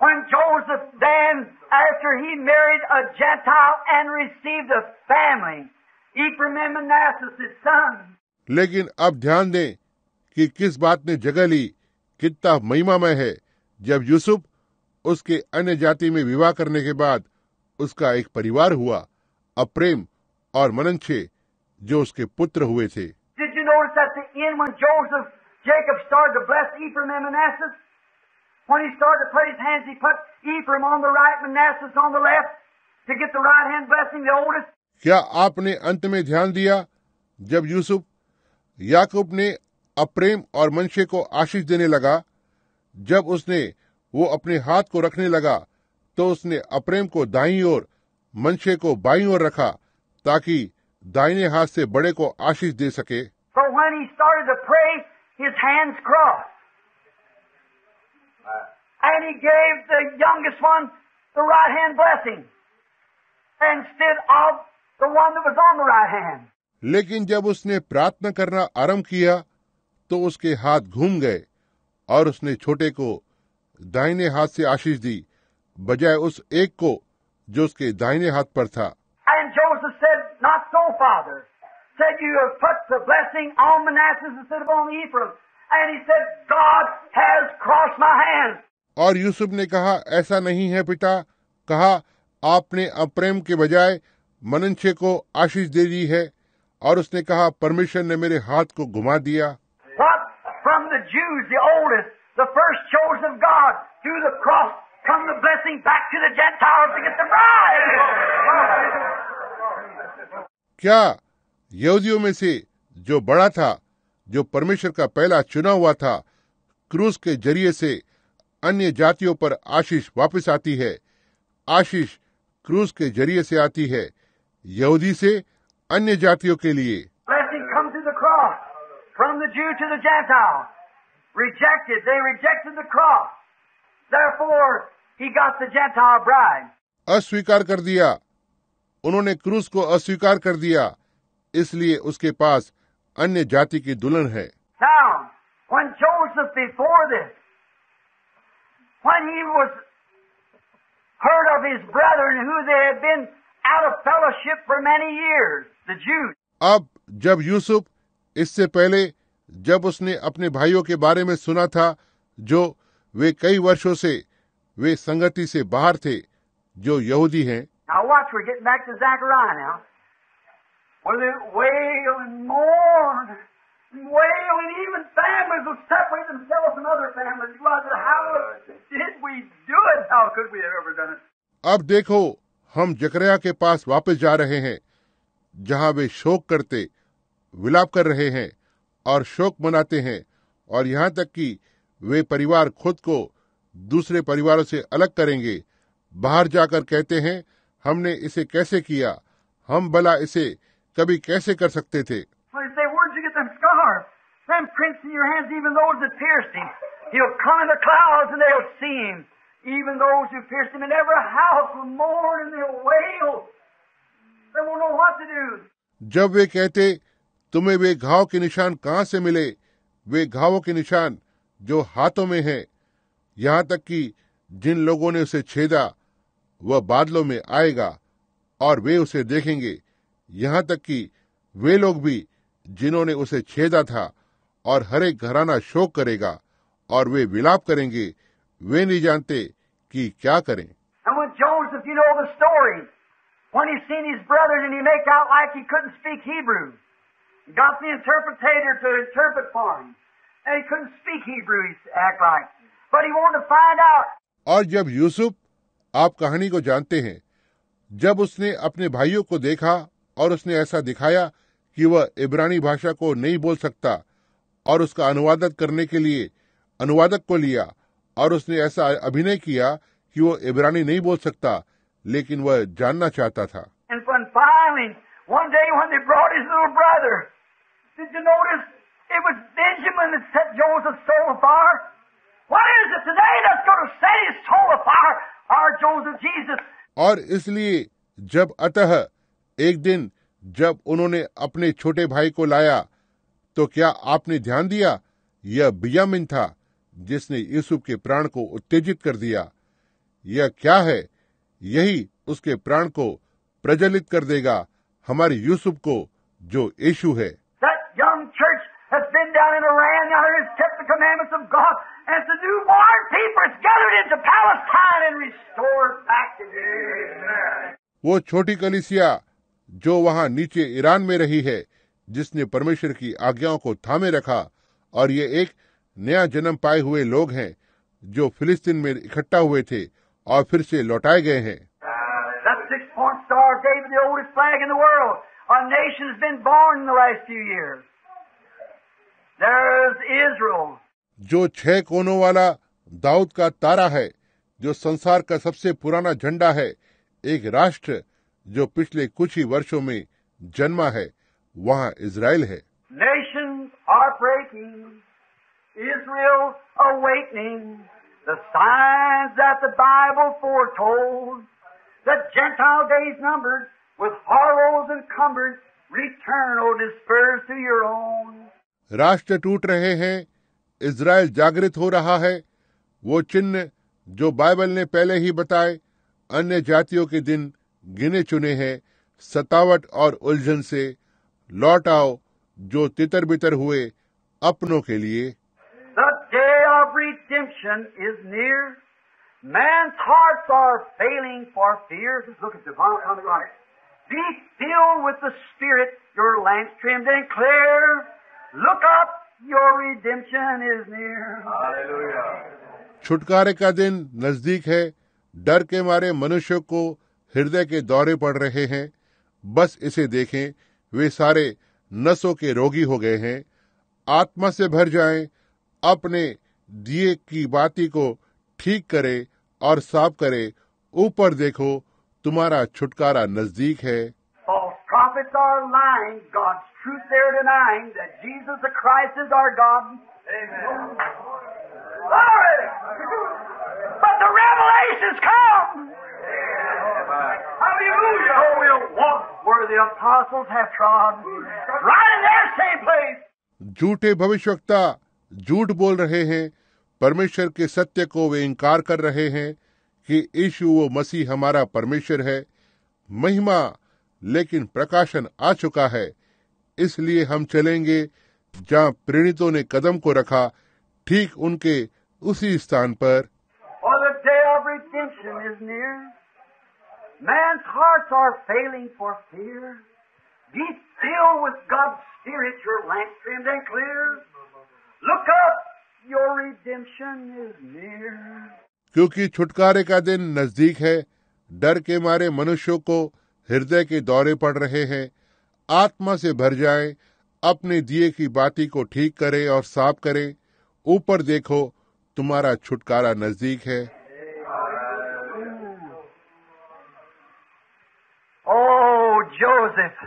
When Joseph then, after he married a Gentile and received a family, लेकिन अब ध्यान दें कि किस बात ने जगह ली कितना में है। जब यूसुफ उसके अन्य जाति में विवाह करने के बाद उसका एक परिवार हुआ अप्रेम और मनन छे जो उसके पुत्र हुए थे। क्या आपने अंत में ध्यान दिया जब यूसुफ याकूब ने अप्रेम और मनशे को आशीष देने लगा? जब उसने वो अपने हाथ को रखने लगा तो उसने अप्रेम को दाई ओर मनशे को बाई ओर रखा ताकि दाहिने हाथ से बड़े को आशीष दे सके। Pray, one right लेकिन जब उसने प्रार्थना करना आरंभ किया तो उसके हाथ घूम गए और उसने छोटे को दाहिने हाथ से आशीष दी बजाय उस एक को जो उसके दाहिने हाथ पर था। और यूसुफ ने कहा ऐसा नहीं है पिता। कहा आपने अप्रेम के बजाय मनंछे को आशीष दे दी है और उसने कहा परमेश्वर ने मेरे हाथ को घुमा दिया। क्या यहूदियों में से जो बड़ा था जो परमेश्वर का पहला चुना हुआ था क्रूस के ज़रिए से अन्य जातियों पर आशीष वापस आती है? आशीष क्रूस के ज़रिए से आती है। यहूदी से अन्य जातियों के लिए। अस्वीकार कर दिया। उन्होंने क्रूस को अस्वीकार कर दिया। इसलिए उसके पास अन्य जाति की दुल्हन है। Now, out of fellowship for many years, the Jews, अब जब यूसुफ इससे पहले जब उसने अपने भाइयों के बारे में सुना था जो वे कई वर्षों से वे संगति से बाहर थे जो यहूदी हैं Now watch, we're getting back to Zechariah now. Where they wail and mourn, and wail, and even families will separate themselves from other families. Well, how did we do it? How could we have ever done it? अब देखो हम जकरिया के पास वापस जा रहे हैं, जहाँ वे शोक करते, विलाप कर रहे हैं और शोक मनाते हैं और यहाँ तक कि वे परिवार खुद को दूसरे परिवारों से अलग करेंगे। बाहर जाकर कहते हैं, हमने इसे कैसे किया? हम भला इसे कभी कैसे कर सकते थे? Even those who pierced him in every house will mourn and they'll wail. They won't know what to do. जब वे कहते, तुम्हें वे घाव के निशान कहाँ से मिले वे घावों के निशान जो हाथों में हैं, यहाँ तक कि जिन लोगों ने उसे छेदा, वह बादलों में आएगा और वे उसे देखेंगे यहाँ तक कि वे लोग भी जिन्होंने उसे छेदा था और हर घराना शोक करेगा और वे विलाप करेंगे वे नहीं जानते कि क्या करें। और जब यूसुफ आप कहानी को जानते हैं जब उसने अपने भाइयों को देखा और उसने ऐसा दिखाया कि वह इब्रानी भाषा को नहीं बोल सकता और उसका अनुवादक करने के लिए अनुवादक को लिया और उसने ऐसा अभिनय किया कि वो इबरानी नहीं बोल सकता लेकिन वह जानना चाहता था। और इसलिए जब अतः एक दिन जब उन्होंने अपने छोटे भाई को लाया तो क्या आपने ध्यान दिया? यह बियामिन था। जिसने यूसुफ के प्राण को उत्तेजित कर दिया। यह क्या है? यही उसके प्राण को प्रज्वलित कर देगा हमारे यूसुफ को जो यशु है। वो छोटी कलिसिया जो वहाँ नीचे ईरान में रही है जिसने परमेश्वर की आज्ञाओं को थामे रखा और ये एक नया जन्म पाए हुए लोग हैं जो फिलिस्तीन में इकट्ठा हुए थे और फिर से लौटाए गए हैं। जो छह कोनों वाला दाऊद का तारा है जो संसार का सबसे पुराना झंडा है एक राष्ट्र जो पिछले कुछ ही वर्षों में जन्मा है वहाँ इसराइल है। Nation operating Israel awakening. The signs that the Bible foretold. The Gentile days numbered with horrors encumbered. Return, O dispersed to your own. राष्ट्र टूट रहे हैं इज़राइल जागृत हो रहा है वो चिन्ह जो बाइबल ने पहले ही बताए अन्य जातियों के दिन गिने चुने हैं सतावट और उलझन से लौट आओ जो तितर बितर हुए अपनों के लिए redemption is near. Man's hearts are failing for fear. Look at the bottom on the right. Be filled with the Spirit, your lamps trimmed and clear. Look up, your redemption is near. Hallelujah. छुटकारे का दिन नज़दीक है डर के मारे मनुष्य को हृदय के दौरे पड़ रहे हैं बस इसे देखें वे सारे नसों के रोगी हो गए हैं आत्मा से भर जाएँ, अपने दिए की बाती को ठीक करे और साफ़ करे ऊपर देखो तुम्हारा छुटकारा नज़दीक है। झूठे भविष्यवक्ता झूठ बोल रहे हैं परमेश्वर के सत्य को वे इनकार कर रहे हैं कि यशु वो मसीह हमारा परमेश्वर है। महिमा लेकिन प्रकाशन आ चुका है। इसलिए हम चलेंगे जहाँ प्रेरितों ने कदम को रखा ठीक उनके उसी स्थान पर। Look up, your redemption क्योंकि छुटकारे का दिन नज़दीक है डर के मारे मनुष्यों को हृदय के दौरे पड़ रहे हैं। आत्मा से भर जाएँ, अपने दिए की बाती को ठीक करें और साफ़ करें। ऊपर देखो तुम्हारा छुटकारा नज़दीक है। Oh, Joseph.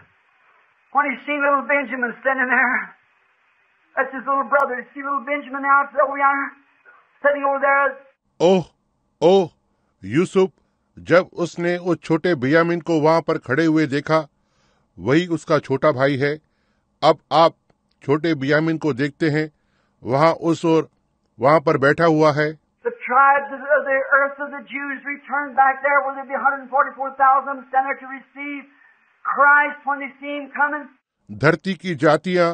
When he seen little Benjamin standing there, that's his little brother. See little Benjamin out over yonder, sitting over there. ओह ओह यूसुफ जब उसने उस छोटे बियामिन को वहाँ पर खड़े हुए देखा वही उसका छोटा भाई है अब आप छोटे बियामिन को देखते हैं वहाँ उस ओर वहाँ पर बैठा हुआ है The tribes of of the earth of the Jews returned back there where there'd be 144,000 stand to receive Christ when they see him coming. धरती की जातियाँ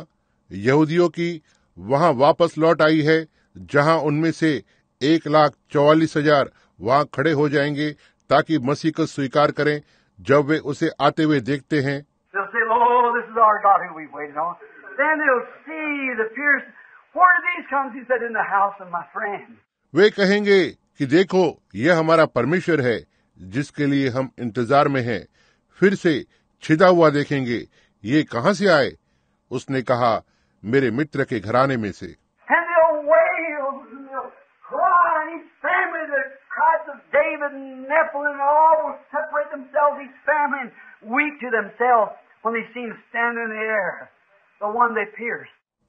यहूदियों की वहाँ वापस लौट आई है जहाँ उनमें से एक लाख चौवालीस हज़ार वहाँ खड़े हो जाएँगे ताकि मसीह को स्वीकार करें जब वे उसे आते हुए देखते हैं। Oh. वे कहेंगे कि देखो यह हमारा परमेश्वर है जिसके लिए हम इंतज़ार में हैं। फिर से छिदा हुआ देखेंगे ये कहाँ से आए? उसने कहा मेरे मित्र के घराने में से।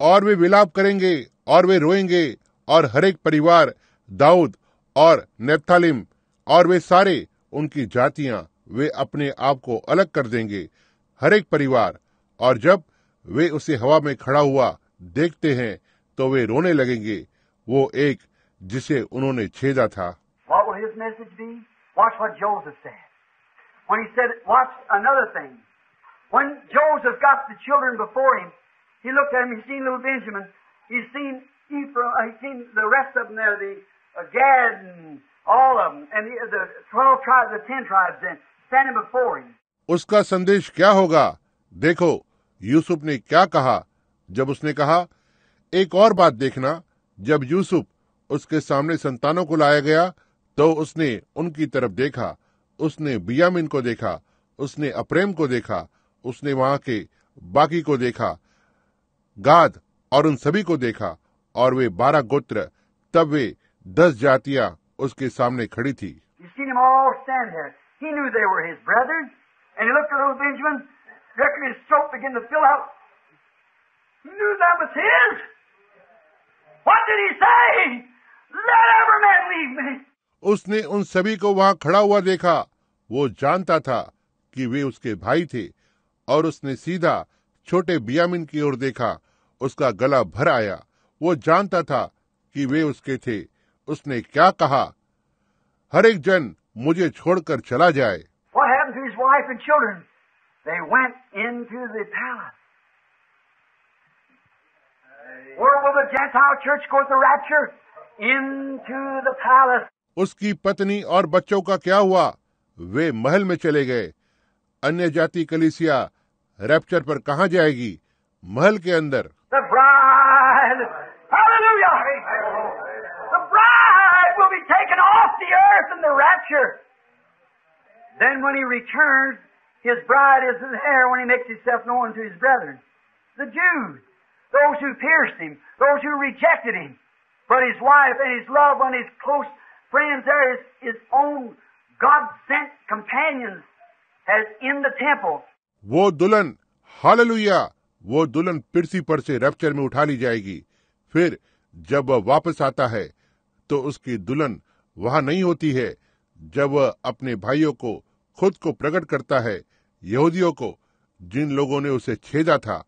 और वे विलाप करेंगे और वे रोएँगे और हरेक परिवार दाऊद और नेपथालिम और वे सारे उनकी जातिया वे अपने आप को अलग कर देंगे हरेक परिवार। और जब वे उसे हवा में खड़ा हुआ देखते हैं तो वे रोने लगेंगे। वो एक जिसे उन्होंने छेदा था। उसका संदेश क्या होगा? देखो यूसुफ ने क्या कहा? जब उसने कहा एक और बात देखना। जब यूसुफ उसके सामने संतानों को लाया गया तो उसने उनकी तरफ़ देखा। उसने बियामिन को देखा उसने अप्रेम को देखा उसने वहाँ के बाकी को देखा गाद और उन सभी को देखा और वे बारह गोत्र तब वे दस जातियाँ उसके सामने खड़ी थी. He knew they were his and he looked at Benjamin, reckoned his throat began to fill out. He knew that was his. What did he say? Let every man leave me. उसने उन सभी को वहाँ खड़ा हुआ देखा वो जानता था कि वे उसके भाई थे और उसने सीधा छोटे बियामिन की ओर देखा उसका गला भर आया वो जानता था कि वे उसके थे उसने क्या कहा हर एक जन मुझे छोड़कर चला जाए What happened to his wife and children? They went into the palace. Where will the Gentile church go at the rapture? Into the palace. उसकी पत्नी और बच्चों का क्या हुआ वे महल में चले गए अन्य जाति कलिसिया रैप्चर पर कहा जाएगी महल के अंदर The bride, hallelujah! The bride will be taken off the earth in the rapture. Then when he returns, his bride isn't there when he makes himself known to his brethren. The Jews, those who pierced him, those who rejected him. But his wife and his loved one, his close friends there, his, his own God-sent companions, has in the temple. वो दुल्हन hallelujah वो दुल्हन पिरसी पर से rapture में उठा ली जाएगी फिर जब वह वापस आता है तो उसकी दुल्हन वहाँ नहीं होती है जब वह अपने भाइयों को खुद को प्रकट करता है यहूदियों को जिन लोगों ने उसे छेदा था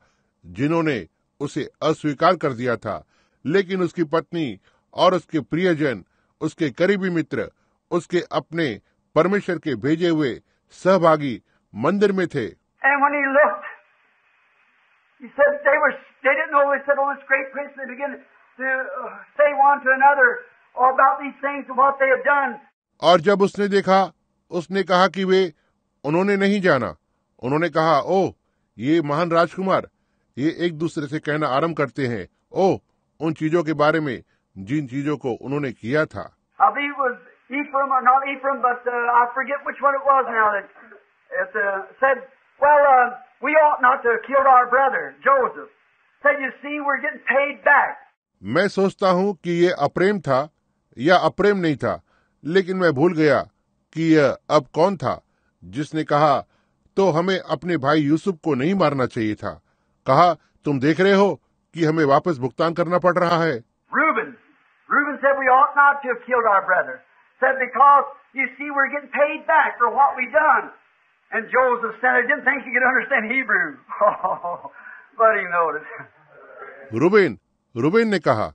जिन्होंने उसे अस्वीकार कर दिया था लेकिन उसकी पत्नी और उसके प्रियजन उसके करीबी मित्र उसके अपने परमेश्वर के भेजे हुए सहभागी मंदिर में थे। और जब उसने देखा उसने कहा कि वे उन्होंने नहीं जाना। उन्होंने कहा ओ ये महान राजकुमार ये एक दूसरे से कहना आरंभ करते हैं। ओ उन चीज़ों के बारे में जिन चीज़ों को उन्होंने किया था। मैं सोचता हूँ कि ये अप्रेम था या अप्रेम नहीं था लेकिन मैं भूल गया कि यह अब कौन था जिसने कहा तो हमें अपने भाई यूसुफ को नहीं मारना चाहिए था कहा तुम देख रहे हो कि हमें वापस भुगतान करना पड़ रहा है Reuben. Reuben said we ought not to have killed our brother. Said because, you see, we're getting paid back for what we done. And Joseph said, I didn't think you could understand Hebrew. but he noticed. Ruben Ruben ने कहा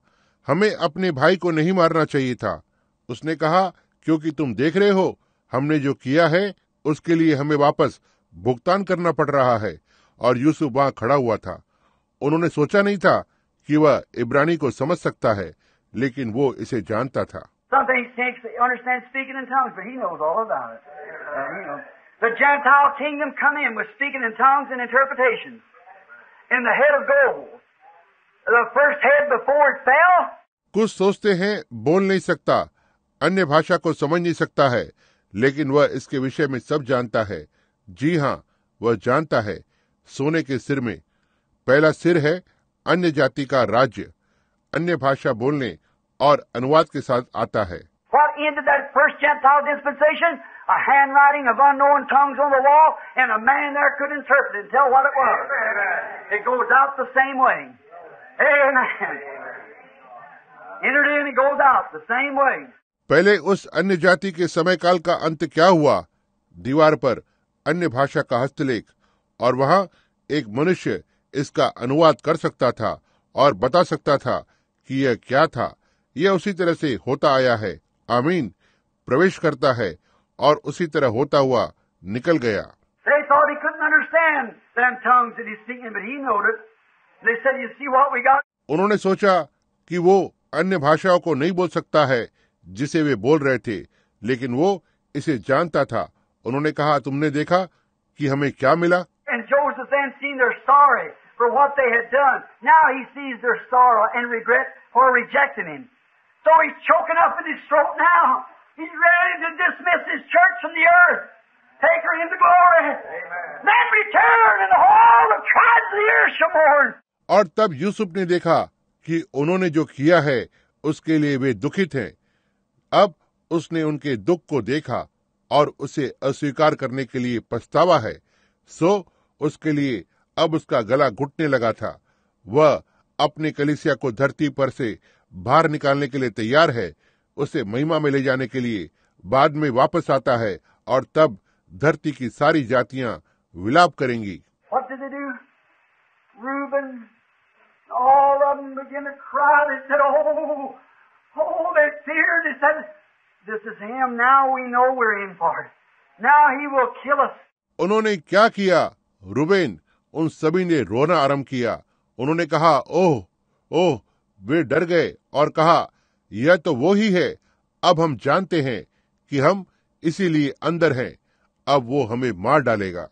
हमें अपने भाई को नहीं मारना चाहिए था उसने कहा क्योंकि तुम देख रहे हो हमने जो किया है उसके लिए हमें वापस भुगतान करना पड़ रहा है और यूसुफ वहाँ खड़ा हुआ था। उन्होंने सोचा नहीं था कि वह इब्रानी को समझ सकता है लेकिन वो इसे जानता था। कुछ सोचते हैं बोल नहीं सकता अन्य भाषा को समझ नहीं सकता है लेकिन वह इसके विषय में सब जानता है। जी हाँ वह जानता है सोने के सिर में। पहला सिर है अन्य जाति का राज्य अन्य भाषा बोलने और अनुवाद के साथ आता है। पहले उस अन्य जाति के समय काल का अंत क्या हुआ? दीवार पर अन्य भाषा का हस्तलेख और वहाँ एक मनुष्य इसका अनुवाद कर सकता था और बता सकता था कि यह क्या था यह उसी तरह से होता आया है आमीन प्रवेश करता है और उसी तरह होता हुआ निकल गया They thought he couldn't understand them tongues that he's speaking, but he knowed it. They said, You see what we got? उन्होंने सोचा कि वो अन्य भाषाओं को नहीं बोल सकता है जिसे वे बोल रहे थे लेकिन वो इसे जानता था उन्होंने कहा तुमने देखा कि हमें क्या मिला? और तब यूसुफ ने देखा कि उन्होंने जो किया है उसके लिए वे दुखित हैं। अब उसने उनके दुख को देखा। और उसे अस्वीकार करने के लिए पछतावा है सो उसके लिए अब उसका गला घुटने लगा था वह अपनी कलिसिया को धरती पर से बाहर निकालने के लिए तैयार है उसे महिमा में ले जाने के लिए बाद में वापस आता है और तब धरती की सारी जातियाँ विलाप करेंगी all of them to cry. They said, Oh, oh, they feared. They said, उन्होंने क्या किया? रुबेन उन सभी ने रोना आरंभ किया। उन्होंने कहा ओह ओह वे डर गए और कहा यह तो वो ही है। अब हम जानते हैं कि हम इसीलिए अंदर हैं। अब वो हमें मार डालेगा।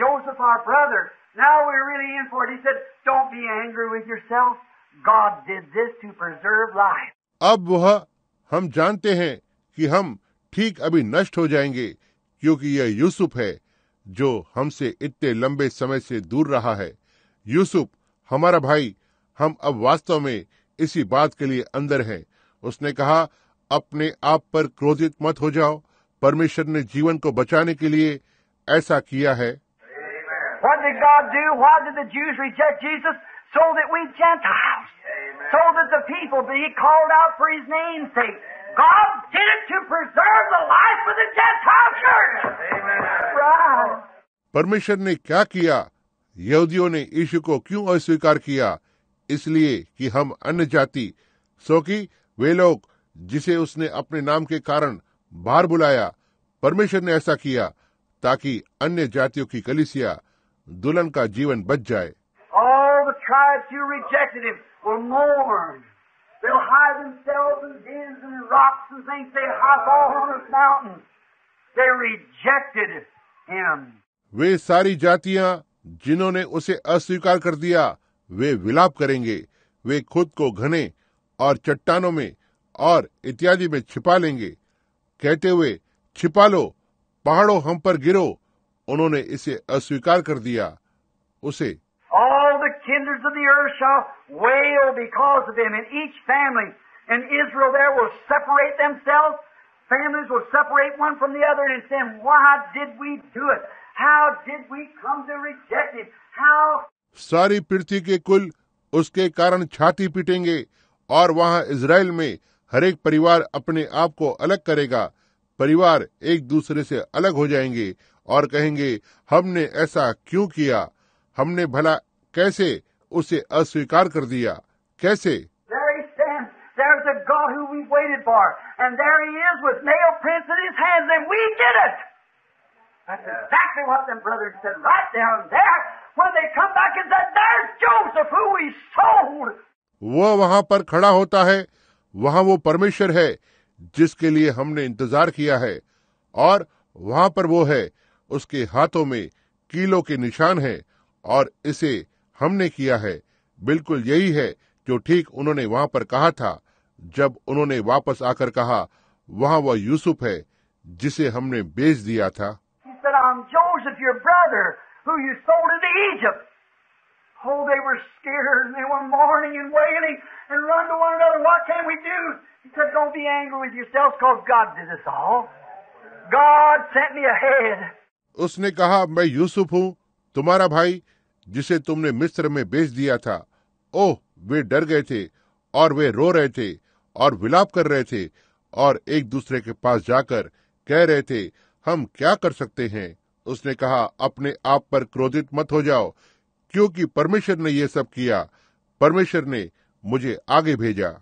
Joseph. Our. Now we're really in for it. He said, Don't be angry with yourself. God did this to preserve life. अब वह हम जानते हैं कि हम ठीक अभी नष्ट हो जाएँगे क्योंकि यह यूसुफ है जो हमसे इतने लंबे समय से दूर रहा है यूसुफ हमारा भाई हम अब वास्तव में इसी बात के लिए अंदर हैं उसने कहा अपने आप पर क्रोधित मत हो जाओ परमेश्वर ने जीवन को बचाने के लिए ऐसा किया है What did God do? Why did the Jews reject Jesus? So that we Gentiles, Amen. so that the people be called out for His name's sake. God did it to preserve the life of the Gentile church. Right. परमेश्वर ने क्या किया यहूदियों ने यीशु को क्यों अस्वीकार किया इसलिए कि हम अन्य जाति सो कि वे लोग जिसे उसने अपने नाम के कारण बाहर बुलाया परमेश्वर ने ऐसा किया ताकि अन्य जातियों की कलिसिया दुल्हन का जीवन बच जाए। वे सारी जातिया जिन्होंने उसे अस्वीकार कर दिया वे विलाप करेंगे। वे खुद को घने और चट्टानों में और इत्यादि में छिपा लेंगे। कहते हुए छिपा लो पहाड़ों हम पर गिरो उन्होंने इसे अस्वीकार कर दिया। उसे सारी पृथ्वी के कुल उसके कारण छाती पीटेंगे और वहाँ इसराइल में हरेक परिवार अपने आप को अलग करेगा। परिवार एक दूसरे से अलग हो जाएँगे और कहेंगे हमने ऐसा क्यों किया? हमने भला कैसे उसे अस्वीकार कर दिया? कैसे? वो वहाँ पर खड़ा होता है। वहाँ वो परमेश्वर है जिसके लिए हमने इंतज़ार किया है। और वहाँ पर वो है उसके हाथों में कीलों के निशान है और इसे हमने किया है। बिल्कुल यही है जो ठीक उन्होंने वहाँ पर कहा था। जब उन्होंने वापस आकर कहा, वहाँ वह यूसुफ है जिसे हमने बेच दिया था। उसने कहा मैं यूसुफ हूँ तुम्हारा भाई जिसे तुमने मिस्र में बेच दिया था। ओह वे डर गए थे और वे रो रहे थे और विलाप कर रहे थे और एक दूसरे के पास जाकर कह रहे थे हम क्या कर सकते हैं? उसने कहा अपने आप पर क्रोधित मत हो जाओ क्योंकि परमेश्वर ने ये सब किया। परमेश्वर ने मुझे आगे भेजा।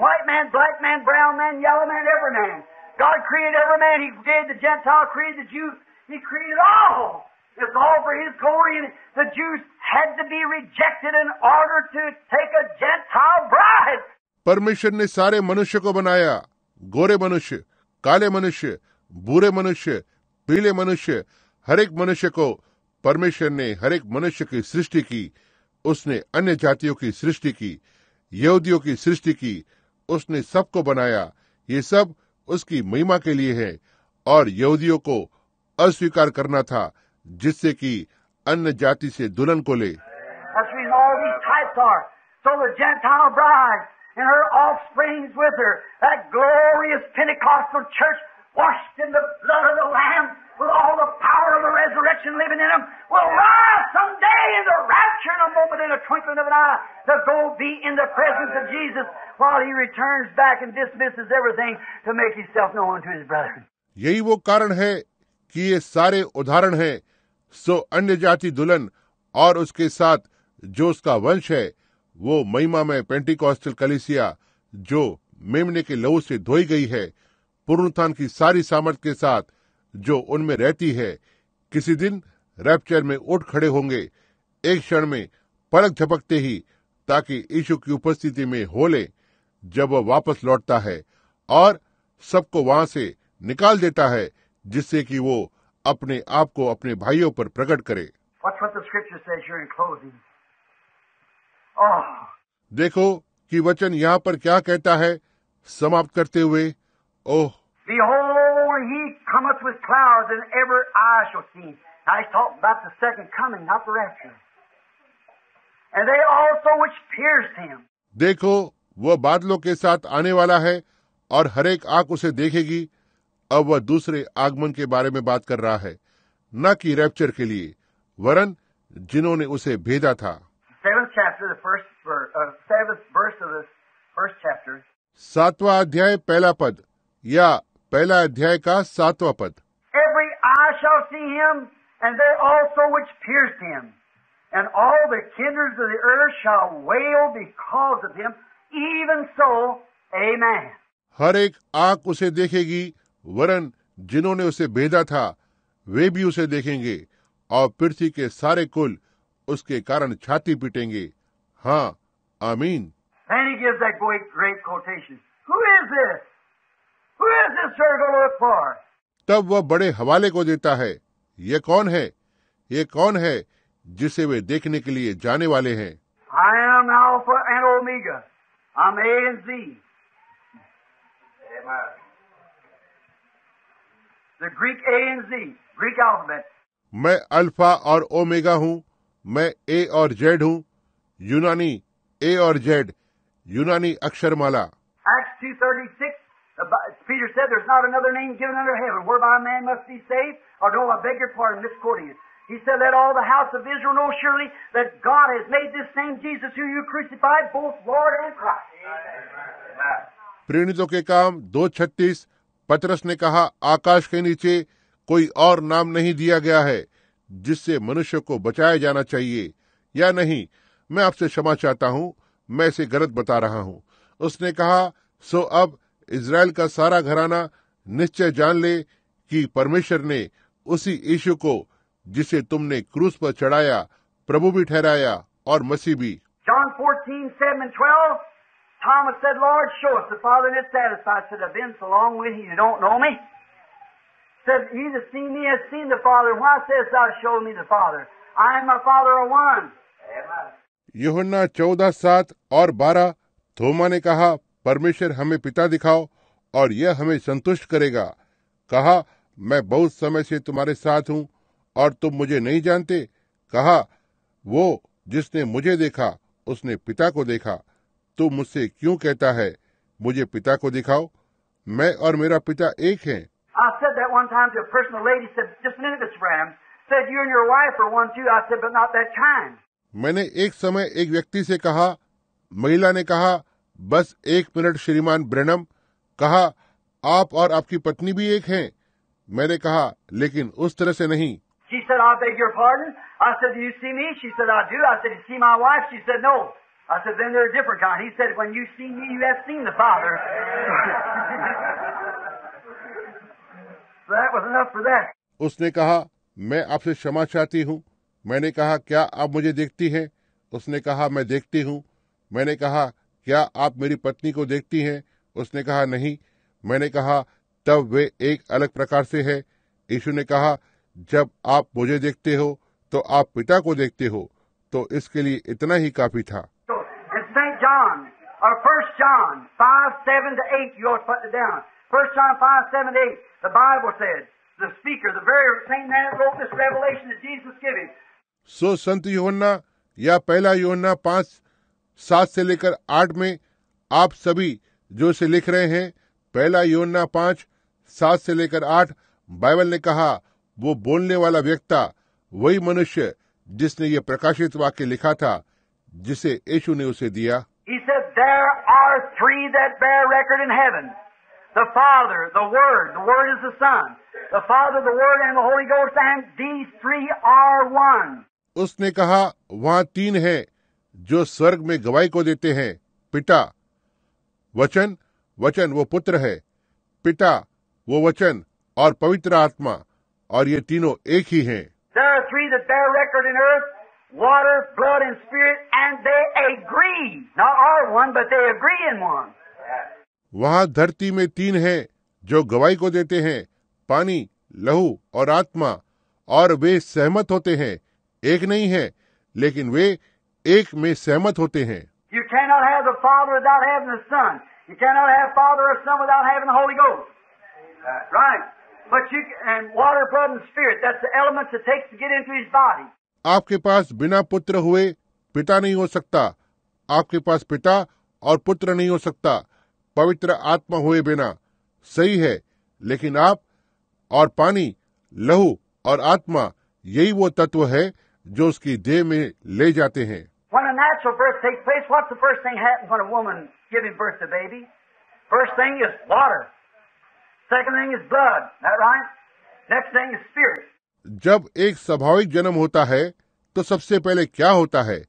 White man, black man, brown man, yellow man, every man. God created every man. He created the Gentile, created the Jew. He created all. It's all for His glory. And the Jews had to be rejected in order to take a Gentile bride. परमेश्वर ने सारे मनुष्य को बनाया गोरे मनुष्य काले मनुष्य बुरे मनुष्य पीले मनुष्य हर एक मनुष्य को परमेश्वर ने हर एक मनुष्य की सृष्टि की उसने अन्य जातियों की सृष्टि की यहूदियों की सृष्टि की उसने सबको बनाया ये सब उसकी महिमा के लिए है और यहूदियों को अस्वीकार करना था, जिससे कि अन्य जाति से दुल्हन को ले। With all the power of the resurrection living in them, will rise someday in the rapture in a moment, in a twinkling of an eye, to go be in the presence of Jesus while he returns back and dismisses everything to make himself known to his brethren. यही वो कारण है कि ये सारे उदाहरण हैं सो अन्य जाति दुल्हन और उसके साथ जो उसका वंश है वो महिमा में पेंटिकॉस्टल कलिसिया जो मेमने के लहू से धोई गई है पुनरुत्थान की सारी सामर्थ्य के साथ जो उनमें रहती है। किसी दिन रैप्चर में उठ खड़े होंगे। एक क्षण में पलक झपकते ही ताकि यीशु की उपस्थिति में हो ले जब वह वापस लौटता है और सबको वहाँ से निकाल देता है जिससे कि वो अपने आप को अपने भाइयों पर प्रकट करे. Oh, देखो कि वचन यहाँ पर क्या कहता है समाप्त करते हुए ओह। He cometh with clouds, and every eye shall see him. Now he's talking about the second coming, not the rapture. And they also which pierced him. देखो वह बादलों के साथ आने वाला है और हरेक आँख उसे देखेगी अब वह दूसरे आगमन के बारे में बात कर रहा है न कि रैप्चर के लिए वरन जिन्होंने उसे भेजा था uh. सातवां अध्याय पहला पद या पहला अध्याय का सातवा पद। हर एक आँख उसे देखेगी वरन जिन्होंने उसे भेजा था वे भी उसे देखेंगे और पृथ्वी के सारे कुल उसके कारण छाती पीटेंगे। हाँ आमीन। ग्रेट कोटेशन हु दिस तब वह बड़े हवाले को देता है ये कौन है ये कौन है जिसे वे देखने के लिए जाने वाले हैं I am Alpha and Omega. I'm A and Z. The Greek A and Z, Greek alphabet. मैं अल्फ़ा और ओमेगा हूँ मैं ए और जेड हूँ यूनानी ए और जेड यूनानी अक्षरमाला Acts 2.36, the Bi- Peter said there's not another name given under heaven whereby man must be saved. Or no, I beg your pardon, misquoting it. He said, let all the house of Israel know surely that God has made this same Jesus who you crucified both Lord and Christ. प्रेरितों के काम दो छत्तीस पतरस ने कहा आकाश के नीचे कोई और नाम नहीं दिया गया है जिससे मनुष्य को बचाया जाना चाहिए या नहीं मैं आपसे क्षमा चाहता हूँ मैं इसे गलत बता रहा हूँ उसने कहा सो अब इज़राइल का सारा घराना निश्चय जान ले कि परमेश्वर ने उसी यीशु को जिसे तुमने क्रूस पर चढ़ाया प्रभु भी ठहराया और मसीह भी John 14, 7 and 12, Thomas said, Lord, show us the Father and is satisfied. I Said, I've been so long with you, you don't know me? Said, He that seen me has seen the Father. Why sayest thou, show me the Father? I and my Father are one. यूहन्ना चौदह सात और बारह थोमा ने कहा परमेश्वर हमें पिता दिखाओ और यह हमें संतुष्ट करेगा कहा मैं बहुत समय से तुम्हारे साथ हूँ और तुम मुझे नहीं जानते कहा वो जिसने मुझे देखा उसने पिता को देखा तू मुझसे क्यों कहता है मुझे पिता को दिखाओ मैं और मेरा पिता एक हैं I said that one time to a person, a lady said, just a minute, Mr. Branham, said you and your wife are one too. I said, but not that kind. मैंने एक समय एक व्यक्ति से कहा महिला ने कहा बस एक मिनट श्रीमान ब्रनम। कहा आप और आपकी पत्नी भी एक हैं? मैंने कहा लेकिन उस तरह से नहीं। उसने कहा मैं आपसे क्षमा चाहती हूँ। मैंने कहा क्या आप मुझे देखती हैं? उसने कहा मैं देखती हूँ। मैंने कहा क्या आप मेरी पत्नी को देखती हैं? उसने कहा नहीं। मैंने कहा तब वे एक अलग प्रकार से है। यीशु ने कहा जब आप मुझे देखते हो तो आप पिता को देखते हो। तो इसके लिए इतना ही काफ़ी था। सो संत योना या पहला योहन्ना पाँच सात से लेकर आठ में आप सभी जो इसे लिख रहे हैं पहला योना पाँच सात से लेकर आठ बाइबल ने कहा वो बोलने वाला व्यक्ता वही मनुष्य जिसने ये प्रकाशित वाक्य लिखा था जिसे यशु ने उसे दिया। उसने कहा वहाँ तीन है जो स्वर्ग में गवाही को देते हैं पिता वचन वचन वो पुत्र है पिता वो वचन और पवित्र आत्मा और ये तीनों एक ही हैं water, blood, and spirit, and they agree. Not are one, but they agree in one. वहाँ धरती में तीन हैं जो गवाही को देते हैं पानी लहू और आत्मा और वे सहमत होते हैं एक नहीं है लेकिन वे एक में सहमत होते हैं। You cannot have the father without have the son you cannot have father और son without have the holy ghost right but you and water blood and spirit that's the elements it takes to get into his body आपके पास बिना पुत्र हुए पिता नहीं हो सकता। आपके पास पिता और पुत्र नहीं हो सकता। पवित्र आत्मा हुए बिना। सही है। लेकिन आप और पानी लहू और आत्मा यही वो तत्व है जो उसकी देह में ले जाते हैं। जब एक स्वाभाविक जन्म होता है तो सबसे पहले क्या होता है?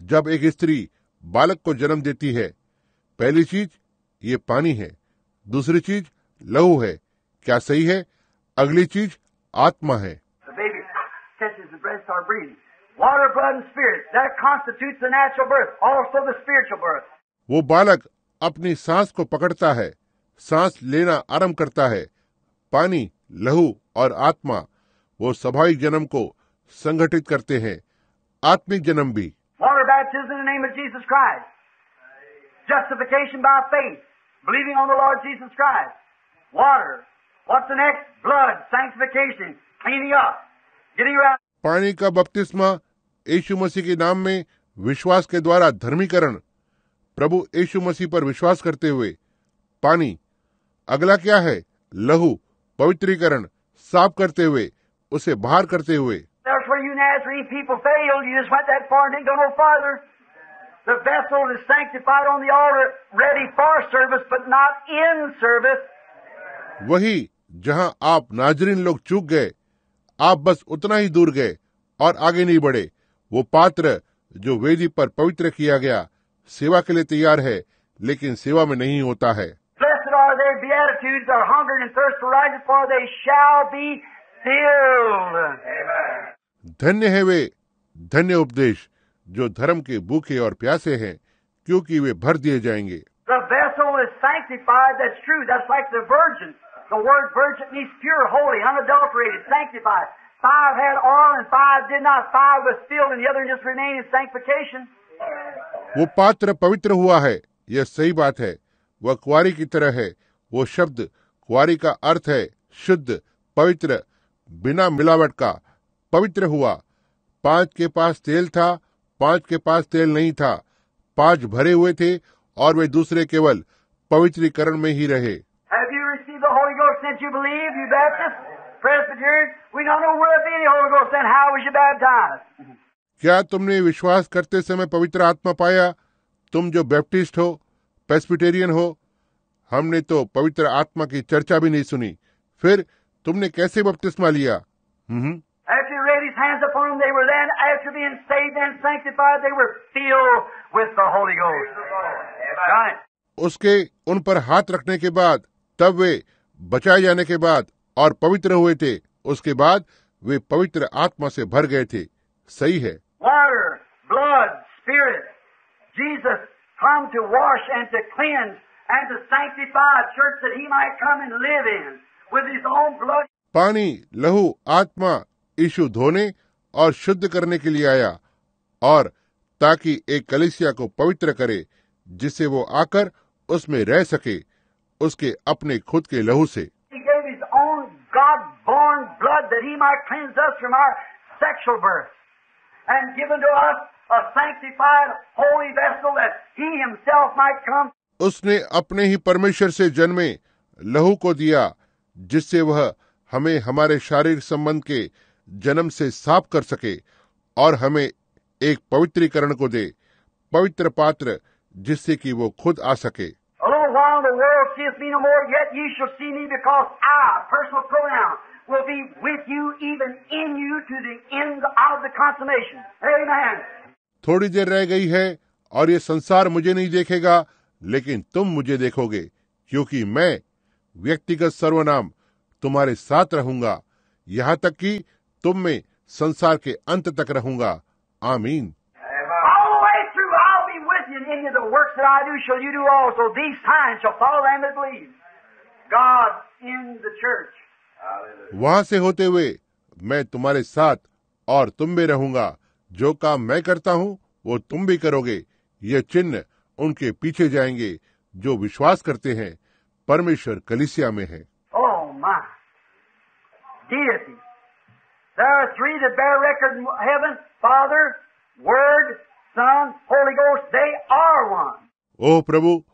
जब एक स्त्री बालक को जन्म देती है पहली चीज़ ये पानी है। दूसरी चीज़ लहू है। क्या सही है? अगली चीज़ आत्मा है। Breast start breathing. Water, blood, and spirit. That constitutes the natural birth. Also the spiritual birth. वो बालक अपनी सांस को पकड़ता है सांस लेना आरंभ करता है पानी लहू और आत्मा वो स्वाभाविक जन्म को संगठित करते हैं आत्मिक जन्म भी Water baptism in the name of Jesus Christ. Justification by faith. Believing on the Lord Jesus Christ. Water. What's the next? Blood. Sanctification. Cleaning up. Getting around. पानी का बपतिस्मा यीशु मसीह के नाम में विश्वास के द्वारा धर्मीकरण। प्रभु यशु मसीह पर विश्वास करते हुए पानी अगला क्या है? लहु पवित्रीकरण साफ़ करते हुए उसे बाहर करते हुए। वही जहाँ आप नाजरीन लोग चूक गए आप बस उतना ही दूर गए और आगे नहीं बढ़े। वो पात्र जो वेदी पर पवित्र किया गया सेवा के लिए तैयार है लेकिन सेवा में नहीं होता है। धन्य है वे धन्य उपदेश जो धर्म के भूखे और प्यासे हैं क्योंकि वे भर दिए जाएँगे। The word virgin means pure, holy, unadulterated, sanctified. Five had oil and five did not. Five was filled and the other just remained in sanctification. वो पात्र पवित्र हुआ है यह सही बात है वह कुआरी की तरह है वो शब्द कुआरी का अर्थ है शुद्ध पवित्र बिना मिलावट का पवित्र हुआ पाँच के पास तेल था पाँच के पास तेल नहीं था पाँच भरे हुए थे और वे दूसरे केवल पवित्रीकरण में ही रहे that you believe, you Baptists, क्या तुमने विश्वास करते समय पवित्र आत्मा पाया? तुम जो बैप्टिस्ट हो पेस्पिटेरियन हो हमने तो पवित्र आत्मा की चर्चा भी नहीं सुनी। फिर तुमने कैसे बपतिस्मा लिया? हम्म। उसके उन पर हाथ रखने के बाद तब वे बचाए जाने के बाद और पवित्र हुए थे उसके बाद वे पवित्र आत्मा से भर गए थे सही है Water, blood, spirit. Jesus come to wash and to cleanse and to sanctify a church that he might come and live in with his own blood. पानी लहू आत्मा यीशु धोने और शुद्ध करने के लिए आया और ताकि एक कलिसिया को पवित्र करे जिससे वो आकर उसमें रह सके उसके अपने खुद के लहू से। उसने अपने ही परमेश्वर से जन्मे लहू को दिया जिससे वह हमें हमारे शारीरिक संबंध के जन्म से साफ़ कर सके और हमें एक पवित्रीकरण को दे पवित्र पात्र जिससे कि वो खुद आ सके। The world seeth me no more, yet ye shall see me because I, personal pronoun, will be with you, even in you, to the end of the consummation. Amen. थोड़ी देर रह गई है और ये संसार मुझे नहीं देखेगा लेकिन तुम मुझे देखोगे क्योंकि मैं व्यक्तिगत सर्वनाम तुम्हारे साथ रहूँगा यहाँ तक कि तुम में संसार के अंत तक रहूँगा आमीन All the way through, I'll be with you, and in you the works that I do shall you do also. These signs shall follow them that believe. God in the church. वहाँ से होते हुए मैं तुम्हारे साथ और तुम भी रहूँगा। जो काम मैं करता हूँ वो तुम भी करोगे। ये चिन्ह उनके पीछे जाएँगे जो विश्वास करते हैं। परमेश्वर कलिसिया में है। ओ three the record heaven word oh प्रभु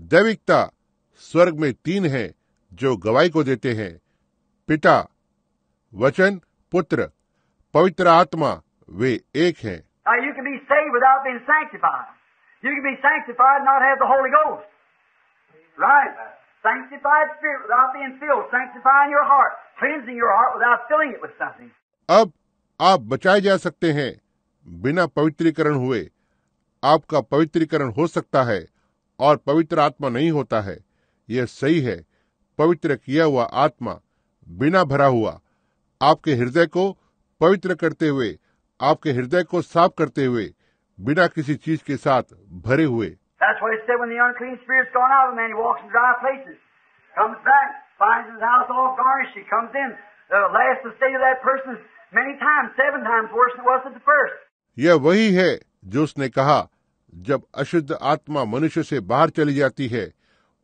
दैविकता स्वर्ग में तीन है जो गवाही को देते हैं। पिता वचन पुत्र पवित्र आत्मा वे एक है। अब आप बचाए जा सकते हैं। बिना पवित्रीकरण हुए आपका पवित्रीकरण हो सकता है और पवित्र आत्मा नहीं होता है। यह सही है। पवित्र किया हुआ आत्मा बिना भरा हुआ आपके हृदय को पवित्र करते हुए, आपके हृदय को साफ़ करते हुए, बिना किसी चीज़ के साथ भरे हुए। यह वही है जो उसने कहा जब अशुद्ध आत्मा मनुष्य से बाहर चली जाती है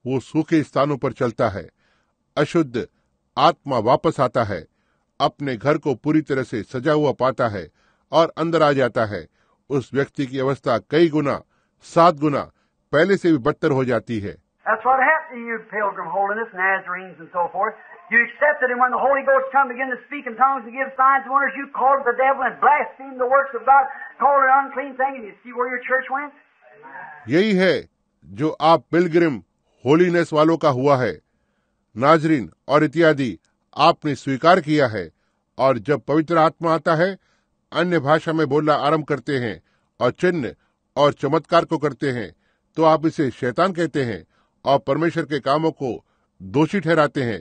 वो सूखे स्थानों पर चलता है अशुद्ध आत्मा वापस आता है अपने घर को पूरी तरह से सजा हुआ पाता है और अंदर आ जाता है उस व्यक्ति की अवस्था कई गुना सात गुना पहले से भी बदतर हो जाती है That's what happened to you, Pilgrim Holiness, Nazarenes, and so forth. You accepted Him when the Holy Ghost come, begin to speak in tongues and give signs and wonders. You called the devil and blasphemed the works of God, called it an unclean thing, and you see where your church went? यही है जो आप Pilgrim holiness वालों का हुआ है नाजरीन और इत्यादि आपने स्वीकार किया है और जब पवित्र आत्मा आता है अन्य भाषा में बोलना आरंभ करते हैं और चिन्ह और चमत्कार को करते हैं तो आप इसे शैतान कहते हैं और परमेश्वर के कामों को दोषी ठहराते हैं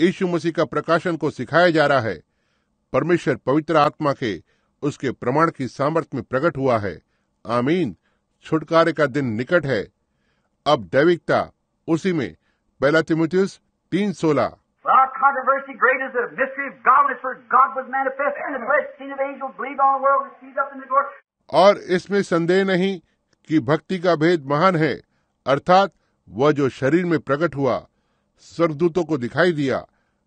यीशु मसीह का प्रकाशन को सिखाया जा रहा है। परमेश्वर पवित्र आत्मा के उसके प्रमाण की सामर्थ्य में प्रकट हुआ है। आमीन। छुटकारे का दिन निकट है। अब दैविकता उसी में पहला तिमुथियुस तीन सोलह। Controversy, great is the mystery of godliness, for God was manifest in the flesh, seen of angels, believed on the world, received up in the glory. और इसमें संदेह नहीं कि भक्ति का भेद महान है अर्थात वह जो शरीर में प्रकट हुआ सरदूतों को दिखाई दिया।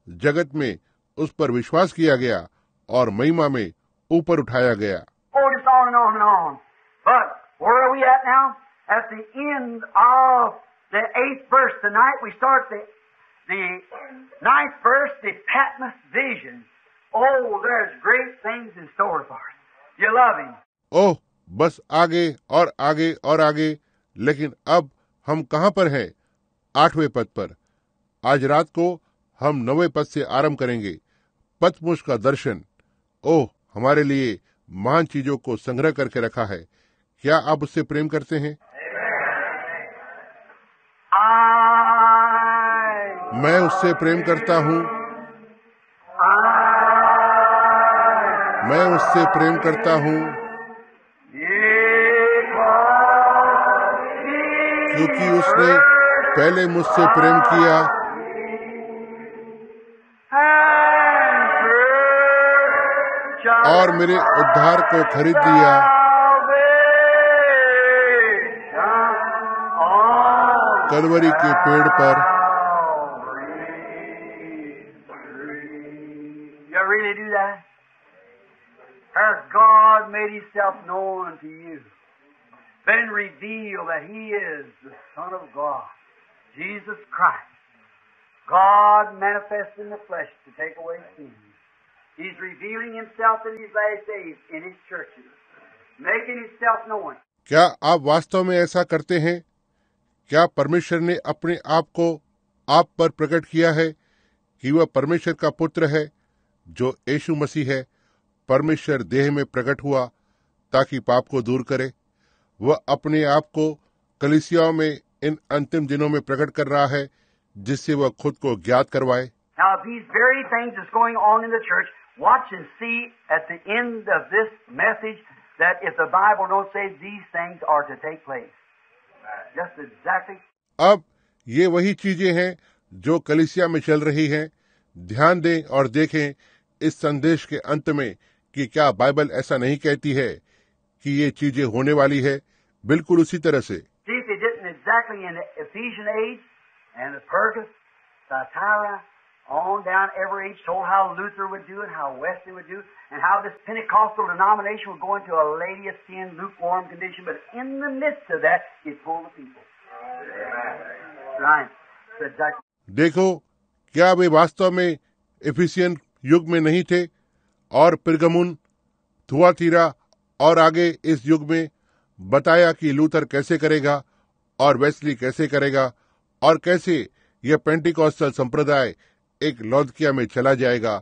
जगत में उस पर विश्वास किया गया और महिमा में ऊपर उठाया गया। ओह oh, बस आगे और आगे और आगे लेकिन अब हम कहाँ पर हैं? आठवें पद पर। आज रात को हम नवे पद से आरंभ करेंगे। पथमुष का दर्शन। ओह, हमारे लिए महान चीज़ों को संग्रह करके रखा है। क्या आप उससे प्रेम करते हैं? मैं उससे प्रेम करता हूँ। मैं उससे प्रेम करता हूँ। क्योंकि उसने पहले मुझसे प्रेम किया और मेरे उद्धार को खरीद लिया कलवरी के पेड़ पर You really do that? Has God made Himself known unto you? Been revealed that He is the Son of God, Jesus Christ, God manifest in the flesh to take away sins. He's revealing Himself in these last days in His churches, making Himself known. क्या आप वास्तव में ऐसा करते हैं? क्या परमेश्वर ने अपने आप को आप पर प्रकट किया है कि वह परमेश्वर का पुत्र है जो यीशु मसीह है? परमेश्वर देह में प्रकट हुआ ताकि पाप को दूर करे। वह अपने आप को कलिसियाओं में इन अंतिम दिनों में प्रकट कर रहा है जिससे वह खुद को ज्ञात करवाए। Now, these very things that's going on in the church, watch and see at the end of this message that if the Bible don't say these things are to take place. Just exactly. अब ये वही चीज़ें हैं जो कलिसिया में चल रही हैं ध्यान दें और देखें इस संदेश के अंत में कि क्या बाइबल ऐसा नहीं कहती है कि ये चीज़ें होने वाली है बिल्कुल उसी तरह से See and on down every age, told how Luther would do it, how Wesley would do and how this Pentecostal denomination would go into a lady of sin, lukewarm condition, but in the midst of that, it pulled the people. देखो क्या वे वास्तव में एफिसियन युग में नहीं थे और Pergamum Thyatira और आगे इस युग में बताया कि लूथर कैसे करेगा और वेस्ली कैसे करेगा और कैसे यह पेंटिकॉस्टल संप्रदाय एक लौदकिया में चला जाएगा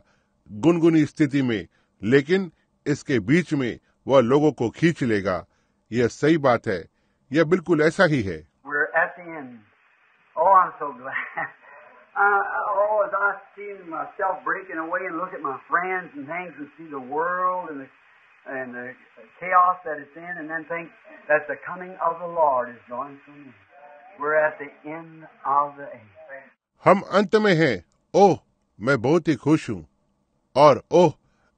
गुनगुनी स्थिति में लेकिन इसके बीच में वह लोगों को खींच लेगा। यह सही बात है। यह बिल्कुल ऐसा ही है। हम अंत में हैं। ओह, मैं बहुत ही खुश हूँ। और ओह,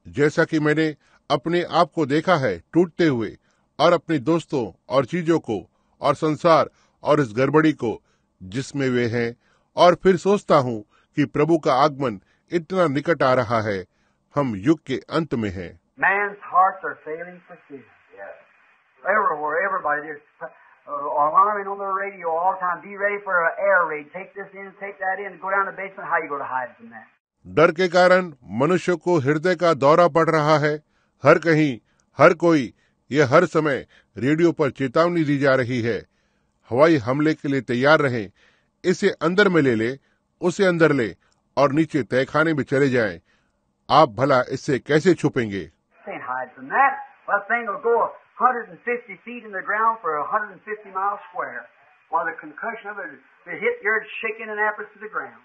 जैसा कि मैंने अपने आप को देखा है टूटते हुए, और अपने दोस्तों और चीज़ों को, और संसार और इस गड़बड़ी को, जिसमें वे हैं, और फिर सोचता हूँ कि प्रभु का आगमन इतना निकट आ रहा है, हम युग के अंत में हैं। Uh, alarming on the radio all the time. Be ready for an air raid. Take this in, take that in, go down the basement. How you going to hide from that? डर के कारण मनुष्य को हृदय का दौरा पड़ रहा है हर कहीं हर कोई ये हर समय रेडियो पर चेतावनी दी जा रही है हवाई हमले के लिए तैयार रहें इसे अंदर में ले ले उसे अंदर ले और नीचे तहखाने में चले जाएँ आप भला इससे कैसे छुपेंगे Can't hide from that. That thing will go 150 feet in the ground for 150 miles square. While the concussion of it, it hit, you're shaking Annapolis to the ground.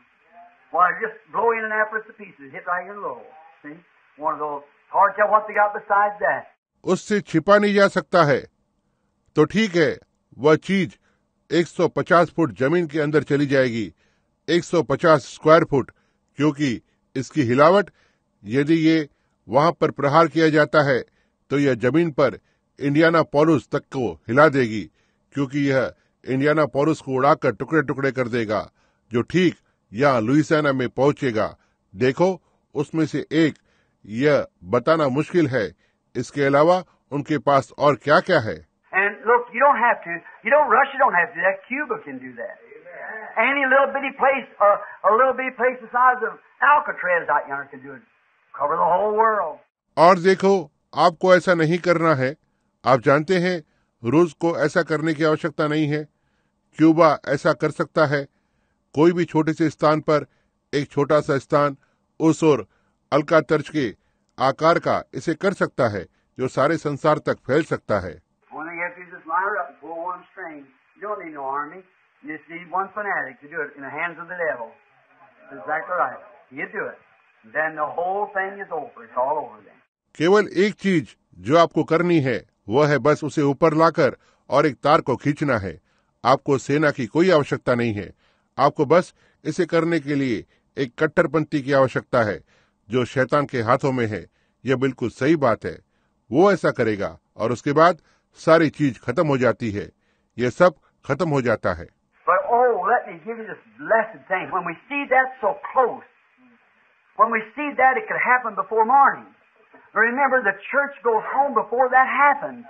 While it just blow Annapolis to pieces, hit right here low. See? One of those Hard tell what they got besides that. उससे छिपा नहीं जा सकता है तो ठीक है वह चीज़ 150 फुट ज़मीन के अंदर चली जाएगी 150 स्क्वायर फुट क्योंकि इसकी हिलावट यदि ये वहाँ पर प्रहार किया जाता है तो यह ज़मीन पर इंडियाना पॉलिस तक को हिला देगी क्योंकि यह इंडियाना पॉलिस को उड़ाकर टुकड़े टुकड़े कर देगा जो ठीक या लुइसियाना में पहुंचेगा। देखो उसमें से एक यह बताना मुश्किल है। इसके अलावा उनके पास और क्या क्या है और देखो आपको ऐसा नहीं करना है। आप जानते हैं रूस को ऐसा करने की आवश्यकता नहीं है। क्यूबा ऐसा कर सकता है। कोई भी छोटे से स्थान पर एक छोटा सा स्थान उस और अलका तर्ज के आकार का इसे कर सकता है जो सारे संसार तक फैल सकता है। केवल एक चीज़ जो आपको करनी है वह है बस उसे ऊपर लाकर और एक तार को खींचना है। आपको सेना की कोई आवश्यकता नहीं है। आपको बस इसे करने के लिए एक कट्टरपंथी की आवश्यकता है जो शैतान के हाथों में है। यह बिल्कुल सही बात है। वो ऐसा करेगा और उसके बाद सारी चीज़ खत्म हो जाती है। यह सब खत्म हो जाता है। But oh, when we see that it could happen before morning. Remember, the church goes home before that happens.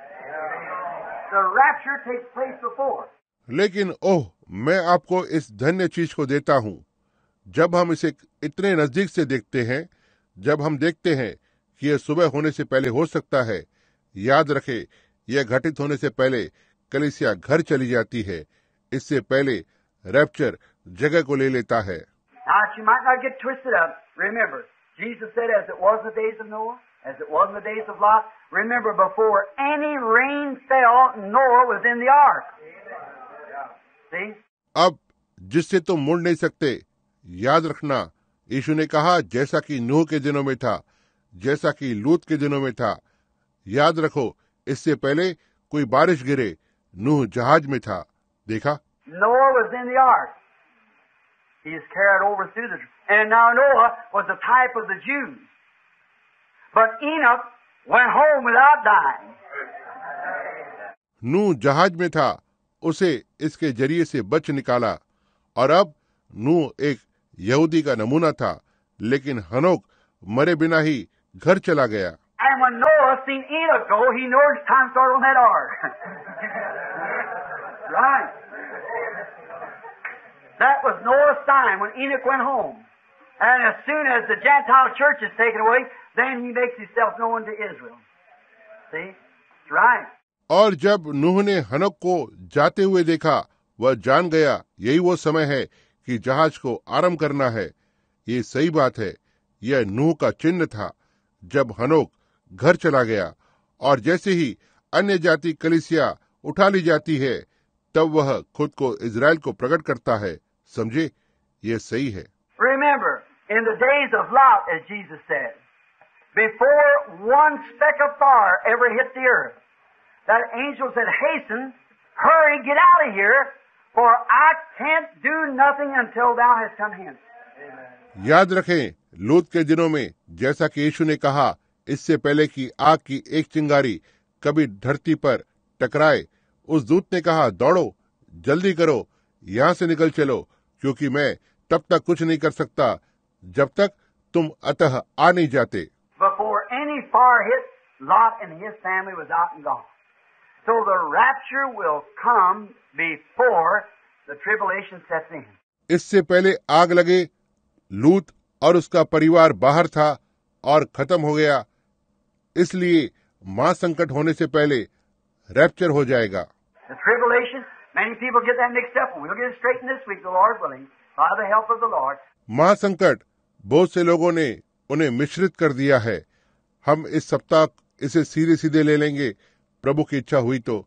The rapture takes place before. लेकिन ओह मैं आपको इस धन्य चीज़ को देता हूँ जब हम इसे इतने नज़दीक से देखते हैं जब हम देखते हैं कि यह सुबह होने से पहले हो सकता है याद रखे यह घटित होने से पहले कलिसिया घर चली जाती है इससे पहले रैप्चर जगह को ले लेता है as it was in the days of Lot. Remember, before any rain fell, Noah was in the ark. See? अब जिससे तुम मुड़ नहीं सकते याद रखना यीशु ने कहा जैसा कि नूह के दिनों में था जैसा कि लूत के दिनों में था याद रखो इससे पहले कोई बारिश गिरे नूह जहाज़ में था देखा Noah was and now Noah was the type of the Jews new जहाज़ में था उसे इसके ज़रिए से बच निकाला। और अब नू एक यहूदी का नमूना था लेकिन हनोक मरे बिना ही घर चला गया। Right. as as then he makes himself known to Israel. See? That's right. और जब नूह ने हनक को जाते हुए देखा वह जान गया यही वो समय है कि जहाज़ को आरंभ करना है ये सही बात है यह नूह का चिन्ह था जब हनोक घर चला गया और जैसे ही अन्य जाति कलिसिया उठा ली जाती है तब वह खुद को इज़राइल को प्रकट करता है समझे ये सही है Remember, in the days of Lot, as Jesus said, before one speck of fire ever hit the earth, that angel said, Hasten, hurry, get out of here, for I can't do nothing until thou hast come hence. याद रखें लूत के दिनों में जैसा कि यीशु ने कहा इससे पहले कि आग की एक चिंगारी कभी धरती पर टकराए उस दूत ने कहा दौड़ो जल्दी करो यहाँ से निकल चलो क्योंकि मैं तब तक कुछ नहीं कर सकता जब तक तुम अतः आ नहीं जाते fire hit, Lot and his family was out and gone. So the rapture will come before the tribulation sets in. इससे पहले आग लगे लूत और उसका परिवार बाहर था और खत्म हो गया इसलिए माँ संकट होने से पहले रैप्चर हो जाएगा The tribulation, many people get that mixed up. We'll get it straightened this week, the Lord willing, by the help of the Lord. महासंकट बहुत से लोगों ने उन्हें मिश्रित कर दिया है हम इस सप्ताह इसे सीधे सीधे ले लेंगे प्रभु की इच्छा हुई तो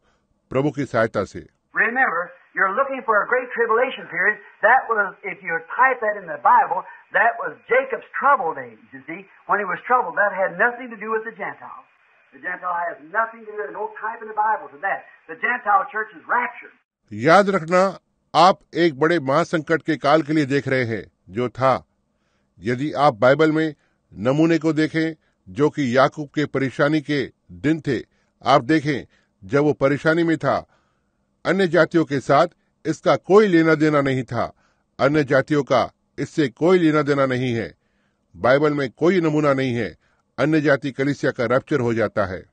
प्रभु की सहायता से Remember, you're looking for a great tribulation period. That was, if you type that in the Bible, That was Jacob's troubled age, you see. When he was troubled, that had nothing to do with the Gentiles. The Gentile has nothing to do, no type in the Bible to that. The Gentile church is raptured. याद रखना आप एक बड़े महासंकट के काल के लिए देख रहे हैं जो था यदि आप बाइबल में नमूने को देखें जो कि याकूब के परेशानी के दिन थे। आप देखें जब वो परेशानी में था अन्य जातियों के साथ इसका कोई लेना देना नहीं था। अन्य जातियों का इससे कोई लेना देना नहीं है। बाइबल में कोई नमूना नहीं है। अन्य जाति कलिसिया का रैप्चर हो जाता है।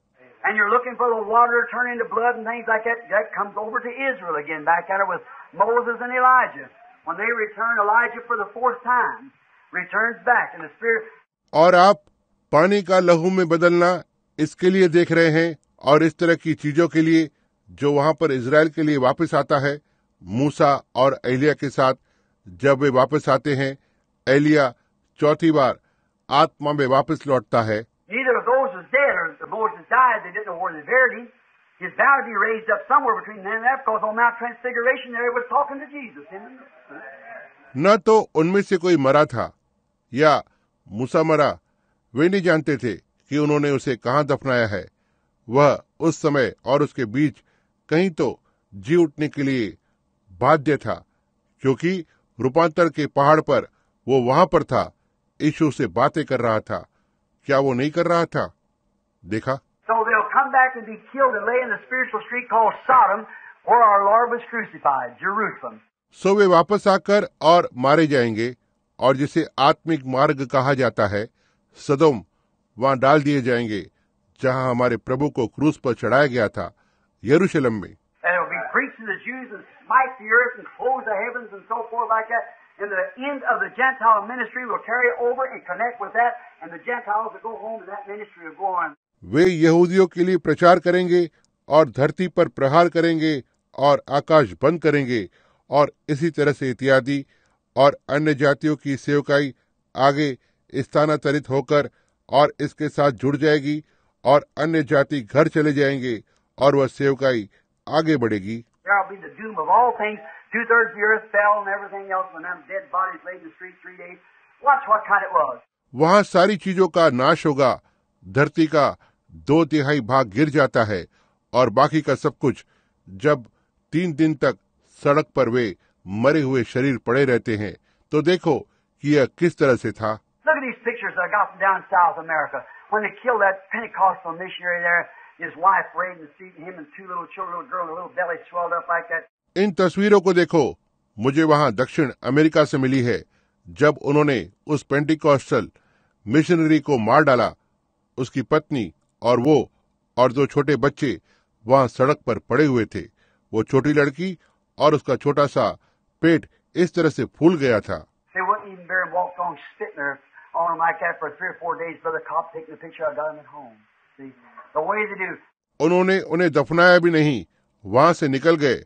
और आप पानी का लहू में बदलना इसके लिए देख रहे हैं और इस तरह की चीज़ों के लिए जो वहाँ पर इसराइल के लिए वापस आता है मूसा और एहलिया के साथ। जब वे वापस आते हैं एहलिया चौथी बार आत्मा में वापस लौटता है। न तो उनमें से कोई मरा था या मूसा मरा वे नहीं जानते थे कि उन्होंने उसे कहाँ दफनाया है। वह उस समय और उसके बीच कहीं तो जी उठने के लिए बाध्य था क्योंकि रूपांतर के पहाड़ पर वो वहाँ पर था यीशु से बातें कर रहा था। क्या वो नहीं कर रहा था? देखा। So. सो वे वापस आकर और मारे जाएँगे और जिसे आत्मिक मार्ग कहा जाता है सदम वहाँ डाल दिए जाएँगे जहाँ हमारे प्रभु को क्रूस पर चढ़ाया गया था यरूशलेम में। वे यहूदियों के लिए प्रचार करेंगे और धरती पर प्रहार करेंगे और आकाश बंद करेंगे और इसी तरह से इत्यादि और अन्य जातियों की सेवकाई आगे स्थानांतरित होकर और इसके साथ जुड़ जाएगी और अन्य जाति घर चले जाएँगे और वह सेवकाई आगे बढ़ेगी। वहाँ सारी चीज़ों का नाश होगा। धरती का दो तिहाई भाग गिर जाता है और बाकी का सब कुछ जब तीन दिन तक सड़क पर वे मरे हुए शरीर पड़े रहते हैं तो देखो कि यह किस तरह से था। I got from down South America. When they killed that Pentecostal missionary there, his wife street, and him and two little children, little girl, and a little belly swelled up like that. इन तस्वीरों को देखो मुझे वहाँ दक्षिण America से मिली है जब उन्होंने उस पेंटिकॉस्टल मिशनरी को मार डाला उसकी पत्नी और वो और दो छोटे बच्चे वहाँ सड़क पर पड़े हुए थे वो छोटी लड़की और उसका छोटा सा पेट इस तरह से फूल गया था On him like that for three or four days. Brother Cobb taking the picture, I got him at home. See, the way they do. उन्होंने उन्हें दफनाया भी नहीं वहाँ से निकल गए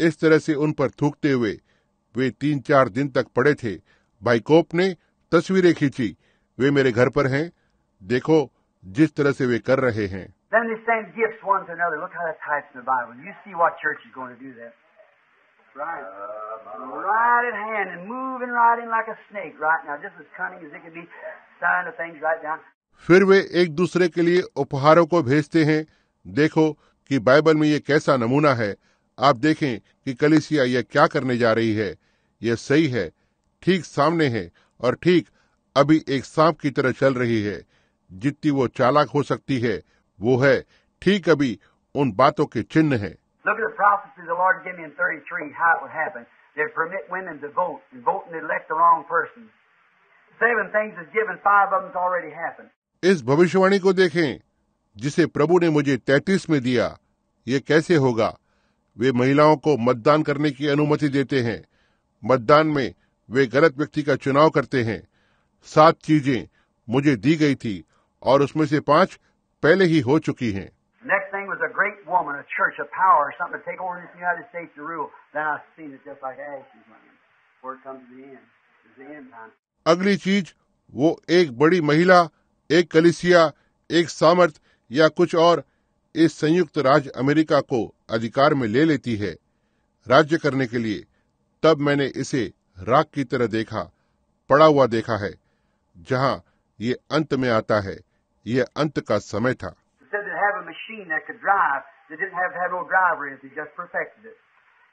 इस तरह से उन पर थूकते हुए वे तीन चार दिन तक पड़े थे भाई कोप ने तस्वीरें खींची वे मेरे घर पर हैं देखो जिस तरह से वे कर रहे हैं Then they send gifts one to another. Look how that types in the Bible. You see what church is going to do that. Right. right at hand and moving right in like a snake right now, just as cunning as it could be, sign of things right down. फिर वे एक दूसरे के लिए उपहारों को भेजते हैं। देखो कि बाइबल में ये कैसा नमूना है। आप देखें कि कलिसिया यह क्या करने जा रही है। यह सही है ठीक सामने है और ठीक अभी एक सांप की तरह चल रही है। जितनी वो चालाक हो सकती है वो है। ठीक अभी उन बातों के चिन्ह हैं। Look at the prophecy the Lord gave me in 33, how it would happen. They'd permit women to vote, and vote and they'd elect the wrong person. Seven things is given, five of them's already happened. इस भविष्यवाणी को देखें जिसे प्रभु ने मुझे तैतीस में दिया ये कैसे होगा वे महिलाओं को मतदान करने की अनुमति देते हैं मतदान में वे गलत व्यक्ति का चुनाव करते हैं सात चीज़ें मुझे दी गई थी और उसमें से पाँच पहले ही हो चुकी हैं was a great woman, a church of power, something to take over this United States to rule. Then I seen it just like ashes running. Before it comes to the end. It's the end time. अगली चीज़ वो एक बड़ी महिला एक कलिसिया एक सामर्थ या कुछ और इस संयुक्त राज्य अमेरिका को अधिकार में ले लेती है राज्य करने के लिए तब मैंने इसे राख की तरह देखा पड़ा हुआ देखा है जहाँ ये अंत में आता है ये अंत का समय था have a machine that could drive. They didn't have to have no driver in it. They just perfected it.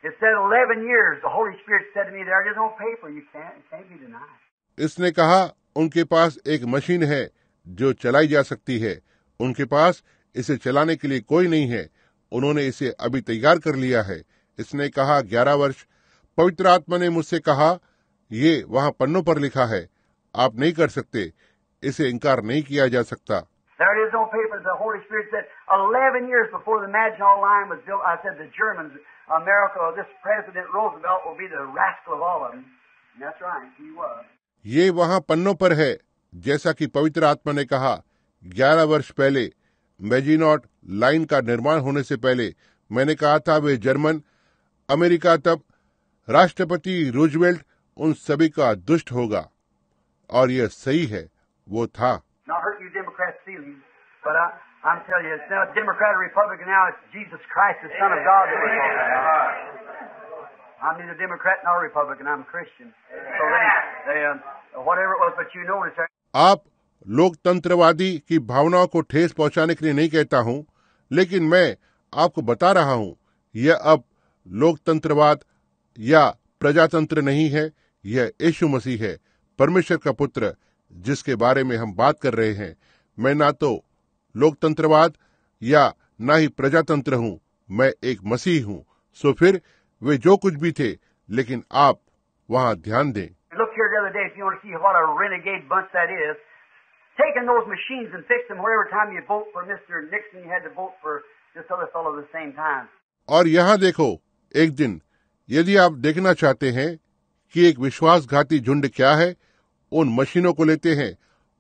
It said 11 years. The Holy Spirit said to me, there is no paper. You can't, it can't be denied. इसने कहा उनके पास एक machine है जो चलाई जा सकती है उनके पास इसे चलाने के लिए कोई नहीं है उन्होंने इसे अभी तैयार कर लिया है इसने कहा ग्यारह वर्ष पवित्र आत्मा ने मुझसे कहा ये वहाँ पन्नों पर लिखा है आप नहीं कर सकते इसे इनकार नहीं किया जा सकता There it is no paper. The Holy Spirit said 11 years before the Maginot Line was built, I said the Germans, America, this President Roosevelt will be the rascal of all of them. And that's right. He was. ये वहाँ पन्नों पर है जैसा कि पवित्र आत्मा ने कहा ग्यारह वर्ष पहले मेजिनॉट लाइन का निर्माण होने से पहले मैंने कहा था वे जर्मन अमेरिका तब राष्ट्रपति रूजवेल्ट उन सभी का दुष्ट होगा और यह सही है वो था Not hurt you Democrats' feelings, but I, I'm telling you, it's not Democrat or Republican now. It's Jesus Christ, the Son of God, that we're talking about. I'm neither Democrat nor Republican. I'm a Christian. So they, they, um, whatever it was, but you notice that आप लोकतंत्रवादी की भावनाओं को ठेस पहुँचाने के लिए नहीं कहता हूँ, लेकिन मैं आपको बता रहा हूँ, यह अब लोकतंत्रवाद या प्रजातंत्र नहीं है यह यीशु मसीह है परमेश्वर का पुत्र जिसके बारे में हम बात कर रहे हैं मैं ना तो लोकतंत्रवाद या ना ही प्रजातंत्र हूँ मैं एक मसीह हूँ सो फिर वे जो कुछ भी थे लेकिन आप वहाँ ध्यान दें Look here the other day, if you want to see what a renegade bunch that is. Taking those machines and fix them where every time you vote for Mr. Nixon, you had to vote for this other fellow the same time. और यहाँ देखो एक दिन यदि आप देखना चाहते हैं कि एक विश्वासघाती झुंड क्या है उन मशीनों को लेते हैं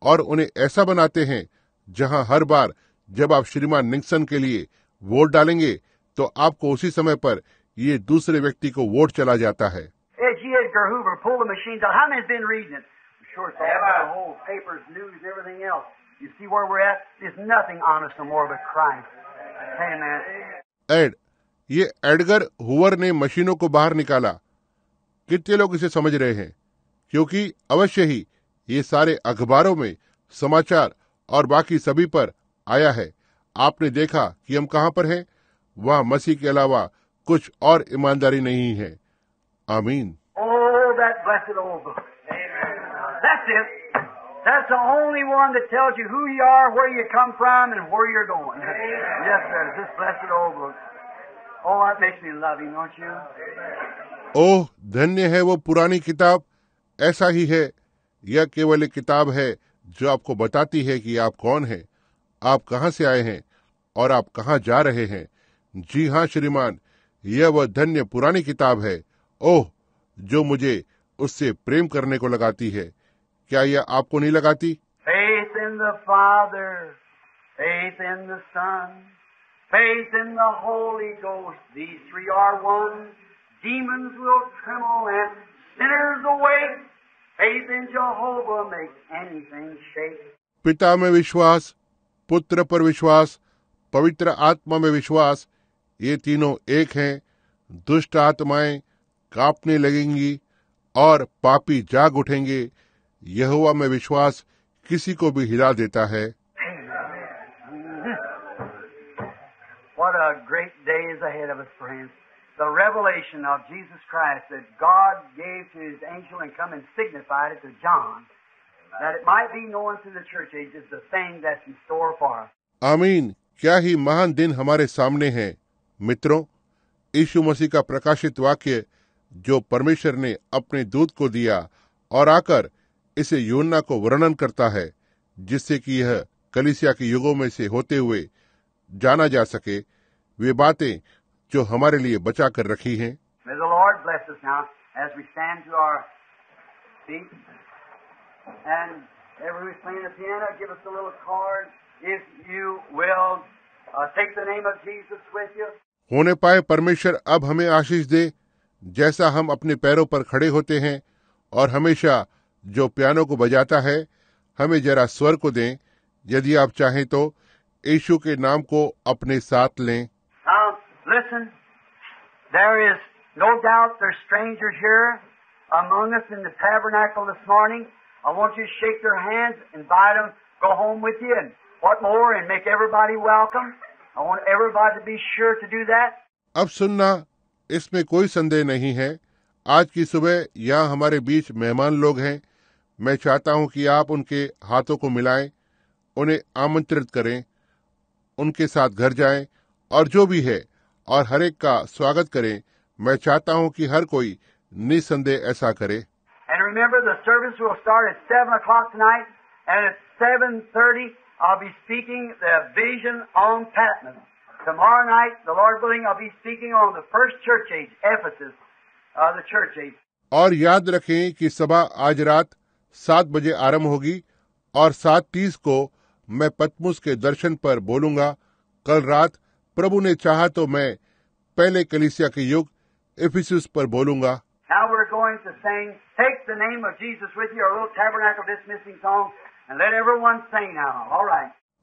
और उन्हें ऐसा बनाते हैं जहाँ हर बार जब आप श्रीमान निक्सन के लिए वोट डालेंगे तो आपको उसी समय पर ये दूसरे व्यक्ति को वोट चला जाता है। एड ये एडगर हुवर ने मशीनों को बाहर निकाला। कितने लोग इसे समझ रहे हैं? क्योंकि अवश्य ही ये सारे अखबारों में समाचार और बाकी सभी पर आया है आपने देखा कि हम कहाँ पर हैं वहाँ मसीह के अलावा कुछ और ईमानदारी नहीं है आमीन Oh. That's the only one that tells you who you are, where you come from, and where you're going. yes, sir. This blessed old book. Oh, that makes me love him, don't you? ओह धन्य है वो पुरानी किताब ऐसा ही है यह केवल एक किताब है जो आपको बताती है कि आप कौन हैं आप कहाँ से आए हैं और आप कहाँ जा रहे हैं जी हाँ श्रीमान यह वह धन्य पुरानी किताब है ओह जो मुझे उससे प्रेम करने को लगाती है क्या यह आपको नहीं लगाती Faith in the Father, faith in the Son, faith in the Holy Ghost. These three are one. Demons will tremble and sinners awake. पिता में विश्वास पुत्र पर विश्वास पवित्र आत्मा में विश्वास ये तीनों एक हैं। दुष्ट आत्माएँ कांपने लगेंगी और पापी जाग उठेंगे। यहोवा में विश्वास किसी को भी हिला देता है। What a great day is ahead of us, friends. The revelation of Jesus Christ that God gave to His angel and come and signified it to John, that it might be known to the church ages the thing that's in store for us. आमीन क्या ही महान दिन हमारे सामने है मित्रों यीशु मसीह का प्रकाशित वाक्य जो परमेश्वर ने अपने दूत को दिया और आकर इसे योना को वर्णन करता है जिससे कि यह कलिसिया के युगों में से होते हुए जाना जा सके वे बातें जो हमारे लिए बचा कर रखी है। होने पाए परमेश्वर अब हमें आशीष दे जैसा हम अपने पैरों पर खड़े होते हैं और हमेशा जो पियानो को बजाता है हमें जरा स्वर को दें। यदि आप चाहें तो यशु के नाम को अपने साथ लें। Listen. There is no doubt there's strangers here among us in the tabernacle this morning. I want you to shake their hands, invite them, go home with you, and what more, and make everybody welcome. I want everybody to be sure to do that. अब सुनना इसमें कोई संदेह नहीं है आज की सुबह यहाँ हमारे बीच मेहमान लोग हैं मैं चाहता हूँ कि आप उनके हाथों को मिलाएँ उन्हें आमंत्रित करें उनके साथ घर जाएँ और जो भी है और हर एक का स्वागत करें। मैं चाहता हूँ कि हर कोई निसंदेह ऐसा करे। और याद रखें कि सभा आज रात सात बजे आरंभ होगी और सात तीस को मैं पत्मुस के दर्शन पर बोलूँगा। कल रात प्रभु ने चाहा तो मैं पहले कलिसिया के युग एफिसियस पर बोलूँगा।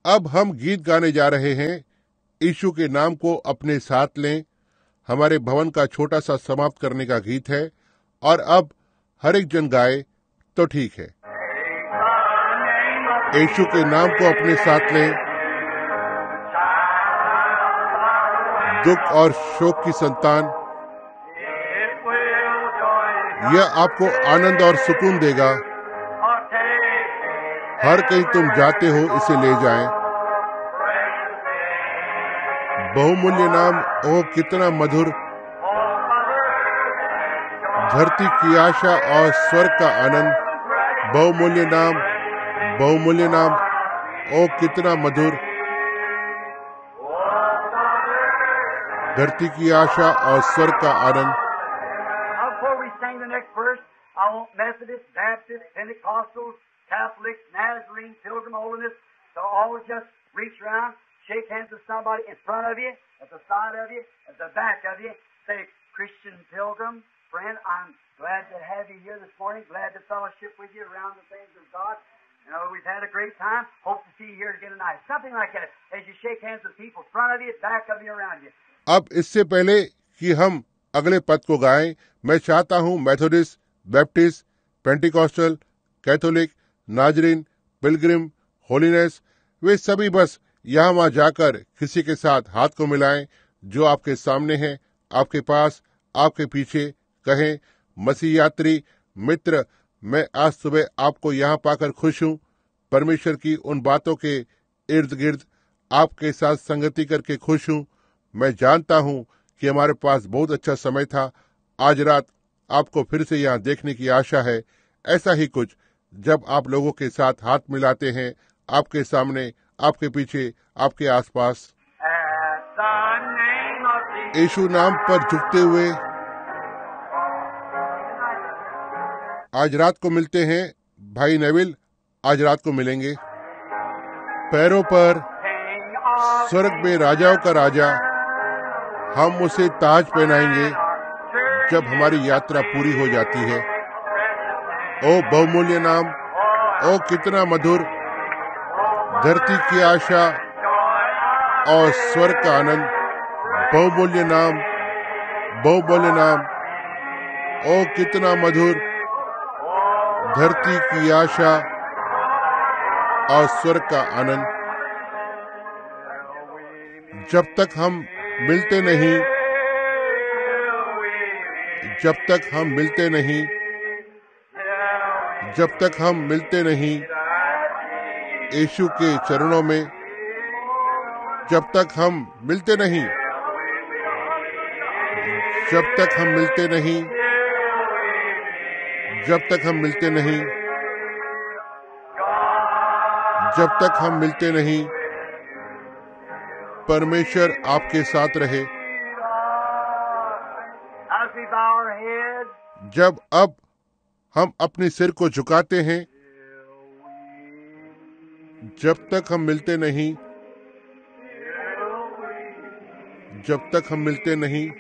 अब हम गीत गाने जा रहे हैं। यीशु के नाम को अपने साथ लें। हमारे भवन का छोटा सा समाप्त करने का गीत है और अब हर एक जन गाए तो ठीक है। यीशु के नाम को अपने साथ लें। दुख और शोक की संतान। यह आपको आनंद और सुकून देगा। हर कहीं तुम जाते हो, इसे ले जाएँ। बहुमूल्य नाम ओ कितना मधुर। धरती की आशा और स्वर्ग का आनंद। बहुमूल्य नाम बहुमूल्य नाम ओ कितना मधुर। धरती की आशा और स्वर्ग का आनंद Now, before we sing the next verse, I want Methodists, Baptists, Pentecostals, Catholics, Nazarene, Pilgrim Holiness to all just reach around, shake hands with somebody in front of you, at the side of you, at the back of you. Say, Christian Pilgrim, friend, I'm glad to have you here this morning, glad to fellowship with you around the things of God. You know, we've had a great time. Hope to see you here again tonight. Something like that. As you shake hands with people in front of you, back of you, around you. अब इससे पहले कि हम अगले पद को गाएँ, मैं चाहता हूँ Methodist Baptist Pentecostal Catholic Nazarene Pilgrim Holiness वे सभी बस यहाँ वहाँ जाकर किसी के साथ हाथ को मिलाएँ, जो आपके सामने है, आपके पास, आपके पीछे, कहें मसीह यात्री मित्र, मैं आज सुबह आपको यहाँ पाकर खुश हूँ। परमेश्वर की उन बातों के इर्द गिर्द आपके साथ संगति करके खुश हूँ। मैं जानता हूँ कि हमारे पास बहुत अच्छा समय था। आज रात आपको फिर से यहाँ देखने की आशा है। ऐसा ही कुछ, जब आप लोगों के साथ हाथ मिलाते हैं, आपके सामने, आपके पीछे, आपके आसपास. यीशु नाम पर झुकते हुए आज रात को मिलते हैं। भाई नेविल आज रात को मिलेंगे। पैरों पर, स्वर्ग में राजाओं का राजा। हम उसे ताज पहनाएँगे जब हमारी यात्रा पूरी हो जाती है। ओ बहुमूल्य नाम, ओ कितना मधुर, धरती की आशा और स्वर का आनंद। बहुमूल्य नाम बहुमूल्य नाम, ओ कितना मधुर, धरती की आशा और स्वर का आनंद। जब तक हम मिलते नहीं। जब तक हम मिलते नहीं। जब तक हम मिलते नहीं। यीशु के चरणों में। जब तक हम मिलते नहीं। जब तक हम मिलते नहीं। जब तक हम मिलते नहीं। जब तक हम मिलते नहीं। परमेश्वर आपके साथ रहे। जब अब हम अपने सिर को झुकाते हैं, जब तक हम मिलते नहीं, जब तक हम मिलते नहीं